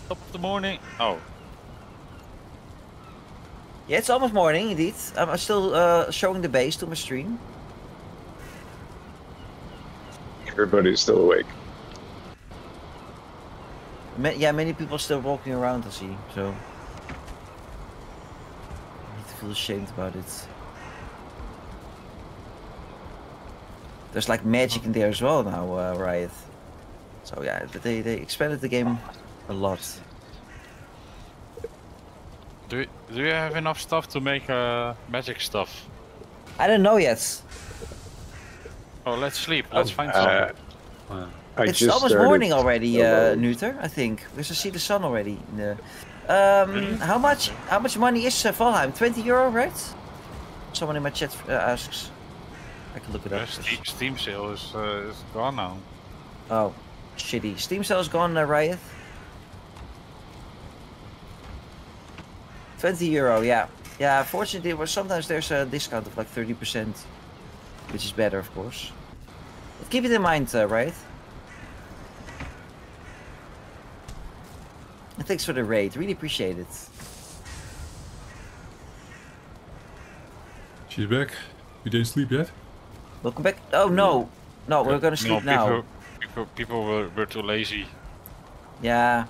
Top of the morning. Oh, Yeah, it's almost morning indeed. I'm still uh, showing the base to my stream. Everybody's still awake. Ma- yeah, many people still walking around. I see. So I need to feel ashamed about it. There's like magic in there as well now, uh, Riot. So yeah, but they they expanded the game a lot. do we, do you have enough stuff to make uh, magic stuff? I don't know yet. Oh, let's sleep. Let's Oh, find Uh, something. Wow. I it's almost started morning already, uh. Neuter. I think because I see the sun already. In the... Um, how much? How much money is uh, Valheim? Twenty euro, right? Someone in my chat uh, asks. I can look it Yeah, up. Steam, Steam sale is, uh, is gone now. Oh, shitty. Steam sale's gone, uh, Riot. 20 euro, yeah. Yeah, fortunately, well, sometimes there's a discount of like 30%, which is better, of course. But keep it in mind, uh, Riot. And thanks for the raid, really appreciate it. She's back. You didn't sleep yet? Welcome back. Oh, no. No, we're gonna sleep no, now. People, people, people were, were too lazy. Yeah.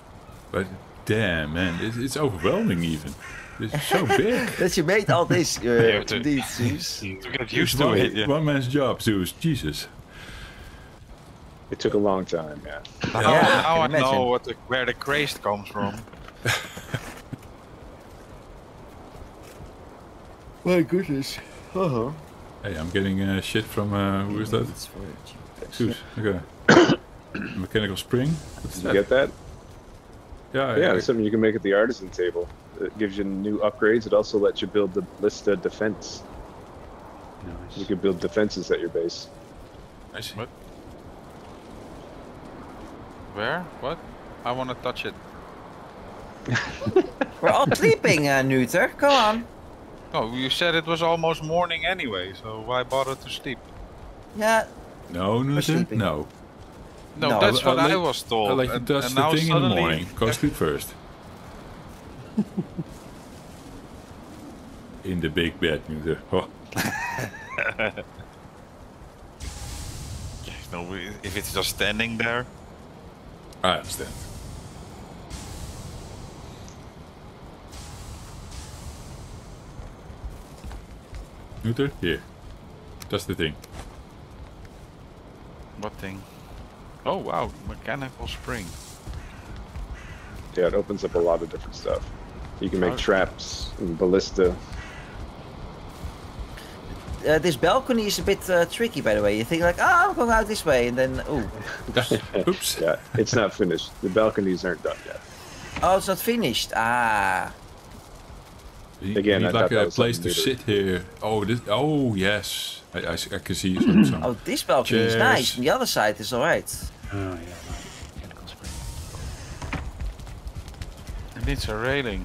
But damn, man, it's, it's overwhelming even. It's so big. That you made all this, uh, have to- indeed, Zeus. To get used to one, it. Yeah. one man's job, Zeus. Jesus. It took a long time, yeah. Now, Yeah, now I I know what the, where the craze comes from. My goodness. Uh-huh. Hey, I'm getting uh, shit from, uh, who is that? It's for. Zeus. Okay. Mechanical spring. What's Did that? you get that? Yeah, Yeah, I, it's something you can make at the artisan table. It gives you new upgrades. It also lets you build the Ballista defense. Nice. You can build defenses at your base. I see. What? Where? What? I want to touch it. We're all sleeping, uh, Neuter. Come on. Oh, you said it was almost morning anyway, so why bother to sleep? Yeah. No, Newton, sleeping. no. No, No, that's I'll what I let- was told. I'll let you touch and the now thing in the morning. Go sleep first. In the big bed, Newton. Oh, No, if it's just standing there. I understand. Newton, here. That's the thing. What thing? Oh wow, mechanical spring. Yeah, it opens up a lot of different stuff. You can make Okay. traps and ballista. Uh, this balcony is a bit uh, tricky, by the way. You think like, oh, I'm going out this way, and then, oh, Oops. Yeah, it's not finished. The balconies aren't done yet. oh, it's not finished. Ah, You Again, need I like a place to something sit here. Oh, this. Oh, yes. I can see some. some. oh, this balcony is nice. And the other side is all right. Oh yeah, right. Mechanical. It needs a railing.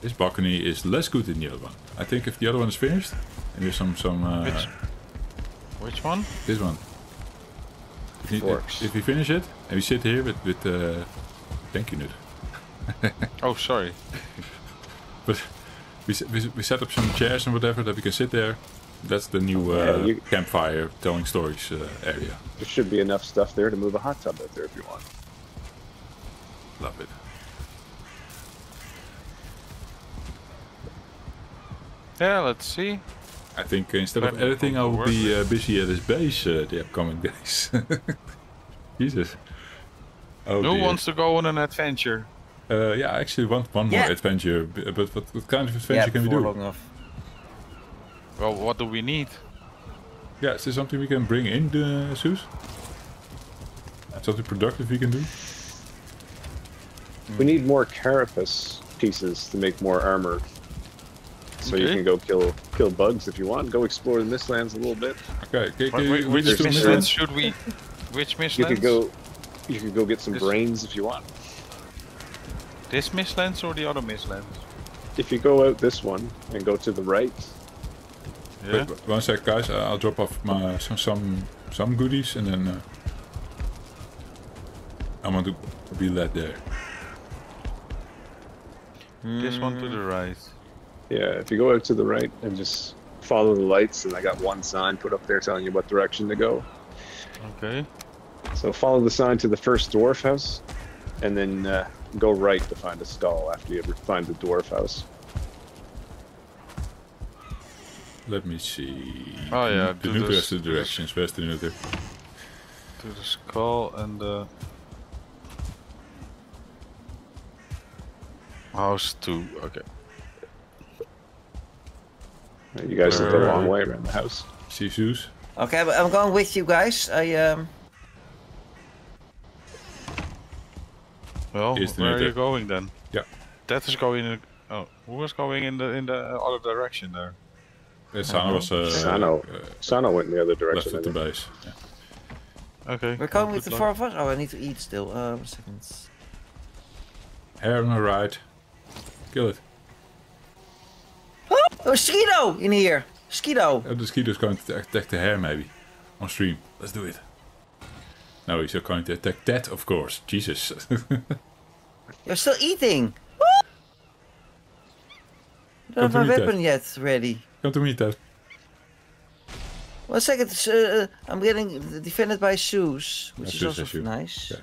This balcony is less good than the other one. I think if the other one is finished, and there's some some. Uh, Which? Which one? This one. If you, Works. if you finish it and we sit here with with. Uh, thank you, Nut. Oh, sorry. But we, we we set up some chairs and whatever that we can sit there. That's the new uh, Yeah, you- campfire telling stories uh, area. There should be enough stuff there to move a hot tub out there if you want. Love it. Yeah, let's see. I think uh, instead of Plenty of editing, I will be uh, busy at his base uh, the upcoming days. Jesus. Oh Who dear. wants to go on an adventure? Uh, yeah, I actually want one more adventure. But what, what kind of adventure yeah, can we do? long enough. Well, what do we need? Yeah, is there something we can bring in, uh, Zeus? Something productive we can do? We need more carapace pieces to make more armor. So you can go kill kill bugs if you want. Go explore the Mistlands a little bit. Okay, can, Wh- can which lead us to a Mistlands? should we? Which You Mistlands? could go you could go get some This- brains if you want. This Mistlands or the other Mistlands? If you go out this one and go to the right, Yeah. Wait, w- one sec, guys. Uh, I'll drop off my some some, some goodies and then uh, I want to be led there. This one to the right. Yeah, if you go out to the right and just follow the lights, and I got one sign put up there telling you what direction to go. Okay. So follow the sign to the first dwarf house, and then uh, go right to find a stall after you find the dwarf house. Let me see. Oh, yeah, The do neuter this- has the directions. Where's the neuter? To the skull and the house two. Okay. You guys took the Where wrong way around the house. See Zeus? Okay, but I'm going with you guys. I um. Well, Is where are you going then? Yeah. That is going in. Oh, who was going in the in the other direction there? Uh, Sana was uh, Sano. uh, Sano went in the other direction. I with the base. Yeah. Okay. We're coming with the luck. four of us. Oh, I need to eat still. Uh, one second. Hare on the right. Kill it. Oh, mosquito in here. Mosquito. Oh, the mosquito's going to attack the hare, maybe. On stream. Let's do it. No, he's going to attack that, of course. Jesus. You're still eating. I don't have Come my to me, weapon yet ready. Come to me, Ted. One second. it's, Uh, eh, eh, I'm getting defended by shoes, which Yeah, is Zeus also has nice. Yeah.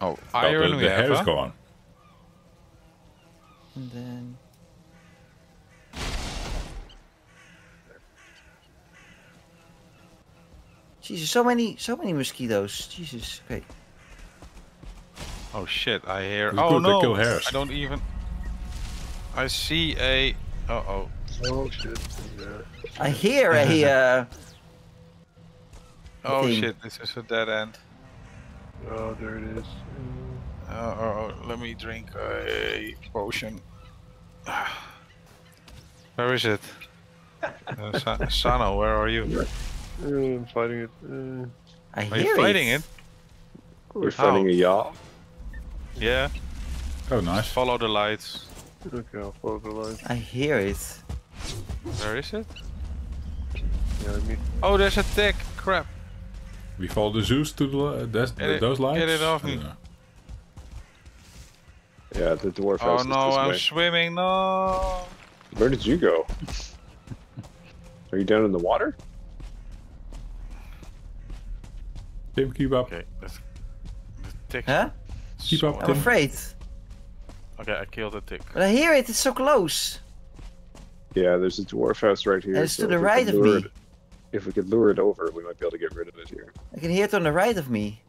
Oh, Oh, iron the, we the have. hare is gone. And then. Jesus, so many, so many mosquitoes. Jesus, okay. Oh shit! I hear. It's oh good, they no! kill. I don't even. I see a. Uh oh. Oh shit. Yeah. I hear a. Uh, Oh thing. shit! This is a dead end. Oh, there it is. Uh, oh, oh, let me drink a potion. Where is it? Uh, Sano, where are you? Uh, I'm fighting it. Uh, I Are you fighting it. it? We're fighting a yacht. Yeah. Oh, nice. Follow the lights. okay, I'll follow the line. I hear it. Where is it? Yeah, I mean, Oh, there's a tick. Crap. We follow the Zeus to the, li- that's, Get it- those lights. get it off I me. don't know. Yeah, the dwarf Oh house no, is I'm way. swimming. No. Where did you go? Are you down in the water? Tim, keep up. Okay, that's the tick. Huh? Keep up, I'm Tim. afraid. Okay, I killed the tick. But I hear it. It's so close. Yeah, there's a dwarf house right here. And it's so to the right of me. it- if we could lure it over, we might be able to get rid of it here. I can hear it on the right of me.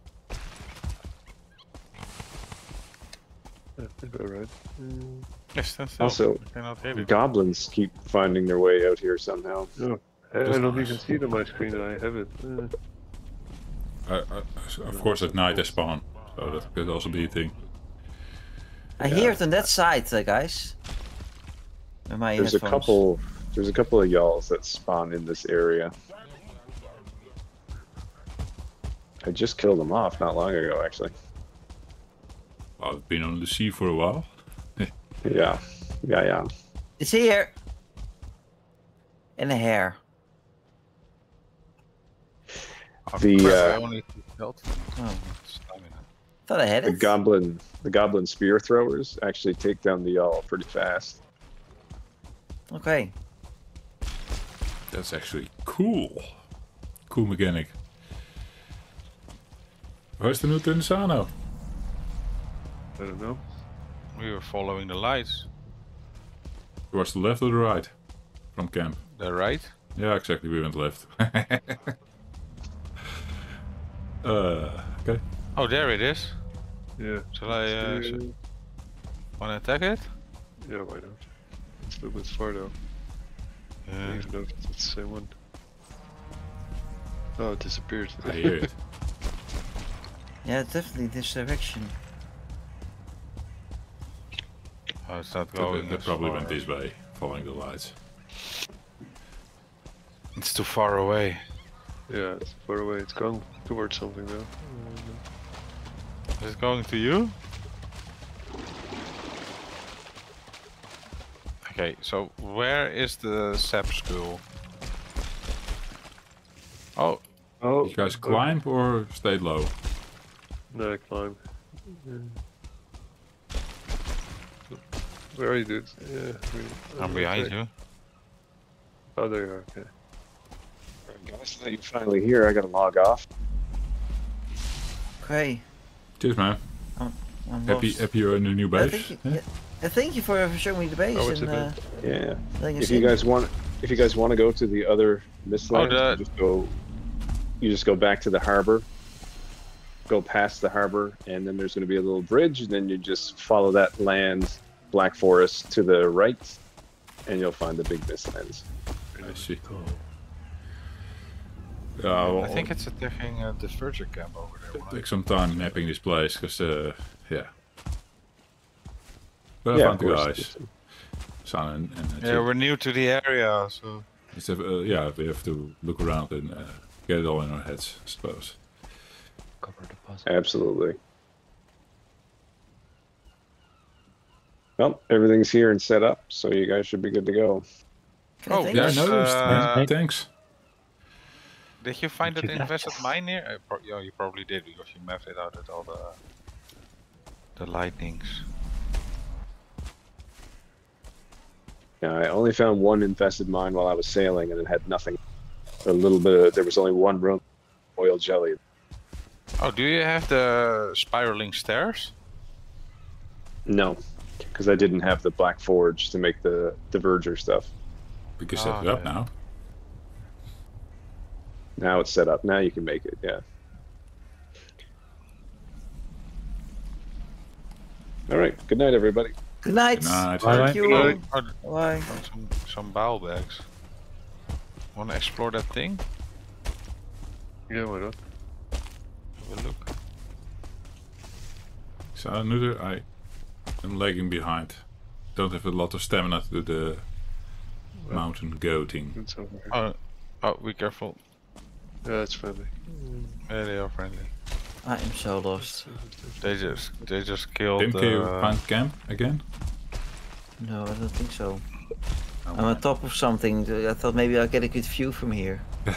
yeah, I think alright. Uh, Yes, Also, I cannot hit it. Goblins keep finding their way out here somehow. no, I, I don't even see it on my screen. I have it. Uh, Of course, at night they spawn. So that could also be a thing. I hear it on that side, uh, guys. My There's a couple. There's a couple of Gjalls that spawn in this area. I just killed them off not long ago, actually. Well, I've been on the sea for a while. Yeah, yeah, yeah. It's here. In the hair. Oh, The, uh, only killed Oh, thought I had The goblin, the goblin spear throwers actually take down the all pretty fast. Okay. That's actually cool. Cool mechanic. Where's the new Tunisano? I don't know. We were following the lights. Towards the left or the right? From camp. The right? Yeah, exactly. We went left. uh, okay. Oh, there it is. Yeah. Shall I uh, sh- wanna attack it? yeah, why not? It's a little bit far though. Yeah. Even though it's the same one. Oh, it disappeared. I hear it. Yeah, definitely this direction. Oh, it's not going. they as probably far. went this way, following the lights. It's too far away. Yeah, it's far away. It's going towards something though. Is it going to you? Okay, so where is the sap school? Oh, Oh, You guys climb or stay low? No, I climb. Yeah. Where are you, dude? Yeah, we- I'm oh, behind you. Oh, there you are. Okay. Alright, guys, now that you're finally here, I gotta log off. Okay. Cheers, man. I'm Happy, lost. happy you're in a new Uh, base. thank, you, yeah, thank you for showing me the base Oh, and uh, Yeah. If you guys want, if you guys want to go to the other mistlands, the- you just go. You just go back to the harbor. Go past the harbor, and then there's going to be a little bridge. And then you just follow that land, Black Forest, to the right, and you'll find the big mistlands. I see. Uh, well, I think it's attacking uh, the Dvergr camp over there. take some time mapping this place, because, uh, yeah. But I yeah, found the guys. San and, and Yeah, Chip. we're new to the area, so It's have, uh, yeah, we have to look around and uh, get it all in our heads, I suppose. Cover the puzzle. Absolutely. Well, everything's here and set up, so you guys should be good to go. Oh, Yeah, I noticed. uh, man. Thanks. Did you find Thank that you. infested mine here? Uh, pro- yeah, you probably did because you mapped it out at all the the lightnings. Yeah, I only found one infested mine while I was sailing, and it had nothing. A little bit. Of, there was only one room, royal jelly. Oh, do you have the spiraling stairs? No, because I didn't have the black forge to make the the Dvergr stuff. We can Ah, set it up okay. now. Now it's set up. Now you can make it. Yeah. All right. Good night, everybody. Good night. Good night. Thank Bye-bye. you. Good Oh, Bye. some some bowel bags. Wanna explore that thing? Yeah, why not? Have a look. So, Nutter, I am lagging behind. Don't have a lot of stamina to do the mountain goating. It's over. Oh, uh, oh, uh, be careful. Yeah, it's friendly. Yeah, they are friendly. I am so lost. They just, they just killed. Tim, can you uh, find camp again? No, I don't think so. Oh, I'm on top of something. I thought maybe I'll get a good view from here.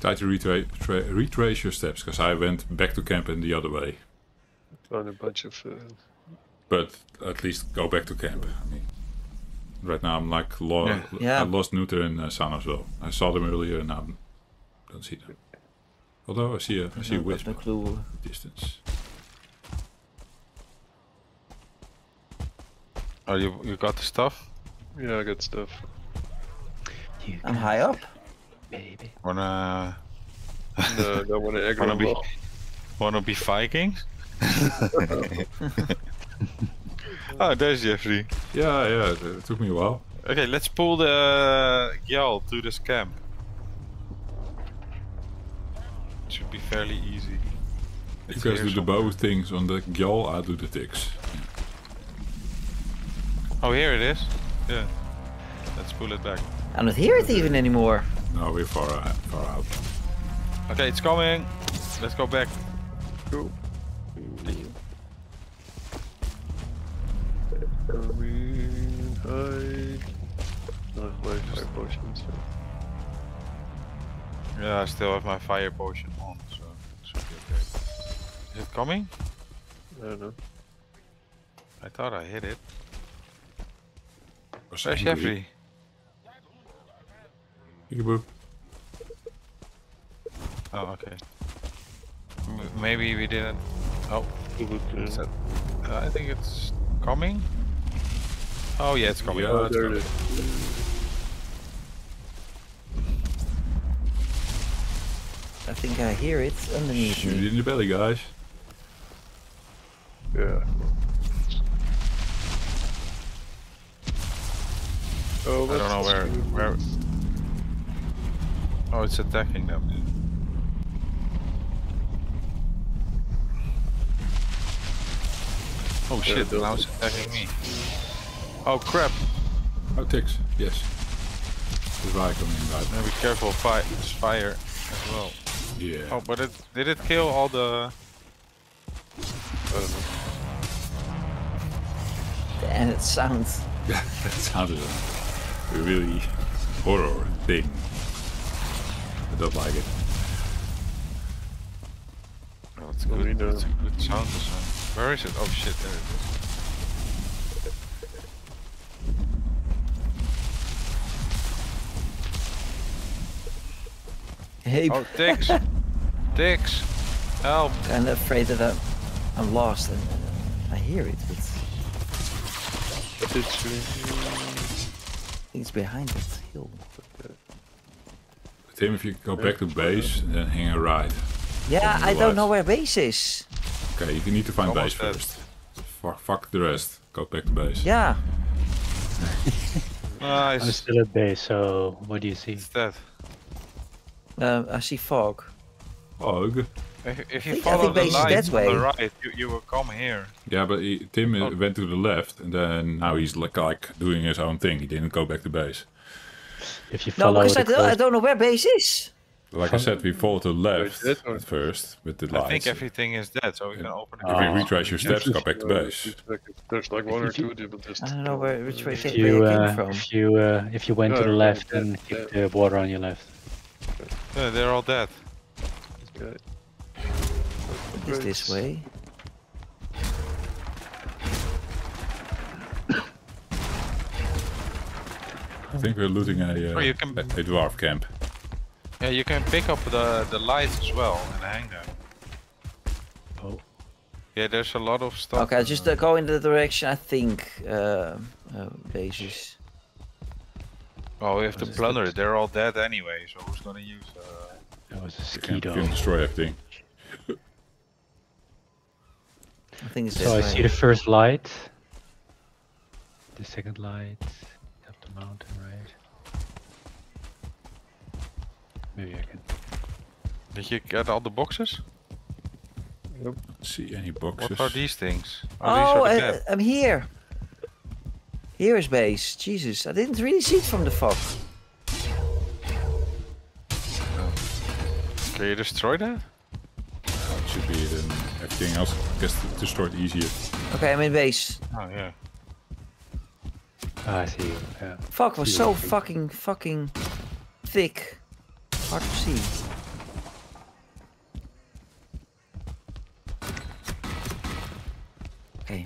Try to retra retrace your steps, because I went back to camp and the other way. Found a bunch of. Uh, But at least go back to camp. I mean, right now I'm like lo Yeah. Yeah. I lost Neuter and uh, San as well. I saw them earlier and I don't see them. Although I see a I see a No, I've wisp no clue. distance. Oh, you, you got the stuff? yeah, I got stuff. You I'm high up. baby. Wanna, No, don't want to aggro wanna be, them wanna be Vikings? Oh, there's Jeffrey. Yeah, yeah, it, it took me a while. Okay, let's pull the Gjall to this camp. It Should be fairly easy. You guys here do the bow things on the gjall, I do the ticks. Oh, here it is. Yeah. Let's pull it back. I don't hear it even anymore. No, we're far, uh, far out. Okay, it's coming. Let's go back. Go. Coming high. Not my fire potions. so- Yeah, I still have my fire potion on, so it should be okay. Is it coming? I don't know. I thought I hit it. Where's angry. Jeffrey? Peekaboo. Oh, okay. M- maybe we didn't. Oh, Yeah. is that- uh, I think it's coming. Oh yeah, it's coming. Yeah, Oh, it's there it coming. is. I think I hear it underneath Shoot me. in the belly, guys. Yeah. Oh, I don't know where. Where? Oh, it's attacking them. Oh shit! those- Now it's attacking me. Oh crap! Oh, ticks. Yes. The right coming right. Now be careful. Fire! It's fire as well. Yeah. Oh, but it did it kill all the? I don't know. And it sounds. that sounded a really horror thing. I don't like it. Oh, it's good. know. It's a good sound design. Where is it? Oh shit! There it is. Hey, Oh, Dix! Dix! Help! I'm afraid that I'm, I'm lost and uh, I hear it, but But it's really... think it's behind that hill. Tim, if you go back to base and then hang a right. Yeah, I don't know where base is. Okay, you need to find Almost base first. Fuck, fuck the rest. Go back to base. Yeah, I'm still at base, so what do you see? It's dead. Um, I see fog. Ugh. If, if you think- follow the base is line to way. the right, you, you will come here. Yeah, but he, Tim uh, Oh. went to the left and then now he's like, like doing his own thing. He didn't go back to base. If you No, because I don't, I don't know where base is. Like I said, we fall to the left at first with the lights. I think everything is dead, so we can open it. If you Oh. retrace your steps, go back to Uh, base. There's like one or two people just... I don't know where which way if they you came uh, from. if you uh, if you went No, to the left and keep the water on your left. Yeah, they're all dead. Okay. Is this way? I think we're looting a, uh, Oh, you can- a, a dwarf camp. Yeah, you can pick up the, the lights as well and hang them. Oh. Yeah, there's a lot of stuff. Okay, just uh, go in the direction I think uh, uh, base is. Oh, we have to plunder it? it. They're all dead anyway, so who's gonna use? Uh... That was a You can, you can destroy everything. I think it's So I see the first light. The second light up the mountain, right? Maybe I can. Did you get all the boxes? See any boxes? What are these things? Oh, these are the I. I'm here. Here is base. Jesus, I didn't really see it from the fog. Can you destroy that? It should be then everything else gets destroyed easier. Okay, I'm in base. Oh yeah. Ah, I see you. Yeah. Fog was so fucking fucking thick. Hard to see. Okay.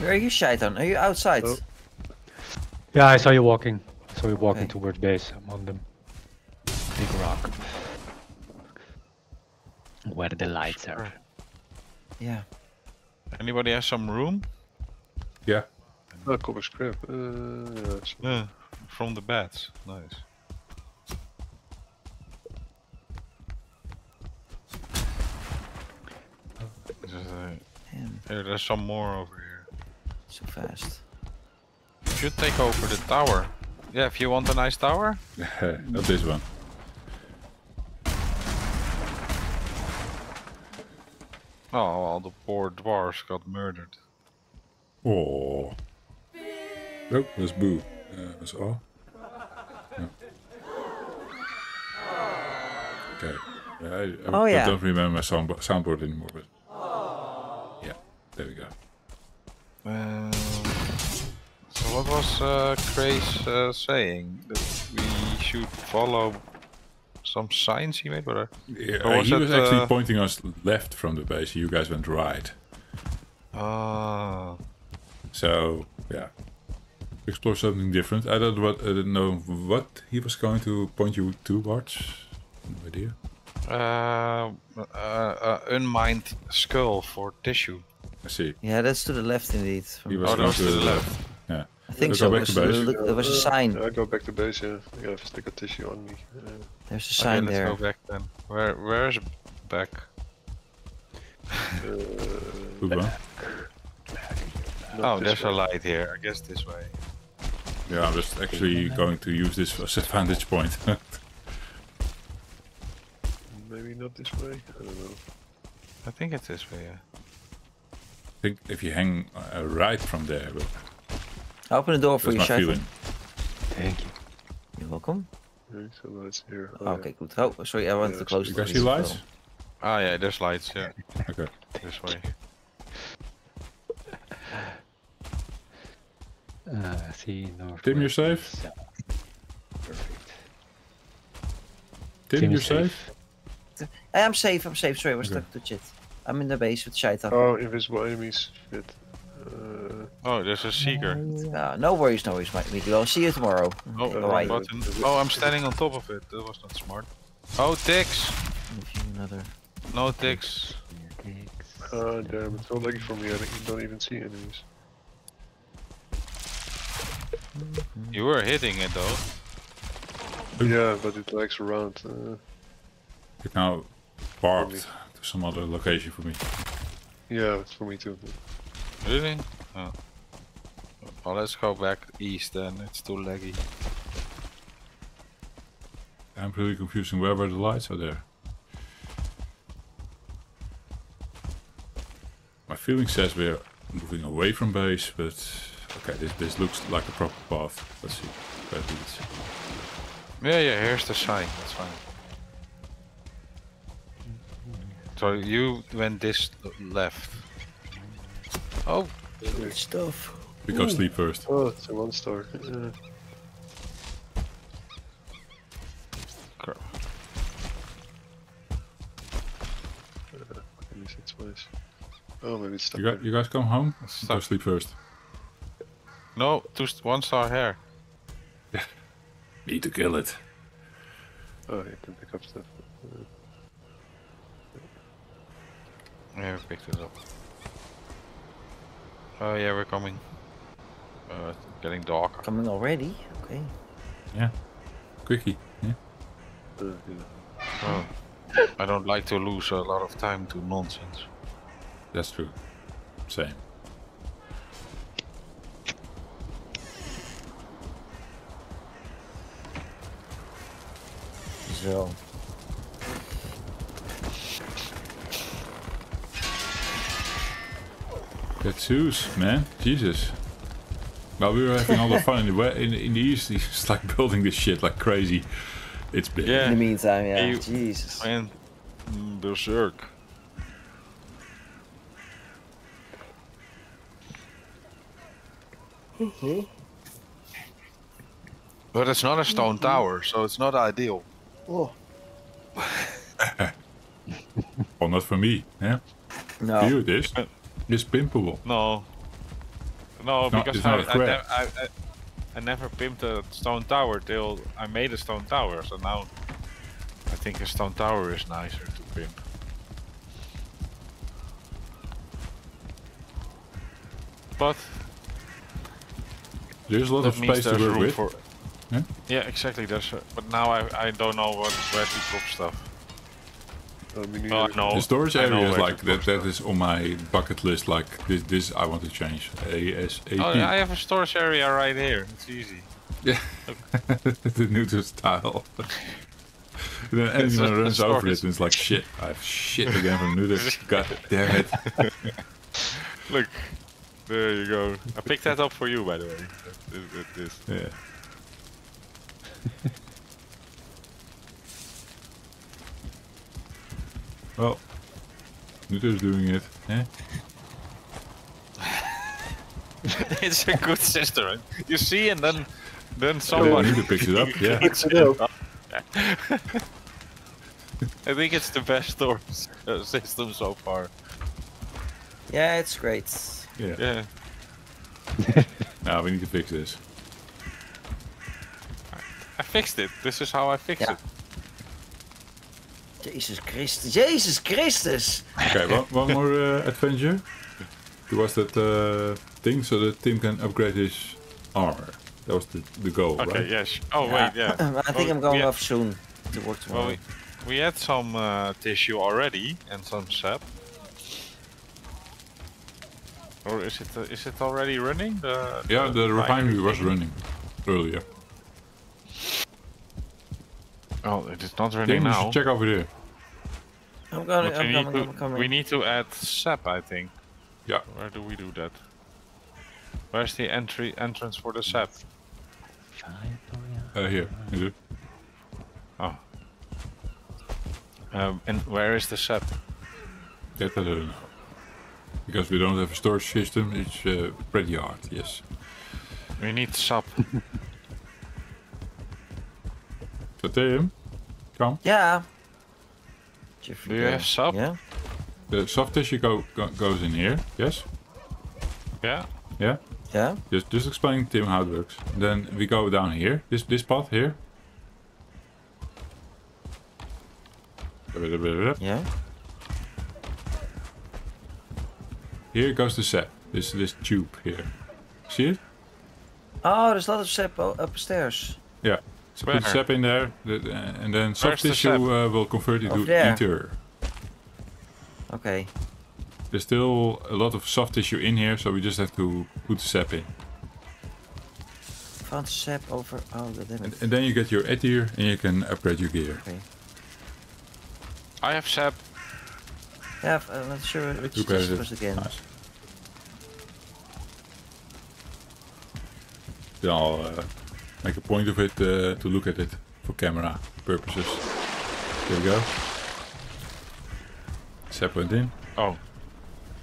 Where are you, Shaitan? Are you outside? Oh. Yeah, I saw you walking. saw you walking Okay. towards base. I'm on the big rock. Where the lights are. Yeah. Anybody has some room? Yeah. Oh, copper scrap. Uh, yeah, Yeah. From the beds. Nice. Just, uh, Here, there's some more over here. So fast. You should take over the tower. Yeah, if you want a nice tower. Not this one. Oh, all the poor dwarves got murdered. Oh. Oh, that's Boo. Uh, that's all. No. Okay. Yeah, I, I, Oh, I don't remember my sound, soundboard anymore, but yeah, there we go. Um, so what was uh, Craze uh, saying? That we should follow some signs he made? Or Yeah, Or was he it, was actually uh, pointing us left from the base. You guys went right. Ah, So yeah, explore something different. I don't what I don't know what he was going to point you towards. No idea. uh, uh, uh, unmined skull for tissue. I see. Yeah, that's to the left indeed. from- He was Oh, going that was to the left. Yeah. I think Let's so. There back was, to a, base. look- there was a sign. Yeah, I go back to base, yeah. I have a stick of tissue on me. Uh, There's a Okay, sign let's go back then. Where where's back? uh, Good one. Oh, this there's a light here. I guess this way. Yeah, I'm just actually going to use this as a vantage point. Maybe not this way. I don't know. I think it's this way. Yeah. I think if you hang uh, right from there, but I open the door for you, Shaitan. feeling. Thank you. You're welcome. Okay, so that's here. Oh, okay, good. Oh, sorry, I wanted Yeah, to close You the guys door see lights? well. Ah, yeah. There's lights. Yeah, Okay. this way. Uh, see, north. Tim, you're safe? Perfect. Tim, Tim you're is safe. I'm safe, I'm safe. Sorry, I was Okay. stuck to shit. I'm in the base with Shaitan. Oh, invisible enemies. Shit. Uh, Oh, there's a seeker. Uh, no worries, no worries, Mike Miguel. I'll see you tomorrow. Oh, Uh, wrong button. Oh, I'm standing on top of it. That was not smart. Oh, ticks. Give you another. No ticks. ah, damn, it's so laggy for me. I don't- don't even see enemies. You were hitting it though. Yeah, but it lags around. Uh, You're now parked to some other location for me. yeah, it's for me too. Really? Oh. Well, let's go back east then. It's too laggy. I'm really confusing. Where were the lights? Are there? My feeling says we're moving away from base, but okay, this this looks like a proper path. Let's see where it leads. Yeah, yeah. Here's the sign. That's fine. So you went this left. Oh, Good stuff. We go sleep first. Oh, it's a one star. Uh, cr- maybe it's twice. Oh, maybe it's stuck. You guys, you guys come home. Go sleep first. no, two st- one star here. Need to kill it. Oh, you can pick up stuff. Yeah, we picked it up. Oh yeah, we're coming. Uh, it's getting dark. Coming already? Okay. Yeah. Quickie. yeah. Oh. I don't like to lose a lot of time to nonsense. That's true. Same. Zo. That's Zeus, man. Jesus. Well, we were having all the fun in the in, in the east. He's just like building this shit like crazy. It's big. Yeah. In the meantime, yeah. You- Jesus. Man, mm, berserk. But it's not a stone tower, so it's not ideal. Oh. Well, not for me. Yeah. No. For you, it is. It's pimpable. No. No, not- because I, I, I, I, never pimped a stone tower till I made a stone tower, so now I think a stone tower is nicer to pimp. But There's a lot of space to work with. for. Yeah? Yeah, exactly. There's, a, but now I, I don't know what where to drop stuff. I mean, Well, you- I know. The storage area is like that. That is on my bucket list. Like this, this I want to change. ASAP. Oh, yeah, I have a storage area right here. It's easy. Yeah. the neutral style. then It's anyone a runs over storage. it and it's like shit. I have shit again from Nudus. God damn it. Look, there you go. I picked that up for you, by the way. This, this, this. Yeah. well, Nudus doing it. Eh? it's a good system. right? You see, and then then Yeah, someone. Nudu picks it up. Yeah. I think it's the best storage uh, system so far. Yeah, it's great. Yeah. Yeah. Now we need to fix this. I fixed it. This is how I fix Yeah. it. Jesus Christus. Jesus Christus. Okay, one, one more uh, adventure. There was that uh, thing so that Tim can upgrade his armor. That was the, the goal, Okay, right? yes. Oh, wait, yeah. I think Well, I'm going we off soon to work tomorrow. Well, we, we had some uh, tissue already and some sap. Or is it uh, is it already running? The, Yeah, the refinery was running earlier. Oh, it is not running Tim, you now. should check over there. I'm going. We I'm need, coming. to, I'm coming. we need to add sap, I think. Yeah. Where do we do that? Where's the entry entrance for the sap? Uh, here, you do. Oh. Um, and where is the sap? That I don't know. Because we don't have a storage system, it's uh, pretty hard, yes. We need sap. So Tim, come. Yeah. Do you have sap? Yeah. The soft tissue go, go, goes in here, yes? Yeah. Yeah? Yeah. Just, just explain to Tim how it works. Then we go down here, this, this path here. Yeah. Here goes the set. This this tube here. See it? Oh, there's a lot of sap o- upstairs. Yeah. So put sap in there, the, uh, and then soft the tissue sap? uh, will convert it Over to there. ether. Okay. There's still a lot of soft tissue in here, so we just have to put the sap in. Found sap over. Oh, god damn And, it. and then you get your ether and you can upgrade your gear. Okay. I have sap. Yeah, I'm not sure which Look at this was again. Nice. Then I'll uh, make a point of it uh, to look at it for camera purposes. There we go. Sap went in. Oh.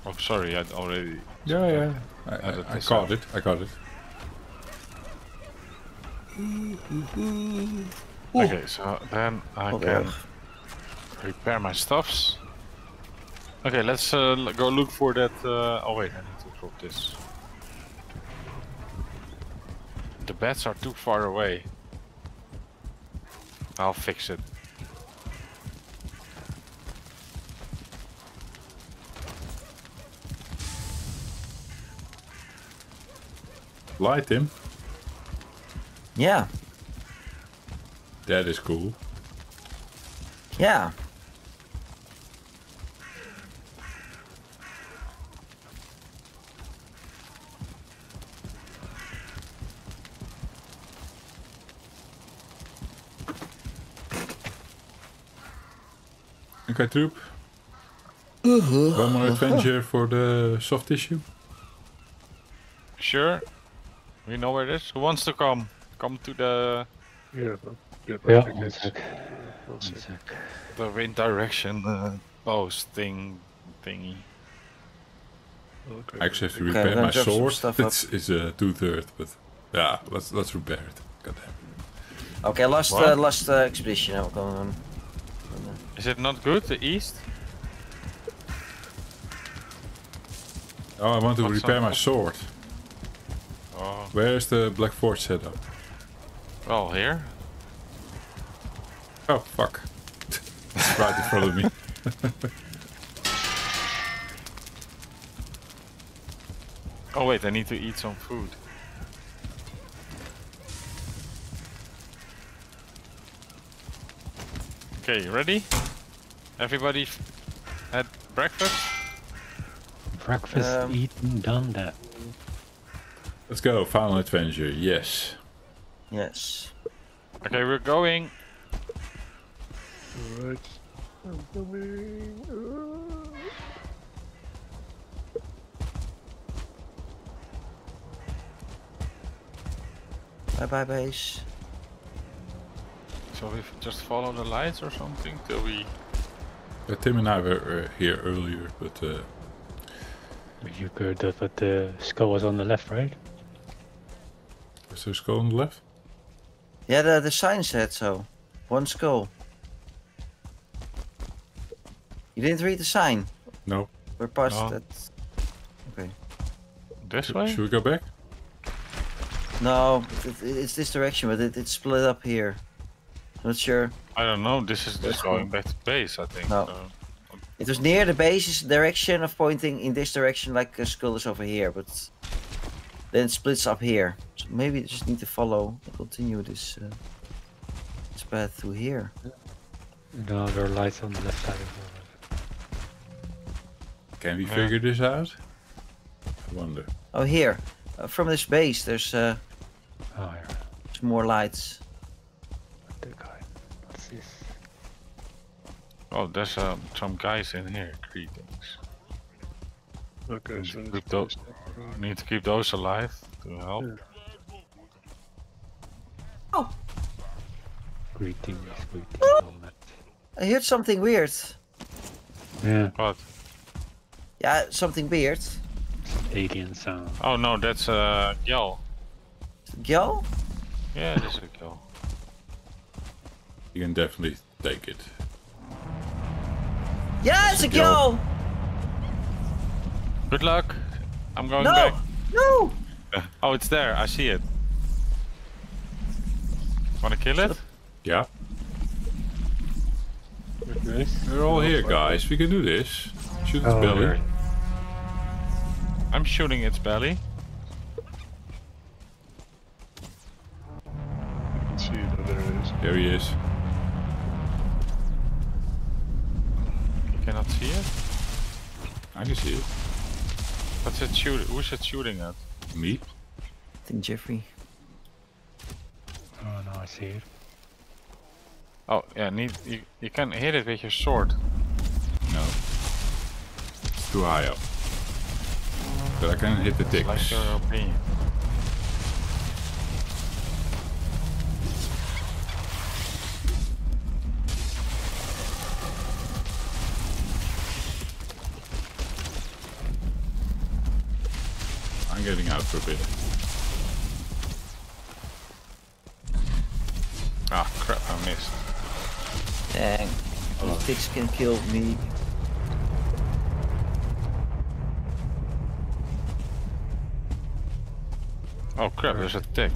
Oh, sorry. I already. Yeah, yeah. I, that I, I caught it. I got it. Okay, so then I Oh, can yeah. prepare my stuffs. Okay, let's uh, go look for that. Uh, oh wait, I need to drop this. The beds are too far away. I'll fix it. Light him. Yeah. That is cool. Yeah. Okay, troop. One more adventure for the soft tissue. Sure. We know where it is. Who wants to come? Come to the Yeah, one sec. One sec. the wind direction uh, post thing thingy. Okay. I actually have to repair my sword. stuff up. It's, it's a two-third, but yeah, let's let's repair it. Goddamn. Okay, last uh, last uh, expedition. I'm going. Is it not good? The east? Oh, I want to What's repair my sword. Oh, Where is the Black Forge setup? well here. Oh fuck! it's right in front of me. Oh wait, I need to eat some food. Okay, ready? Everybody f- had breakfast? Breakfast Um, eaten, done that. Let's go, final adventure. Yes. Yes. Okay, we're going. Alright. I'm coming. Bye bye base. So we just follow the lights or something till we. Uh, Tim and I were uh, here earlier, but uh, You could that, but the skull was on the left, right? is there a skull on the left? Yeah, the the sign said so. One skull. You didn't read the sign. No. We're past No. that. Okay. This way? Should we go back? No, it, it- it's this direction, but it, it's split up here. Not sure. I don't know. This is just going back to base, I think. No. so- It was near the base's direction of pointing in this direction, like a skull is over here, but then it splits up here. So maybe just need to follow, continue this, uh, this path through here. No, there are lights on the left side of the Can we Yeah. figure this out? I wonder. Oh, here, uh, from this base, there's uh, Oh, here. some more lights. Oh, there's um, some guys in here. Greetings. okay, so Good let's though. place that. We need to keep those alive to help. Yeah. Greetings, greetings, all that. I heard something weird. Yeah, What? Yeah, something weird. alien sound. Oh no, that's a uh, Gjall. Gyo? Yeah, it is a Gjall. You can definitely take it. Yeah, it's a Gyo. Gyo! Good luck. I'm going No! back. No! Oh, it's there. I see it. Wanna kill it? Yeah. Okay. We're all here, guys. We can do this. Shoot its Oh, belly. there. I'm shooting its belly. I can see that there it is. There he is. Cannot see it. I can see it. What's it shoot? Who's it shooting at? Me? I think Jeffrey. Oh, no, I see it. Oh yeah, need you, you can hit it with your sword. No. It's too high up. But I can hit the ticks. like your opinion. Getting out for a bit. Ah crap, I missed. Dang. Ticks can kill me. Oh crap, there's a tick.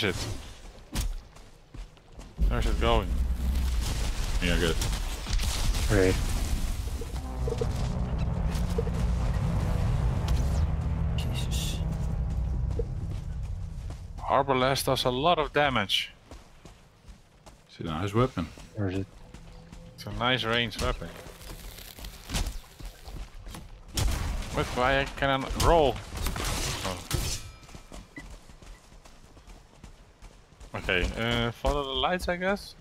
Where's it? Where's it going? Yeah, good. Right. Jesus. Arbalest does a lot of damage. It's a nice weapon. Where's it? It's a nice range weapon. With fire cannon roll. Okay, uh, follow the lights, I guess.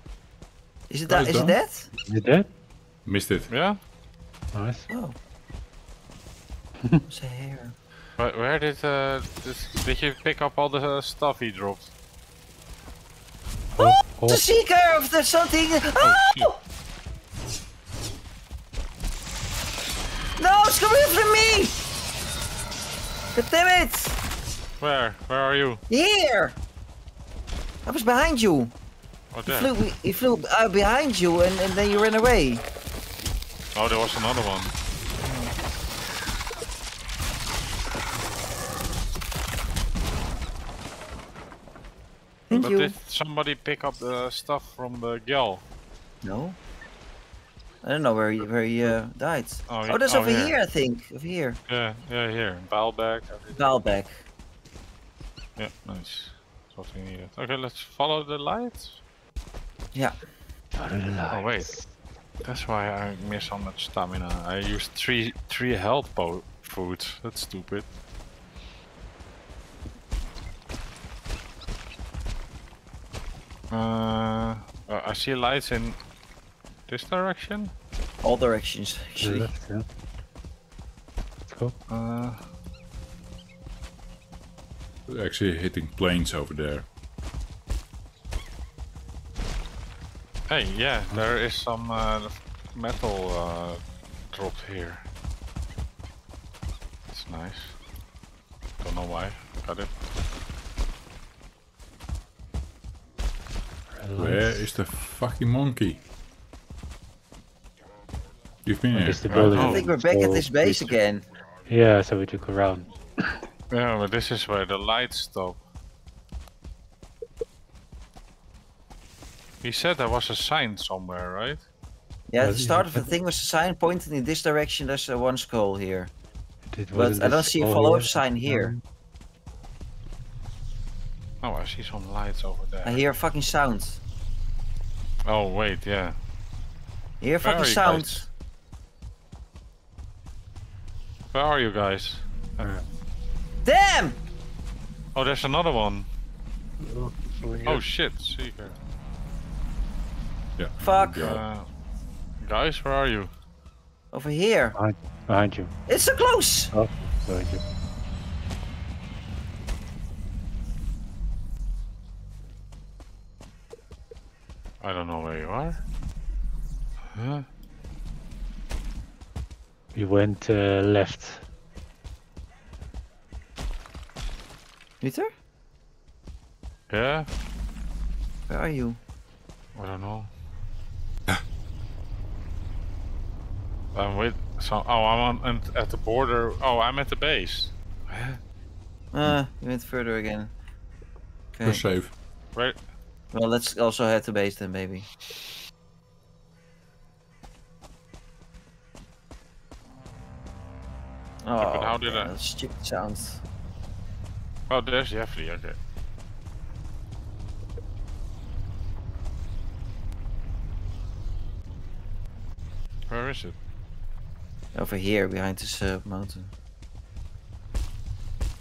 Is it that? Is it done? that? Is it dead? Missed it. Yeah. Nice. Oh. It's a hare. Where, where did uh, this, did you pick up all the uh, stuff he dropped? Oh, oh, The seeker of the something. Oh! Oh! No, it's coming from me! God damn it! Where? Where are you? Here! I was behind you. Oh, He flew, he flew uh, behind you and, and then you ran away. Oh, there was another one. Thank but you. did somebody pick up the stuff from the Gjall? No. I don't know where he, where he uh, died. Oh, Oh, that's oh, over here. here. I think. Over here. Yeah, yeah, here. Bilebag. Bilebag. Yeah, nice. That's what we needed. Okay, let's follow the lights. Yeah. Follow the lights. Oh wait, that's why I miss so much stamina. I used three three health po foods. That's stupid. Uh, uh, I see lights in this direction. All directions, actually. left, yeah. Let's go. Uh, We're actually hitting plains over there. hey, yeah, there is some uh, metal uh, dropped here. It's nice. Don't know why. Got it. Where is the fucking monkey? You've been I here. guess the right? building- I think we're back at this base again. Yeah, so we took a round. Yeah, but this is where the lights stop. He said there was a sign somewhere, right? Yeah, Uh, the start of the thing was a sign pointing in this direction. There's uh, one skull here. It But I don't see a follow-up sign here. Oh, I see some lights over there. I hear a fucking sound. Oh, wait, yeah. I hear a fucking are you sound. guys? Where are you guys? Damn! Oh, there's another one. Oh, something Oh here. shit, Seeker. Yeah. Fuck. Uh, guys, where are you? Over here. Behind, behind you. It's so close! Oh, behind you. I don't know where you are. Huh? We went uh, left. Peter? Yeah? Where are you? I don't know. I'm with so oh I'm on and at the border oh I'm at the base. Huh? Uh, you went further again. Okay. We're Okay. safe. Right. Well, let's also head to base then, maybe. Oh, but how did I- stupid sounds. Oh there's Jeffrey, okay. Where is it? Over here, behind this uh, mountain.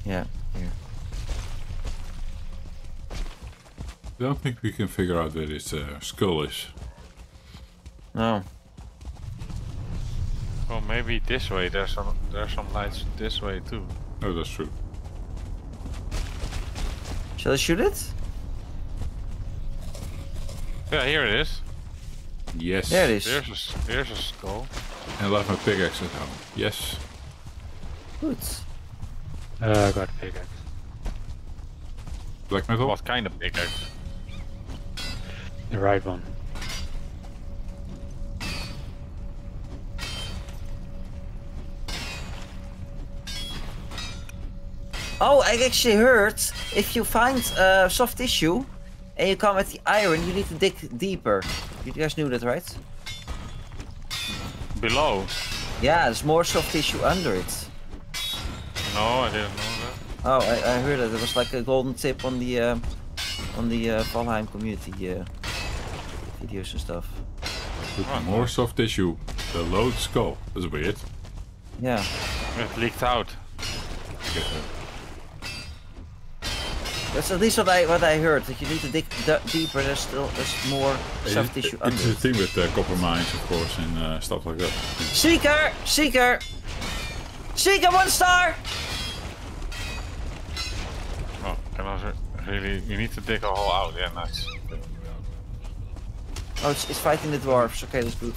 Yeah, here. I don't think we can figure out where this uh, skull is. No. Oh maybe this way there's some there's some lights this way too. Oh, that's true. Shall I shoot it? Yeah here it is. Yes. There it is. There's a s- there's a skull. And I left my pickaxe at home. Yes. Good. Uh, I got a pickaxe. Black metal? What kind of pickaxe? The right one. Oh, I actually heard if you find uh, soft tissue and you come at the iron, you need to dig deeper. You guys knew that, right? Below. Yeah, there's more soft tissue under it. No, I didn't know that. Oh, I, I heard it. There was like a golden tip on the uh, on the uh, Valheim community uh, videos and stuff. Oh, More soft tissue. The load skull. That's weird. Yeah. It leaked out. That's at least what I what I heard. That you need to dig d- deeper. There's still there's more soft It- tissue it- It's the it. thing with uh, copper mines, of course, and uh, stuff like that. Seeker, seeker, seeker, one star. Oh, can I really? You need to dig a hole out. Yeah, nice. Oh, it's, it's fighting the dwarves. Okay, that's good.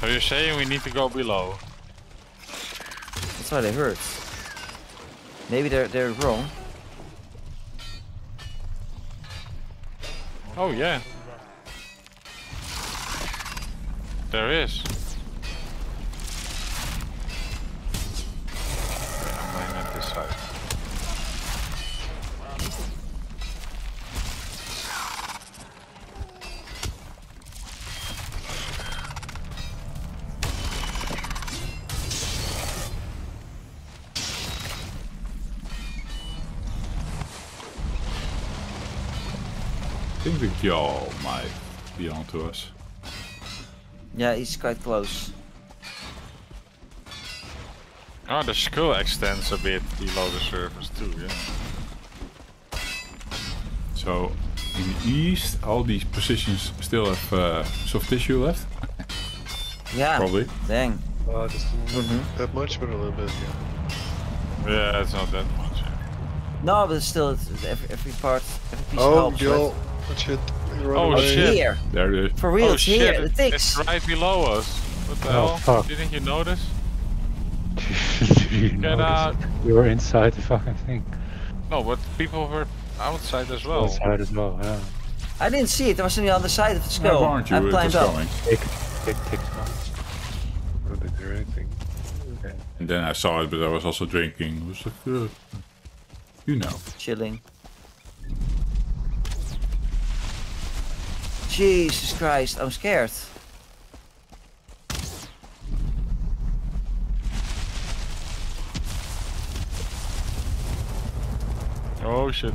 So you're saying we need to go below? That's what they heard. Maybe they're they're wrong. Oh yeah. There is. I think the Gjall might be onto us. Yeah, he's quite close. Oh, the skull extends a bit below the surface too. Yeah. So, in the east, all these positions still have uh, soft tissue left. Yeah. Probably. Dang. Uh, just not Mhm. that much, but a little bit, yeah. Yeah, it's not that much. Yeah. No, but still, it's, it's every every part, every piece Oh, helps. Joel. Right? What shit? Oh, away. shit. Here, There it is. for real, oh it's shit! here. The it- It's right below us. What the Oh, hell? fuck. Didn't you notice? You Get noticed out! We were inside the fucking thing. No, but people were outside as well. Outside as well, yeah. I didn't see it. I was on the other side of the Where skull. aren't you? I It was climbed up. going. Big, big ticks. I didn't hear anything. Okay. And then I saw it, but I was also drinking. It was like, uh, you know. Chilling. Jesus Christ, I'm scared. Oh shit!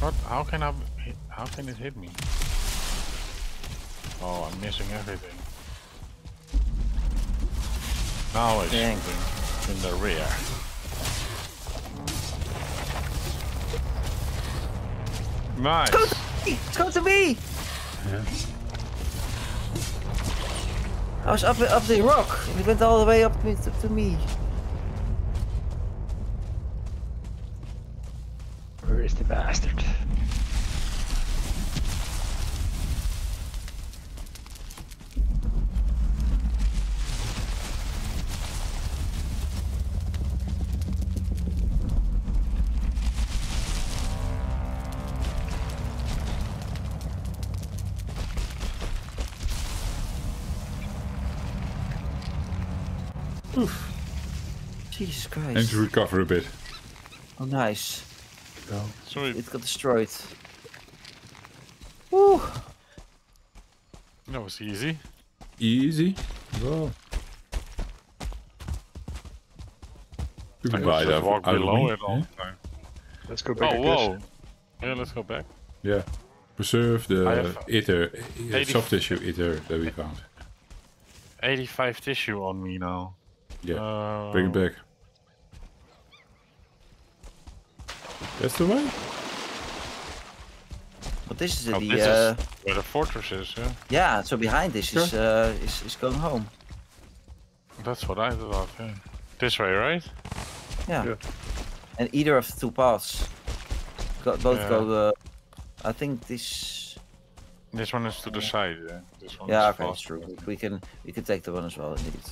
What? How can I? hit- How can it hit me? Oh, I'm missing everything. Now it's Dang. in the rear. Nice. Go to me! It's going to me! Yeah. I was up up the rock and it went all the way up to, to, to me. Where is the bastard? Jesus And Christ. to recover a bit. Oh, nice. Go. Sweet. It got destroyed. Woo! That was easy. Easy. Well. You I can could buy just that walk below it all yeah? the time. Let's go back Oh, I guess. whoa. Yeah, let's go back. Yeah. Preserve the I ether, uh, 80 soft tissue ether that we found. 85 tissue on me now. Yeah. Uh, Bring it back. That's the way? But this is Oh, the this uh, is where the fortress is, yeah. yeah. So behind this is uh is, is going home. That's what I thought, yeah. This way, right? Yeah. Yeah. And either of the two paths, go, both Yeah. go. Uh, I think this. This one is to the side, yeah. This one Yeah, is okay, that's true. We can we can take the one as well, indeed.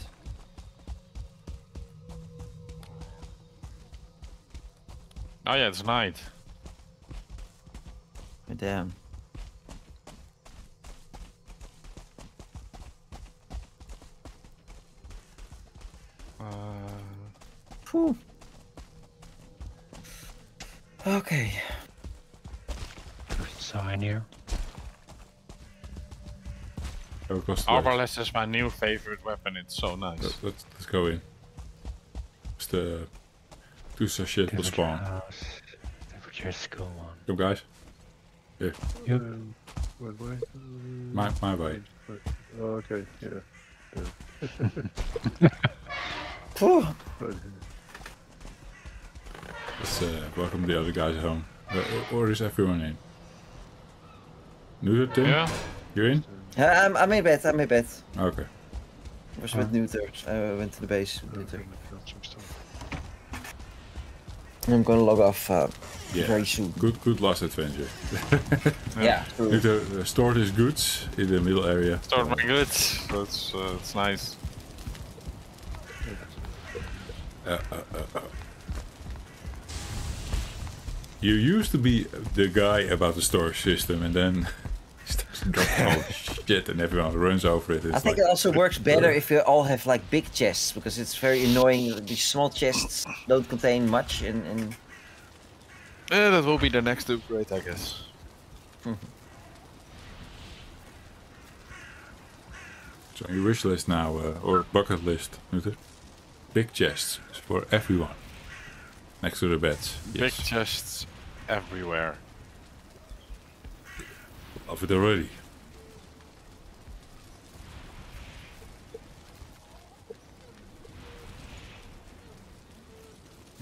Oh yeah, it's night. Oh, Damn. Uh, Phew. Okay. There's sign here. Go across the waves. Arbalest is my new favorite weapon. It's so nice. Let, let's, let's go in. It's the two sachets will spawn. House. Never just go on. Come guys. Here, Yep. Um, what way? my, my way. Right. Oh, okay, yeah. Phew. Right. Let's uh, welcome the other guys home. Uh, or is everyone in? Neuter, Tim? Yeah. You're in? Yeah, I'm, I'm in bed, I'm in bed. Okay. I was with Neuter. I went to the base with Neuter. Got some stuff. I'm gonna log off uh, Yeah. very soon. Good, good last adventure. Yeah. true. Neuter uh, stored his goods in the middle area. Start my goods. That's uh, it's nice. You used to be the guy about the storage system, and then he starts all shit, and everyone runs over it. It's I think like, it also works better if you all have like big chests because it's very annoying. These small chests don't contain much, and, and Yeah, that will be the next upgrade, I guess. So your wish list now, uh, or bucket list, Neuter. Big chests for everyone. Next to the beds. Big chests everywhere. Love it already.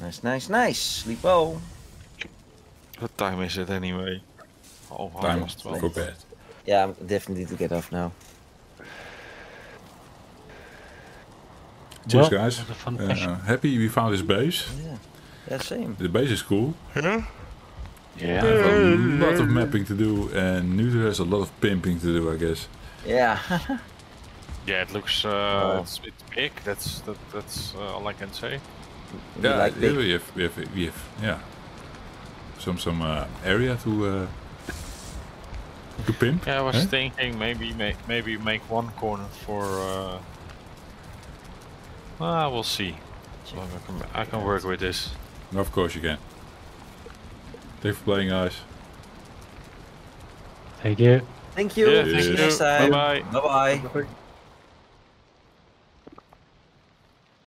nice, nice, nice. Sleep well. What time is it anyway? Oh, Time almost for 12. bed. Yeah, I'm definitely to get off now. Cheers, Well, guys. was a fun Uh, happy we found this base. Yeah, yeah, same. The base is cool. Yeah? Yeah. A lot of mapping to do, and Neuter has a lot of pimping to do, I guess. Yeah. Yeah, it looks uh, it's, it's big. That's that, that's uh, all I can say. We like yeah, big. we have, we have, we have, yeah, some some uh, area to uh, to pimp. Yeah, I was eh? thinking maybe make maybe make one corner for. Uh, ah, we'll see. So I can I can work with this. Of course you can. Thanks for playing, guys. Take care. Thank you. Yeah, See you thank next you. time. Bye-bye. Bye bye. Bye.